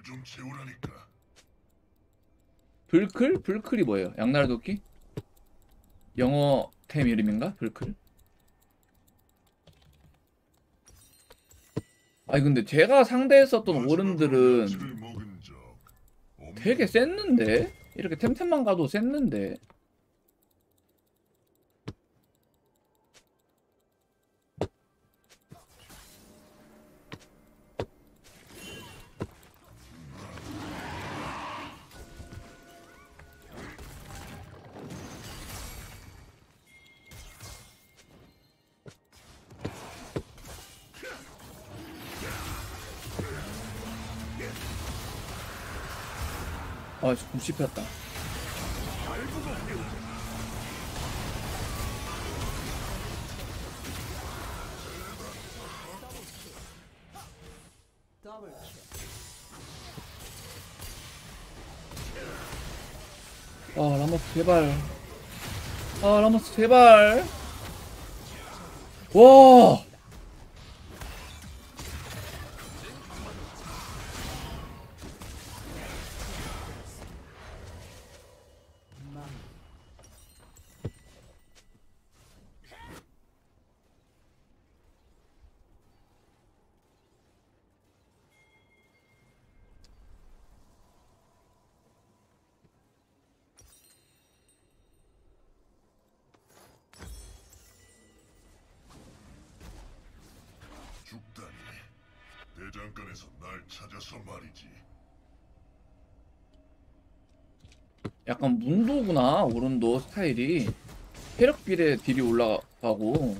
군수에 물좀 채우라니까. 불클? 불클이 뭐예요? 양날 도끼? 영어 템 이름인가? 불클? 아니 근데 제가 상대했었던 오른들은 되게 셌는데? 이렇게 템템만 가도 셌는데 아, 좀 씹혔다. 아, 라모스 제발. 아, 라모스 제발. 와! 스타일이. 체력 비례 딜이 올라가고.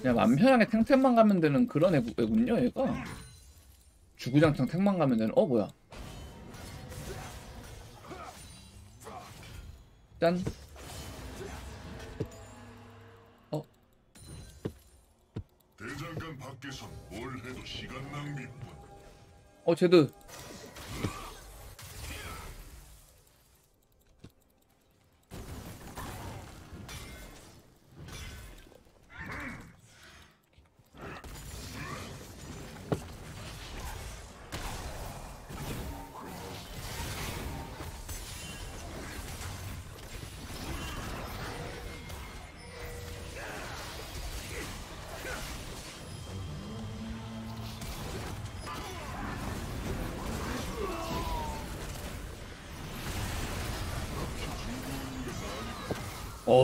그냥 맘 편하게 탱탱만 가면 되는 그런 애구, 애군요, 얘가. 주구장창 탱만 가면 되는, 어, 뭐야. 짠. 대장간 밖에선 뭘 해도 시간 낭비뿐. 어, 제드.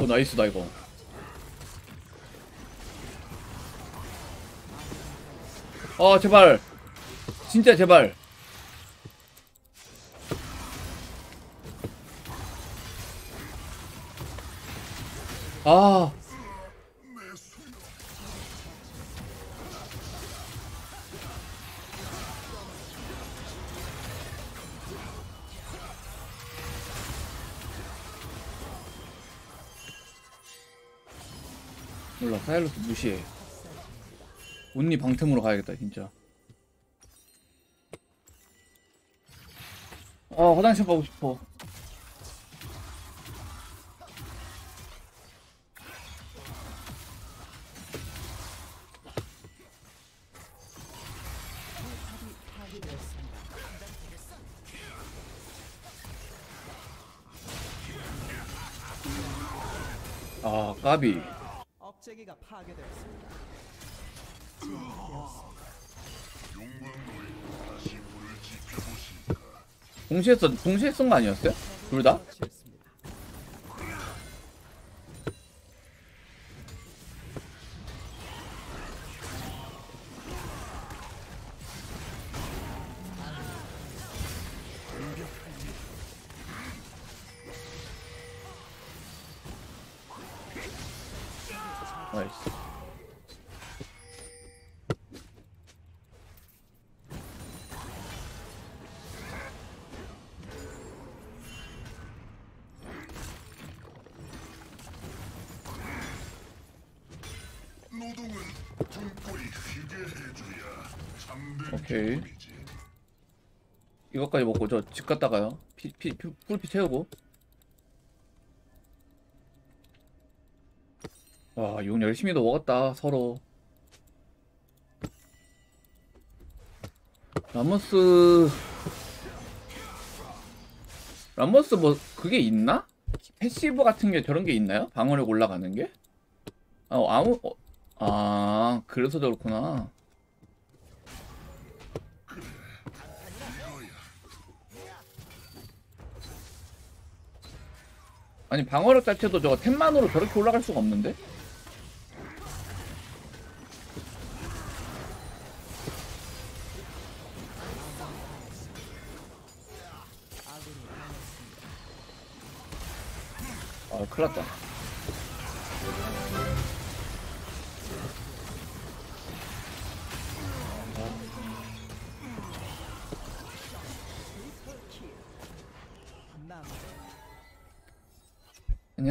어 나이스다 이거. 아 제발. 진짜 제발 무시해. 온니 방템으로 가야겠다 진짜. 아 화장실 가고 싶어. 아 까비 파괴되었습니다. 동시에 써 동시에 쓴 거 아니었어요? 둘 다? 이것까지 먹고 저 집 갔다가요 피, 피, 피, 풀피 채우고 와 용 열심히도 먹었다 서로 람머스 람머스 뭐 그게 있나? passive 같은 게 저런 게 있나요? 방어력 올라가는 게? 아 아무 어, 아 그래서 저렇구나 아니 방어력 자체도 저거 템만으로 저렇게 올라갈 수가 없는데?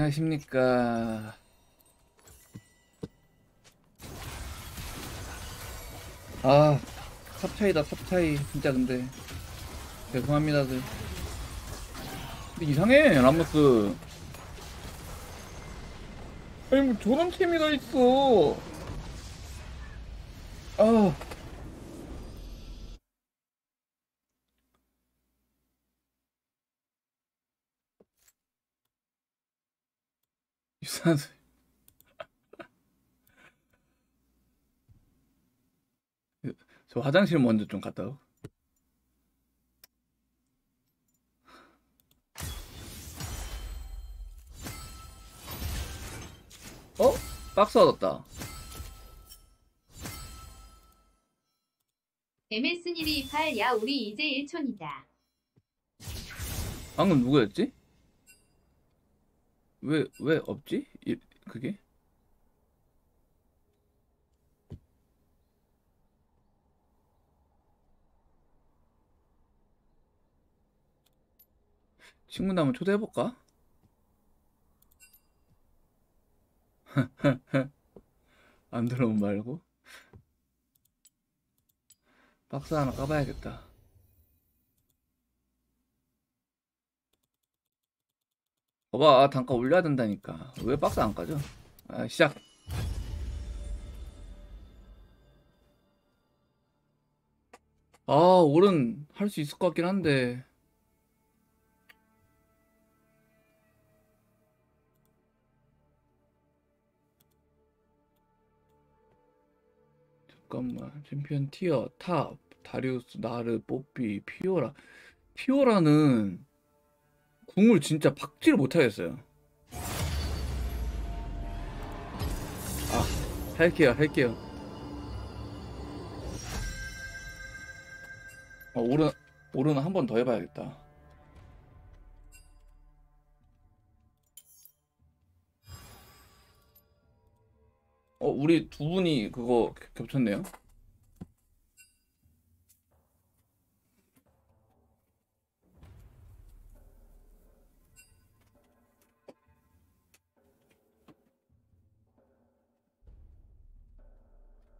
안녕하십니까? 아 탑차이다 탑차이. 진짜 근데. 죄송합니다들. 근데 이상해 람머스. 아니 뭐 저런 다 있어 아 유 산소 저 화장실 먼저 좀 갔다 오. 어? 박스 얻었다. MS1228 야 우리 이제 1촌이다. 방금 누구였지? 왜, 왜 없지? 이, 그게? 친구 나면 초대해볼까? 안 들어오면 말고 박스 하나 까봐야겠다 봐봐 단가 올려야 된다니까. 왜 박스 안 까져? 아 시작. 아 올은 할 수 있을 것 같긴 한데. 잠깐만 챔피언 tier top 다리우스 나르 뽀삐 피오라. 피오라는 궁을 진짜 박지를 못하겠어요. 아 할게요 할게요. 어, 오른 오른 한 번 더 해봐야겠다. 어 우리 두 분이 그거 겹쳤네요.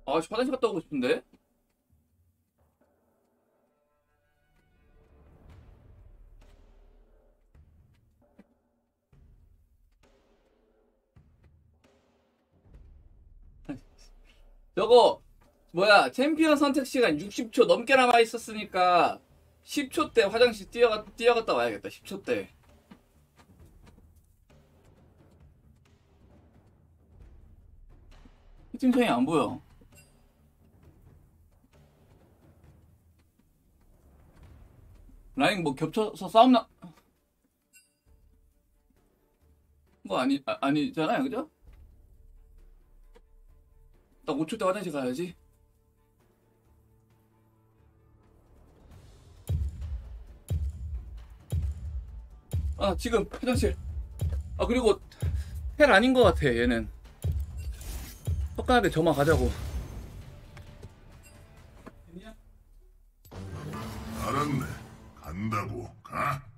아, 씨, 화장실 갔다 오고 싶은데? 저거 뭐야 챔피언 선택 시간 60초 넘게 남아 있었으니까 10초 때 화장실 뛰어가 뛰어갔다 와야겠다 10초 때 채팅창이 안 보여 라인 뭐 겹쳐서 싸움 나... 거 아니, 아, 아니잖아요 그죠? 딱 5초 때 화장실 가야지. 아, 지금 화장실. 아, 그리고 헬 아닌 것 같아, 얘는. 헛간한테 저만 가자고. 알았네. 간다고 가.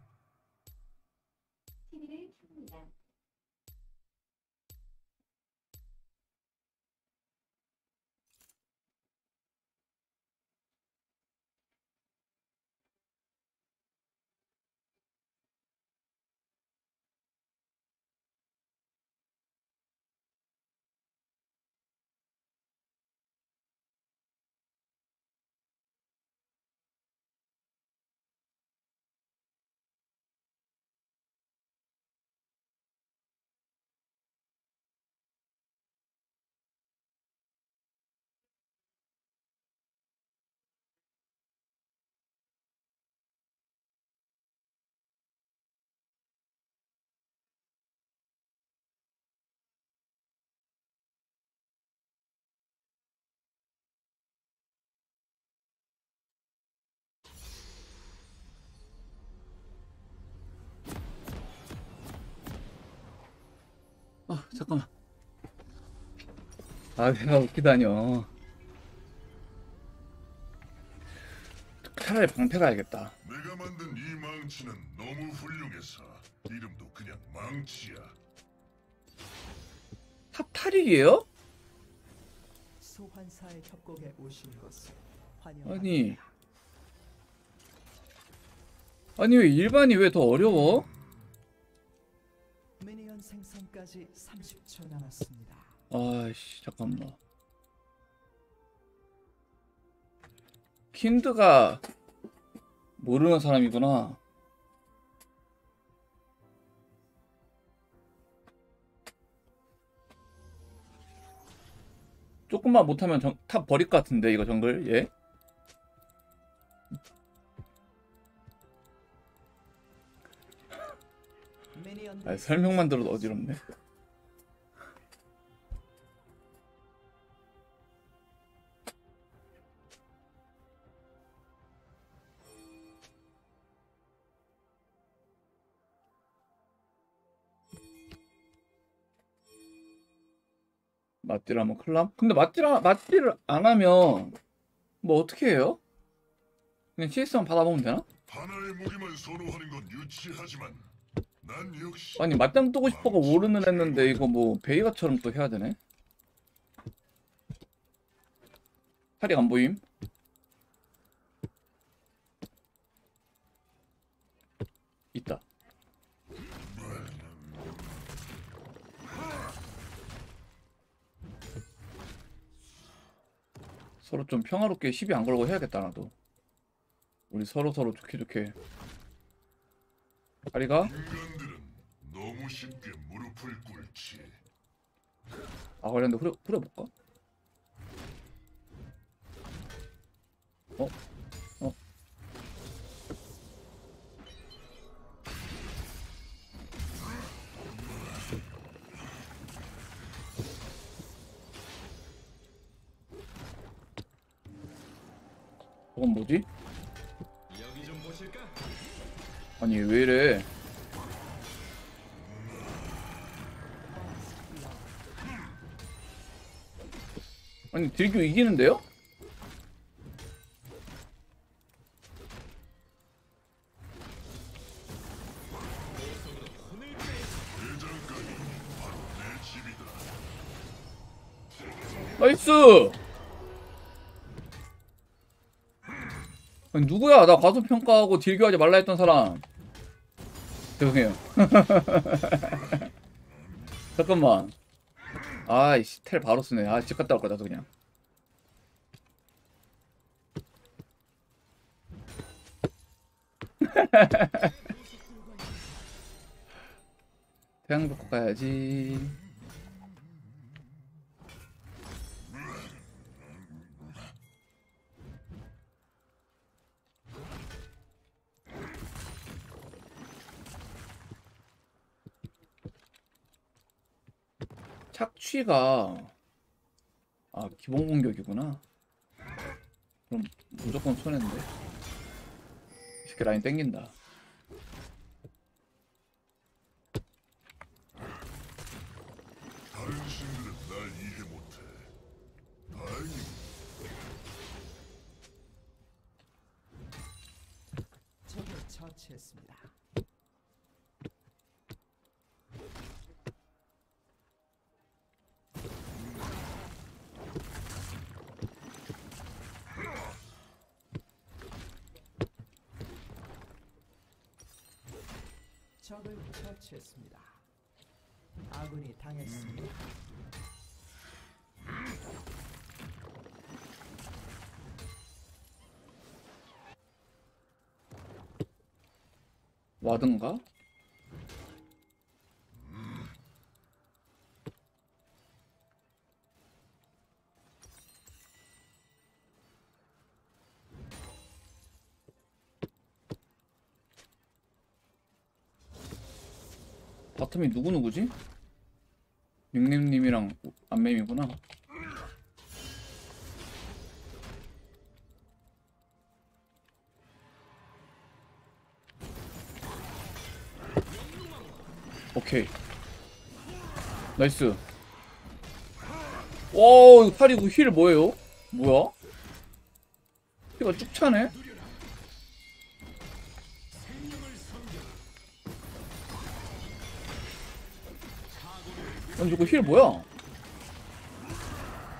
아, 잠깐만. 아, 내가 웃기다뇨. 차라리 방패 가야겠다. 내가 만든 이 망치는 너무 훌륭해서 이름도 그냥 망치야. 탑탈이에요? 소환사의 협곡에 오신 것을 환영합니다. 아니. 아니 왜 일반이 왜 더 어려워? minion 생성까지 30초 남았습니다. 아이씨 잠깐만. 킨드가 모르는 사람이구나. 조금만 못하면 정, top 버릴 것 같은데 이거 정글 예? 아, 설명만 들어도 어지럽네. 맞딜 하면 클람? 근데 하- 맞딜을 안 하면 뭐 어떻게 해요? 그냥 CS만 받아보면 되나? 하나의 무기만 선호하는 건 유치하지만 아니 맞짱 뜨고 싶어가 오르는 했는데 이거 뭐 베이가처럼 또 해야 되네? 팔이 안 보임? 있다. 서로 좀 평화롭게 시비 안 걸고 해야겠다 나도. 우리 서로 서로 좋게 좋게. 아리가 너무 쉽게 무릎을 꿇지. 아 그런데 후려 후려 볼까? 어? 어? 저건 뭐지? 아니 왜 이래? 아니 딜교 이기는데요? nice! 아니 누구야? 나 과소평가하고 딜교하지 말라 했던 사람 죄송해요. 잠깐만. 아이씨 텔 바로 쓰네. 아 집 갔다 올 거다 그냥. 태양 받고 가야지 착취가 아 기본 공격이구나. 그럼 무조건 손해인데? 이 새끼 라인 땡긴다 다른 신들은 날 이해 못해. 다행히 적을 처치했습니다. 적을 처치했습니다. 아군이 당했습니다. 와든가? 바텀이 누구누구지? 닉nem님이랑 안mem이구나 오케이 나이스 오 이거 팔이 이거 힐 뭐예요? 뭐야? 피가 쭉 차네? 아니 이거 heal 뭐야?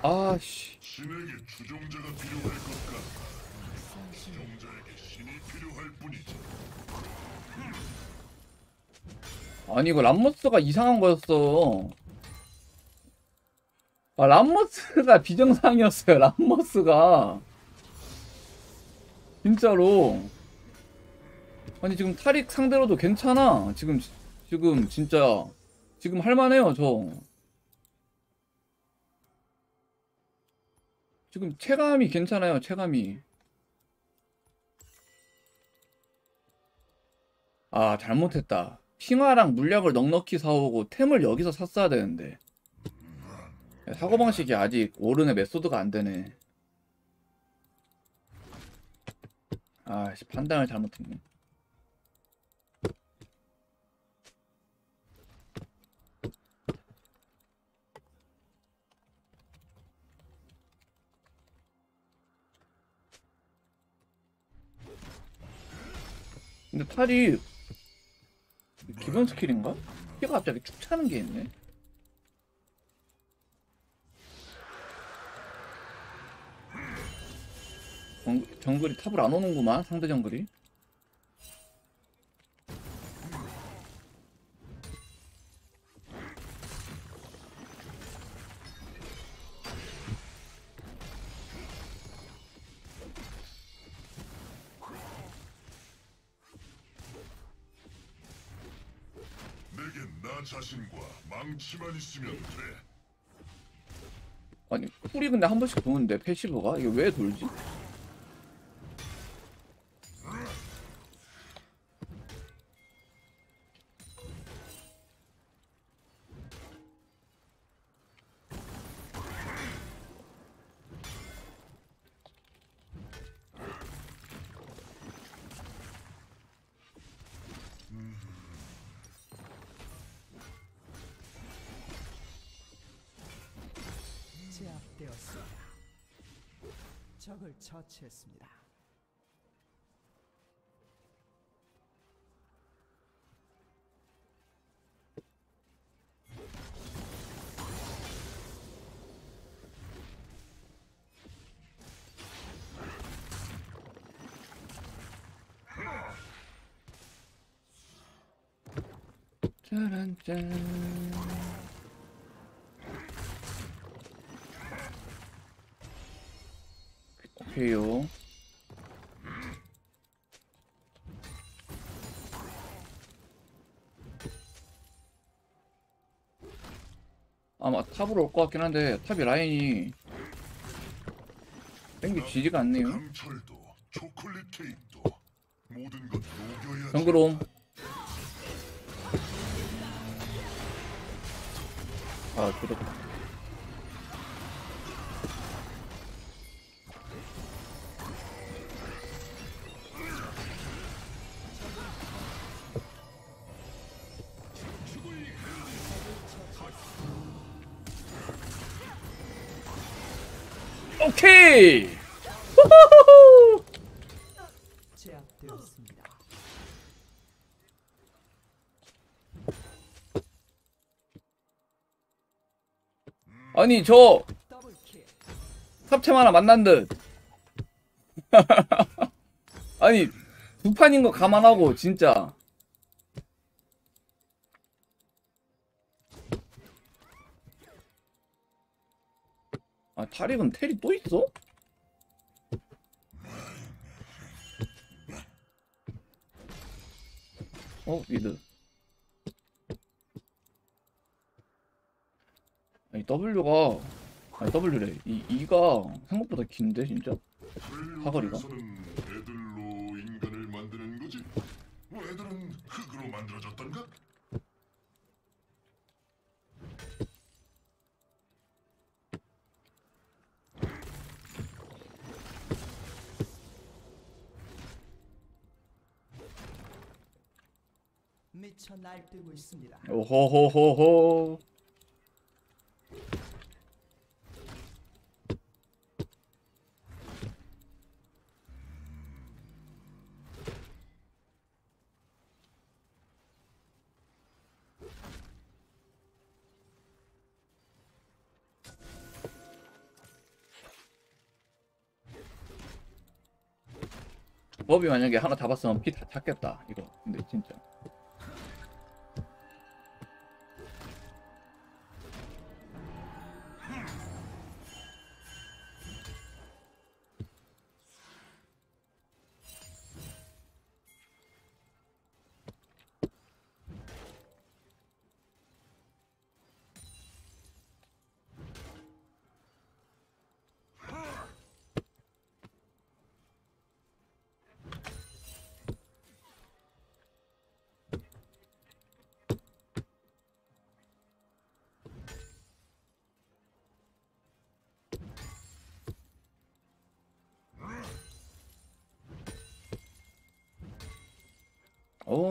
아씨 신에게 추종자가 필요할 것 같다. 추종자에게 신이 필요할 뿐이지. 아니 이거 람머스가 이상한 거였어 아 람머스가 비정상이었어요 람머스가 진짜로 아니 지금 타릭 상대로도 괜찮아 지금 지금 진짜 지금 할만해요 저. 지금 체감이 괜찮아요 체감이. 아 잘못했다. 핑화랑 물약을 넉넉히 사오고 템을 여기서 샀어야 되는데. 사고방식이 아직 오른의 메소드가 안 되네. 아씨 판단을 잘못했네 근데 탈이 기본 스킬인가? 피가 갑자기 축 차는 게 있네. 정, 정글이 탑을 안 오는구만 상대 정글이. 자신과 망치만 있으면 돼. 아니 쿨이 근데 한 번씩 도는데 패시브가 이게 왜 돌지? 처치했습니다. 짜란짠. 오케이요. 아마 탑으로 올 것 같긴 한데 탑이 라인이 땡기지지가 않네요. 정글옴. 아, 그렇다. 제압되었습니다. 아니 저 탑템 하나 만난 듯 아니 두 판인 거 감안하고 진짜 아 타릭은 텔이 또 있어? 어 미드. 아니 W가 아니 W래. 이 E가 생각보다 긴데 진짜? 사거리가 날뛰고 있습니다. 오호호호호. 법이 만약에 하나 잡았으면 피다 찼겠다 이거. 근데 진짜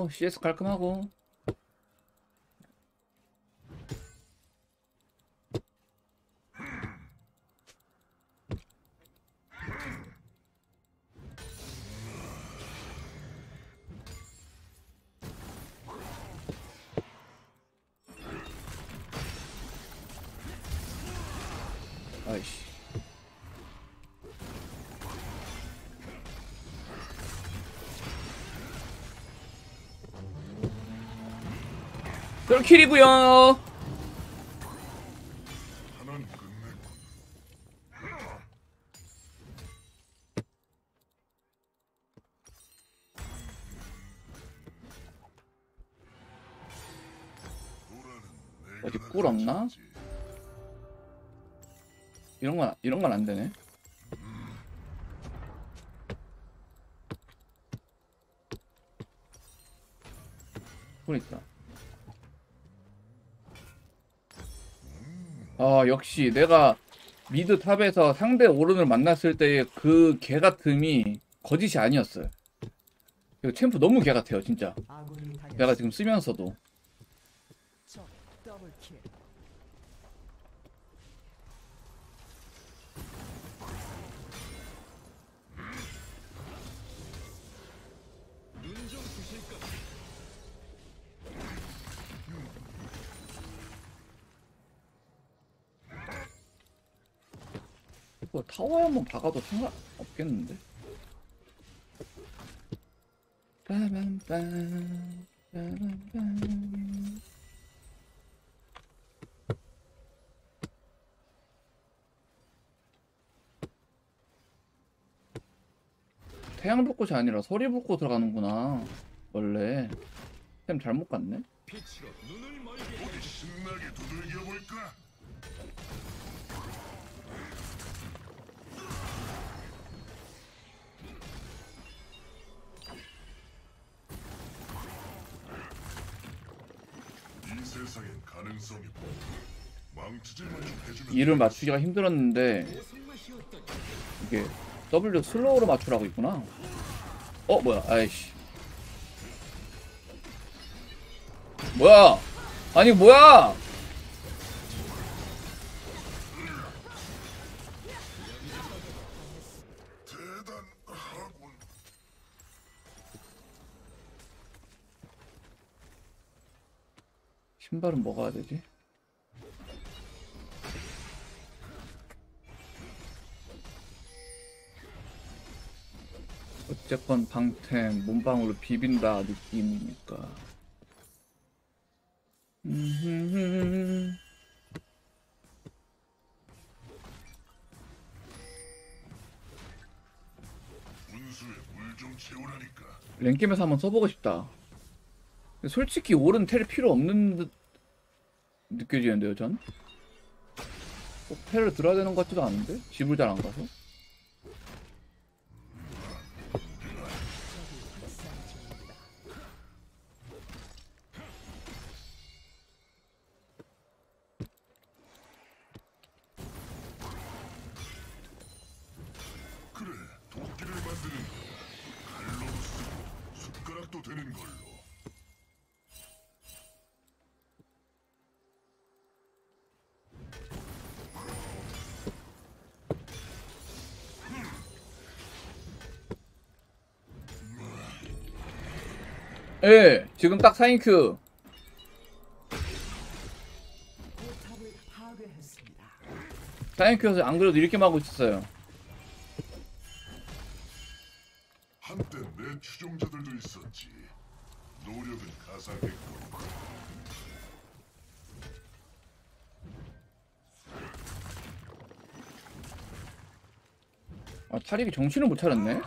오 CS 깔끔하고 킬이구요 어디 꿀 없나? 이런 건 이런 건 안 되네. 꿀 있다. 아 역시 내가 mid top에서 상대 오른을 만났을 때의 그 개 같음이 거짓이 아니었어요. 이거 champ 너무 개 같아요 진짜. 내가 지금 쓰면서도 타워에 한번 박아도 상관없겠는데? 태양 불꽃이 아니라 서리 불꽃 들어가는구나. 원래 템 잘못 갔네. 어디 신나게 두들겨 볼까? 이를 맞추기가 힘들었는데 이게 W 슬로우로 맞추라고 있구나. 어 뭐야? 아이씨. 뭐야? 아니 뭐야? 신발은 뭐가 되지? 어쨌건 방템 몸방으로 비빈다 느낌이니까. 랭겜에서 한번 써보고 싶다. 솔직히 오른 텔 필요 없는 듯 느껴지는데요, 전? 꼭 텔을 들어야 되는 것 같지도 않은데? 집을 잘 안 가서? 예, 지금 딱 4인큐. 포탑을 파괴했습니다. 4인큐여서 안 그래도 이렇게 막고 있었어요. 한때 내 추종자들도 있었지. 노력은 가상했고. 아, 타릭이 정신을 못 차렸네?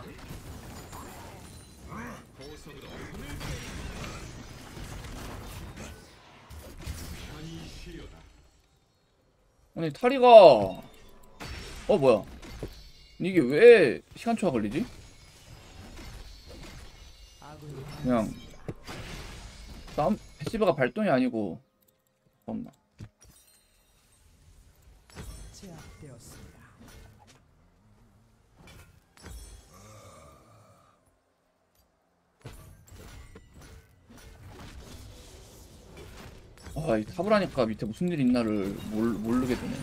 아니, 타리가. 어, 뭐야. 이게 왜 시간초가 걸리지? 그냥. 다음, 패시브가 발동이 아니고. 잠깐만. 아, 이 하니까 밑에 무슨 일이 있나를 몰, 모르게 되네.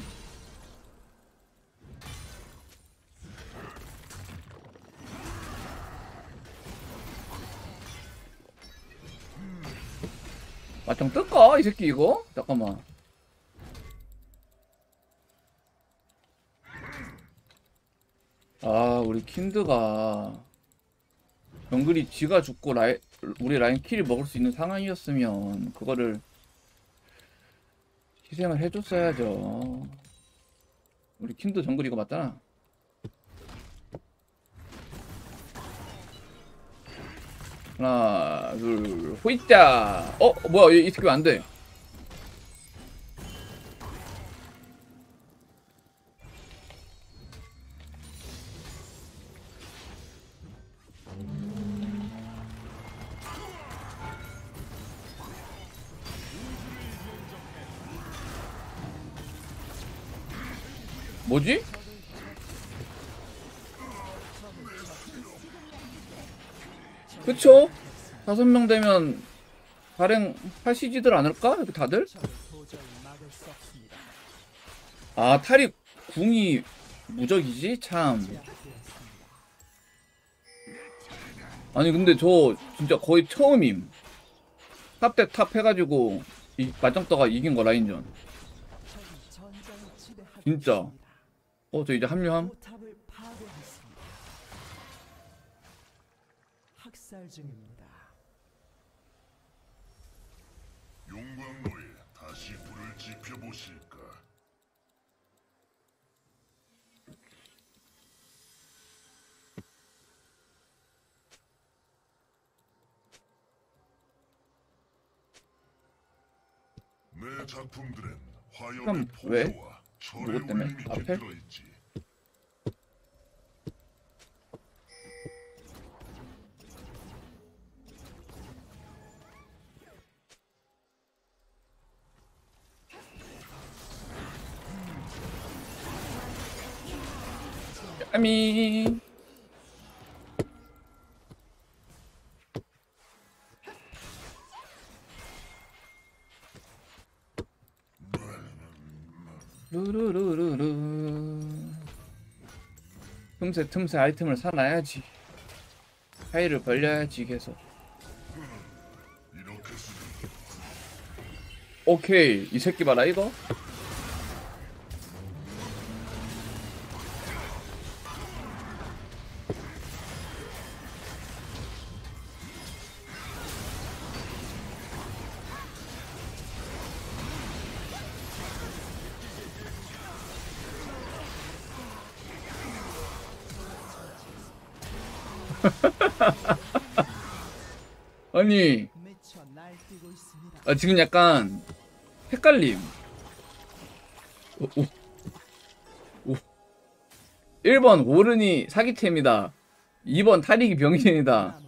맞짱 뜰까? 이 새끼 이거? 잠깐만. 아, 우리 킨드가 정글이 지가 죽고 라이, 우리 라인 킬을 먹을 수 있는 상황이었으면 그거를 희생을 해줬어야죠. 우리 킨드 정글 이거 맞잖아. 하나, 둘, 호이자. 어, 뭐야, 이, 이 새끼 왜안 돼? 뭐지? 그쵸? 다섯 명 되면 발행하시지들 않을까? 다들? 아, 타릭 궁이 무적이지? 참. 아니, 근데 저 진짜 거의 처음임. top 대 top 해가지고 이 맞짱 떠가 이긴 거 라인전. 진짜. 어, 저 이제 합류함. 포탑을 파괴했습니다. 학살 중입니다. 용광로에 다시 불을 지펴보실까? 내 작품들은 화염의 그럼 왜? 포효와 철의 누구 때문에? 앞에? 아미. 루루루루루. 틈새 틈새 아이템을 사놔야지. 파일을 벌려야지 계속. 오케이 이 새끼 봐라 이거. 아니. 아, 지금 약간 헷갈림. 오, 오. 오. 1번 오른이 사기챔이다. 2번 탈익이 병신이다.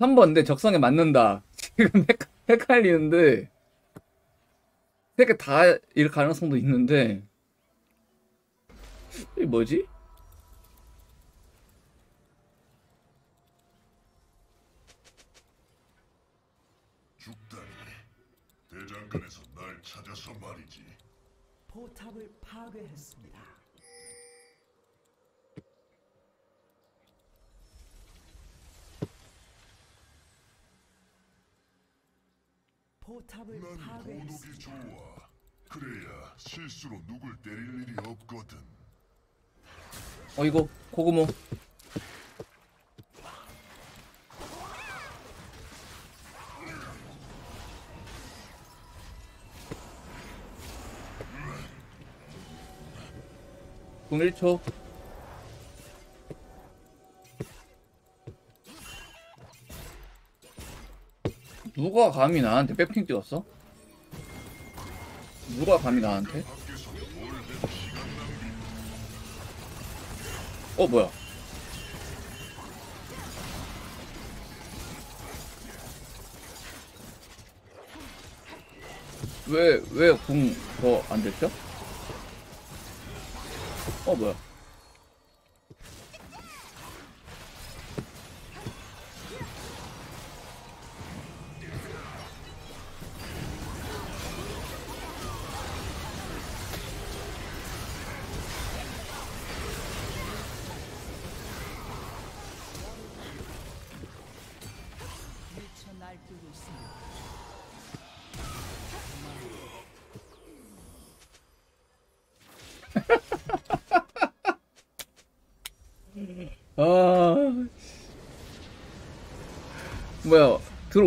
3번 내 적성에 맞는다. 지금 헷, 헷갈리는데 세개 다일 가능성도 있는데 이게 뭐지? 죽다니 대장간에서 날 찾아서 말이지. 포탑을 파괴했습니다. 포탑을 난 도둑이 파괴했습니다. 좋아. 그래야 실수로 누굴 때릴 일이 없거든. 어 이거 고구모 공 1초 누가 감히 나한테 백핑 뛰었어? 누가 감히 나한테? 어 뭐야 왜 왜 궁 더 안 됐죠? 어 뭐야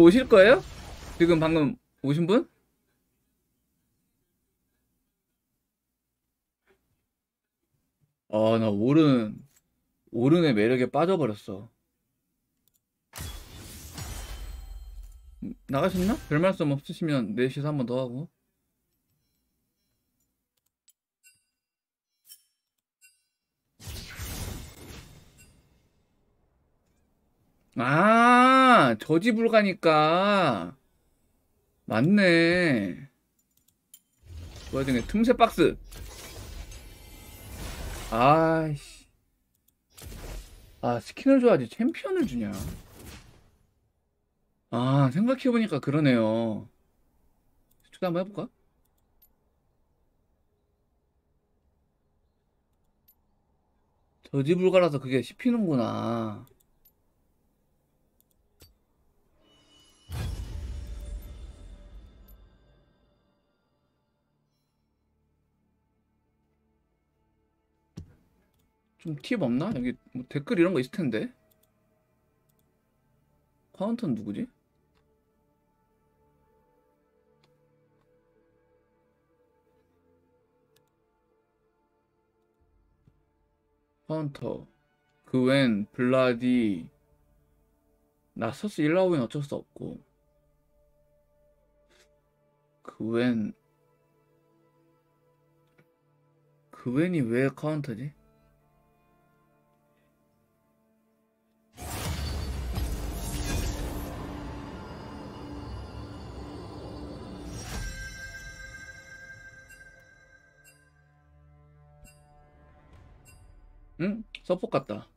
오실 거예요? 지금 방금 오신 분? 아 나 오른 오른의 매력에 빠져버렸어 음, 나가셨나? 별 말씀 없으시면 4시에서 한 번 더 하고 아, 저지 불가니까. 맞네. 그 와중에 틈새 박스. 아이씨. 아, 스킨을 줘야지 챔피언을 주냐. 아, 생각해보니까 그러네요. 수도 한번 해볼까? 저지 불가라서 그게 씹히는구나. 좀 팁 없나? 여기 뭐 댓글 이런 거 있을 텐데. 카운터는 누구지? 카운터 그웬 블라디 나서스 1라우엔 어쩔 수 없고 그웬 그웬이 왜 카운터지? 응? 서포 같다.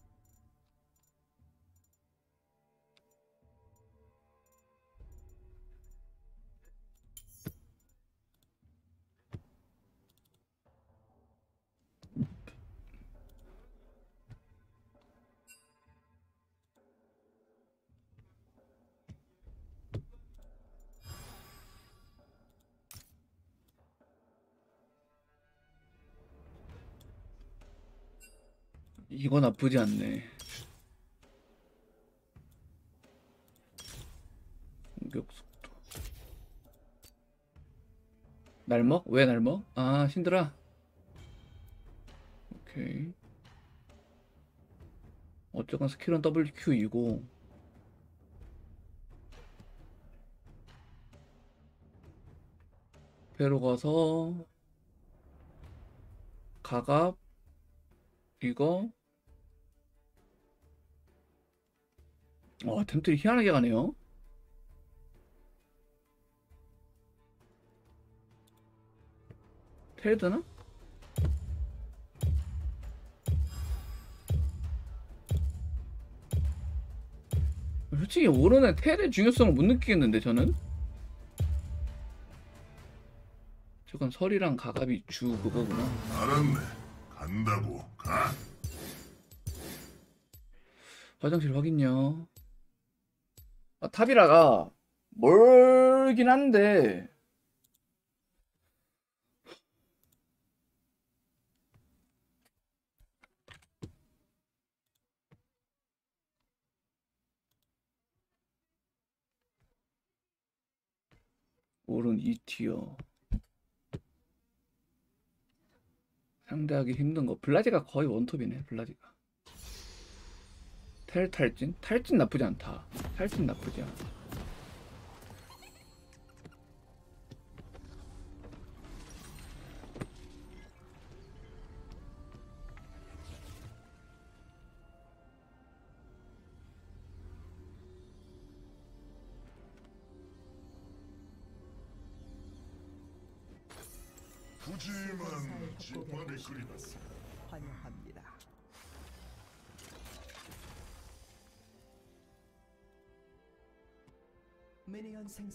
이거 나쁘지 않네. 공격 속도. 날먹? 왜 날먹? 아, 신드라. 오케이. 어쨌건 스킬은 WQ이고. 배로 가서 가갑 이거 어 템들이 희한하게 가네요 텔드나? 솔직히 오른의 텔의 중요성을 못 느끼겠는데 저는 저건 설이랑 가갑이 주 그거구나 알았네. 간다고 가. 화장실 확인요. 아, 타비라가 멀긴 한데. 오른 2티어. 상대하기 힘든 거. 블라디가 거의 원톱이네 블라디가 텔 탈진? 탈진 나쁘지 않다. 탈진 나쁘지 않아.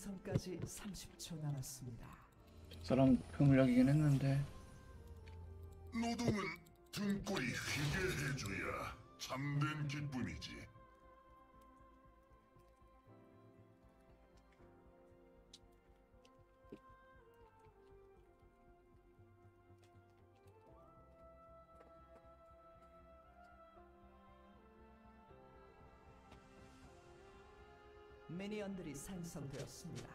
생성까지 30초 남았습니다. 사람 평물약이긴 했는데 노동은 등골이 휘게 해줘야 참된 기쁨이지. 미니언들이 생성되었습니다.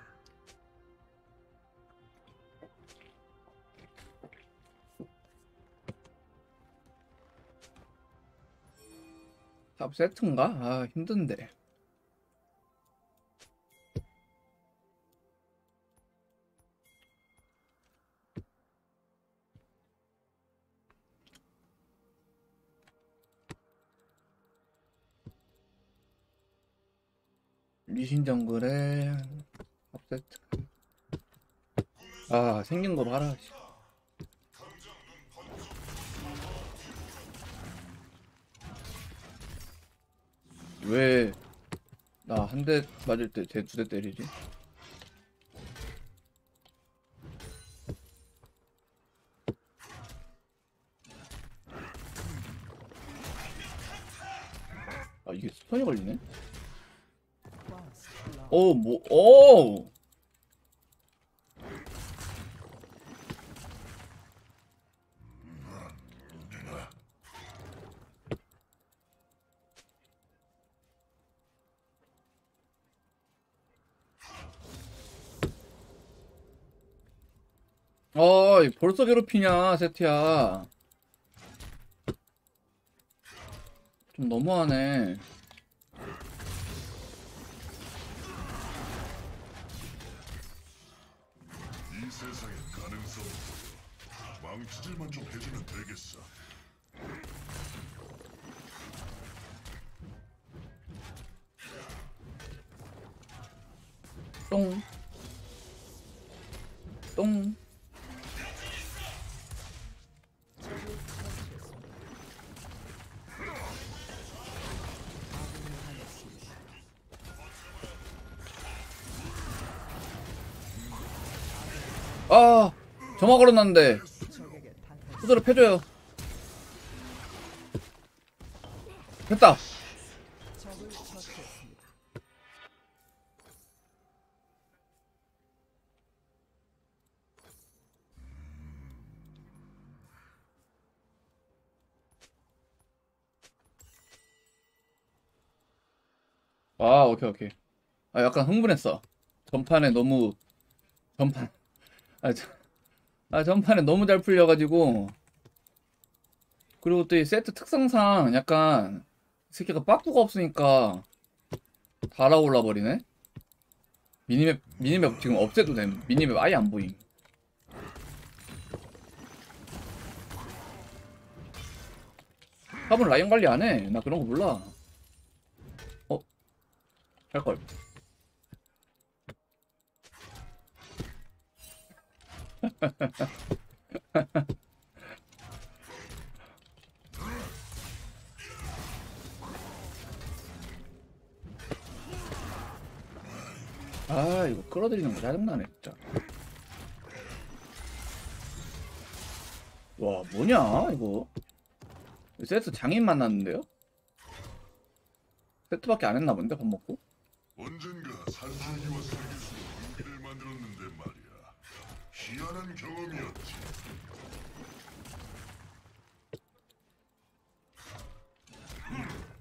탑 세트인가? 아 힘든데. 리신 정글에 탑 세트. 아 생긴 거 봐라. 씨. 왜나 한 대 맞을 때 쟤 두 대 때리지? 어, 뭐, 어! 어이, 벌써 괴롭히냐, 세트야. 좀 너무하네. 망치질만 좀 해주면 되겠어. 똥 똥. 아, 점화 걸어놨는데 후드를 펴줘요. 됐다. 아, 오케이, 오케이. 아, 약간 흥분했어. 전판에 너무, 전판, 아, 저, 아, 전판에 너무 잘 풀려가지고. 그리고 또 이 세트 특성상 약간, 이 새끼가 빠꾸가 없으니까, 달아올라 버리네? 미니맵, 미니맵 지금 없애도 됨. 미니맵 아예 안 보임. 탑은 라인 관리 안 해. 나 그런 거 몰라. 어? 할걸. 아, 이거 끌어들이는 거 짜증나네, 진짜. 와, 뭐냐, 이거. 세트 장인 만났는데요? 세트밖에 안 했나 본데, 밥 먹고? 언젠가 산중이와 살기수로 군기를 만들었는데 말이야. 희한한 경험이었지.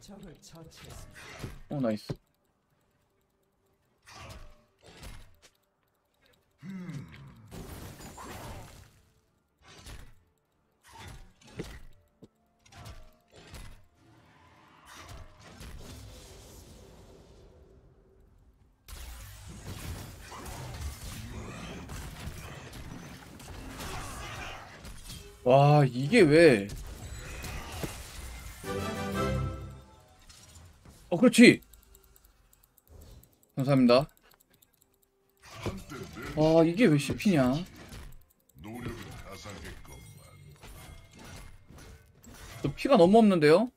적을 처치했습니다. 어, 나이스. 와, 이게 왜? 어, 그렇지. 감사합니다. 아, 이게 왜 씹히냐? 저 피가 너무 없는데요?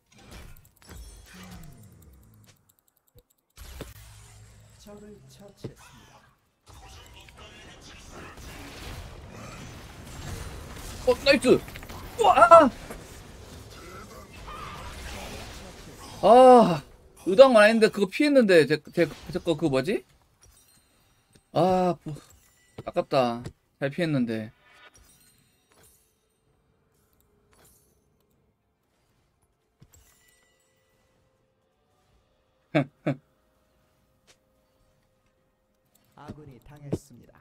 어, 나이스! 와! 아, 의도한 건 아닌데 그거 피했는데 제, 제, 제거 그거 뭐지? 아, 뭐, 아깝다. 잘 피했는데. 아군이 당했습니다.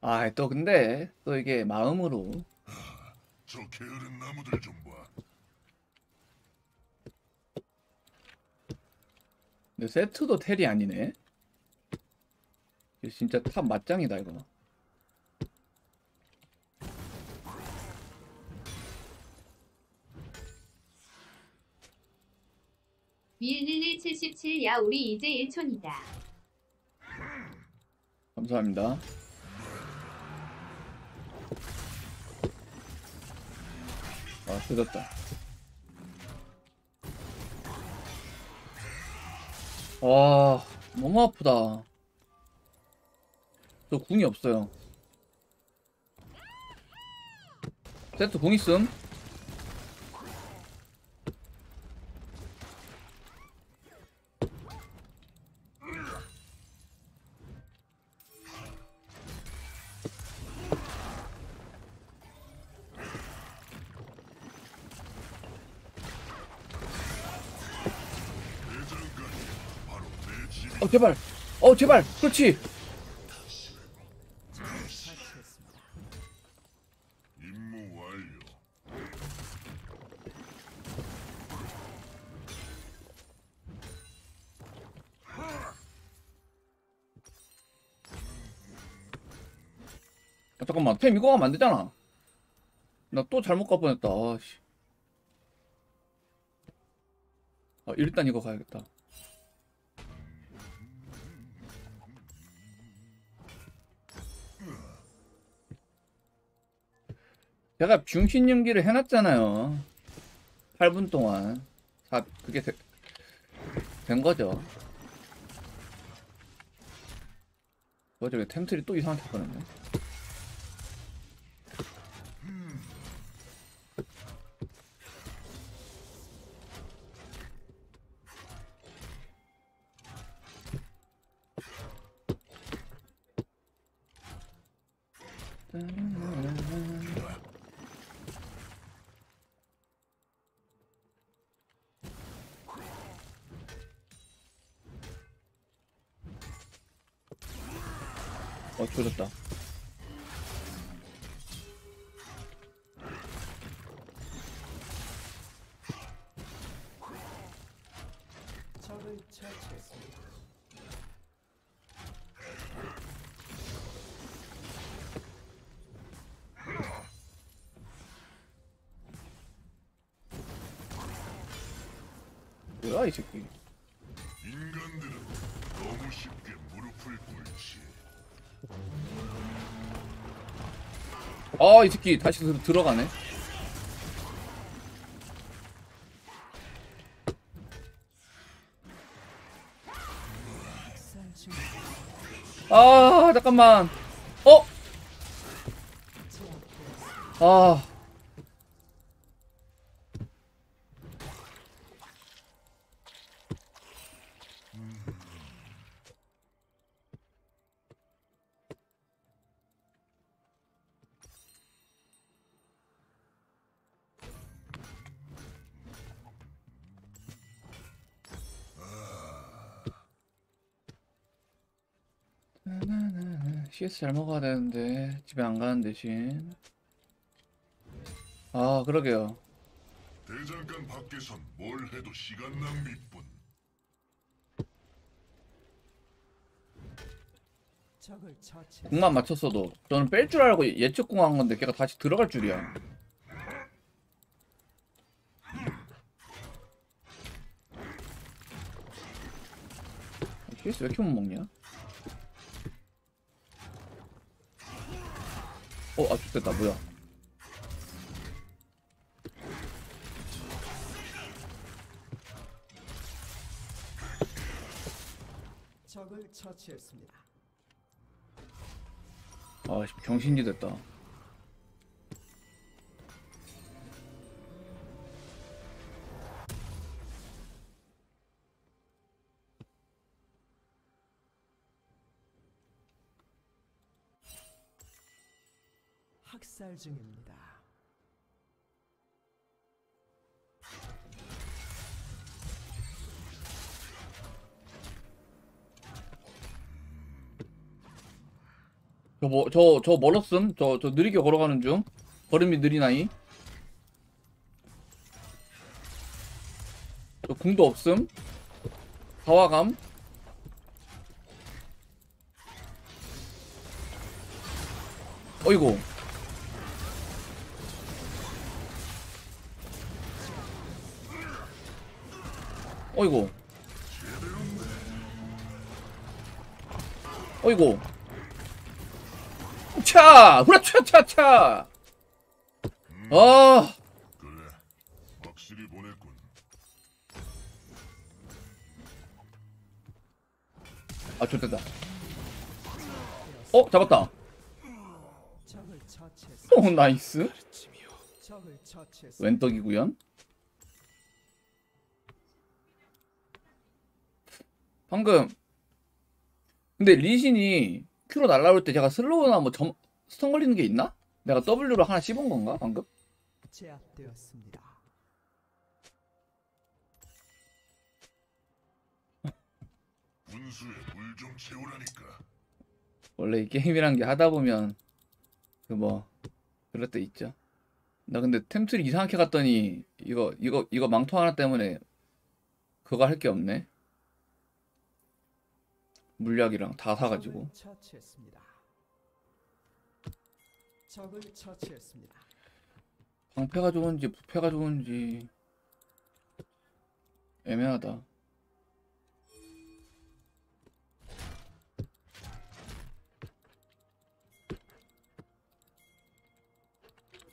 아, 또 근데 또 이게 마음으로 저 게으른 나무들 좀 봐. 근데 세트도 tele이 아니네. 진짜 top 맞짱이다 이거. 밀1177 야 우리 이제 1촌이다. 감사합니다. 아, 뜯었다. 와, 너무 아프다. 저 궁이 없어요. 세트 궁 있음? 어, 제발. 어, 제발. 그렇지. 아, 잠깐만 템 이거 가면 안 되잖아. 나 또 잘못 가 뻔했다. 아씨. 아, 일단 이거 가야겠다. 제가 중신 연기를 해놨잖아요. 8분 동안. 다 그게 되- 된 거죠. 뭐 저기 템트리 또 이상하게 하거든 요 이 새끼 인간들은 너무 쉽게 무릎을 꿇지. 아이 새끼 다시 들, 들어가네 아 잠깐만 어? 아 CS 잘 먹어야 되는데 집에 안 가는 대신 아 그러게요 대장간 밖에선 뭘 해도 시간 낭비뿐. 공만 맞췄어도 저는 뺄 줄 알고 예측 공한 건데 걔가 다시 들어갈 줄이야 CS 왜 이렇게 못 먹냐? 어, 아, 좋됐다, 뭐야. 적을 처치했습니다. 아, 씨, 병신이 됐다. 중입니다. 저 뭐, 저, 저 멀었음? 저, 저 느리게 걸어가는 중. 걸음이 느리나이? 저 궁도 없음? 사화감? 어이구. 어이구. 어이구. 차! 후라차차차! 아, 그래, 확실히 보냈군. 아, 좆됐다. 어, 잡았다. 오, nice. 웬 떡이구연. 방금 근데 리신이 Q로 날라올 때 제가 slow나 뭐 점, stun 걸리는 게 있나? 내가 W로 하나 씹은 건가 방금? 제압되었습니다. 분수에 물 좀 채우라니까. 원래 이 게임이란 게 하다 보면 그 뭐 그럴 때 있죠. 나 근데 템트리 이상하게 갔더니 이거 이거 이거 망토 하나 때문에 그거 할 게 없네. 물약이랑 다 사가지고. 방패가 좋은지 부패가 좋은지 애매하다.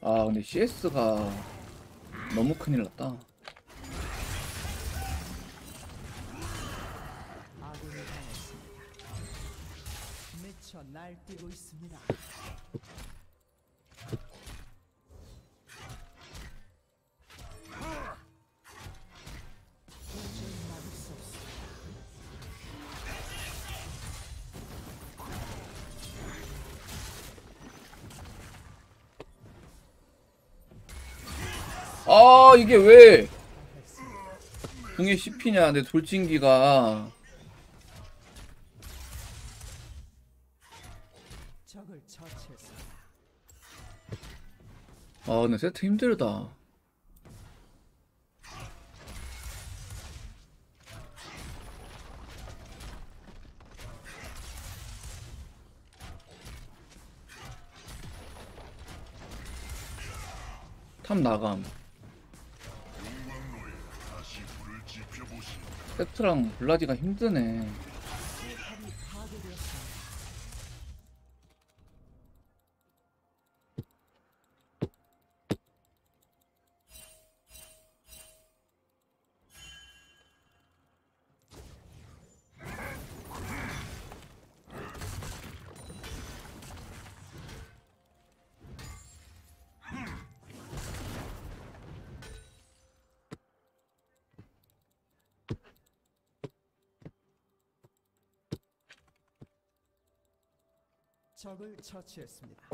아 근데 CS가 너무 큰일 났다. 아군이 당했습니다. 미쳐 날뛰고 있습니다. 아 이게 왜 궁에 씹히냐 내 돌진기가 적을 처치했습니다. 아 근데 세트 힘들다 탑 나감. 세트랑 블라디가 힘드네 적을 처치했습니다.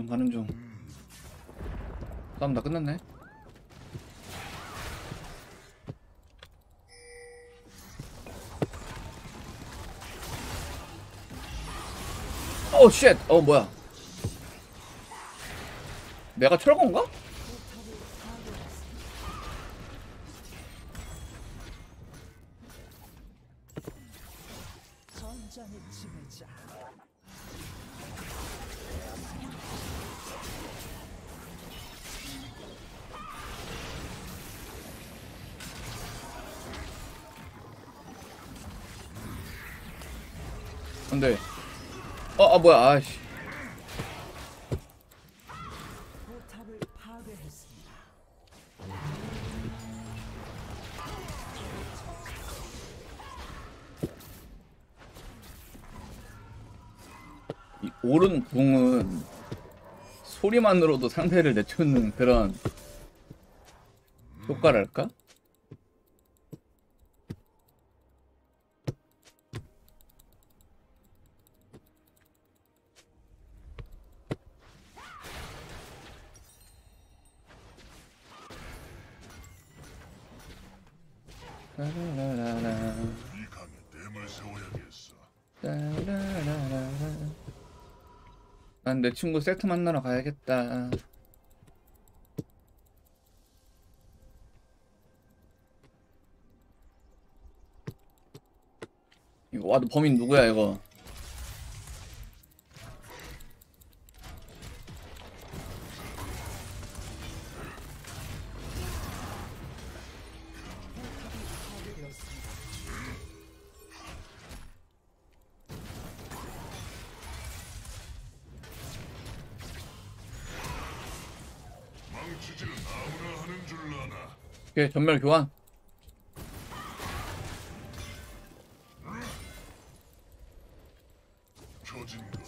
좀 가는 중 싸움 다 끝났네 오 쉣! 어 뭐야 내가 철건가? 안돼 어, 아 뭐야 아씨. 이 오른 궁은 소리만으로도 상대를 내쫓는 그런 효과랄까? 라라라라. 이 강에 댐을 세워야겠어. 라라라라. 난내 친구 세트 만나러 가야겠다. 이거 와도 범인 누구야 이거? 오케이 전멸 교환. 켜진 거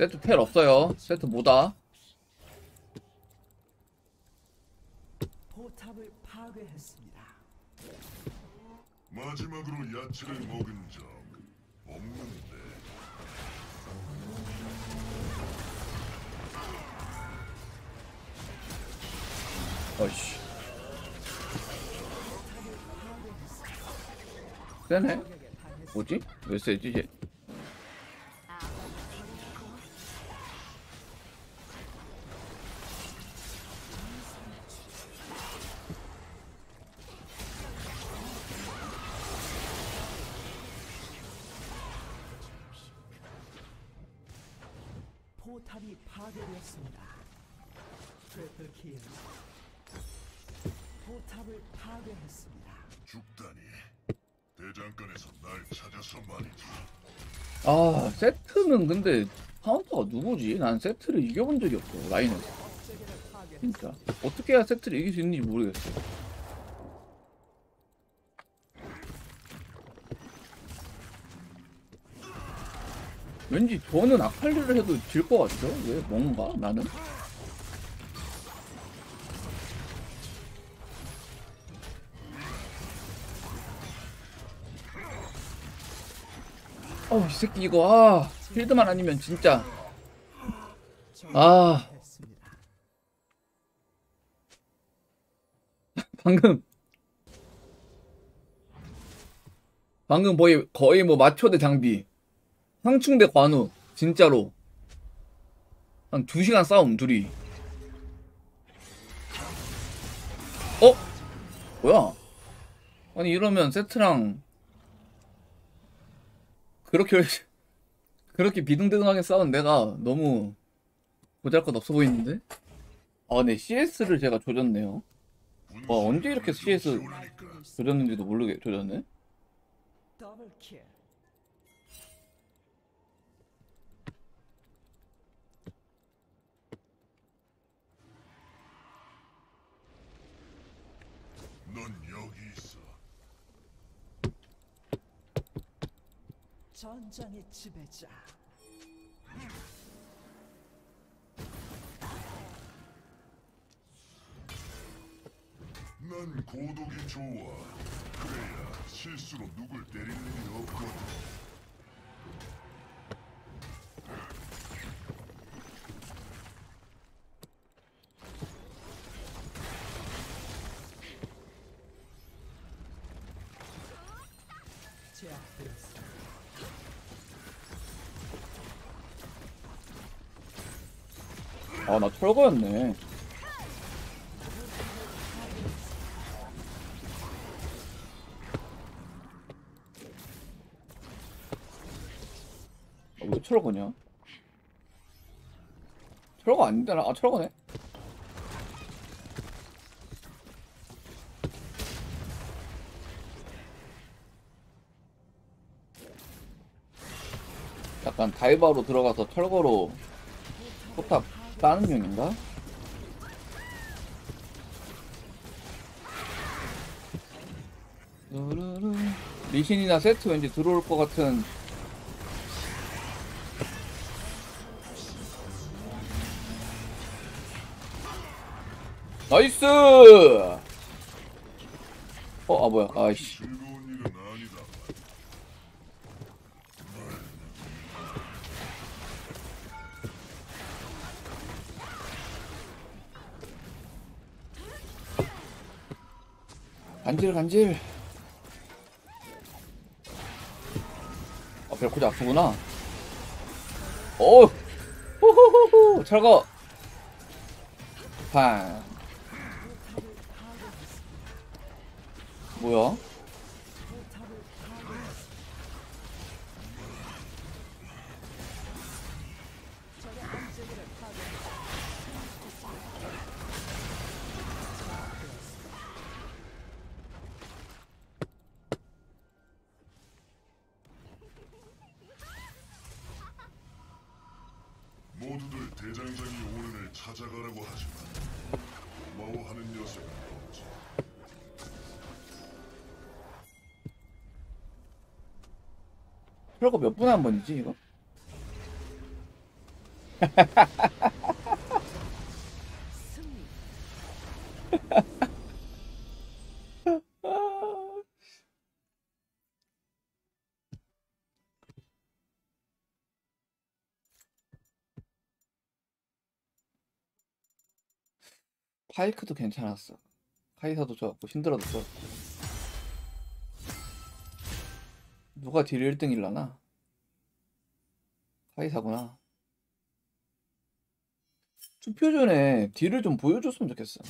세트 텔 없어요. 세트 뭐다? 포탑을 파괴했습니다. 마지막으로 야채를 먹은 적 없는데. 어이씨. 세네? 뭐지? 왜 세지 이제? 난 세트를 이겨본 적이 없어 라인에서. 진짜. 어떻게 해야 세트를 이길 수 있는지 모르겠어. 왠지 저는 아칼리를 해도 질 것 같죠? 왜? 뭔가? 나는? 어우 이 새끼 이거. 아 필드만 아니면 진짜 아. 방금 방금 거의 거의 뭐 마초대 장비 상충대 관우 진짜로. 한 2시간 싸움 둘이. 어? 뭐야? 아니 이러면 세트랑 그렇게 그렇게 비등등하게 싸운 내가 너무 보잘것 없어 보이는데? 아, 네 CS를 제가 조졌네요. 와 언제 이렇게 CS 조졌는지도 모르게 조졌네. 더블 킬. 넌 여기 있어. 전장의 지배자. 난 고독이 좋아. 그래야 실수로 누굴 때리는 일이 없거든. 아나 철거였네. 아, 왜 철거냐? 철거 아닌데 나? 아 철거네? 약간 dive로 들어가서 철거로 포탑 따는? 루루루. 리신이나 세트 왠지 들어올 것 같은 nice! 어, 아 뭐야, 아이씨. 간질 간질. 아 벨코지 아프구나. 오, 호호호호, 철거. 판. 뭐야? 철거 몇 분에 한 번이지 이거? 파이크도 괜찮았어. 카이사도 좋았고 신드라도 좋았고. 누가 딜 1등일라나? 카이사구나. 투표 전에 딜을 좀 보여줬으면 좋겠어.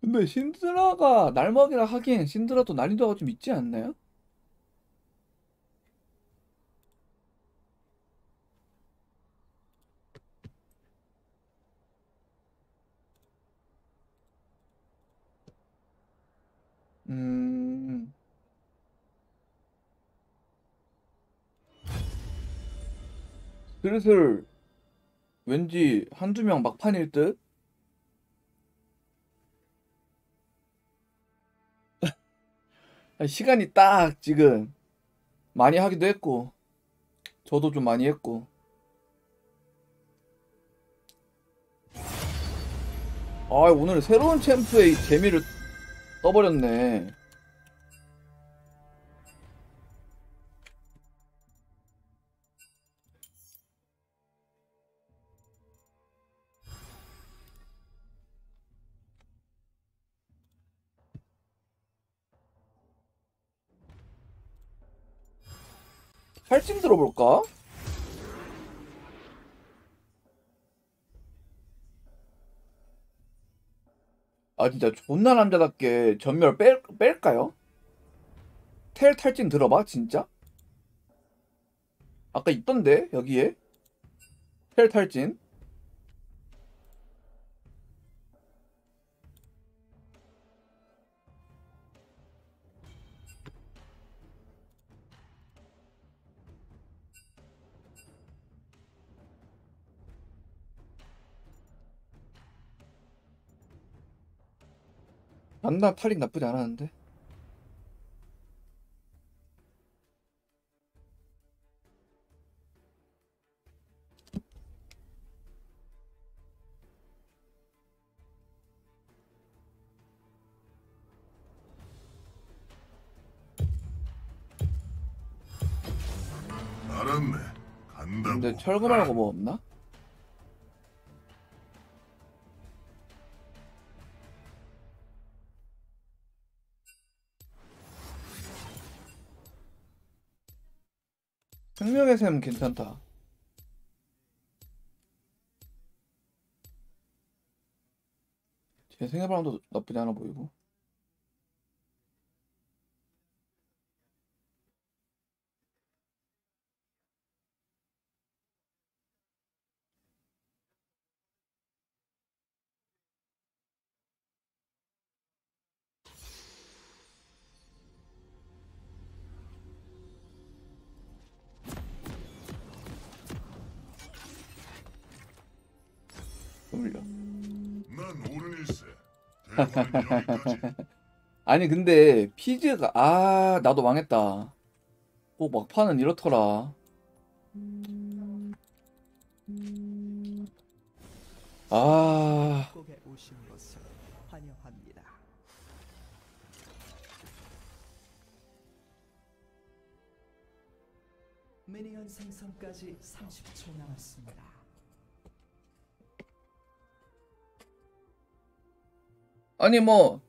근데 신드라가 날먹이라 하기엔 신드라도 난이도가 좀 있지 않나요? 슬슬 왠지 한두 명 막판일 듯? 시간이 딱 지금 많이 하기도 했고 저도 좀 많이 했고 아 오늘 새로운 챔프의 재미를 떠버렸네 들어볼까? 아 진짜 존나 남자답게 전멸 뺄, 뺄까요? 텔 탈진 들어봐 진짜? 아까 있던데 여기에 텔 탈진 만나 탈릭 나쁘지 않았는데 알았네. 간다고. 근데 철거 말고 뭐 없나? 생명의 샘 괜찮다. 제 생애바람도 나쁘지 않아 보이고. 아니 근데 피즈가 아 나도 망했다. 꼭 막판은 이렇더라. 아. 미니언 생성까지 30초 남았습니다. 아니 뭐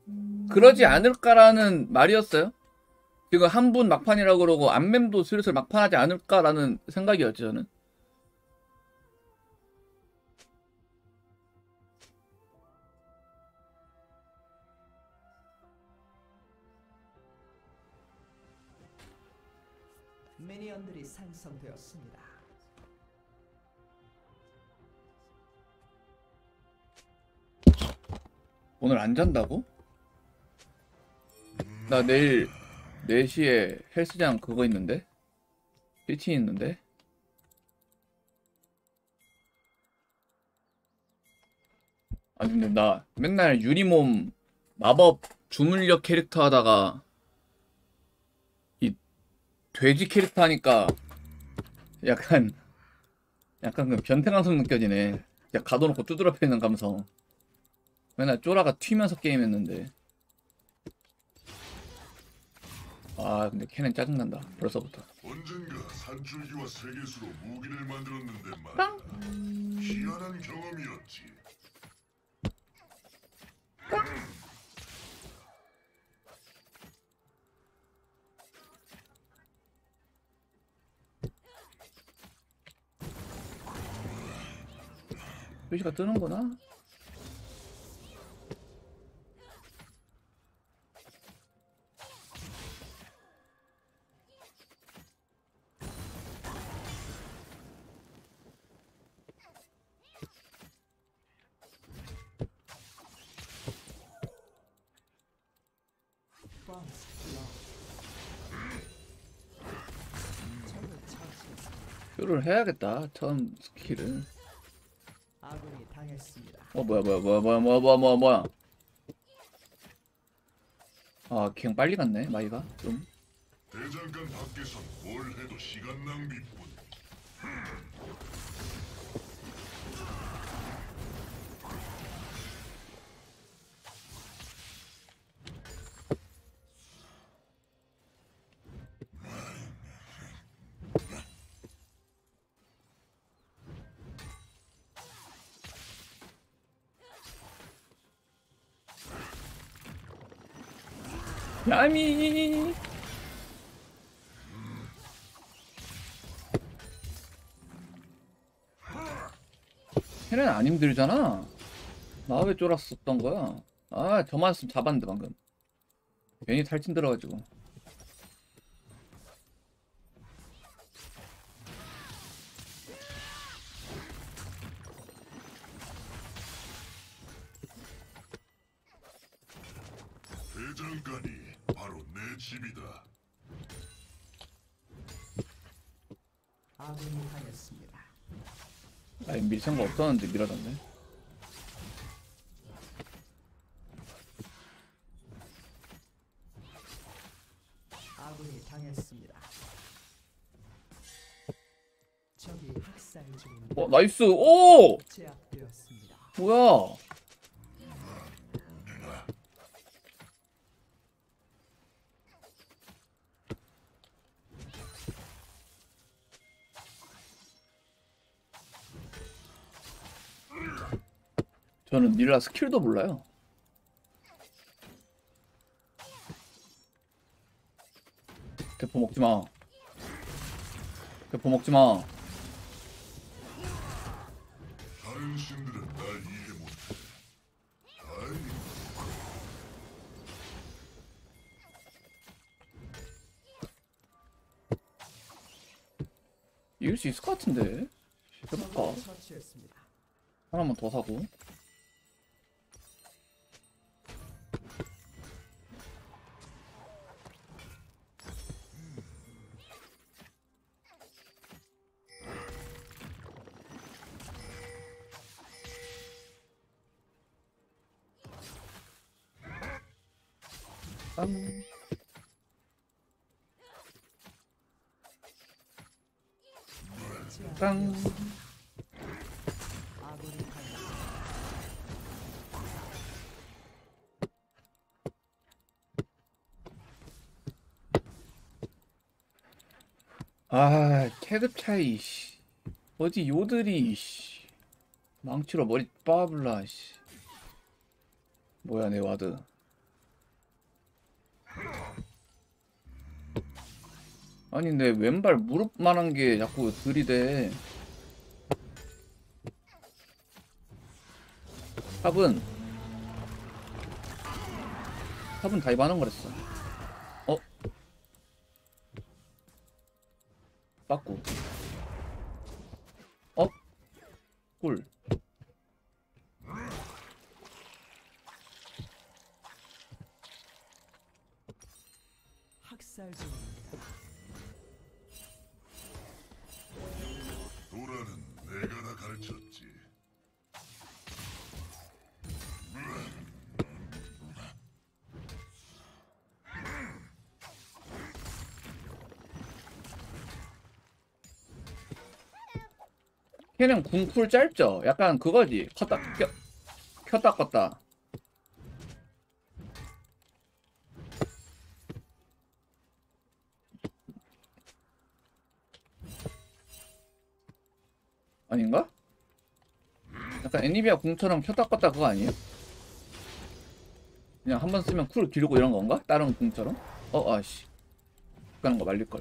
그러지 않을까라는 말이었어요. 지금 한 분 막판이라고 그러고 안mem도 슬슬 막판하지 않을까라는 생각이었죠 저는. 오늘 안 잔다고? 나 내일 4시에 헬스장 그거 있는데? PT 있는데? 아니 근데 나 맨날 유리몸 마법 주물력 캐릭터 하다가 이 돼지 캐릭터 하니까 약간 약간 그 변태 감성 느껴지네. 야 가둬놓고 두드러 패는 감성. 맨날 쪼라가 튀면서 게임했는데. 아 근데 걔는 짜증난다. 벌써부터. 언젠가 산줄기와 세계수로 무기를 만들었는데 말이야. 희한한 경험이었지. 표시가 뜨는구나. 큐를 해야겠다. 처음 스킬은. 아군이 당했습니다. 어 뭐야 뭐야 뭐야 뭐야 뭐야 뭐야 뭐야 뭐야 아 그냥 빨리 갔네 마이가 좀 대장간 밖에선 뭘 해도 시간 낭비뿐. 야미 걔는 안 힘들잖아. 나 왜 쫄았었던 거야. 아저 맞았으면 잡았는데 방금. 괜히 탈진 들어가지고 집이다. 아군이 당했습니다. 아니 밀 생각 없었는데 밀어졌네 아군이 당했습니다. 적이 학살 중입니다. 어 nice 오 제압되었습니다. 뭐야 저는 닐라 스킬도 몰라요. 대포 먹지 마. 대포 먹지마. 다른 신들은 날 이해 못해. 아니, 이길 수 있을 것 같은데. 해볼까 처치했습니다. 하나만 더 사고 차이, 씨. 어디 요들이, 씨. 망치로 머리 빠블라, 씨. 뭐야, 내 ward. 아니, 내 왼발 무릎만한 게 자꾸 들이대. top은, top은 dive 하는 거랬어. 어? 걔는 궁쿨 짧죠? 약간 그거지. 컸다 켜, 켰다 껐다. 아닌가? 약간 애니비아 궁처럼 켰다 껐다 그거 아니에요? 그냥 한 번 쓰면 쿨 기르고 이런 건가? 다른 궁처럼? 어 아씨 가는 거 말릴걸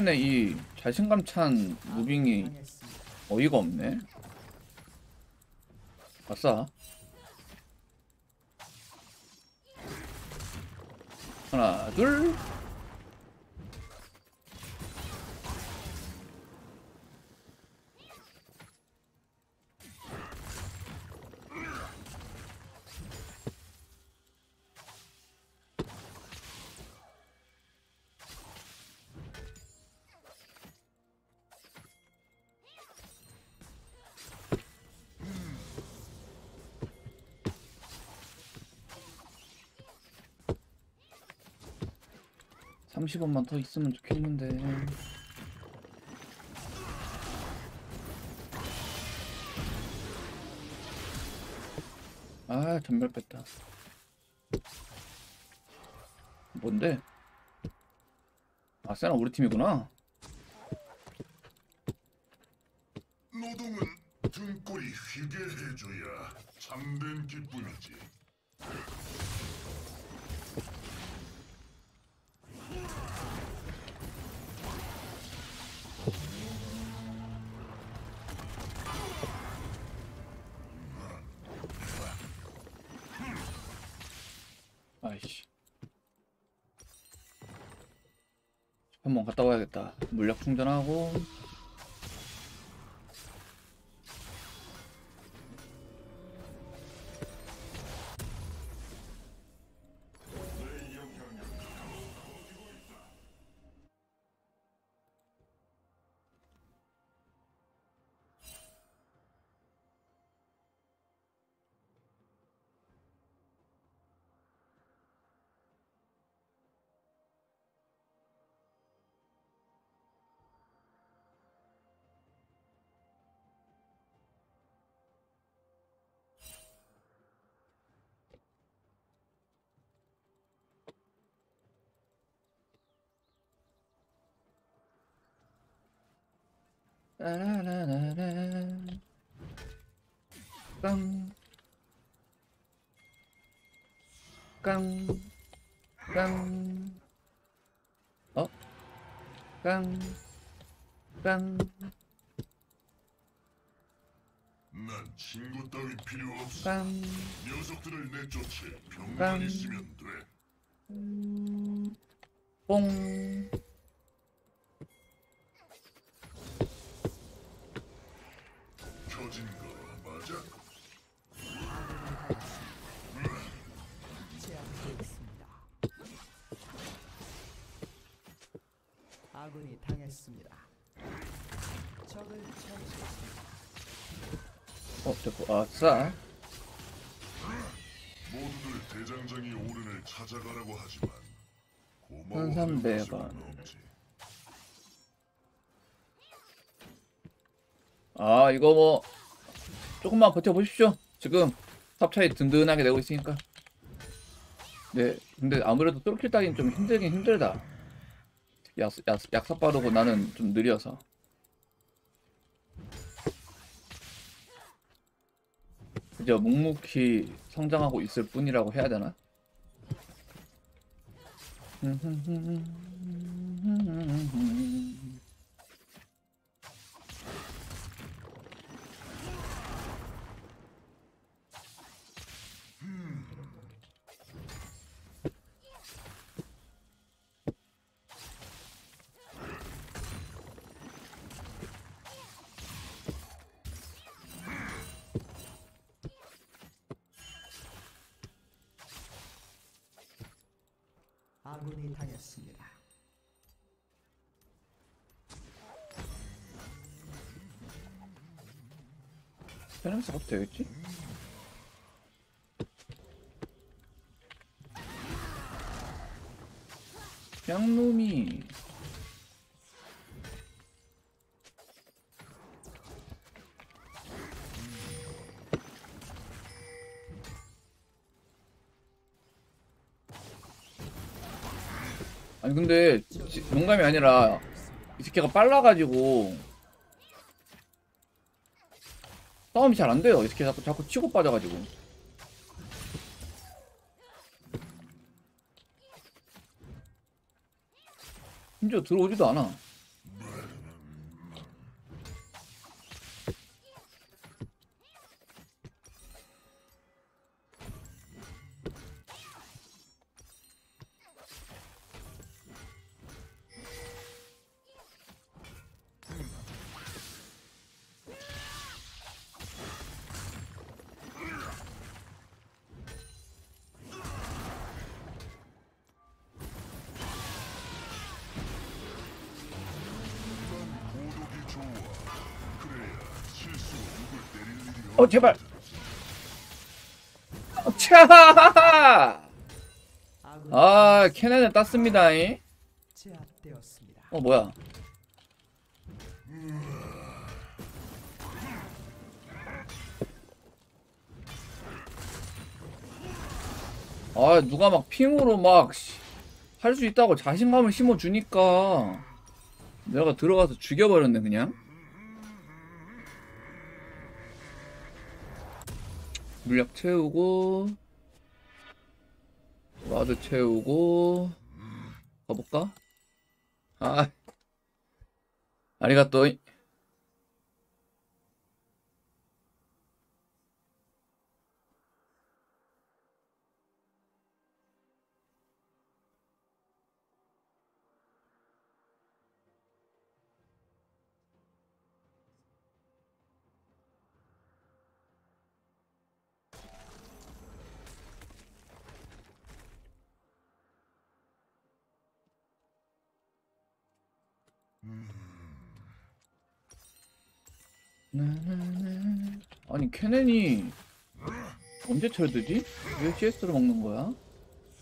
케넨의 이 자신감 찬 무빙이 어이가 없네. 아싸. 하나 둘 삼십 원만 더 있으면 좋겠는데. 아 전멸 뺐다. 뭔데? 아 세나 우리 팀이구나 충전하고 내쫓지. 병만 깡. 있으면 돼. 뽕. 이거 뭐 조금만 버텨 보십시오. 지금 top 차이 든든하게 내고 있으니까. 네, 근데 아무래도 뚫길 따긴 좀 힘들긴 힘들다. 약, 약, 약삭빠르고 나는 좀 느려서. 그저 묵묵히 성장하고 있을 뿐이라고 해야 되나? 아니 근데 지- 농담이 아니라 이 새끼가 빨라가지고 싸움이 잘 안 돼요. 이 새끼 자꾸 자꾸 치고 빠져가지고. 심지어 들어오지도 않아. 어 제발. 어, 차! 아 캐넨을 땄습니다. 어 뭐야? 아 누가 막 핑으로 막 할 수 있다고 자신감을 심어주니까 내가 들어가서 죽여버렸네 그냥 물약 채우고 와드 채우고 가볼까? 아 아리가또 캐넨이 언제 철드지? 왜 CS로 먹는 거야?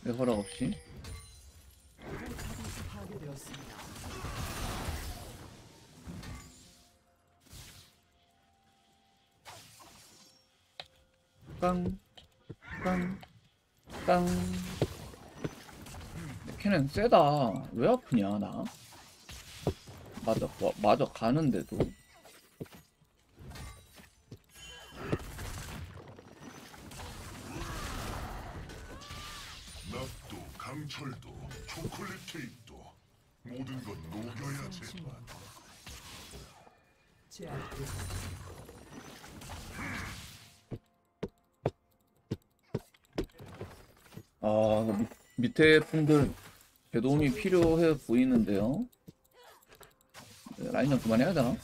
내 허락 없이. 깡, 깡, 깡. 캐넨 세다. 왜 아프냐 나? 맞아, 와- 맞아 가는데도. 강철도 초콜릿 케이크도 모든 건 녹여야 제맛. 제압되었습니다. 아 이거 밑- 밑에 분들 제 도움이 필요해 보이는데요. 네, 라인 좀 그만해야 되나?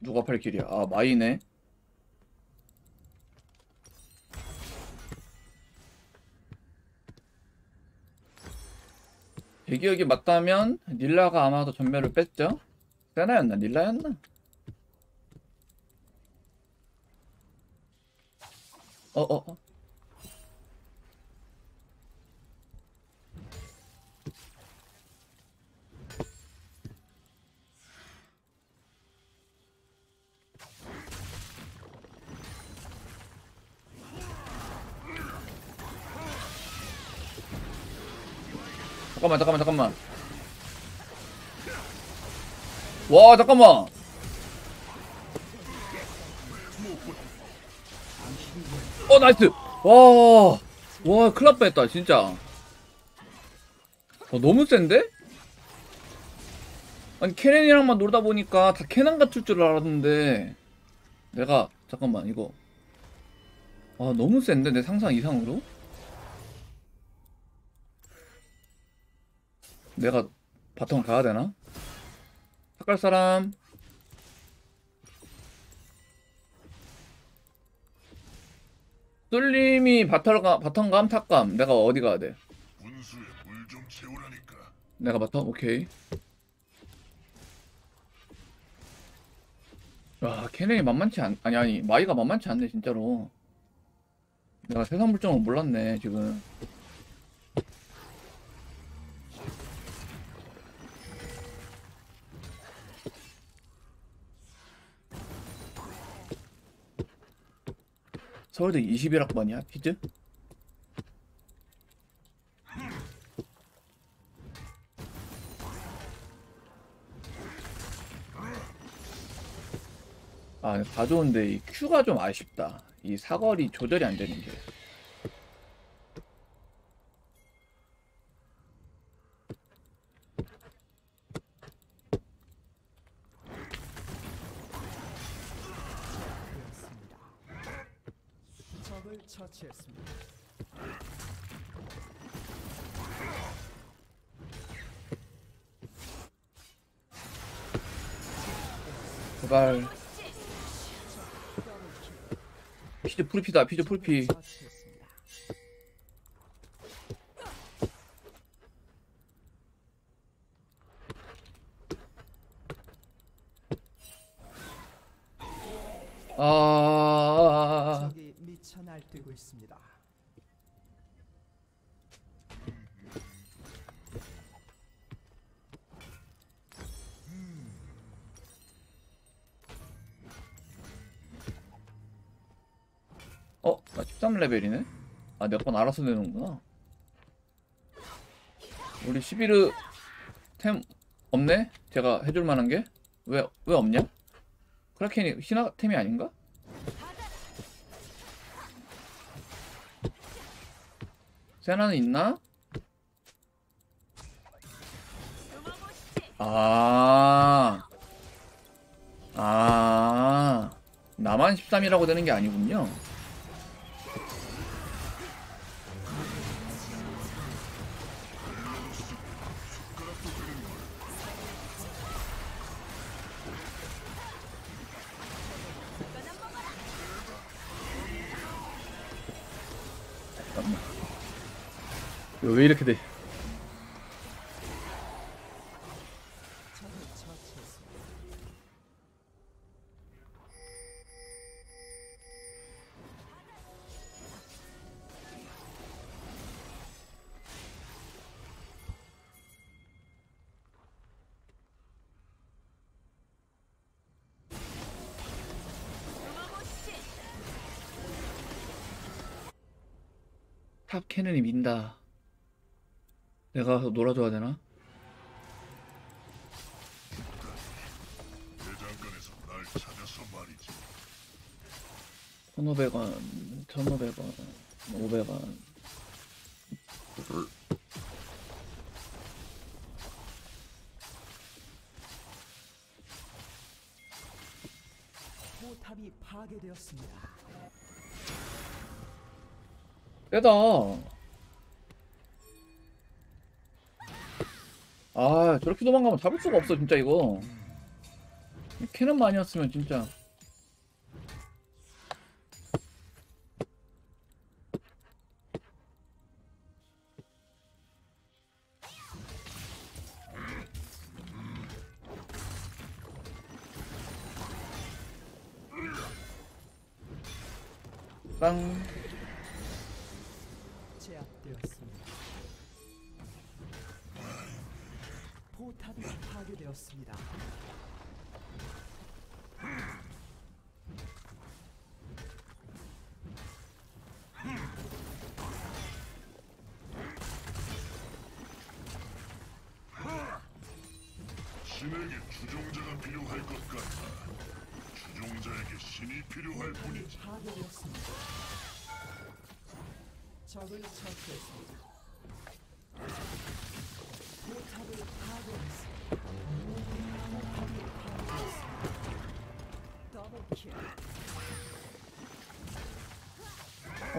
누가 팔길이야? 아 마이네. 제 기억이 맞다면 닐라가 아마도 전멸을 뺐죠? 세나였나? 닐라였나? 어어 어, 어. 잠깐만 잠깐만 잠깐만. 와 잠깐만. 어 nice. 와와 날 뻔했다 진짜. 어, 너무 센데? 아니 케넨이랑만 놀다 보니까 다 케넨 같을 줄 알았는데. 내가 잠깐만 이거. 아 너무 센데 내 상상 이상으로 내가 바텀 가야 되나? 탁갈 사람. 뚫림이 바텀 가 바텀 감 탑감. 내가 어디 가야 돼? 내가 바텀? 오케이. 와 캐넨이 만만치 않 아니 아니 마이가 만만치 않네 진짜로. 내가 세상 물정을 몰랐네 지금 서울대 21학번이야 피즈? 아, 다 좋은데 이 Q가 좀 아쉽다. 이 사거리 조절이 안 되는 게. 적을 처치했습니다. 제발. 피즈 풀피다. 피즈 풀피. 아. 알아서 내는구나. 우리 11르 템 없네? 제가 해줄 만한 게? 왜, 왜 없냐? 크라켄이 신화 템이 아닌가? 세나는 있나? 아, 아, 나만 13이라고 되는 게 아니군요. 왜 이렇게 돼? 탑 캐넨이 민다. 내가 가서 놀아줘야 되나? 날 찾아서 말이지. 1,500원, 1,500원, 500원. 포탑이 파괴되었습니다. 세다. 잡을 수가 없어, 진짜 이거. 캐논 많이었으면 진짜.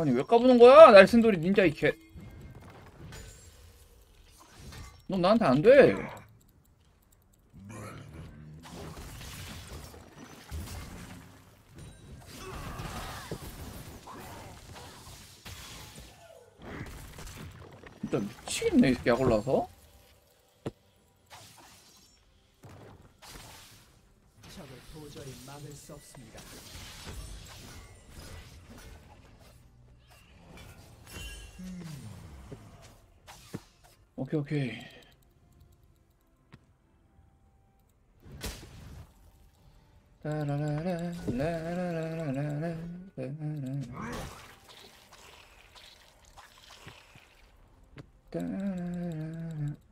아니 왜 까부는 거야? 날쌘돌이 닌자 이 개. 넌 나한테 안 돼. 진짜 미치겠네 이 새끼 약 올라서. 오케이.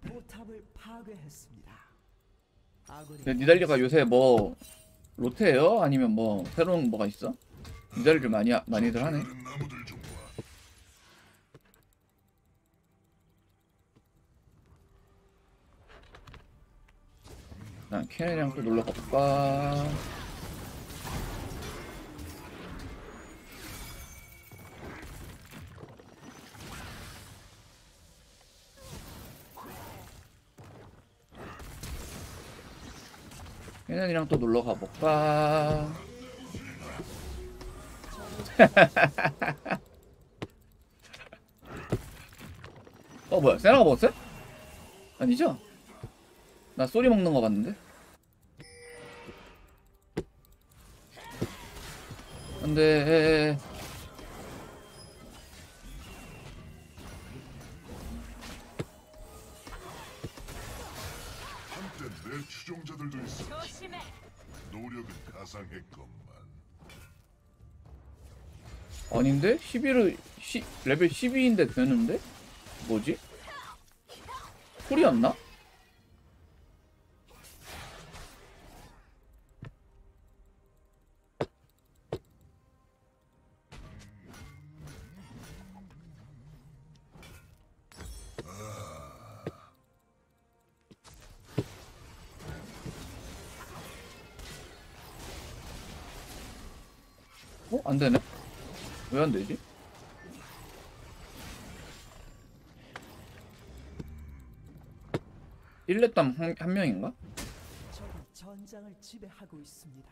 포탑을 파괴했습니다. 근데 니달리가 요새 뭐 로테예요? 아니면 뭐 새로운 뭐가 있어? 니달리를 많이 하- 많이들 하네. 나무들 좀 봐. 난 케네랑 또 놀러 가볼까? 케넨이랑 또 놀러 가볼까? 어 뭐야 세나가 먹었어요? 아니죠? 나 쏘리 먹는 거 봤는데? 돼 한때 내 추종자들도 있었지. 노력은 가상했건만. 아닌데? 11을 시, 레벨 12인데 되는데? 뭐지? 쿨이었나? 안 되지? 일렙담 한, 한 명인가? 적이 전장을 지배하고 있습니다.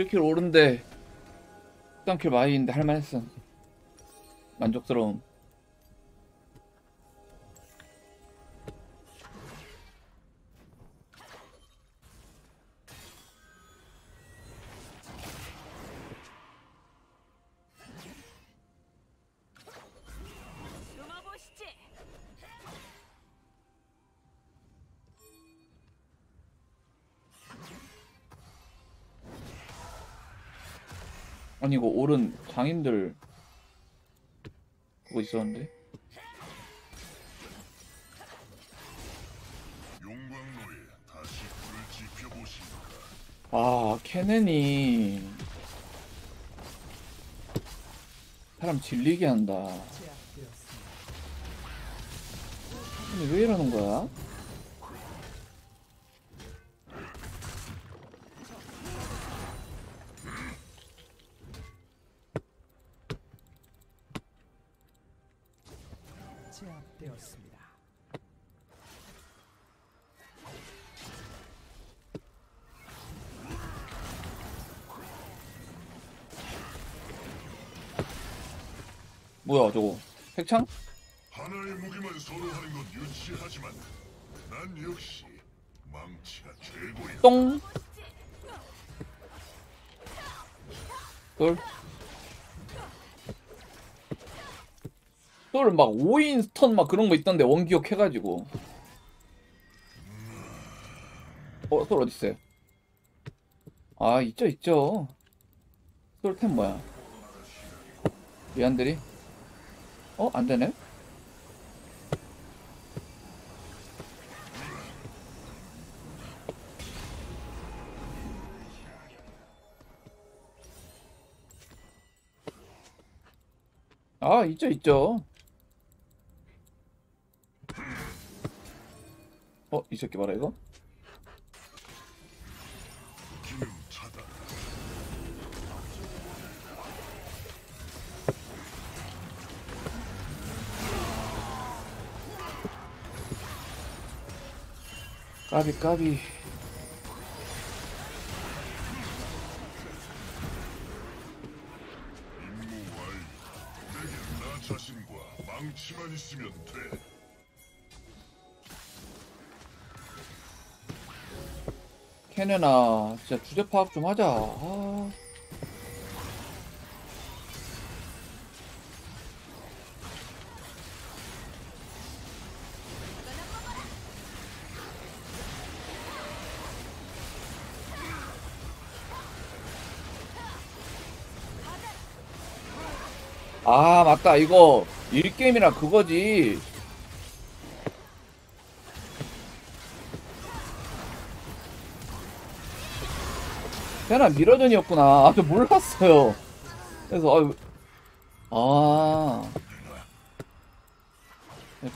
1킬 오른데 13킬 마이인데 할만했어. 만족스러움 아니 이거 오른 장인들 그거 있었는데. 아 케넨이 사람 질리게 한다. 근데 왜 이러는 거야? 뭐야 저거 핵창? 하나의 무기만 서로 하는 건 유치하지만 난 역시 망치가 최고야. 똥! 돌 솔막 5인 스턴 막 그런 거 있던데 원기옥 해가지고 어, 솔 어딨어요? 아, 있죠, 있죠. 솔템 뭐야? 미안들이? 어, 안 되네? 아, 있죠, 있죠. 어, 이 새끼 봐라, 이거? 까비, 까비. 캐네나, 진짜 주제 파악 좀 하자. 아. 아, 맞다. 이거 1게임이라 그거지. 꽤나 미러전이었구나. 아, 저 몰랐어요. 그래서, 아유, 아.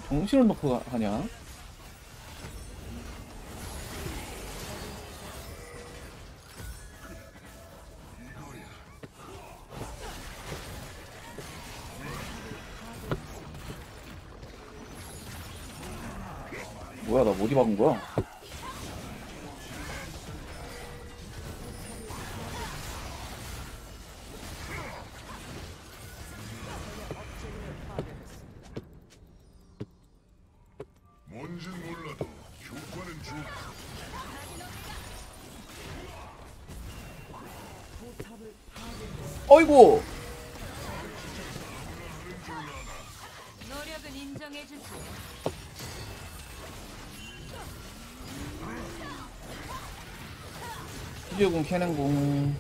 정신을 놓고 가- 하냐? 입어본 거야? 캐는공.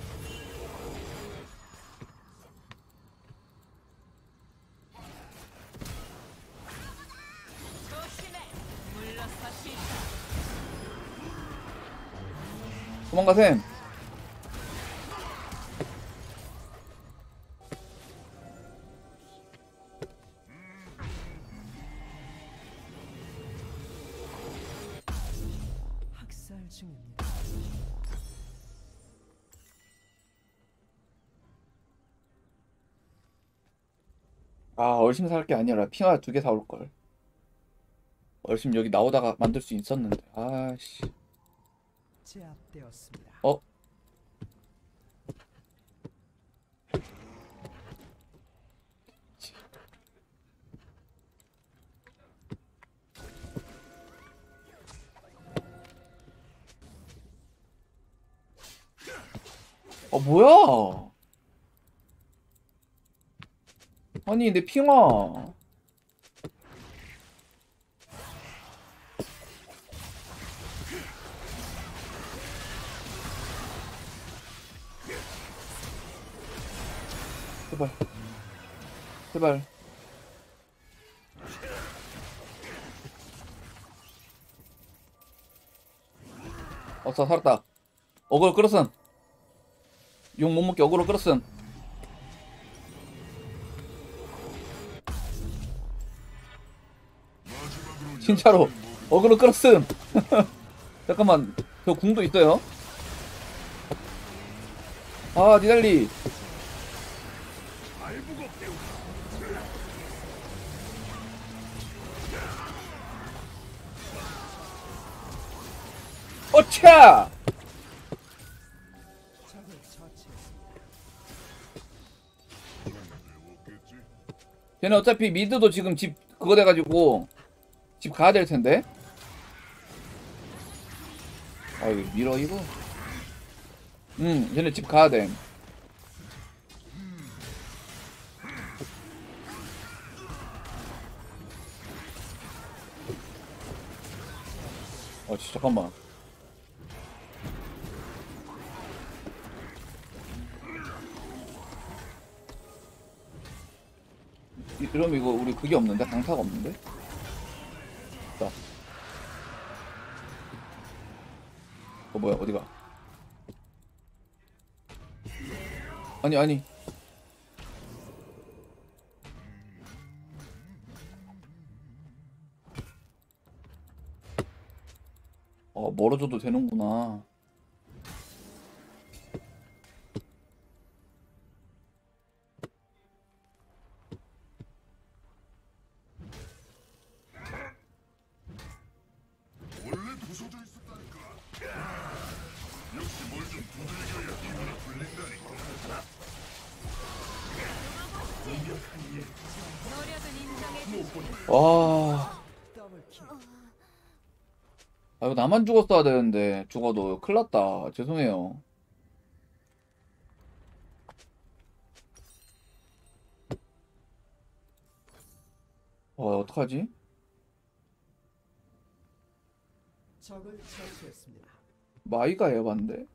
조심해. 물러서 시 도망가, 셈. 얼심 살게 아니라 핑하 두 개 사올 걸. 얼심 여기 나오다가 만들 수 있었는데. 아씨. 제압되었습니다. 아니, 내 핑화. 제발. 제발. 어서 살았다. 어그로 끌었음. 용못 먹게 어그로 끌었음. 진짜로 어그로 끌었음. 잠깐만. 저 궁도 있어요. 아, 니달리. 어차! 걔는 어차피 미드도 지금 집 그거 돼가지고 집 가야 될 텐데. 아유 밀어 이거. 음, 얘네 집 가야 돼. 어, 진짜 잠깐만. 이러면 이거 우리 그게 없는데? 강타가 없는데? 뭐야 어디가? 아니 아니. 어 멀어져도 되는구나 나만 죽었어야 되는데, 죽어도. 큰일 났다. 죄송해요. 와, 어떡하지? 적을 처치했습니다. 마이가 에반데?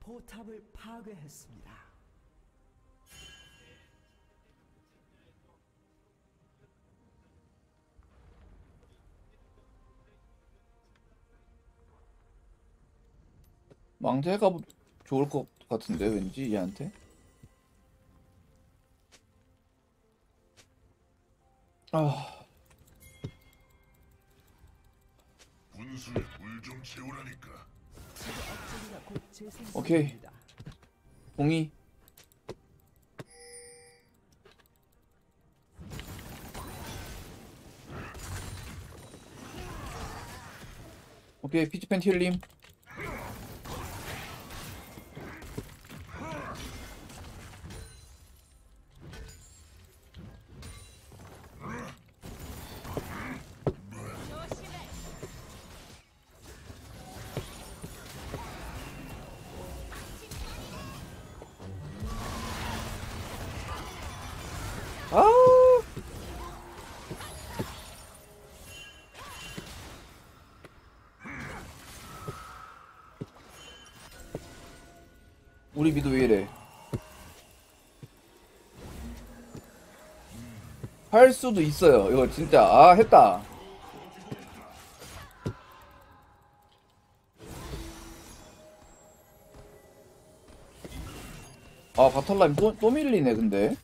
포탑을 파괴했습니다. 망태가 좋을 것 같은데, 왠지, 얘한테? 아, 분수에 물좀 채우라니까. 오케이. 공이. 오케이, 피치팬 틸림. 우리 미드 왜 이래? 할 수도 있어요. 이거 진짜 아 했다. 아 바탈라임 또, 또 밀리네 근데.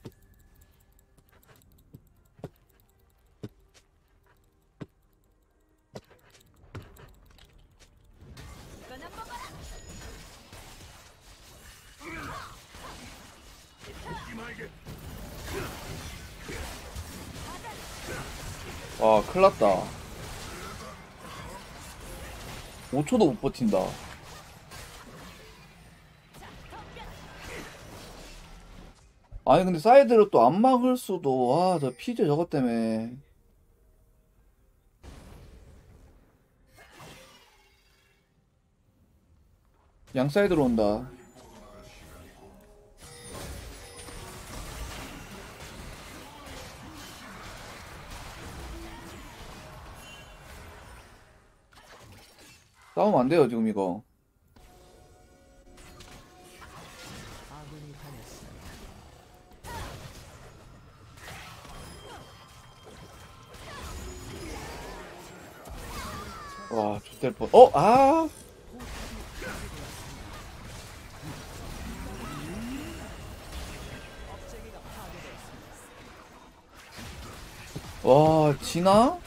와 큰일났다 5초도 못 버틴다. 아니 근데 사이드로 또 안 막을 수도 와저 피즈 저것 때문에. 양 사이드로 온다 싸우면 안 돼요 지금 이거. 와 좋될 뻔 어? 아 와, 지나?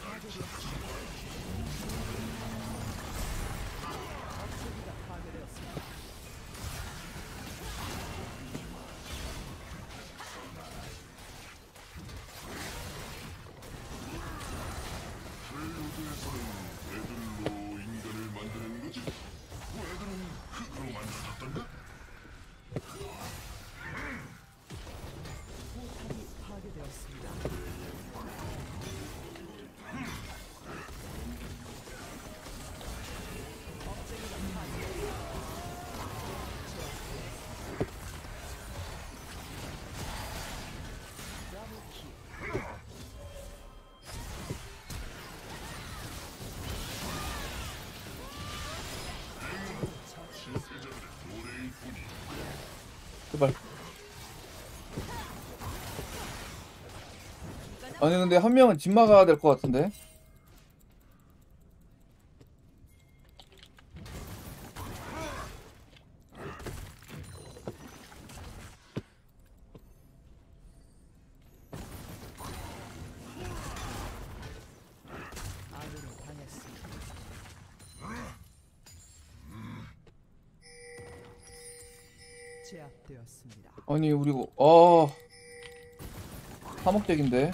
아니 근데 한 명은 집 막아야 될 것 같은데. 아니 우리 이거 어. 사목적인데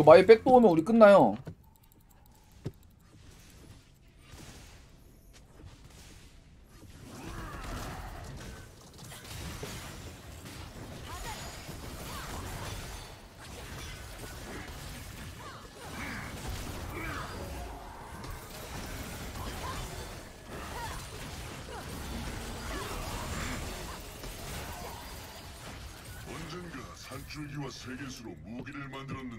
이거 마이 백도 오면 우리 끝나요. 세계수로 무기를 만들었는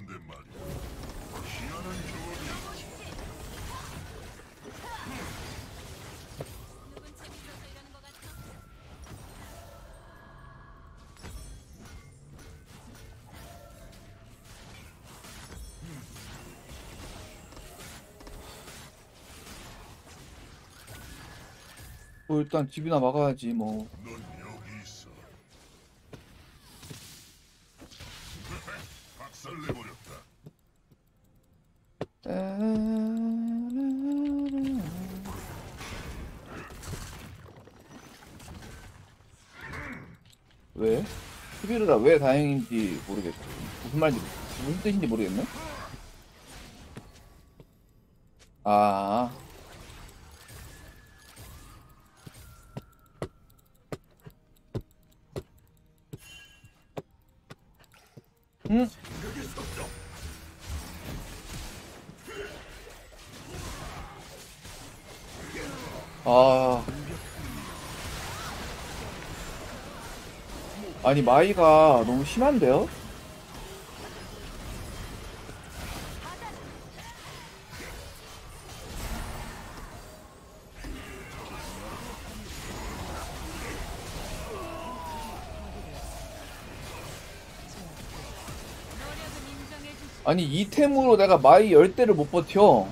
일단 집이나 막아야지 뭐. 왜? 스비르가 왜 다행인지 모르겠어. 무슨 말인지, 무슨 뜻인지 모르겠네? 아니 마이가 너무 심한데요? 아니 이템으로 내가 마이 열 대를 못 버텨.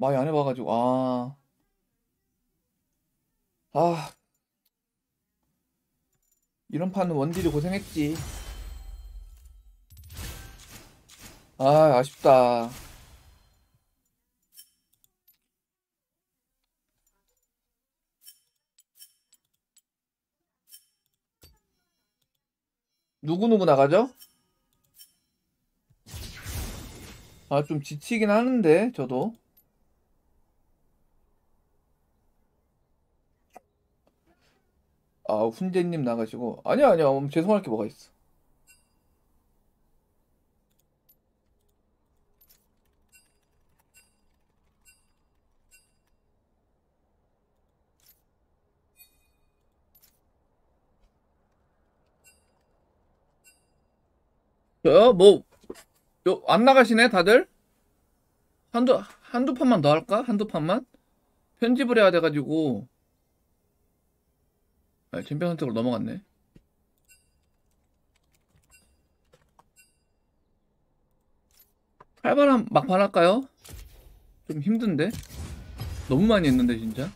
많이 안 해봐가지고 아. 아. 이런 판은 원딜이 고생했지. 아, 아쉽다. 누구누구 나가죠? 아, 좀 지치긴 하는데, 저도. 아, 훈제님 나가시고. 아니야, 아니야. 음, 죄송할 게 뭐가 있어. 저요? 뭐, 요, 안 나가시네, 다들? 한두, 한두 판만 더 할까? 한두 판만? 편집을 해야 돼가지고. 아, 챔피언 선택으로 넘어갔네. 활발한 막판 할까요? 좀 힘든데? 너무 많이 했는데, 진짜?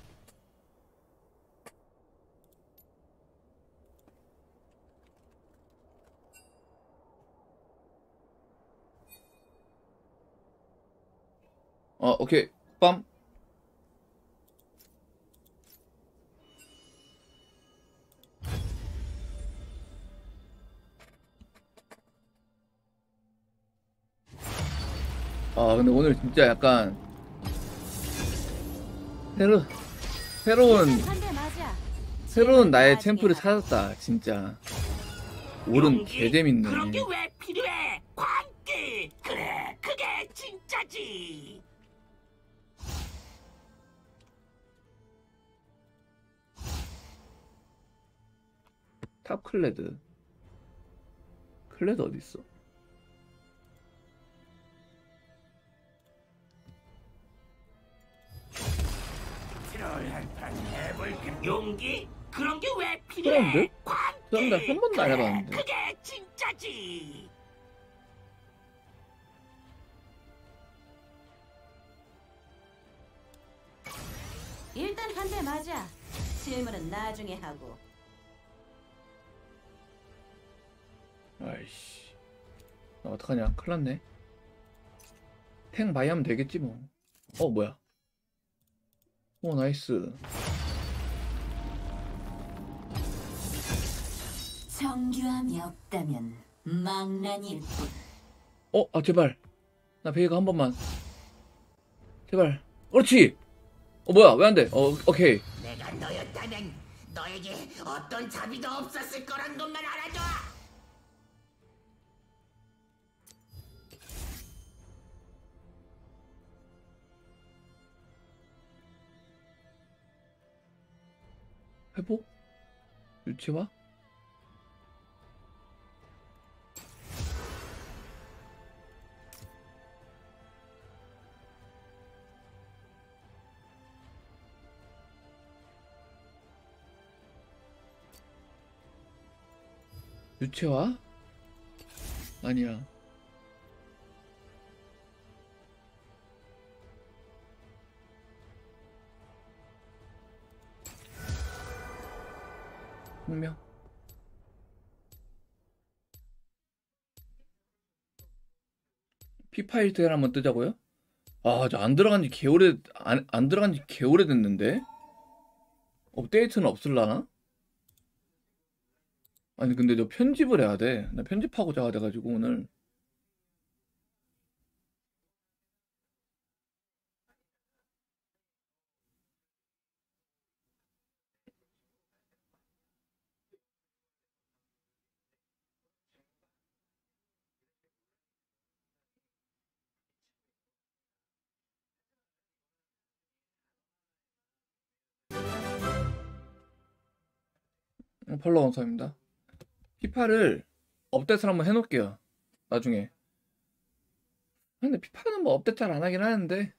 어, 오케이. 빰. 아, 근데 오늘 진짜 약간 새로 새로운 새로운 나의 챔프를 찾았다, 진짜. 오른 개재밌네. 그런 게 왜 필요해? 광기. 그래, 그게 진짜지. 탑 클레드. 클레드 어디 있어? 그 용기? 그런 게 왜 필요해? 그런데? 그런데 한 번도 안 해봤는데. 그게 진짜지. 일단 반대 맞아. 질문은 나중에 하고. 아이씨. 나 어떡하냐? 큰일 났네. 탱 바이 하면 되겠지 뭐. 어 뭐야? 오 nice. 정교함이 없다면 망나니일 뿐. 어, 아 제발. 나 베이가 한 번만. 제발. 그렇지. 어 뭐야? 왜 안 돼? 어, 오케이. 내가 너였다면 너에게 어떤 자비도 없었을 거란 것만 알아줘. 회복? 유치화? 유치화? 아니야. 분명. 피파일 때 한번 뜨자고요? 아, 저 안 들어간 지 개오래 안, 안 들어간 지 개오래 됐는데. 업데이트는 없을라나? 아니 근데 저 편집을 해야 돼. 나 편집하고자 해야 돼가지고 오늘. 감사합니다. 피파를 업데이트를 한번 해놓을게요. 나중에. 아, 근데 피파는 뭐 업데이트 잘 안 하긴 하는데.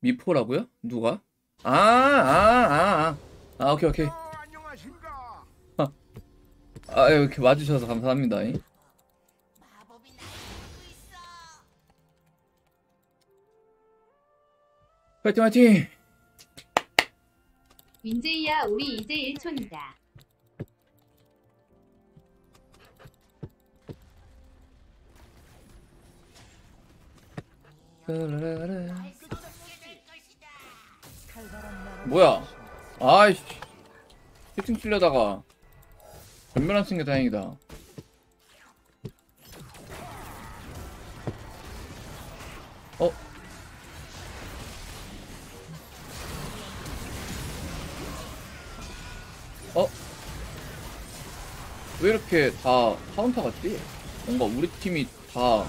미포라고요? 누가? 아, 아, 아, 아. 아, 오케이, 오케이. 아, 아, 이렇게 와주셔서 감사합니다. 화이팅, 화이팅! 윈제이야 우리 이제 1촌이다. 뭐야? 아이씨. 채팅 치려다가 전멸 안 쓴 게 다행이다. 어? 왜 이렇게 다 카운터 같지? 뭔가 우리 팀이 다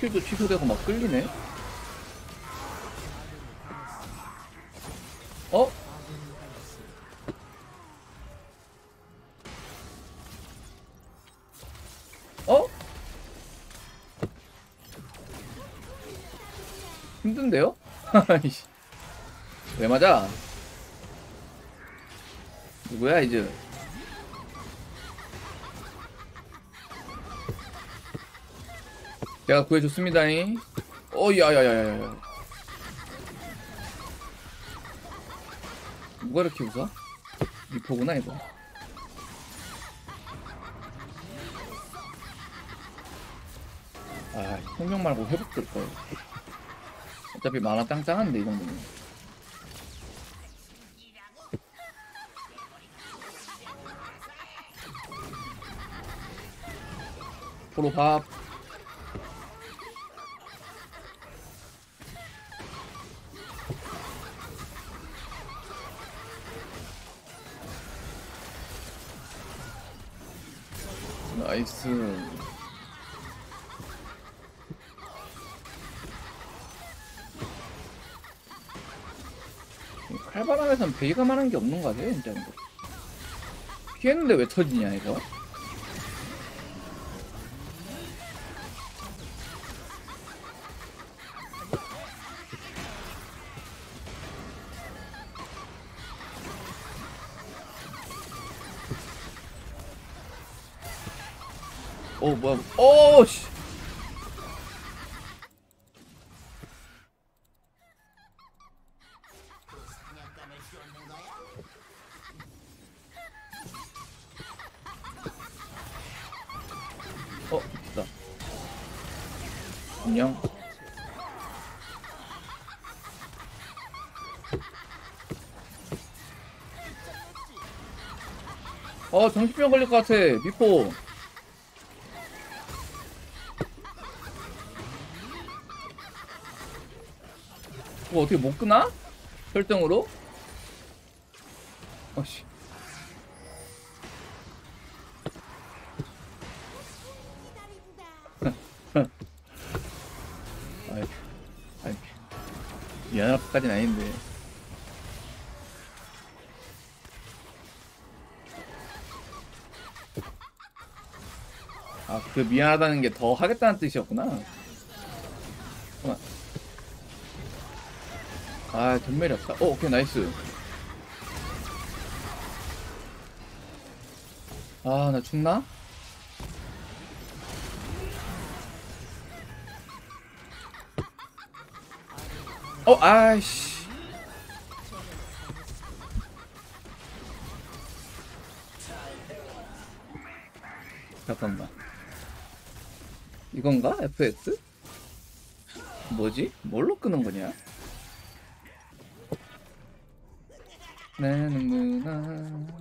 킬도 취소되고 막 끌리네? 어? 어? 힘든데요? 왜 맞아? 누구야 이제? 제가 구해줬습니다잉. 어, 야야야야야. 누가 이렇게 웃어? 미포구나 이거. 아, 생명 말고 회복 될 걸. 어차피 만화 짱짱한데 이 정도면. 포로 밥. 나이스. 칼바람에선 베이가 많은 게 없는 거 같아, 진짜. 피했는데 왜 터지냐, 이거? 뭐야 어씨. 어 됐다. 안녕. 어 정신병 걸릴 것 같아. 미포 이거 어떻게 못 끄나? 설정으로? 어씨 아이, 아이, 미안할 것까진 아닌데. 아, 그 미안하다는 게 더 하겠다는 뜻이었구나. 아, 없다. 어, 오케이, 나이스. 아, 나 죽나? 어, 아이씨. 잠깐만. 이건가? FS? 뭐지? 뭘로 끄는 거냐? 나는구나.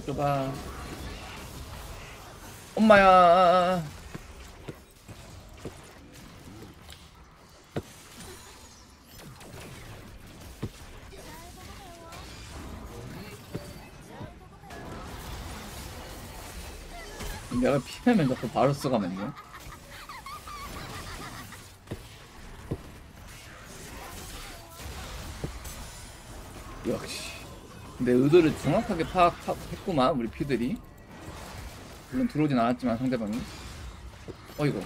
좁아. 엄마야. 내가 피하면 자꾸 바루스가 맞네. 내 의도를 정확하게 파악했구만 우리 피들이. 물론 들어오진 않았지만 상대방이. 어이구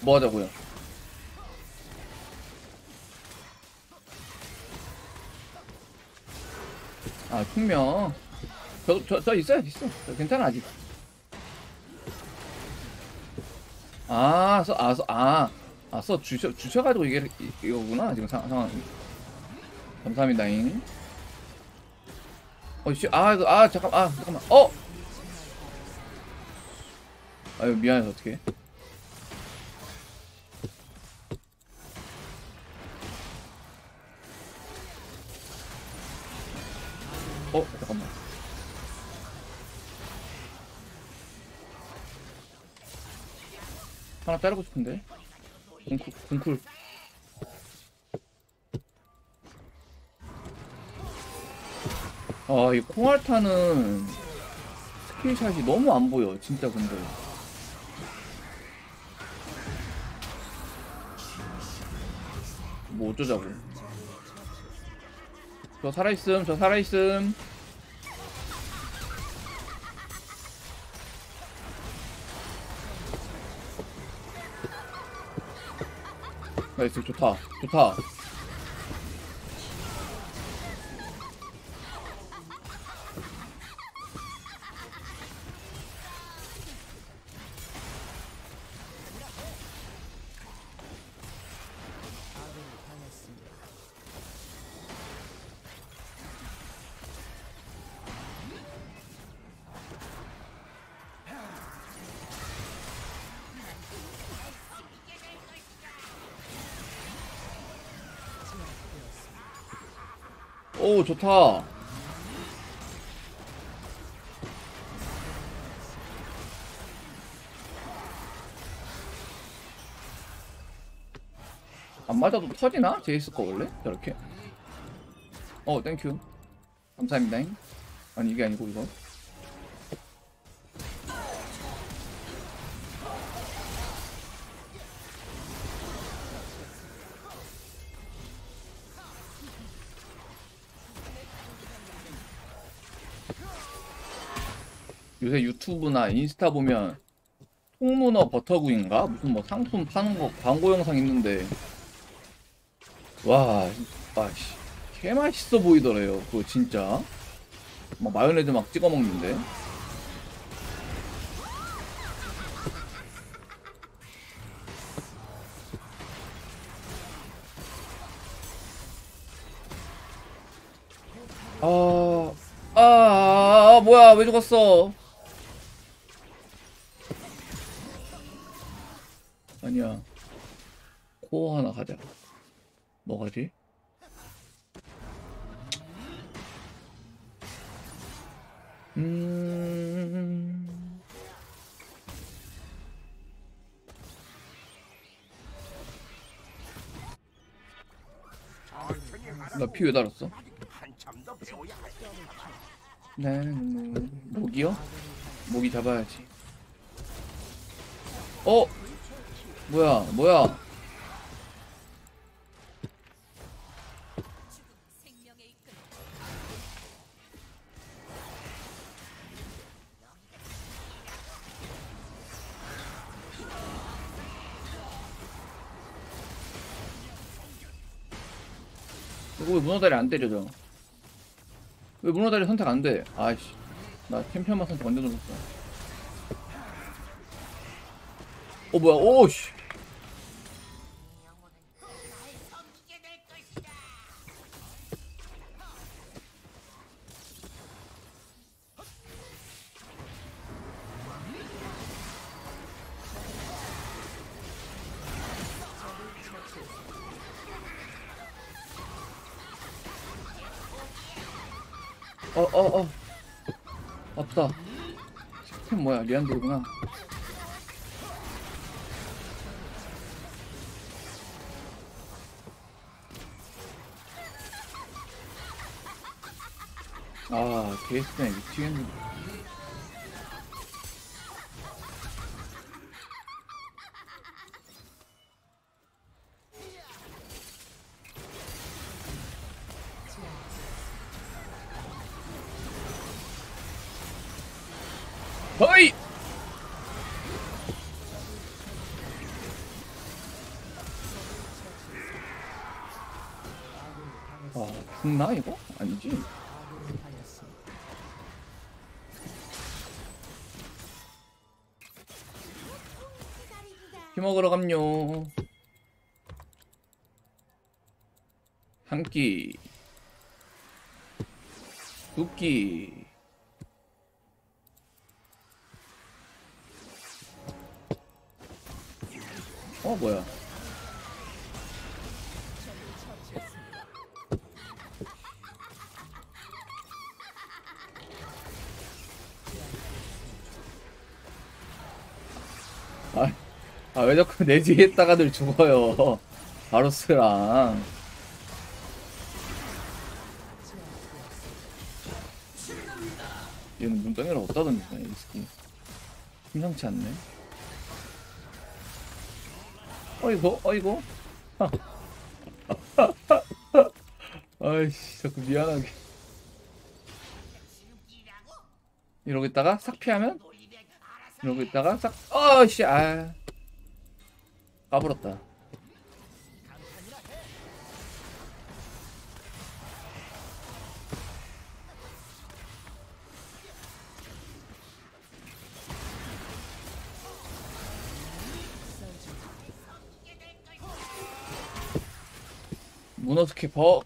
뭐 하자고요? 아 숙명. 저 저 저 있어요 있어. 저 괜찮아 아직. 아써아써아아써 주셔 주셔가지고 이게 이- 이거구나 지금 상, 상황이. 감사합니다잉. 어씨 아 이거 아 잠깐 아 잠깐만. 어! 아유 미안해서 어떡해 하나 자르고 싶은데 궁쿨 궁쿨 아, 이 콩알타는 스킬샷이 너무 안 보여, 진짜 근데. 뭐 어쩌자고. 저 살아있음, 저 살아있음. 나이스, 좋다, 좋다. 좋다. 안 맞아도 터지나? 제이스 거 원래? 저렇게? 어 땡큐 감사합니다 아니 이게 아니고 이거 유튜브나 인스타 보면 통문어 버터구이인가? 무슨 뭐 상품 파는 거 광고 영상 있는데 와, 아씨, 개 맛있어 보이더래요. 그거 진짜. 막 마요네즈 막 찍어 먹는데. 아, 아, 아, 아, 뭐야, 왜 죽었어? 피 왜 달았어? 할 네, 뭐, 모기요? 모기 잡아야지. 어? 뭐야, 뭐야? 문어다리 안 때려져? 왜 문어다리 선택 안 돼? 아이씨. 나 챔피언만 선택 완전 눌렀어. 어, 뭐야, 오씨. 아, 게스트네 미치겠네. 아니지? 피 먹으러 갑요. 한 끼. 두 끼. 자꾸 내 뒤에 있다가들 죽어요? 바로스랑. 얘는 문덩이를 어디다 던지냐 이 스킨. 심상치 않네. 어이구, 어이구. 아이씨, 자꾸 미안하게. 이러고 있다가 싹 피하면? 이러고 있다가 싹, 어이씨, 아. 까불었다. 문어 스키퍼.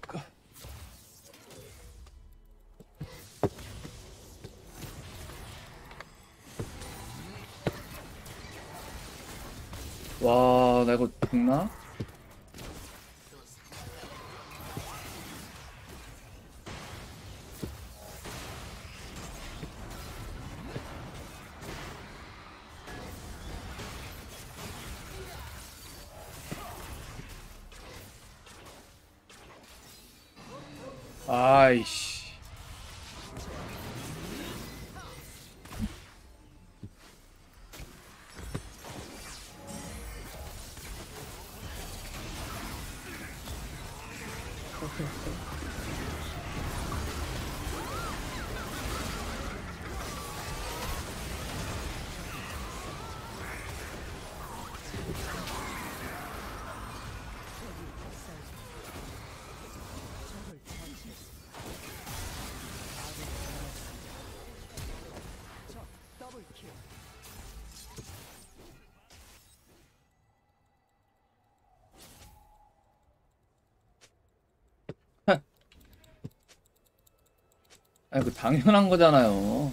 아니 그 당연한 거잖아요.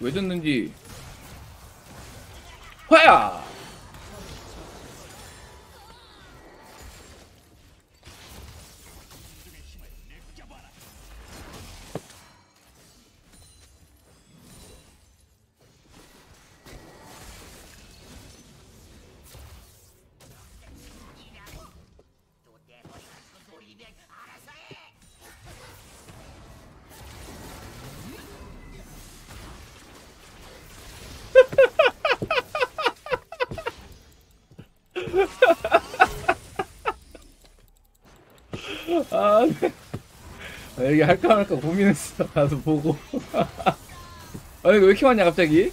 왜 졌는지. 화야. 아, 여기 할까 말까 고민했어. 가서 보고. 아, 이거 왜 이렇게 많냐, 갑자기?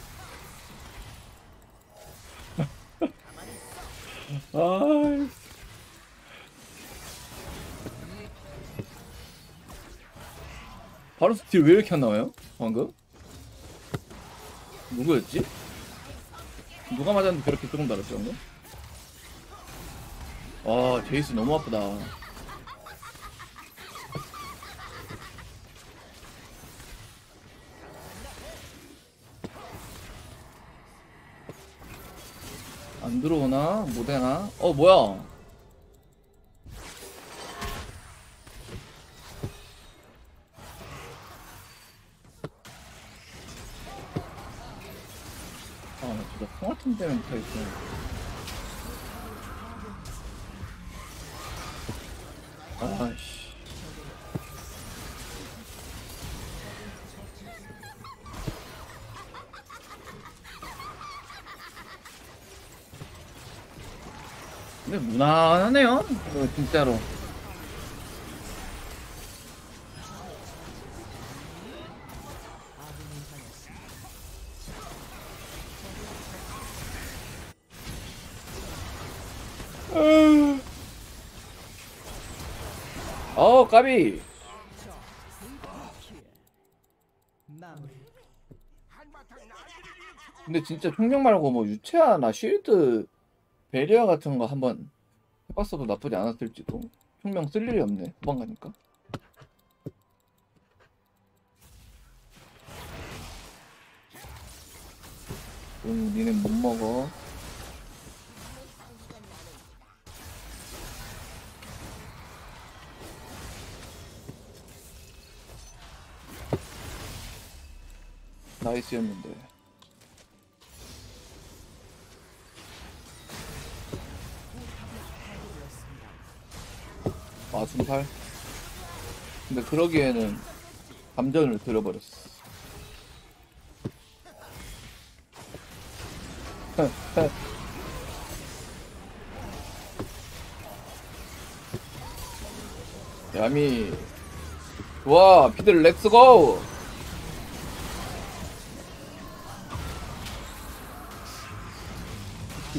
아, 바로 스틸 왜 이렇게 안 나와요? 방금? 누구였지? 누가 맞았는데 그렇게 조금 달았지, 방금? 아, 제이스 너무 아프다. 어, 뭐야? 무난하네요. 이거 진짜로. 어, 까비. 근데 진짜 총력 말고 뭐 유채화나 쉴드 베리어 같은 거 한번 해봤어도 나쁘지 않았을지도. 총명 쓸 일이 없네. 후반 가니까. 응, 니네 못 먹어. 나이스였는데. 순팔? 근데 그러기에는 감전을 들어버렸어. 야미. 와, 피들 렛츠고!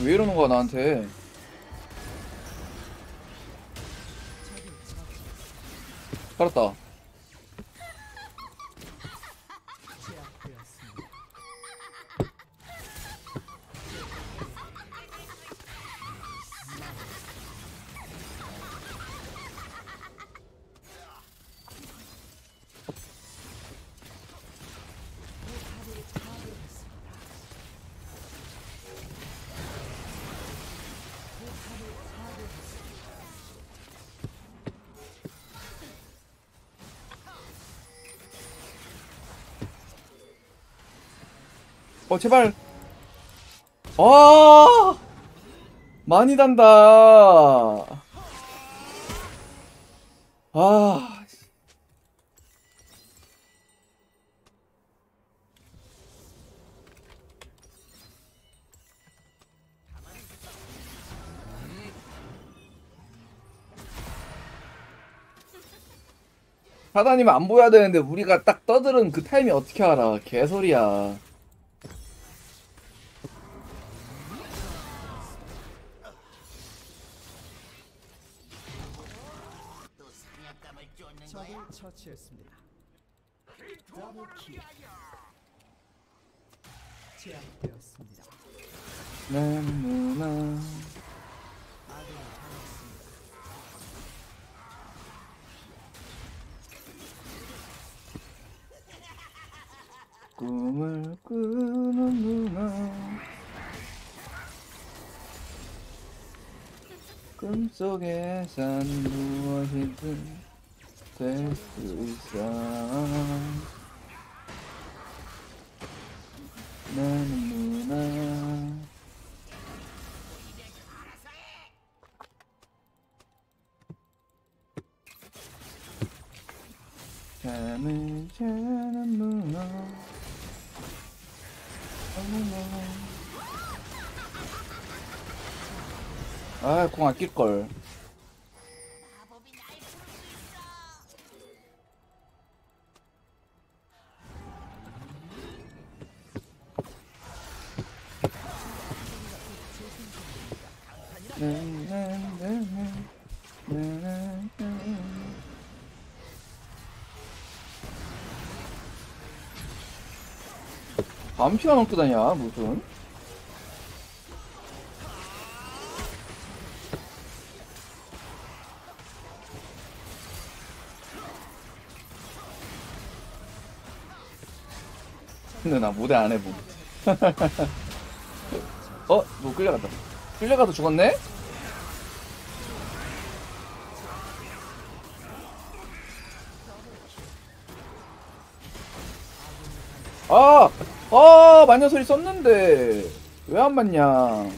왜 이러는 거야, 나한테. 살 어 제발. 아! 많이 단다. 아 사단님 안 보여야 되는데 우리가 딱 떠들은 그 타임이 어떻게 알아 개소리야. 아, 공 아낄 걸. 반피가 넘게 다냐, 무슨? 근데 나 무대 안 해봄. 어? 뭐 끌려갔다. 끌려가서 죽었네? 아! 아! 마녀 소리 썼는데. 왜 안 맞냐.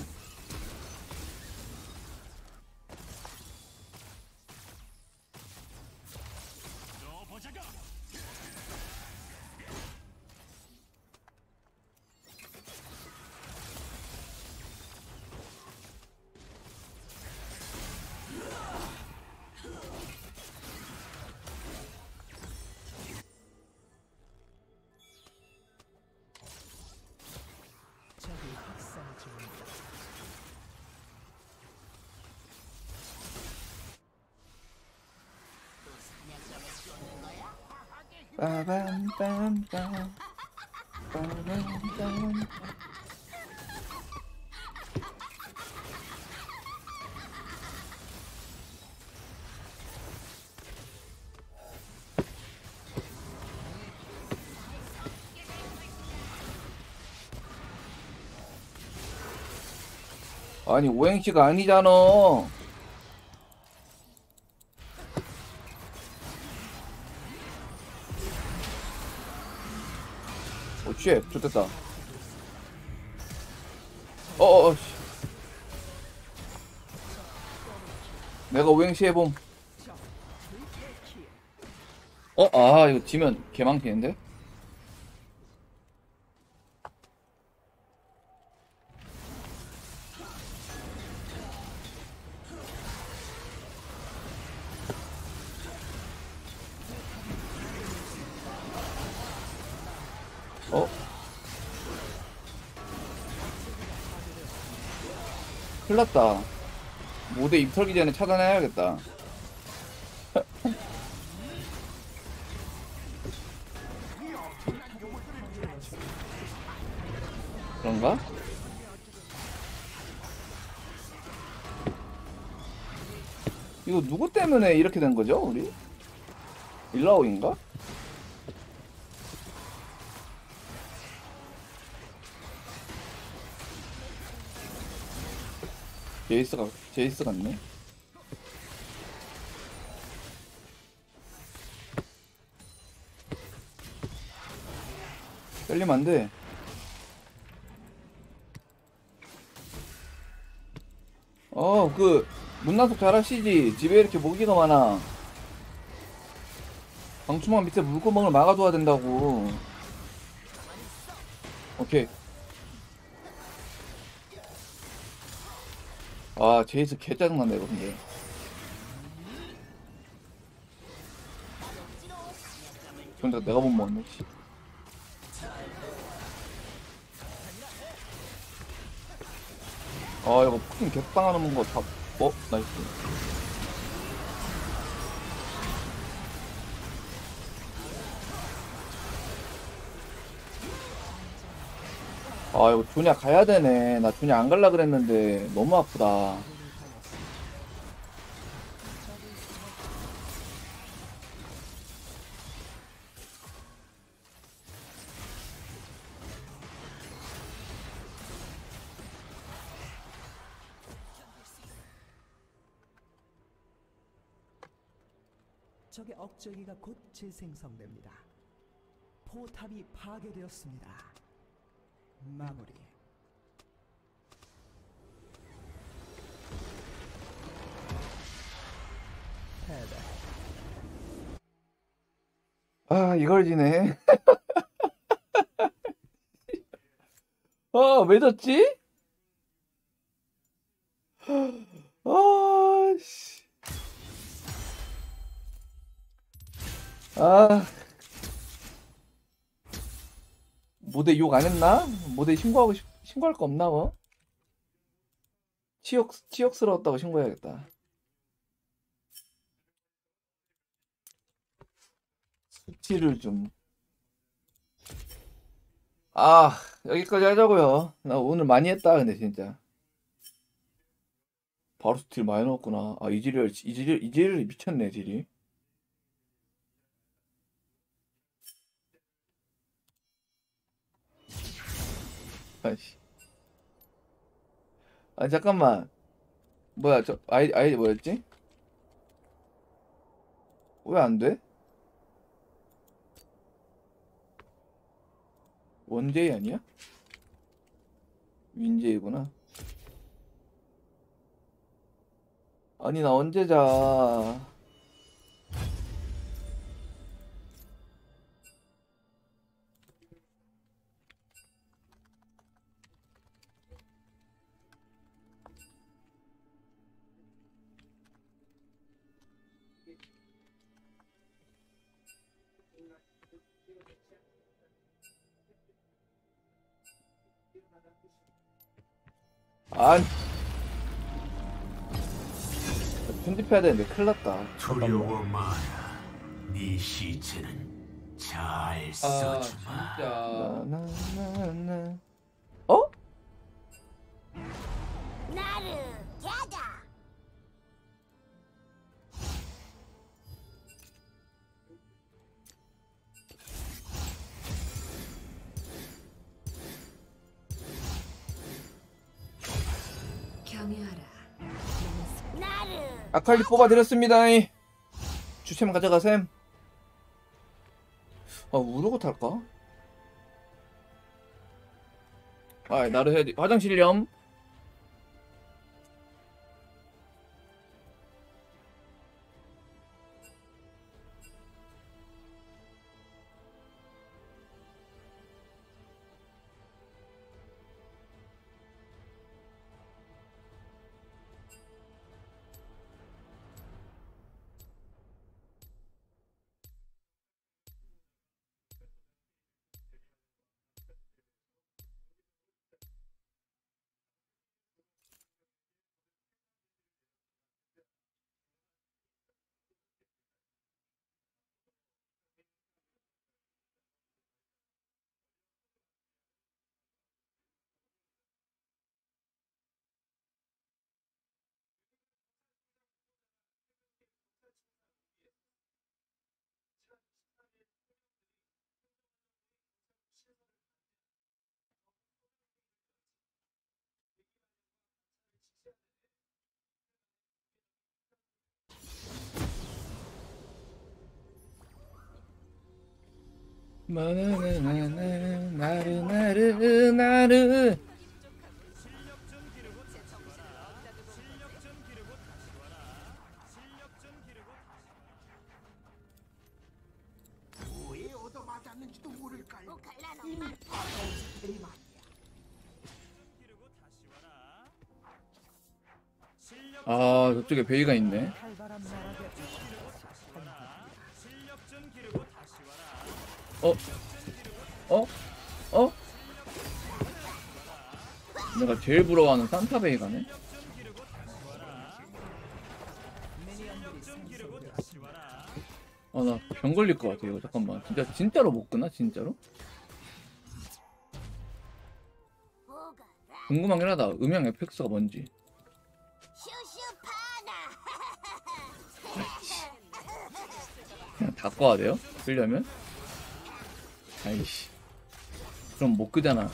아니 오행시가 아니잖아. 오, 쉣, 좋됐다. 어어어, 씨. 내가 오행시 해봄. 어, 아, 이거 지면 개망피는데? 났다. 모대 입 털기 전에 차단해야겠다. 그런가? 이거 누구 때문에 이렇게 된 거죠, 우리? 일라오인가? 제이스가 제이스 같네. 떨리면 안 돼. 어, 그 문난속 잘하시지. 집에 이렇게 모기가 많아. 방충망 밑에 물구멍을 막아둬야 된다고. 오케이. 아, 제이스 개 짜증난다, 이거 근데. 존나 내가 못 먹네. 씨. 아 이거 푸킨 개빵하는 거 다. 어 나이스. 아 이거 준야 가야 되네. 나 준야 안 갈라 그랬는데 너무 아프다. 적의 억제기가 곧 재생성됩니다. 포탑이 파괴되었습니다. 마무리. 패배. 아 이걸 지네. 아왜 졌지? 아 씨. 아 모델 욕 안 했나? 모델 신고하고 싶, 신고할 거 없나 뭐? 치욕 치욕스러웠다고 신고해야겠다. 수치를 좀. 아, 여기까지 하자고요. 나 오늘 많이 했다, 근데 진짜. 바로 스틸 많이 넣었구나. 아, 이지리얼, 이지리얼, 이지리얼 미쳤네, 질이. 아이씨. 아, 잠깐만. 뭐야, 저, 아이, 아이 뭐였지? 왜 안 돼? 원제이 아니야? 윈제이구나. 아니 나 언제 자? 안 편집해야 되는데 큰일 났다. 두려워 마라. 네 시체는 잘 아 써주마. 진짜. 나나나나. 어? 나를 아칼리 뽑아드렸습니다. 주템 가져가셈. 아 우르고 탈까? 아 나를 해야지. 화장실렴. 나르 나르 나르? 아 저쪽에 베이가 있네 활발한 나락에 오신 것을 환영합니다. 어? 어? 어? 내가 제일 부러워하는 산타베이 가네? 아, 나 병 걸릴 것 같아, 이거. 잠깐만. 진짜, 진짜로 못 끄나? 진짜로? 궁금하긴 하다. 음향 에펙스가 뭔지. 그냥 다 꺼야 돼요? 끌려면? 아이씨. 그럼 못 끄잖아.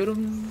Doodum.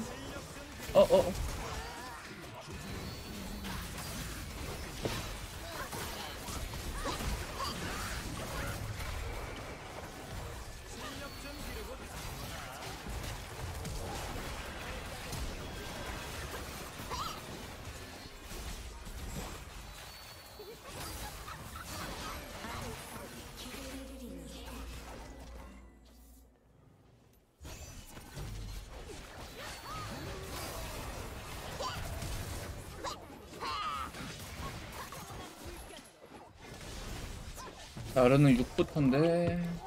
나르는 6부터인데.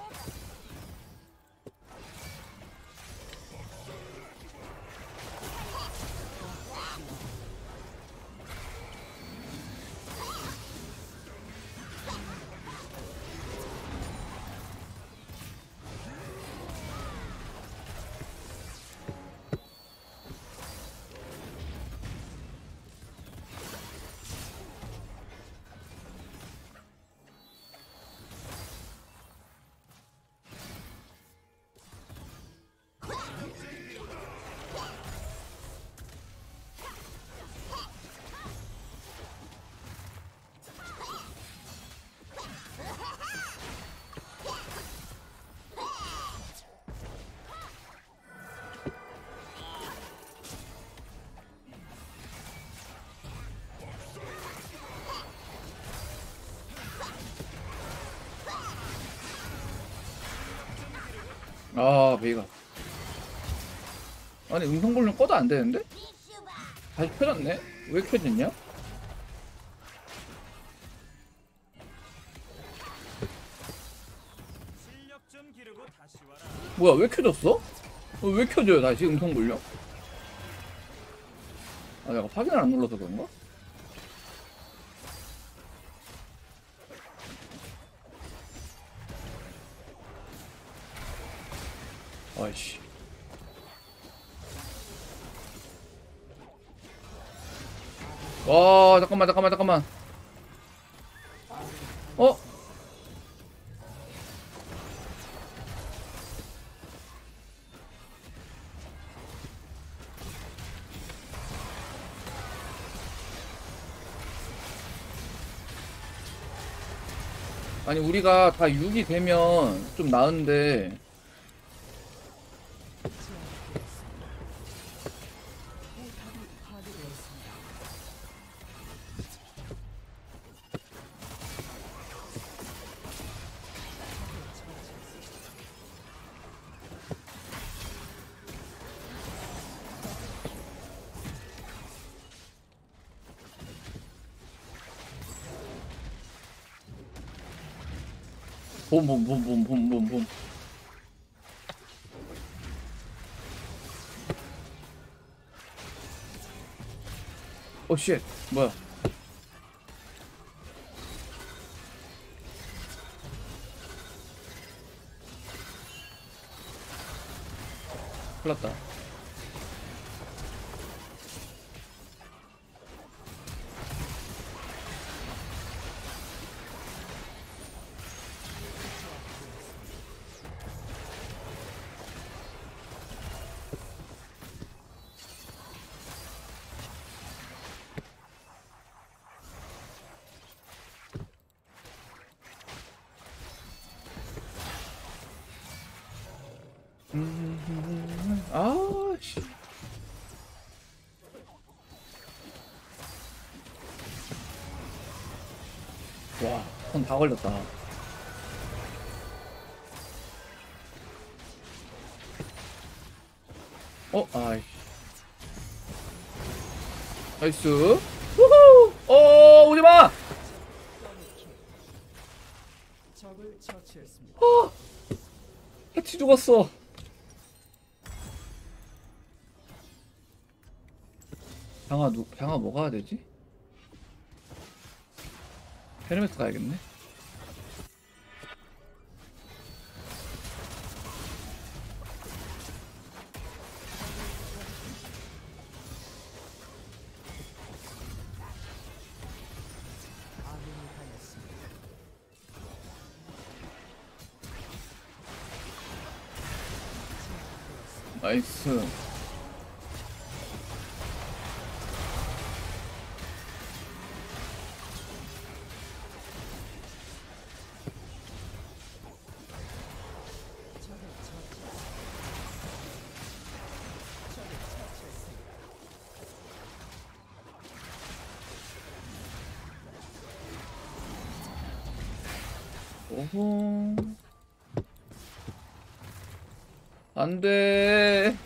아니, 음성 볼륨 꺼도 안 되는데? 다시 켜졌네? 왜 켜졌냐? 뭐야, 왜 켜졌어? 어, 왜 켜져요, 다시 음성 볼륨? 아, 내가 확인을 안 눌러서 그런가? 잠깐만, 잠깐만, 잠깐만. 어? 아니, 우리가 다 6이 되면 좀 나은데, 봄봄봄봄봄봄봄. 오쉣. 뭐야? 큰일났다 다 걸렸다. 어, 아이. 나이스. 우후! 어, 오지 마! 어! 해치 죽었어. 장아 누 장아 뭐 가야 되지? 헤르메스 가야겠네. 오호. 안 돼.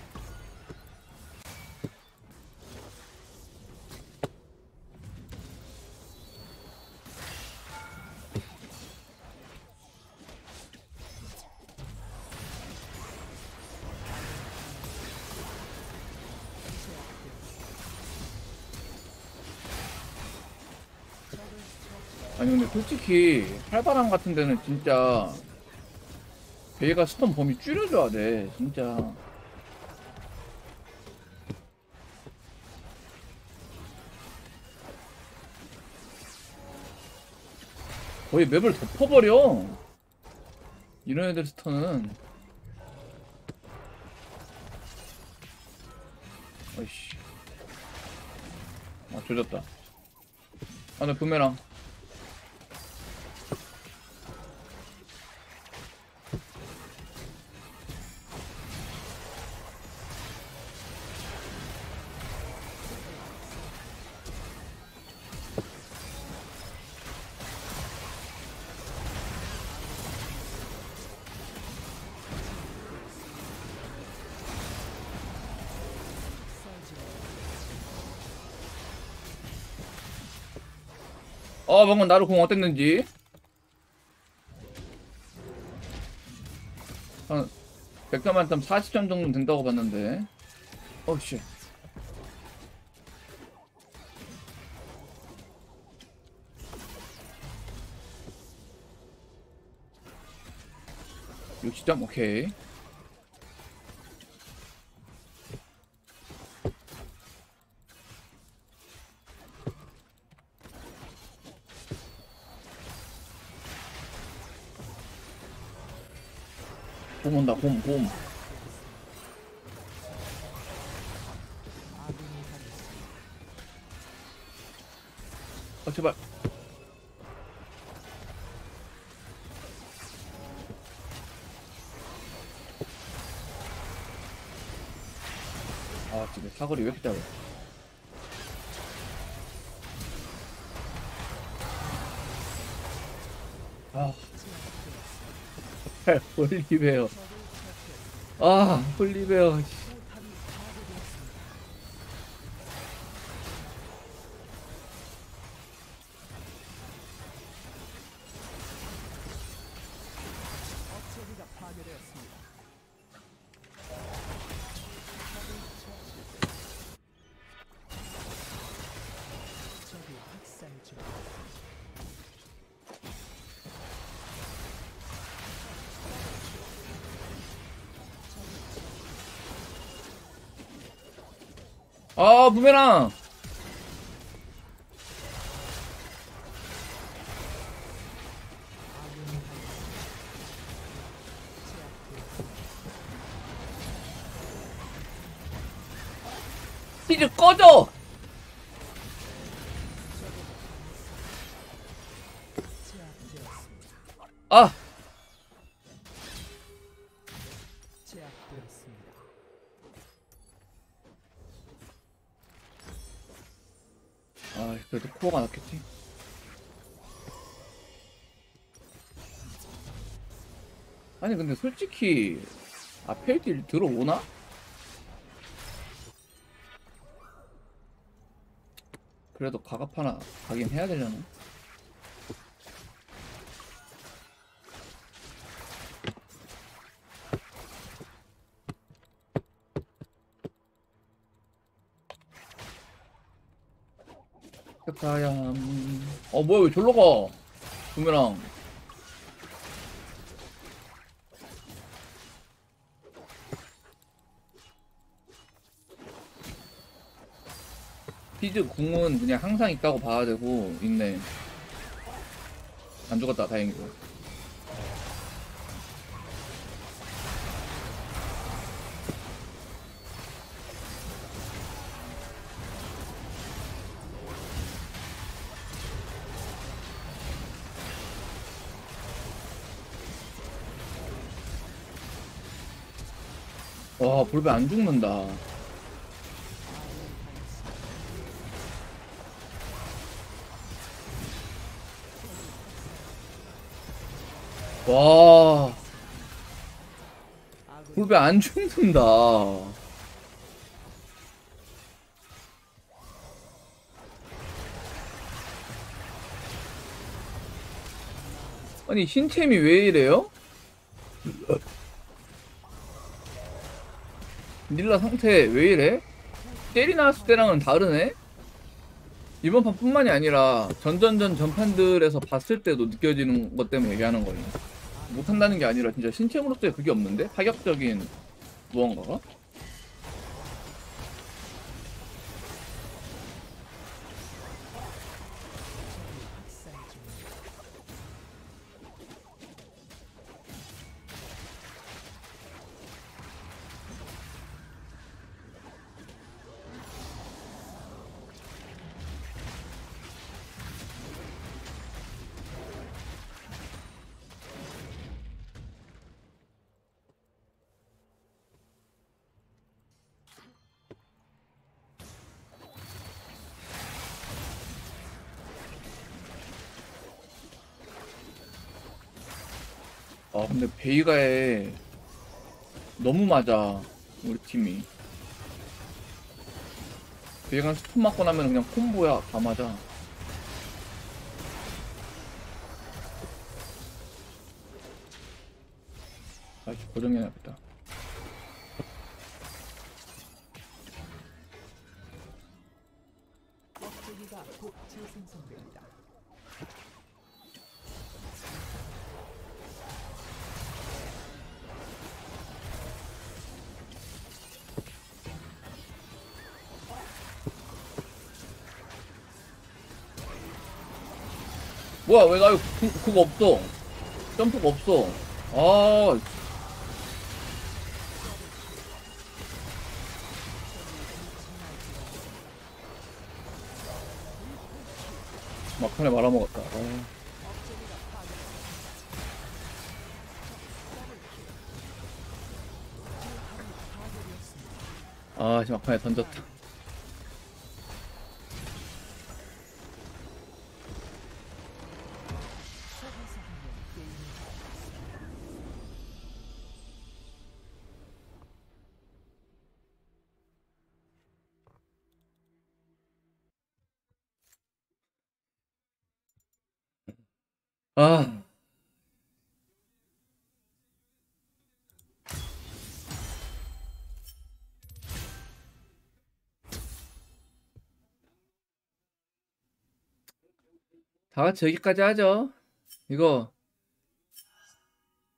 아니 근데 솔직히 활바람 같은 데는 진짜 베이가 스톤 범위 줄여줘야 돼 진짜. 거의 맵을 덮어버려. 이런 애들 스톤은. 어이씨. 아 조졌다. 아나 부메랑 어 방금 나루 공 어땠는지. 한 100점 만점 40점 정도 된다고 봤는데. 어씨. 육십 점 오케이 홀리베어. 아 홀리베어 아 부메랑 아 코어가 낫겠지 아니 근데 솔직히 아펠딜 들어오나? 그래도 가갑 하나 가긴 해야 되려나? 가야 어 뭐야 왜 졸로 가? 부메랑 피즈 궁은 그냥 항상 있다고 봐야 되고 있네. 안 죽었다 다행이고 와 볼배 안 죽는다. 와. 볼배 안 죽는다. 아니 흰템이 왜 이래요? 닐라 상태 왜 이래? 때리 나왔을 때랑은 다르네? 이번 판뿐만이 아니라 전전전 전판들에서 봤을 때도 느껴지는 것 때문에 얘기하는 거예요. 못한다는 게 아니라 진짜 신체으로서의 그게 없는데? 파격적인 무언가가? 근데 베이가에 너무 맞아 우리 팀이. 베이가 스톱 맞고 나면 그냥 콤보야 다 맞아. 아이씨 고정해야겠다 뭐야 왜나 그, 그거 없어. 점프가 없어. 아. 막판에 말아먹었다. 아. 아, 지금 막판에 던졌다. 다 같이 여기까지 하죠. 이거.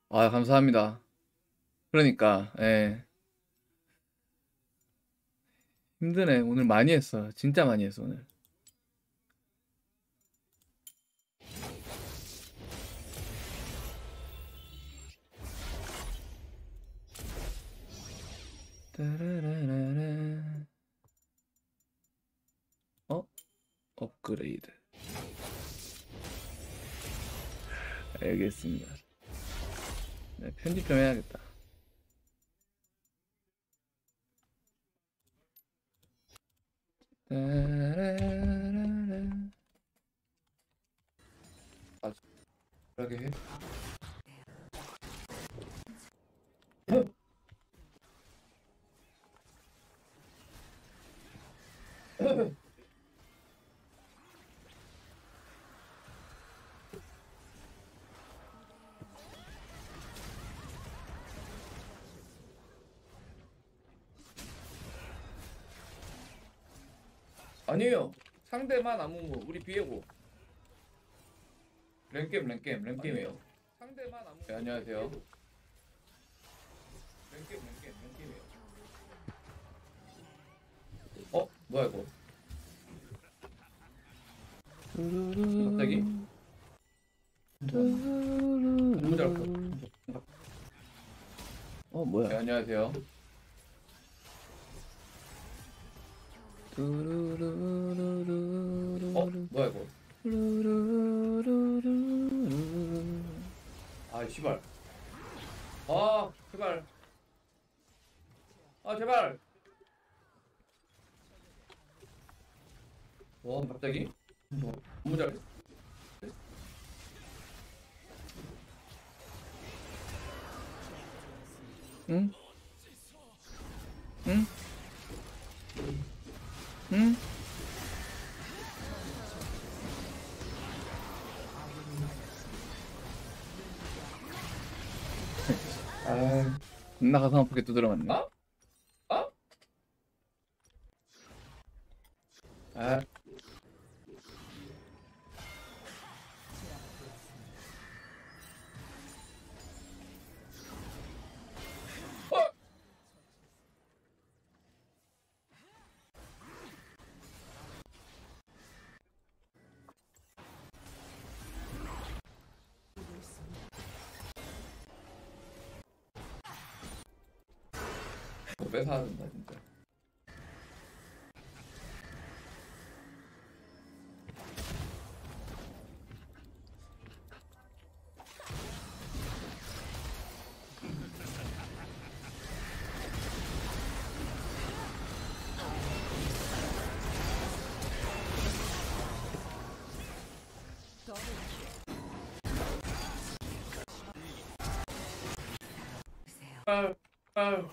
아, 감사합니다. 그러니까, 예. 힘드네. 오늘 많이 했어. 진짜 많이 했어, 오늘. 상대만 아무무 우리 비에고. 랭겜 랭겜 랭겜이에요. 상대만 아무. 네, 안녕하세요. 랭겜 랭겜 랭겜이에요. 어 뭐야 이거? 존나 가슴 아프게 두드려 맞네. 어? 어? 뭐 뺏어야 된다 진짜. 아,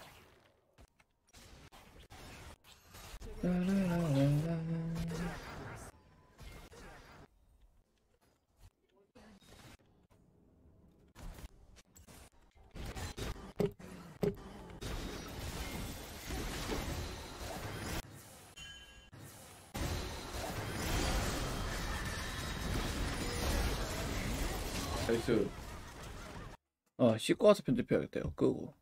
나이스. 어, 씻고 와서 편집해야겠다. 이거 끄고.